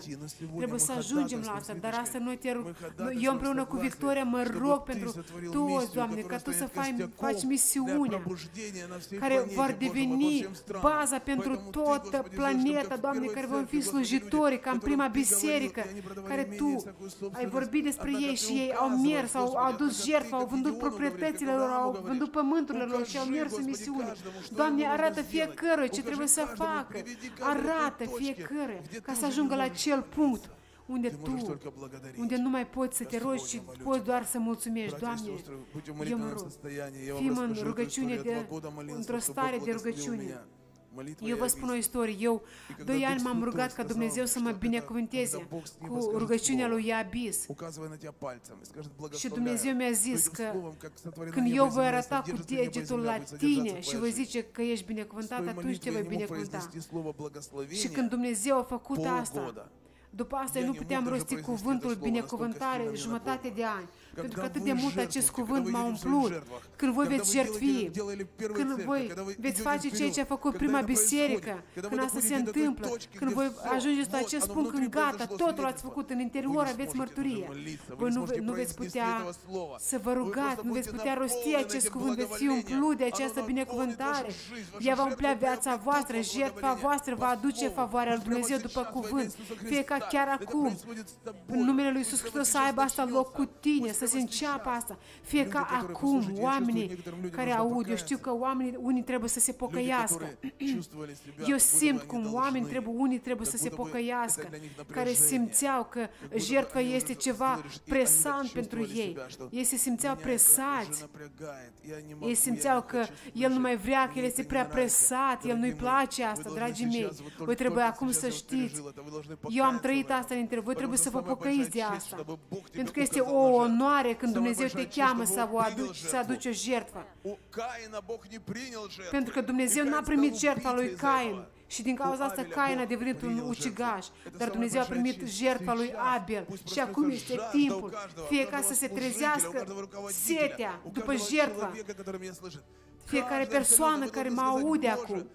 Trebuie să ajungem la asta, dar asta noi te rog, eu împreună cu Victoria mă rog pentru toți, Doamne, ca Tu să faci, faci misiunea care vor deveni baza pentru toată planeta, Doamne, care vom fi slujitori, ca în prima biserică, care Tu ai vorbit despre ei și ei au mers, au, au adus jertfă, au vândut proprietățile lor, au vândut pământurile lor și au mers în misiune. Doamne, arată fiecare ce trebuie să facă. Arată fiecare ca să ajungă la acel punct unde tu, unde nu mai poți să te rogi, ci poți doar să mulțumești. Doamne, eu mă rog, fim în rugăciune, de, într-o stare de rugăciune. Eu vă spun o istorie. Eu doi ani m-am rugat ca Dumnezeu să mă binecuvânteze cu rugăciunea lui Iabis. Și Dumnezeu mi-a zis că când eu voi arăta cu degetul la tine și voi zice că ești binecuvântat, atunci te voi binecuvânta. Și când Dumnezeu a făcut asta, după asta eu nu puteam rosti cuvântul binecuvântare jumătate de ani. Pentru că atât de mult acest cuvânt m-a umplut. Când voi veți jertfi, când voi veți face ceea ce a făcut prima biserică, când asta se întâmplă, când voi ajungeți la acest punct, când gata, totul ați făcut în interior, aveți mărturie. Voi nu, nu veți putea să vă rugați, nu veți putea rosti acest cuvânt, veți fi umplut de această binecuvântare. Ea va umplea viața voastră, jertfa voastră va aduce favoarea lui Dumnezeu după cuvânt. Fie ca chiar acum, în numele lui Iisus Hristos să aibă asta loc cu tine, să se înceapă asta. Fie ca acum, oamenii care aud, eu știu că oamenii, unii trebuie să se pocăiască. Eu simt cum oameni trebuie, unii trebuie să se pocăiască, care simțeau că jertfa este ceva presant pentru ei. Ei se simțeau presați. Ei simțeau că el nu mai vrea, că el este prea presat, el nu-i place asta, dragii mei. Voi trebuie acum să știți. Eu am trăit asta în voi trebuie să vă pocăiți de asta. Pentru că este o onoare mare când Dumnezeu te cheamă să, o aduci, să aduci o jertfă. Pentru că Dumnezeu n-a primit jertfa lui Cain. Și din cauza asta Cain a devenit un ucigaș, dar Dumnezeu a primit jertfa lui Abel. Și acum este timpul, fie ca să se trezească setea după jertfa, fiecare persoană care mă aude acum,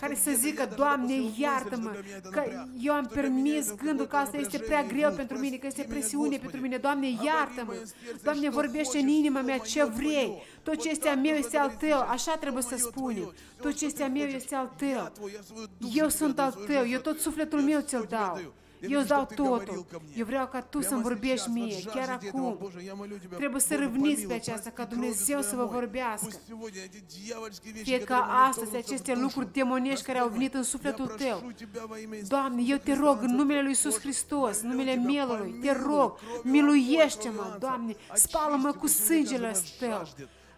care să zică, Doamne, iartă-mă, că eu am permis gândul că asta este prea greu pentru mine, că este presiune pentru mine. Doamne, iartă-mă! Doamne, vorbește în inima mea ce vrei. Tot ce este a meu este al Tău. Așa trebuie să spunem. Tot ce este a meu este al Tău. Eu sunt al Tău. Eu tot sufletul meu ți-l dau. Eu îți dau totul. Eu vreau ca Tu să-mi vorbești mie, chiar acum. Trebuie să râvniți pe aceasta, ca Dumnezeu să vă vorbească. Fie ca astăzi aceste lucruri demoniești care au venit în sufletul Tău. Doamne, eu te rog în numele Lui Iisus Hristos, în numele Mielului, te rog, miluiește-mă, Doamne, spală-mă cu sângele Tău.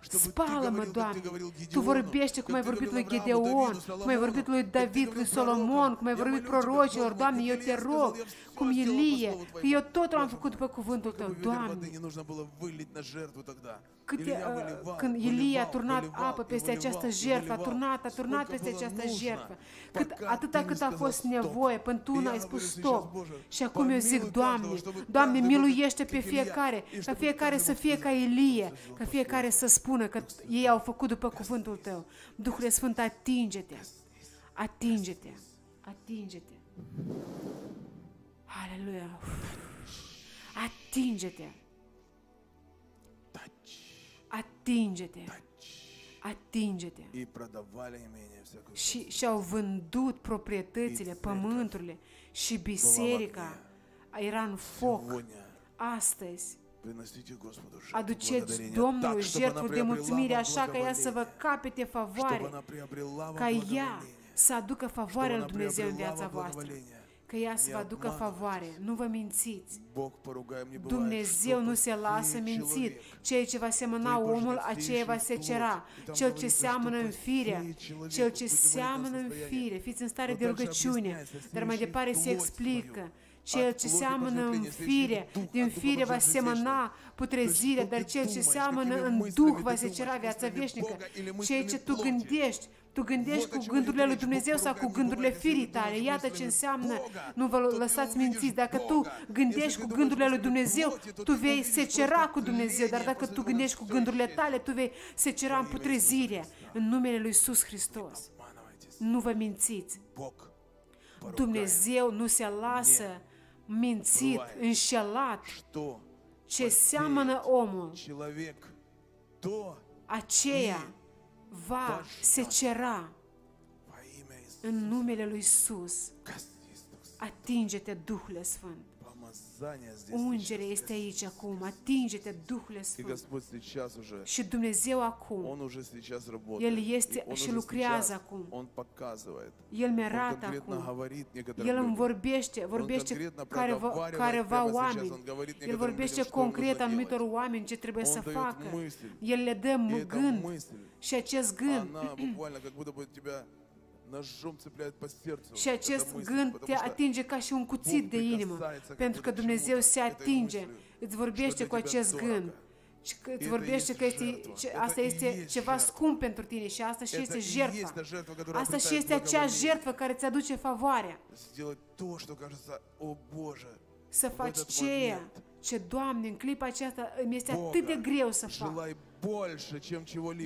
Spală-mă, Doamne! Tu vorbește cum ai vorbit lui Gedeon, cum ai vorbit lui David, lui Solomon, cum ai vorbit prorocilor, Doamne, eu te rog, cum Ilie, că eu totul am făcut după cuvântul Tău, Doamne. Câte, uh, când Ilie a turnat apă peste această jertfă, a turnat, a turnat peste această jertfă, cât, atâta cât a fost nevoie, până Tu n-ai spus stop. Și acum eu zic, Doamne, Doamne, miluiește pe fiecare, ca fiecare să fie ca Ilie, ca fiecare să spună că ei au făcut după cuvântul Tău. Duhul Sfânt, atinge-te, atinge-te, atinge-te. Aleluia! Atinge-te! Atinge-te! Atinge-te! Și și-au vândut proprietățile, pământurile și biserica era în foc astăzi. Aduceți Domnului jertfă de mulțumire așa ca ea să vă capete favoare, ca ea să aducă favoarea lui Dumnezeu în viața voastră că ea să vă aducă favoare. Nu vă mințiți. Dumnezeu nu se lasă mințit. Ceea ce va semăna omul, aceea va se secera. Cel ce seamănă în fire, cel ce seamănă în fire, fiți în stare de rugăciune, dar mai departe se explică. Cel ce seamănă în fire, din fire va semăna putrezirea, dar cel ce seamănă în Duh va se secera viața veșnică. Ceea ce tu gândești, tu gândești cu gândurile lui Dumnezeu sau cu gândurile firii tale. Iată ce înseamnă, nu vă lăsați mințiți. Dacă tu gândești cu gândurile lui Dumnezeu, tu vei secera cu Dumnezeu. Dar dacă tu gândești cu gândurile tale, tu vei secera în. În numele lui Iisus Hristos. Nu vă mințiți. Dumnezeu nu se lasă mințit, înșelat. Ce seamănă omul, aceea va secera în numele lui Isus. Atinge-te, Duhul Sfânt. Ungere este aici acum. Atinge-te, Duhule Sfânt. Și Dumnezeu acum, El este și lucrează acum. El mi-arată acum. El îmi vorbește, vorbește careva, careva oameni. El vorbește concret anumitor oameni ce trebuie să facă. El le dă gând. Și acest gând și acest gând te atinge ca și un cuțit de inimă, pentru că Dumnezeu se atinge, îți vorbește cu acest gând și îți vorbește că este, asta este ceva scump pentru tine și asta și este jertfa. Asta și este acea jertfă care îți aduce favoarea. Să faci ceea ce, Doamne, în clipa aceasta îmi este atât de greu să fac.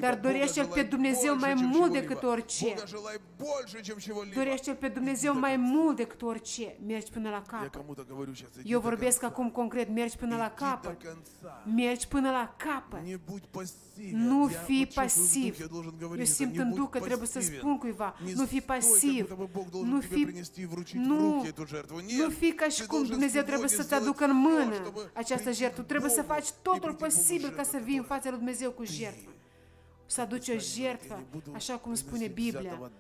Dar dorește El pe Dumnezeu mai mult decât orice. Dorește El pe Dumnezeu mai mult decât orice. Mergi până la capăt. Eu vorbesc acum concret, mergi până la capăt. Mergi până la capăt. Nu fi pasiv. Eu simt în duc că trebuie să spun cuiva, nu fi pasiv. Nu fi, nu, nu fi ca și cum Dumnezeu trebuie să te aducă în mână această jertfă. Trebuie să faci totul posibil ca să vii în fața lui Dumnezeu Dumnezeu cu jertfă. Să aduce o jertfă, așa cum spune Biblia.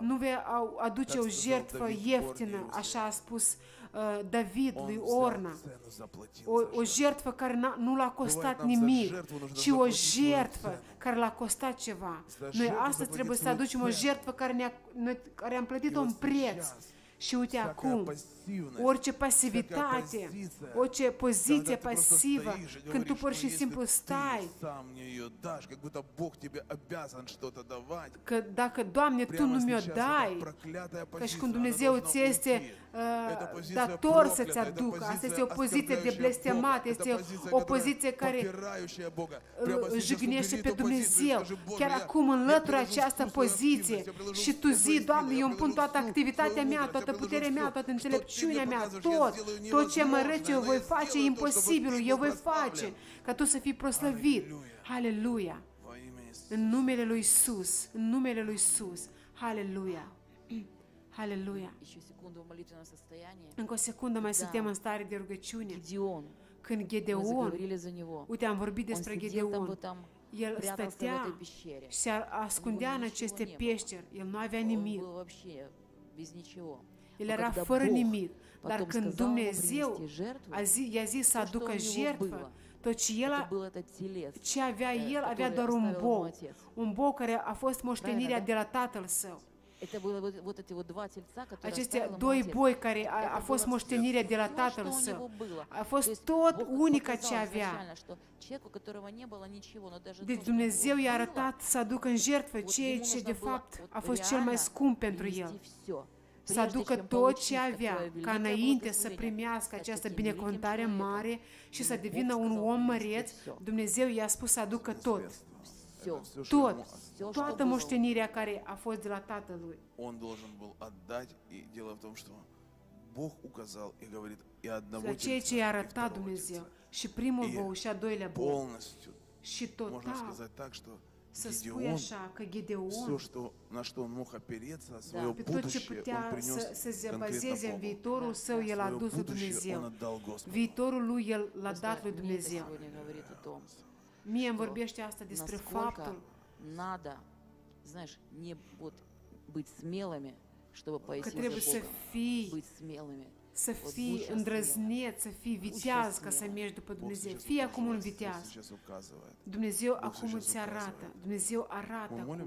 Nu vei aduce o jertfă ieftină, așa a spus uh, David lui Orna. O, o jertfă care nu l-a costat nimic, ci o jertfă care l-a costat ceva. Noi astăzi trebuie să aducem o jertfă care, ne-a, noi, care am plătit-o în preț și uite acum, orice pasivitate, orice poziție pasivă, când tu pur și simplu stai, că dacă, Doamne, Tu nu mi-o dai, ca și cum Dumnezeu ți este э, dator să-ți aduc. Asta este o poziție de blestemat, este o poziție care jignește pe Dumnezeu. Chiar acum înlătură această poziție și tu zi, Doamne, eu îmi pun toată activitatea mea, toată toată puterea mea, toată înțelepciunea mea, tot, tot ce mă răți eu voi face, imposibilul, eu voi face, ca tu să fii proslăvit. Aleluia! În numele lui Isus, în numele lui Isus, Aleluia! Aleluia! Încă o secundă mai suntem în stare de rugăciune. Când Gedeon, uite, am vorbit despre Gedeon, el stătea și se ascundea în aceste peșteri. El nu avea nimic. El era fără nimic. Dar când Dumnezeu a zis, i-a zis să aducă jertfă, tot ce, el a, ce avea el avea doar un bou, un bou care a fost moștenirea de la tatăl său. Aceste doi boi care a, a fost moștenirea de la tatăl său, a fost tot unica ce avea. Deci Dumnezeu i-a arătat să aducă în jertfă ceea ce de fapt a fost cel mai scump pentru el să aducă tot ce avea, ca înainte să primească această binecuvântare mare și să devină un om măreț, Dumnezeu i-a spus să aducă tot. Tot, toată moștenirea care a fost de la tatălui. Он должен был отдать, и дело в том, что Бог указал и говорит, и одного La ceea ce i-a arătat Dumnezeu, și primul bou și a doilea bou. Și total. Можно сказать так, что să spui așa că Gedeon, все, что, на что он мог опереться, свое да, будущее, ce putea он принес să, să se bazeze în viitorul său, el a dus lui Dumnezeu. Viitorul lui, el l-a dat lui Dumnezeu. Mie îmi vorbește asta despre faptul надо, знаешь, не вот быть смелыми, чтобы пойти за Богом. Быть смелыми. să fii îndrăzneț, să fii viteaz ca să mergi după Dumnezeu. Fii acum un viteaz. Dumnezeu acum îți arată. Dumnezeu arată acum.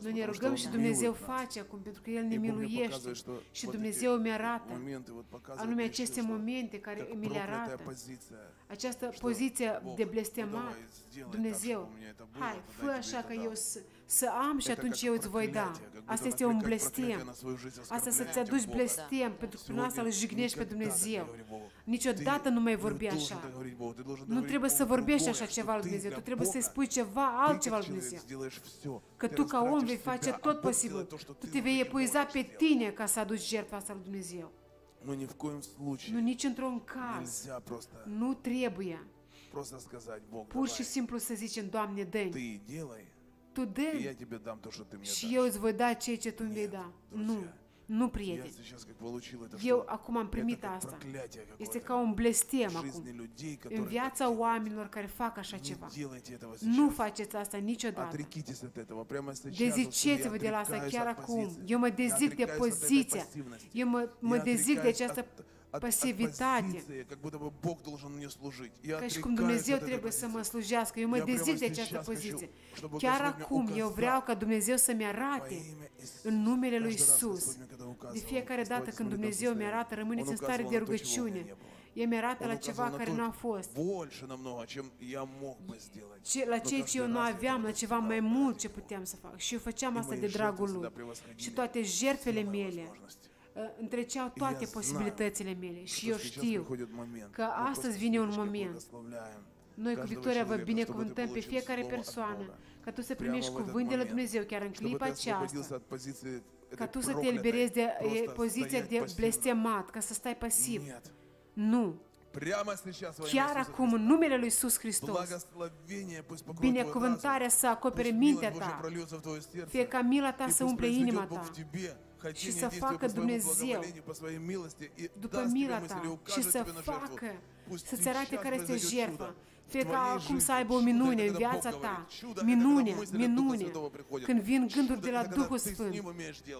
Noi ne rugăm și Dumnezeu face acum, pentru că El ne miluiește. Și Dumnezeu mi arată anume aceste momente care mi le arată. Această poziție de blestemat. Dumnezeu, hai, fă așa că eu să să am și atunci eu îți voi da. Asta este un blestem. Asta să-ți aduci blestem, pentru că prin asta îl jignești pe Dumnezeu. Niciodată nu mai vorbi așa. Nu trebuie să vorbești așa ceva lui Dumnezeu. Tu trebuie să-i spui ceva altceva lui Dumnezeu. Că tu ca om vei face tot posibil. Tu te vei epuiza pe tine ca să aduci jertfa asta lui Dumnezeu. Nu ни в nici într-un caz nu trebuie просто сказать Богу, пур și simplu să zicem, Doamne, dă Ты делай Tu и dă я тебе дам то, что ты мне și дашь. eu îți voi da ceea ce tu îmi vei da. Nu. Nu, Я prieteni. сейчас как получил это, Eu что acum am это primit как asta. проклятие Este какое-то ca un blestem в acum. жизни людей, În которые viața oamenilor care fac așa не ceva. делайте этого Nu сейчас. faceți asta niciodată. Отрекитесь от этого прямо сейчас. вот, что Deziceți-vă я de la asta отрекаюсь chiar от acum. позиции. Eu mă Я dezic de отрекаюсь от этой poziția. пассивности. Eu mă, mă Я dezic de отрекаюсь această от- от- от pasivitate. позиции, как будто бы Бог должен мне служить. Я Ca și cum отрекаюсь Dumnezeu от этой trebuie să позиции. mă slujească. Eu mă Я prямо dezic de această сейчас хочу, poziție. чтобы Chiar Господь мне acum eu указал vreau ca Dumnezeu să-mi во arate имя Иисуса. în numele lui Каждый раз Isus. Господь мне когда De указывал, fiecare «Вставай, dată смотри, când там Dumnezeu mi состояние». arată, Он rămâneți în stare указывал de на то, чего у меня rugăciune. не было. El mi arată Он la указывал ceva на care то nu a fost. больше намного, чем я мог бы сделать. Ce, la Но ceea ce каждый eu nu раз я aveam, la это ceva всегда mai ради mult ce Него. puteam să fac. Și eu făceam И asta мои de жертвы dragul всегда Lui. превосходили Și toate jertfele все мои mele возможности. uh, Ă, întreceau toate posibilitățile mele. Și eu știu că astăzi vine un moment. Noi cu Victoria vă binecuvântăm pe fiecare persoană ca tu să primești cuvânt de la Dumnezeu chiar în clipa aceasta, ca tu să te eliberezi de poziția de blestemat, ca să stai pasiv. Nu, Chiar acum, în numele Lui Iisus Hristos, binecuvântarea să acopere mintea ta, fie ca mila ta să umple inima ta, și să facă Dumnezeu după mila ta și să facă, să-ți arate care este jertfa. Fie ca cum să aibă o minune în viața ta. Minune, minune. Când vin gânduri de la Duhul Sfânt.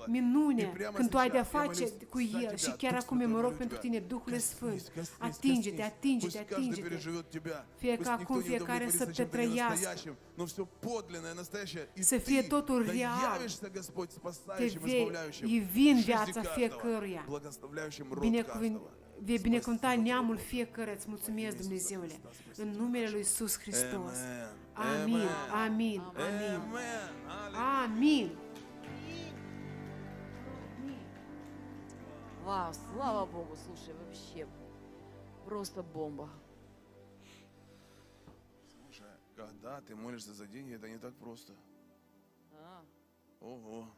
Minune, când tu ai de-a face cu El. Și chiar acum îmi mă rog pentru tine, Duhul Sfânt. Atinge-te, atinge-te, atinge-te. Fie ca acum fiecare să te trăiască. Să fie totul real. Te vei ivi viața fiecăruia. Binecuvânt vei binecuvânta neamul fiecare. Îți mulțumesc, Dumnezeule. În numele lui Isus Hristos. Amin, amin, amin. Amin. Вау, слава Богу, слушай, вообще просто бомба. Слушай, когда ты молишься за деньги, это не так просто. А, Ого,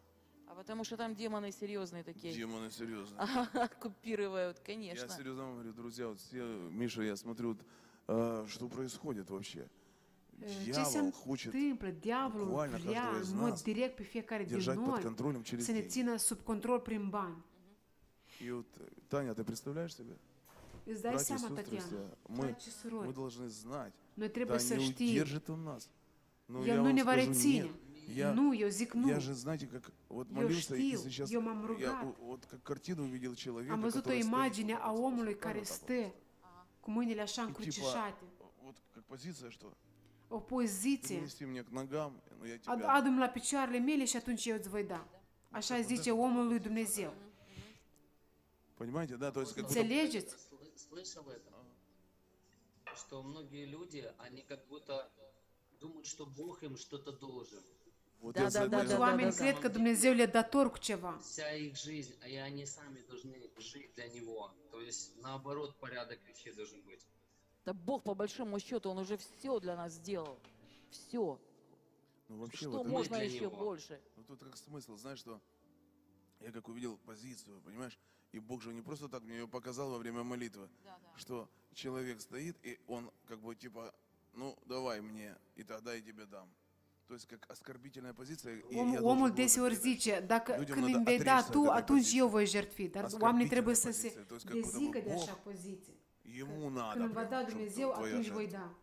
а потому что там демоны серьезные такие. демоны, серьезно. Оккупируют, Я конечно. серьезно вам говорю, друзья, вот все, Миша, я смотрю, вот, а, что происходит вообще. Ce se Дьявол хочет întâmplă? Diavolul vrea каждого из în mod нас direct pe fiecare din держать под noi контролем через să ne țină sub control prin bani. И вот, э, Таня, ты представляешь себе? Братья и сестры, мы, мы должны знать, да не удержит он нас. Но я вам ne va скажу, нет. Я, eu zic nu. я же, знаете, как вот молился, и știu, сейчас я вот как картину увидел человека, Am văzut o который стоит imagine a вот omului care stă cu mâinile așa И типа, încrucișate. вот как позиция, что O poziție. принести мне к nogам, но я Ad- тебя... Adu-mi la picioarele mele și atunci eu îți voi da. Așa zice omul lui Dumnezeu. Понимаете, да? То есть как. Înțelegeți? Слы- Слышал это? Что многие люди, они как будто думают, что Бог им что-то должен. Вот Да, я да, да, да, да, oameni da. cred că Dumnezeu le dator cu ceva. Вся их жизнь, и они сами должны жить для Него. То есть, наоборот, порядок вещей должен быть. Да Бог, по большому счету, Он уже все для нас сделал. Все. Ну вообще Что вот можно еще него. больше? Ну тут как смысл, знаешь, что я как увидел позицию, понимаешь, и Бог же не просто так мне ее показал во время молитвы, что человек стоит, и он как бы типа, ну давай мне, и тогда я тебе dam. Om, omul deseori zice, dacă când îmi vei da tu, atunci eu voi jertfi. Dar oamenii trebuie să se dezică de așa poziție. Când îmi va da Dumnezeu, atunci voi da.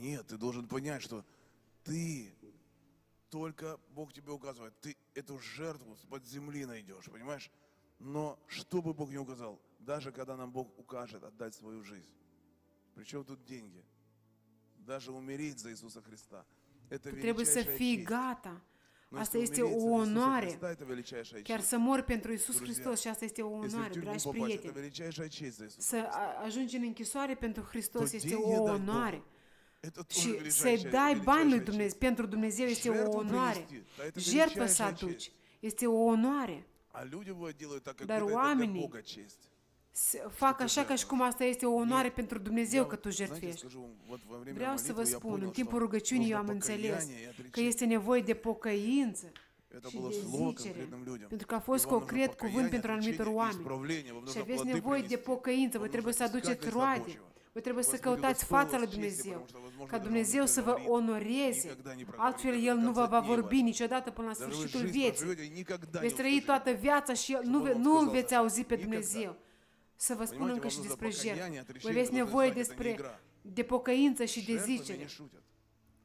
Нет, ты должен понять, что ты только Бог тебе указывает. Ты эту жертву с-под земли найдешь, понимаешь? Но что бы Бог не указал, даже когда нам Бог укажет отдать свою жизнь, причем тут деньги, даже умереть за Иисуса Христа, Tu trebuie să fii gata. Asta este o onoare. Chiar să mor pentru Isus Hristos și asta este o onoare, dragi prieteni. Să ajungi în închisoare pentru Hristos este o onoare. Și să dai bani lui Dumnezeu, pentru Dumnezeu este o onoare. Jertfă să aduci este o onoare. Dar oamenii fac așa ca și cum asta este o onoare pentru Dumnezeu că tu jertfești. Vreau să vă spun, în timpul rugăciunii eu am înțeles că este nevoie de pocăință și de zicere, pentru că a fost concret cuvânt pentru anumitor oameni. Și aveți nevoie de pocăință, vă trebuie să aduceți roade, voi trebuie să căutați fața lui Dumnezeu, ca Dumnezeu să vă onoreze. Altfel, El nu vă va vorbi niciodată până la sfârșitul vieții. Veți trăi toată viața și nu, nu îl veți auzi pe Dumnezeu să vă spun încă și despre jertfă. Voi aveți nevoie despre, de pocăință și de zicere.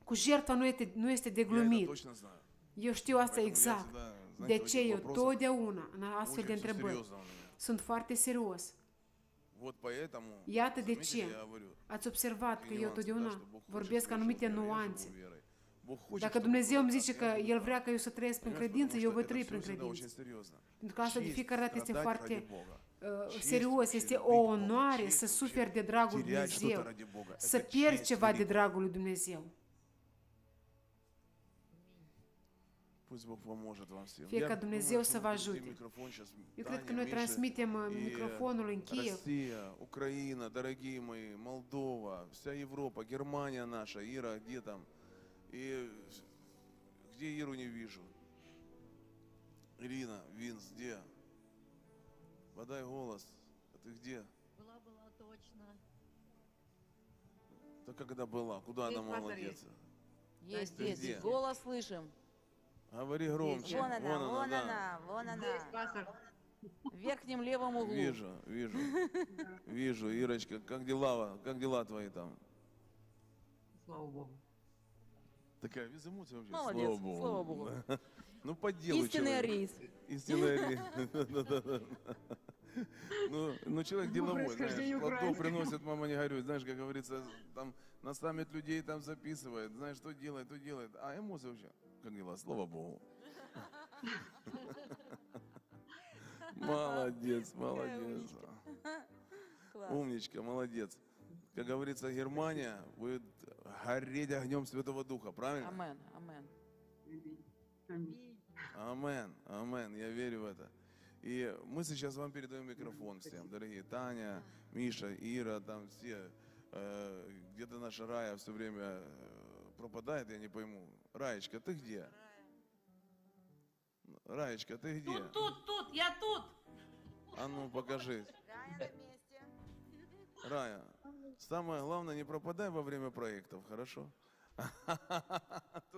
Cu jertfa nu este, nu este de glumit. Eu știu asta exact. De ce eu totdeauna în astfel de întrebări sunt foarte serios. Iată de ce ați observat că eu totdeauna vorbesc anumite nuanțe. Dacă Dumnezeu îmi zice că El vrea ca eu să trăiesc prin credință, eu voi trăi prin credință. Pentru că asta de fiecare dată este foarte serios, este o onoare să suferi de dragul lui Dumnezeu, să pierzi ceva de dragul lui Dumnezeu. Fie ca Dumnezeu să vă ajute. Eu cred că noi transmitem microfonul în Kiev. Rusia, Ucraina, дорогие мои, Moldova, вся Европа, Германия наша, Ира, где там? И где Иру не вижу? Ирина, Винс, где? Подай голос. А ты где? Была, была точно. Да когда была? Куда она Здесь, в молодец? Есть, Ты есть. где? Голос слышим. Говори громче. Вон она, вон да. она, вон она. В верхнем левом углу. Вижу, вижу. Вижу, Ирочка, как дела, как дела твои там? Слава Богу. Такая без эмоций вообще. Молодец, слава богу. слава богу. Да. Ну, по делу Истинный человек. арийц. Истинный арийц. Ну, ну, человек деловой, знаешь, платок приносит, мама не горюй. Знаешь, как говорится, там на саммит людей там записывает, знаешь, что делает, то делает. А эмоции вообще, как дела, слава богу. Молодец, молодец. Умничка, молодец. Как говорится, Германия будет гореть огнем Святого Духа, правильно? Амен, амен. Амен, амен, я верю в это. И мы сейчас вам передаем микрофон всем, дорогие Таня, Миша, Ира, там все. Э, где-то наша Рая все время э, пропадает, я не пойму. Раечка, ты где? Раечка, ты где? Тут, тут, тут, я тут. А ну, покажись. Рая, самое главное, не пропадай во время проектов, хорошо?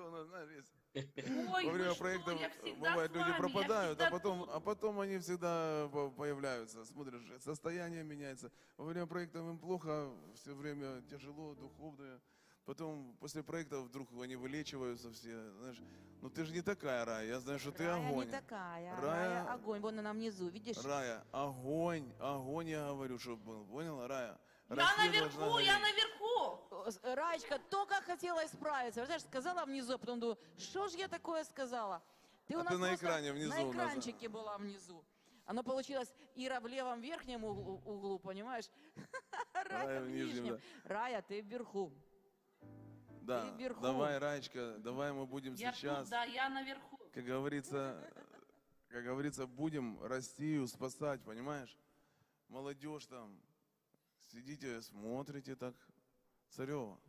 Ну, Ой, во время что, проектов бывает люди пропадают, а потом, а потом они всегда по- появляются. Смотришь, состояние меняется. Во время проектов им плохо, все время тяжело, духовное. Потом после проектов вдруг они вылечиваются все. Знаешь, ну ты же не такая, Рая, я знаю, что ты Рая огонь. не такая. Рая- Рая огонь. Вон она внизу, видишь? Рая, огонь, огонь, я говорю, чтобы был. Поняла, Рая? Я Россия наверху, должна я наверху. Раечка только хотела исправиться. Знаешь, сказала внизу, а потом думаю, что же я такое сказала? Ты у А нас ты на экране внизу На у нас. экранчике была внизу. Оно получилось Ира в левом верхнем углу, углу, понимаешь? Рая в нижнем, нижнем. Рая, ты вверху. Да, ты вверху. давай, Раечка, давай мы будем Я сейчас, тут, да, я наверху. как говорится, как говорится, будем Россию спасать, понимаешь? Молодежь там, сидите, смотрите так, Царева.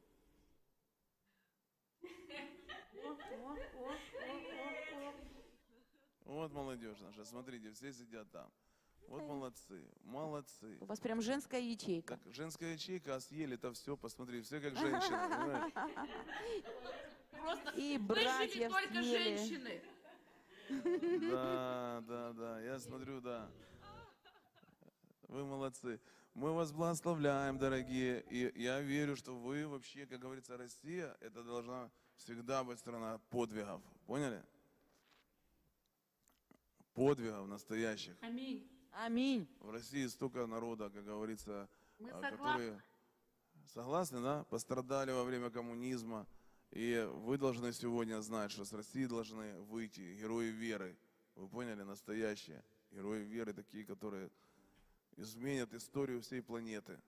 Вот молодежь наша, смотрите, все сидят там. Вот молодцы, молодцы. У вас прям женская ячейка. Так, женская ячейка, а съели-то все, посмотри, все как женщины? Просто И братьев только женщины. Да, да, да, я смотрю, да. Вы молодцы. Мы вас благословляем, дорогие. И я верю, что вы вообще, как говорится, Россия, это должна всегда быть страна подвигов. Поняли? Подвигов настоящих. Аминь. Аминь. В России столько народа, как говорится, Мы а, согласны. которые согласны, да, пострадали во время коммунизма. И вы должны сегодня знать, что с России должны выйти герои веры. Вы поняли, настоящие герои веры, такие, которые изменят историю всей планеты.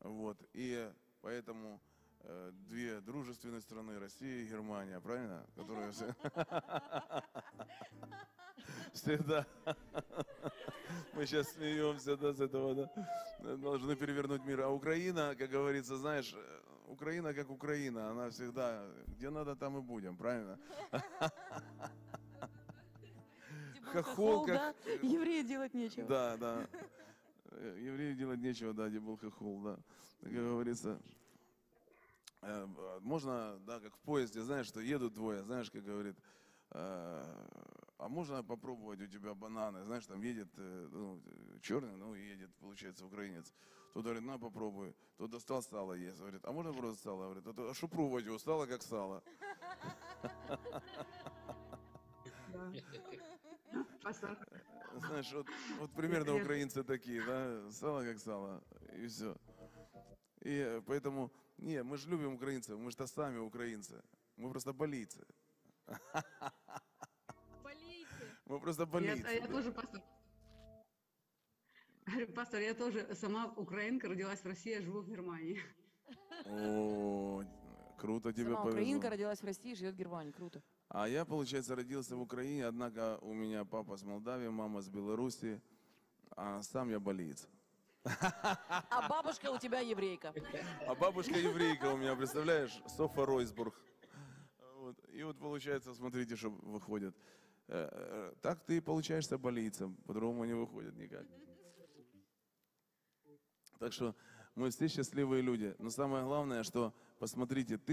Вот. И поэтому э, две дружественные страны, Россия и Германия, правильно? Которые все- всегда мы сейчас смеемся да, с этого, да, должны перевернуть мир. А Украина, как говорится, знаешь, э, Украина как Украина, она всегда, где надо, там и будем, правильно? Типа Хохол, как... Евреи делать нечего. Да, да. Э, еврею делать нечего, да, где был хохол, да. Как говорится, э, можно, да, как в поезде, знаешь, что едут двое, знаешь, как говорит, э, а можно попробовать у тебя бананы, знаешь, там едет ну, черный, ну, едет, получается, украинец. Тот говорит, на, попробуй. Тот достал сало есть, говорит, а можно просто сало? Говорит, а, то- а что пробовать его, сало как сало. Пастор, Знаешь, вот, вот примерно Я- украинцы такие, да, сало как сало, и все. И э, поэтому, не, мы же любим украинцев, мы же то сами украинцы, мы просто болийцы. Мы просто я, болийцы. я да. тоже пастор. Говорю, Пастор, я тоже сама украинка, родилась в России, я живу в Германии. О, круто тебе Сама украинка повезло. родилась в России, живет в Германии. Круто. А я, получается, родился в Украине, однако у меня папа с Молдавии, мама с Беларуси, а сам я болеец. А бабушка у тебя еврейка. А бабушка еврейка у меня, представляешь, Софа Ройсбург. Вот. И вот получается, смотрите, что выходит. Э, э, Так ты получаешься болейцем, по-другому не выходит никак. Так что мы все счастливые люди. Но самое главное, что, посмотрите, ты